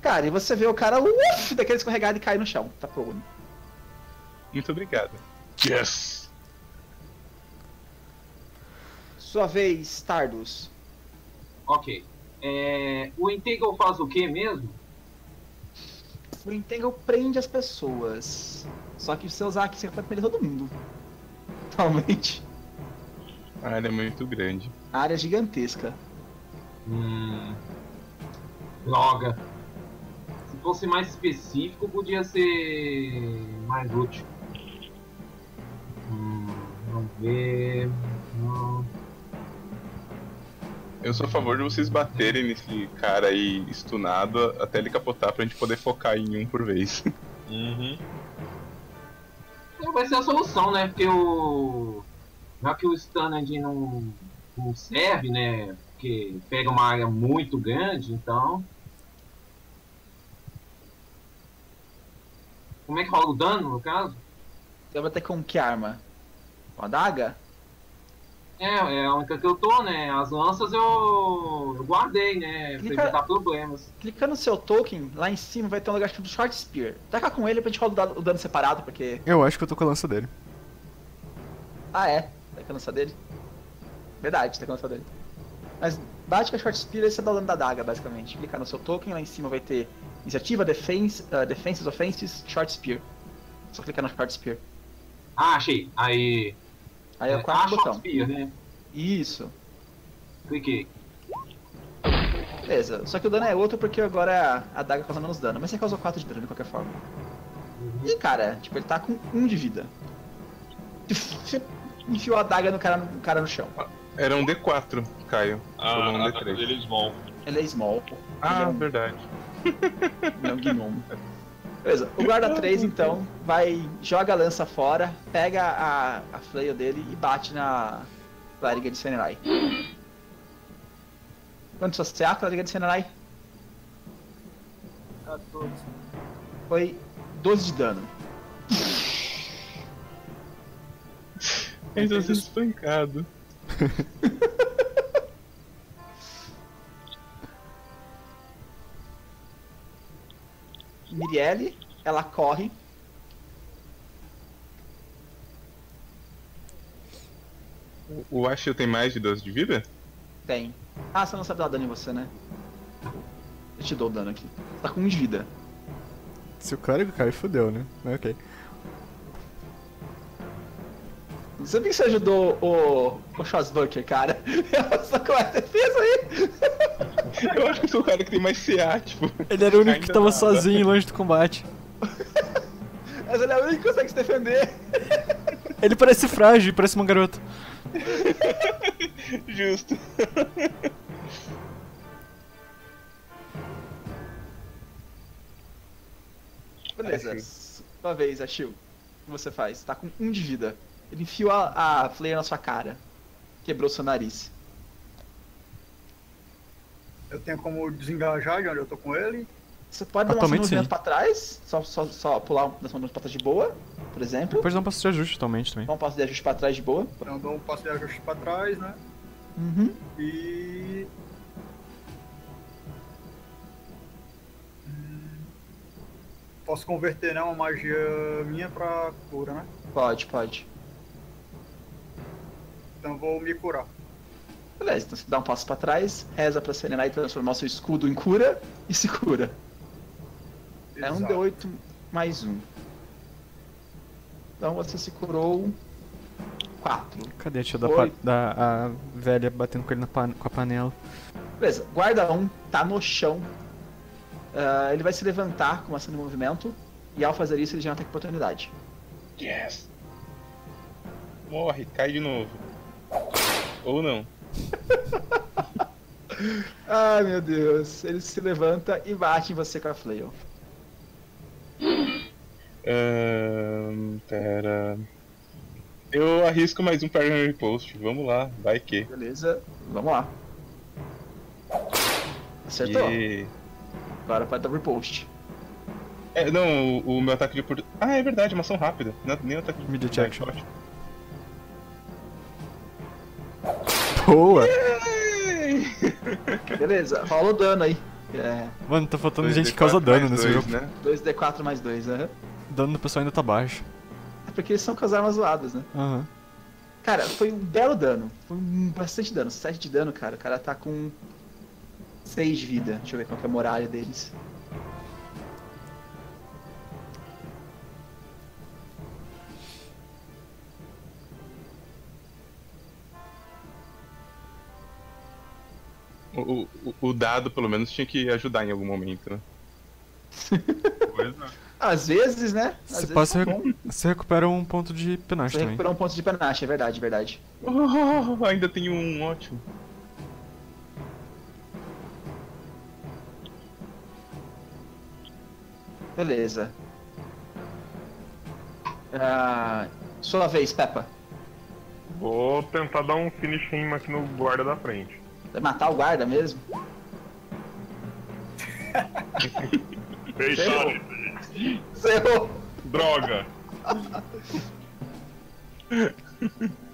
Cara, e você vê o cara uf, daquele escorregado e cai no chão. Tá pronto. Muito obrigado. Yes! Sua vez, Tardus. Ok. É, o Integral faz o que mesmo? O Entangle prende as pessoas. Só que se você usar aqui, você pode prender todo mundo. Totalmente. A área é muito grande. A área é gigantesca. Hum. Droga. Se fosse mais específico, podia ser mais útil. Hum, vamos ver. Hum, Eu sou a favor de vocês baterem nesse cara aí stunado até ele capotar pra gente poder focar em um por vez. Uhum. é, vai ser a solução, né? Porque o. Já que o Stunned não, não serve, né? Porque pega uma área muito grande, então. Como é que rola o dano, no caso? Você vai ter com que arma? Com a adaga? É, é a única que eu tô, né? As lanças eu, eu guardei, né? Pra Clica- evitar problemas. Clicando no seu token, lá em cima vai ter um lugar chamado Short Spear. Taca com ele pra gente rolar o dano, separado, porque. Eu acho que eu tô com a lança dele. Ah, é. Tá com a lança dele? Verdade, tá com a lança dele. Mas bate com a Short Spear e você dá o dano da adaga, basicamente. Clica no seu token, lá em cima vai ter Iniciativa, Defense, uh, Defenses, Offenses, Short Spear. Só clicar no Short Spear. Ah, achei. Aí. Aí é o quarto ah, botão. Spear, né? Isso. Cliquei. Beleza. Só que o dano é outro porque agora a adaga causa menos dano. Mas você causou 4 de dano de qualquer forma. E cara, tipo, ele tá com 1 de vida. Você enfiou a adaga no cara no, cara no chão. Era um D4, Caio. A, Rolou um a ataque D3. dele é small. Ele é small. Ah, ele é um, verdade. É um gnomo. Beleza, o guarda 3 então vai, joga a lança fora, pega a, a flail dele e bate na Clariga de Senerai. Quanto sua CA, Clariga de Senerai? 14. Foi 12 de dano. Ele tá sendo espancado. *laughs* Mirielle, ela corre. O Ashio tem mais de 12 de vida? Tem. Ah, você não sabe dar dano em você, né? Eu te dou o dano aqui. Tá com 1 de vida. Se o clérigo cair, fudeu, né? Mas ok. Não sei por que você ajudou o, o Schwarzbucker, cara. *laughs* Só com a defesa aí. Eu acho que eu sou o cara que tem mais CA, tipo. Ele era o único que Ainda tava nada. sozinho longe do combate. Mas ele é o único que consegue se defender. Ele parece frágil, parece uma garota. *laughs* Justo. Beleza. Sua vez, Achil. O que você faz? Tá com 1 de vida. Ele enfiou a, a na sua cara. Quebrou seu nariz. Eu tenho como desengajar de onde eu tô com ele. Você pode dar um Atualmente, movimento pra trás, só, só, só pular um das mãos pra trás de boa, por exemplo. Pode dar um passo de ajuste atualmente também. Dá um passo de ajuste pra trás de boa. Então dou um passo de ajuste pra trás, né? Uhum. E. Posso converter né, uma magia minha pra cura, né? Pode, pode. Então vou me curar. Beleza, então você dá um passo pra trás, reza pra Serena e transformar o seu escudo em cura e se cura. É um Exato. D8 mais um. Então você se curou 4. Cadê a tia da, da a velha batendo com ele na pan- com a panela? Beleza, guarda 1 tá no chão. Ah, ele vai se levantar com uma ação de movimento. E ao fazer isso ele já não tem oportunidade. Yes! Morre, cai de novo. Ou não. *laughs* Ai meu Deus. Ele se levanta e bate em você com a flail. Ahn, pera. Eu arrisco mais um Parry Repost. Vamos lá, vai que. Beleza, vamos lá. Acertou. E... Agora pode dar repost. É, não, o, o meu ataque de oportunidade. Ah, é verdade, uma ação rápida. Não, nem o ataque de Immediate Boa! Beleza, rola o dano aí. É, Mano, tá faltando Dois gente que D4 causa dano nesse dois, jogo. Né? 2d4 mais 2, aham. O dano do pessoal ainda tá baixo. É porque eles são com as armas zoadas, né? Aham. Cara, foi um belo dano. Foi um bastante dano. 7 de dano, cara. O cara tá com 6 de vida. Deixa eu ver qual que é a muralha deles. O, o, o dado, pelo menos, tinha que ajudar em algum momento, né? Pois *laughs* é. Às vezes, né? Às Você vezes passa é recu- Você recupera um ponto de você também. recuperar um ponto de panache, é verdade, é verdade. Oh, ainda tem um ótimo. Beleza. Ah, sua vez, Peppa. Vou tentar dar um finish aqui no guarda da frente. Vai matar o guarda mesmo? *laughs* Você errou! droga!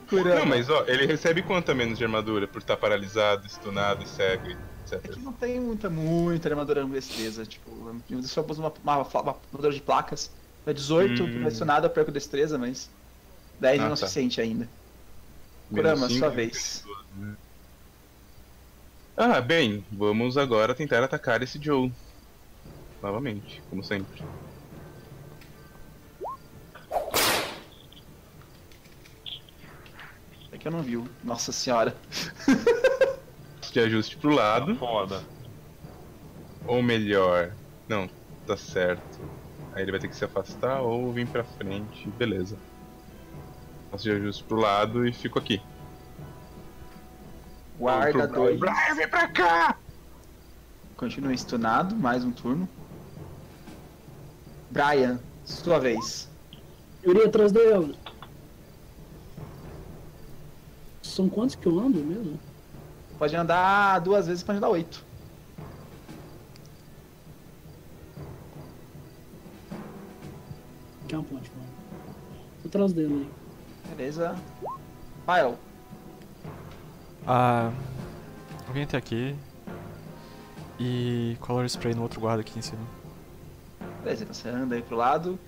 Curando. Não, mas ó, ele recebe quanto a menos de armadura por estar paralisado, stunado e cego, etc. É que não tem muita, muita armadura destreza. Tipo, eu só pus uma, uma, uma armadura de placas. É 18, Hum. pressionado eu perco destreza, mas 10 Ah, não é tá. suficiente ainda. Kurama, sua né? Ah, bem, vamos agora tentar atacar esse Joe. Novamente, como sempre. É que eu não viu. Nossa senhora. *laughs* De ajuste pro lado, Foda. ou melhor. Não, tá certo. Aí ele vai ter que se afastar ou vir pra frente. Beleza. Faço de ajuste pro lado e fico aqui. Guarda 2. Brian, vem pra cá! Continua stunado, mais um turno. Brian, sua vez. Eu iria atrás dela. São quantos que eu ando mesmo? Pode andar duas vezes, pode andar oito. Que é uma ponte, mano. Tô atrás dela aí. Beleza. Rael, Ah. Alguém tem aqui. E color spray no outro guarda aqui em cima. Beleza, então você anda aí pro lado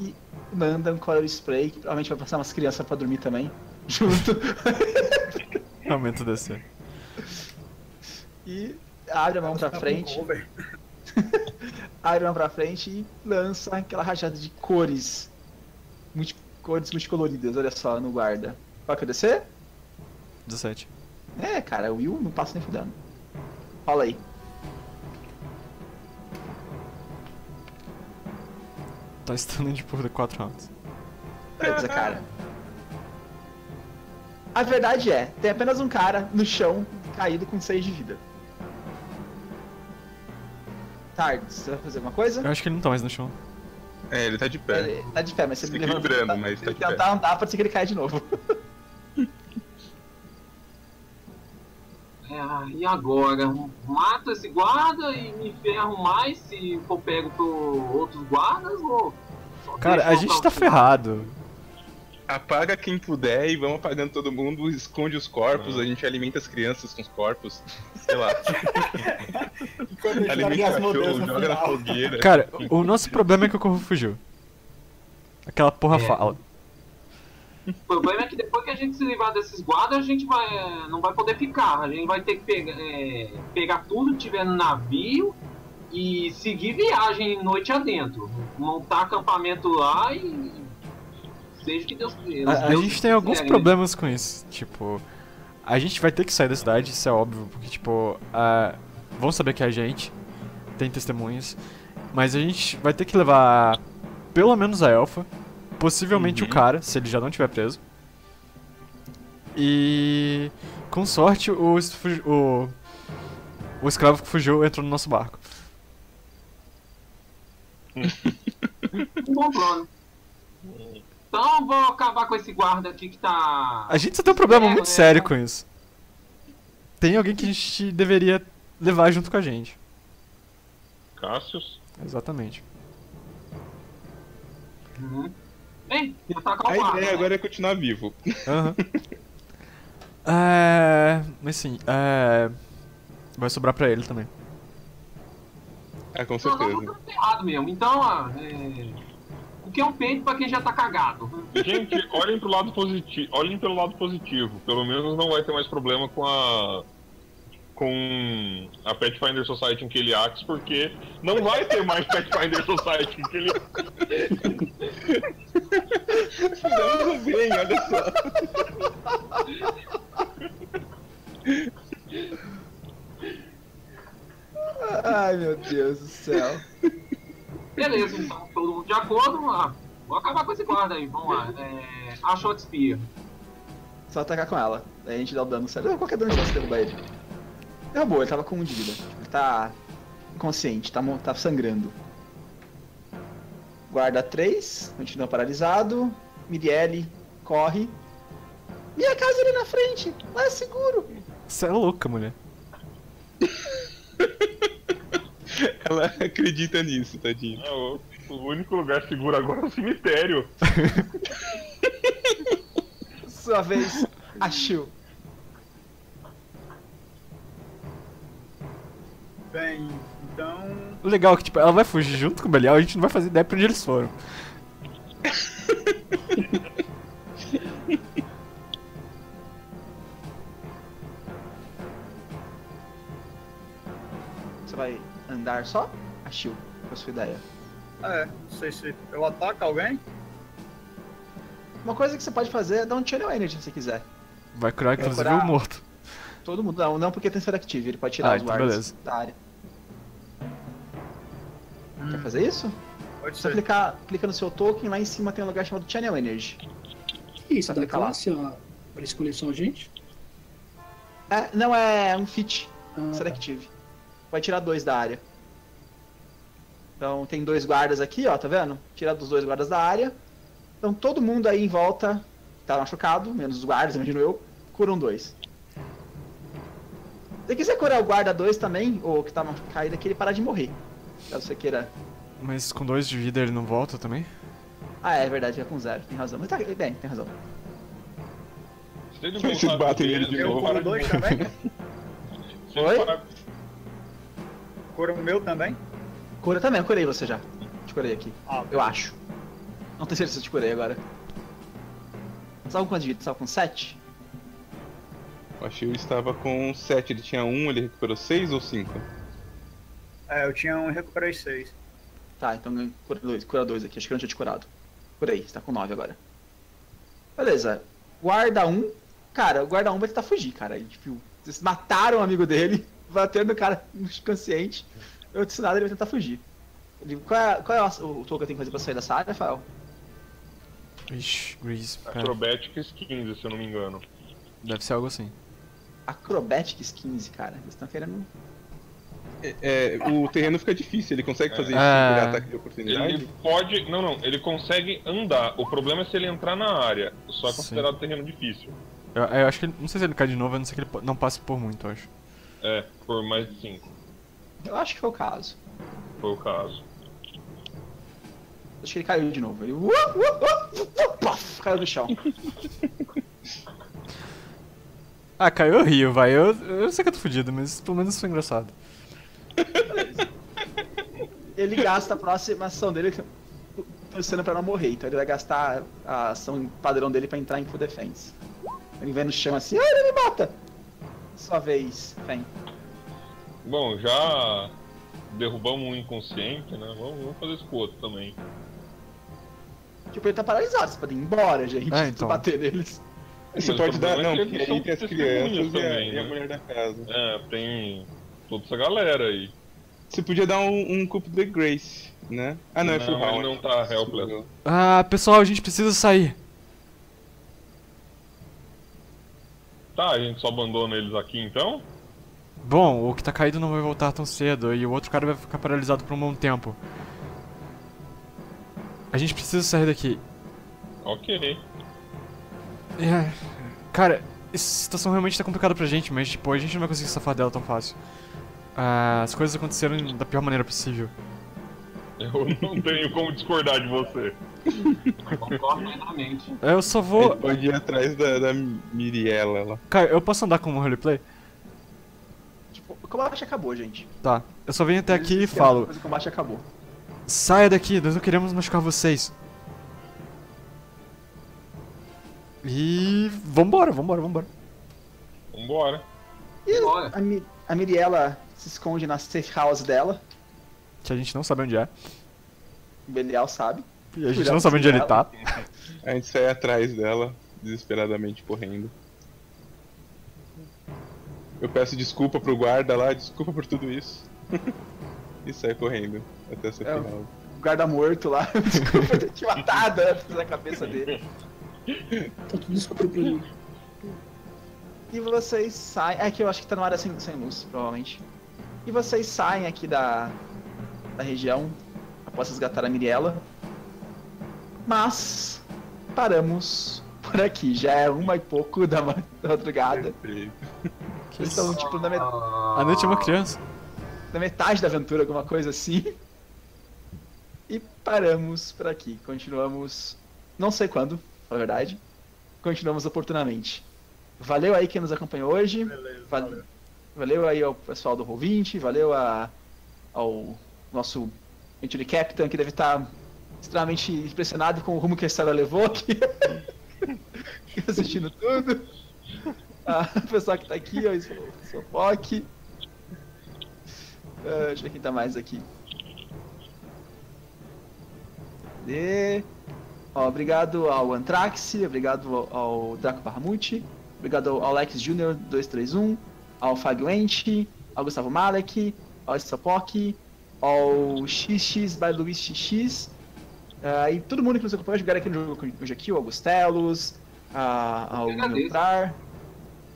e manda um color spray, que provavelmente vai passar umas crianças pra dormir também. *laughs* Junto. Aumento descer. E abre a mão pra frente. *laughs* abre a mão pra frente e lança aquela rajada de cores. Multi, cores multicoloridas, olha só, no guarda. Qual que é o DC? 17. É, cara, o Will não passa nem fudendo. Rola aí. Tá stunned por 4 rounds. Beleza, cara. A verdade é, tem apenas um cara no chão, caído com 6 de vida. Tardes, você vai fazer alguma coisa? Eu acho que ele não tá mais no chão. É, ele tá de pé. Ele tá de pé, mas se Se ele levanta, equilibrando, mas tá ele de pé. tentar andar, pode ser que ele caia de novo. *laughs* É, e agora? Mato esse guarda e me ferro mais se for pego por outros guardas ou. Cara, a gente tá ferrado. Apaga quem puder e vamos apagando todo mundo, esconde os corpos, a gente alimenta as crianças com os corpos. *laughs* Sei lá, alimenta as o modelos cachorro, joga na final. fogueira. Cara, o nosso problema é que o corvo fugiu. Aquela porra É. fala. O problema é que depois que a gente se livrar desses guardas, a gente vai, não vai poder ficar. A gente vai ter que pegar, é, pegar tudo que tiver no navio e seguir viagem noite adentro. Montar acampamento lá e. Seja que Deus quiser. A, a Deus gente tem alguns né? problemas com isso. Tipo, a gente vai ter que sair da cidade, isso é óbvio, porque, tipo, a... vão saber que é a gente, tem testemunhas, mas a gente vai ter que levar pelo menos a Elfa, possivelmente Uhum. o cara, se ele já não tiver preso. E com sorte o, o, o escravo que fugiu entrou no nosso barco. Um bom plano. Então eu vou acabar com esse guarda aqui que tá. A gente só tem um problema É, muito é. sério com isso. Tem alguém que a gente deveria levar junto com a gente. Cassius? Exatamente. Uhum. Bem, A ideia né? agora é continuar vivo. Aham. *laughs* é. Mas sim, é. Vai sobrar pra ele também. Ah, com Não, certeza. estamos errado mesmo. Então, é... o que é um peito pra quem já tá cagado? Gente, olhem pro lado positivo. Olhem pelo lado positivo. Pelo menos não vai ter mais problema com a. Com a Pathfinder Society em Keliax, porque não vai ter mais Pathfinder Society em *laughs* Keliax. Não, bem, olha só. Ai, meu Deus do céu. Beleza, então, todo mundo de acordo. Ah, vou acabar com esse guarda aí. Vamos lá. É... A Shot Spear. Só atacar com ela. Aí a gente dá o dano certo. Qualquer dano de você derrubar ele. Derrubou, ele tava com um de vida. Ele tá inconsciente, tá, tá sangrando. Guarda 3, continua paralisado. Mirielle corre. Minha casa ali na frente, lá é seguro. Você é louca, mulher. *laughs* Ela acredita nisso, tadinho. É, o, o único lugar seguro agora é o cemitério. *laughs* Sua vez, a Shil. Bem, então. O legal é que, tipo, ela vai fugir junto com o Belial, a gente não vai fazer ideia pra onde eles foram. *laughs* Você vai andar só? A Shil, com a sua ideia. É, não sei se eu ataco alguém. Uma coisa que você pode fazer é dar um Channel Energy se você quiser. Vai curar, inclusive, o morto. Todo mundo, não, não porque tem Selectivity, ele pode tirar Ah, os então guardas beleza. da área. Quer fazer isso? Pode Só ser. clicar, clica no seu token, lá em cima tem um lugar chamado Channel Energy. Que isso, Tá da lá. classe ó, pra escolher só a gente? É, não, é um fit Ah, tá. Selective. Vai tirar dois da área. Então tem dois guardas aqui, ó, tá vendo? Tirar dos dois guardas da área. Então todo mundo aí em volta tá machucado, menos os guardas, *laughs* imagino eu, curam dois. Se você quiser curar o guarda 2 também, ou que tá caído aqui, ele parar de morrer. Caso você queira. Mas com dois de vida ele não volta também? Ah, é verdade, é com zero, tem razão. Mas tá bem, tem razão. Se ele Vocês batem dele, nele de novo. curo dois também? *laughs* ele Oi? parar- Curo o meu também? Cura também, eu curei você já. Te curei aqui. Ah, Eu acho. Não tenho certeza se eu te curei agora. Tava com quanto de vida? Tava com 7? O Ashio estava com 7, ele tinha 1, ele recuperou 6 ou 5? É, eu tinha um e recuperei seis. Tá, então cura 2 cura dois aqui. Acho que eu não tinha te curado. Curei, você tá com 9 agora. Beleza. Guarda 1. Um. Cara, o guarda 1 um vai tentar fugir, cara. Ele, tipo, vocês mataram o amigo dele, *laughs* bateram no cara inconsciente. Eu disse nada, ele vai tentar fugir. Ele, qual é, qual é o, o token que eu tenho que fazer pra sair dessa área, Rafael? Ixi, Grease. Acrobatics 15, se eu não me engano. Deve ser algo assim. Acrobatics 15, cara. Eles estão querendo. É, o terreno fica difícil, ele consegue fazer isso É. por ataque de oportunidade? Ele pode. Não, não, ele consegue andar. O problema é se ele entrar na área. Só é Sim. considerado terreno difícil. Eu, eu acho que ele. Não sei se ele cai de novo, a não ser que ele não passe por muito, eu acho. É, por mais de 5. Eu acho que foi o caso. Foi o caso. Acho que ele caiu de novo. Ele. Uh, uh, uh, uh, caiu no chão. *laughs* Ah, caiu eu rio, vai. Eu, eu sei que eu tô fudido, mas pelo menos isso foi engraçado. Ele gasta a próxima ação dele torcendo pra não morrer. Então ele vai gastar a ação padrão dele pra entrar em full defense. Ele vem no chão assim, ah, ele me mata! Sua vez, vem. Bom, já derrubamos um inconsciente, né? Vamos, vamos fazer isso com o outro também. Tipo, ele tá paralisado, você pode ir embora, gente. É, se então. bater neles. Você Mas pode dar. Não, que porque aí tem as crianças e a, também, e a né? mulher da casa. É, tem toda essa galera aí. Você podia dar um, um cupo de Grace, né? Ah, não, é Não, full ele round. não tá helpless. Ah, pessoal, a gente precisa sair. Tá, a gente só abandona eles aqui então? Bom, o que tá caído não vai voltar tão cedo e o outro cara vai ficar paralisado por um bom tempo. A gente precisa sair daqui. Ok. É, cara, essa situação realmente tá complicada pra gente, mas tipo, a gente não vai conseguir safar dela tão fácil. Ah, as coisas aconteceram da pior maneira possível. Eu não tenho como discordar de você. Concordo plenamente. Eu só vou. Pode ir atrás da, da Miriela lá. Cara, eu posso andar com o roleplay? Tipo, o combate acabou, gente. Tá. Eu só venho até aqui e falo: Mas o combate acabou. saia daqui, nós não queremos machucar vocês. E. vambora, vambora, vambora. Vambora. E a, Mi- a Miriela se esconde na safe house dela. Que a gente não sabe onde é. O Belial sabe. E a gente não sabe onde ele tá. A gente sai atrás dela, desesperadamente correndo. Eu peço desculpa pro guarda lá, desculpa por tudo isso. *laughs* e sai correndo até essa É, final. O guarda morto lá. *laughs* Desculpa ter te matado antes na cabeça dele. Tá pra mim. E vocês saem. É que eu acho que tá numa área sem, sem luz, provavelmente. E vocês saem aqui da, da região após resgatar a Miriela. Mas paramos por aqui. Já é uma e pouco da, ma- da madrugada. Que estão tipo na, met- A noite é uma criança. na metade da aventura, alguma coisa assim. E paramos por aqui. Continuamos. Não sei quando, na verdade. Continuamos oportunamente. Valeu aí quem nos acompanhou hoje. Beleza. Val- valeu. Valeu aí ao pessoal do Roll20, valeu a, ao nosso Venture Captain, que deve estar extremamente impressionado com o rumo que a história levou aqui. *laughs* assistindo tudo. Ah, o pessoal que tá aqui, ó, o Sofoque. Ah, deixa eu ver quem tá mais aqui. Cadê? Ó, obrigado ao Antrax, obrigado ao, Draco Barramuti, obrigado ao Alex Jr. 231, ao Fábio Ente, ao Gustavo Malek, ao Stopok, ao XX by Luiz XX, ah, e todo mundo que nos acompanhou jogar aqui no jogo hoje aqui, o Augustelos, ah, ao Eu agradeço. Neutrar,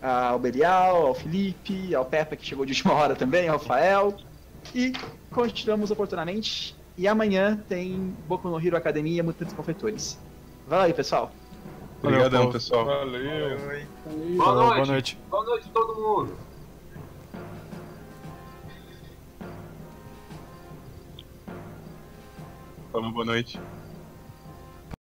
ao Belial, ao Felipe, ao Peppa que chegou de última hora também, ao Rafael. E continuamos oportunamente. E amanhã tem Boku no Hero Academia Mutantes Confeitores. Vai lá aí, pessoal. Valeu, Obrigadão, pessoal. Valeu. Falei. Boa noite. boa noite. Boa noite, todo mundo. Vamos, boa noite.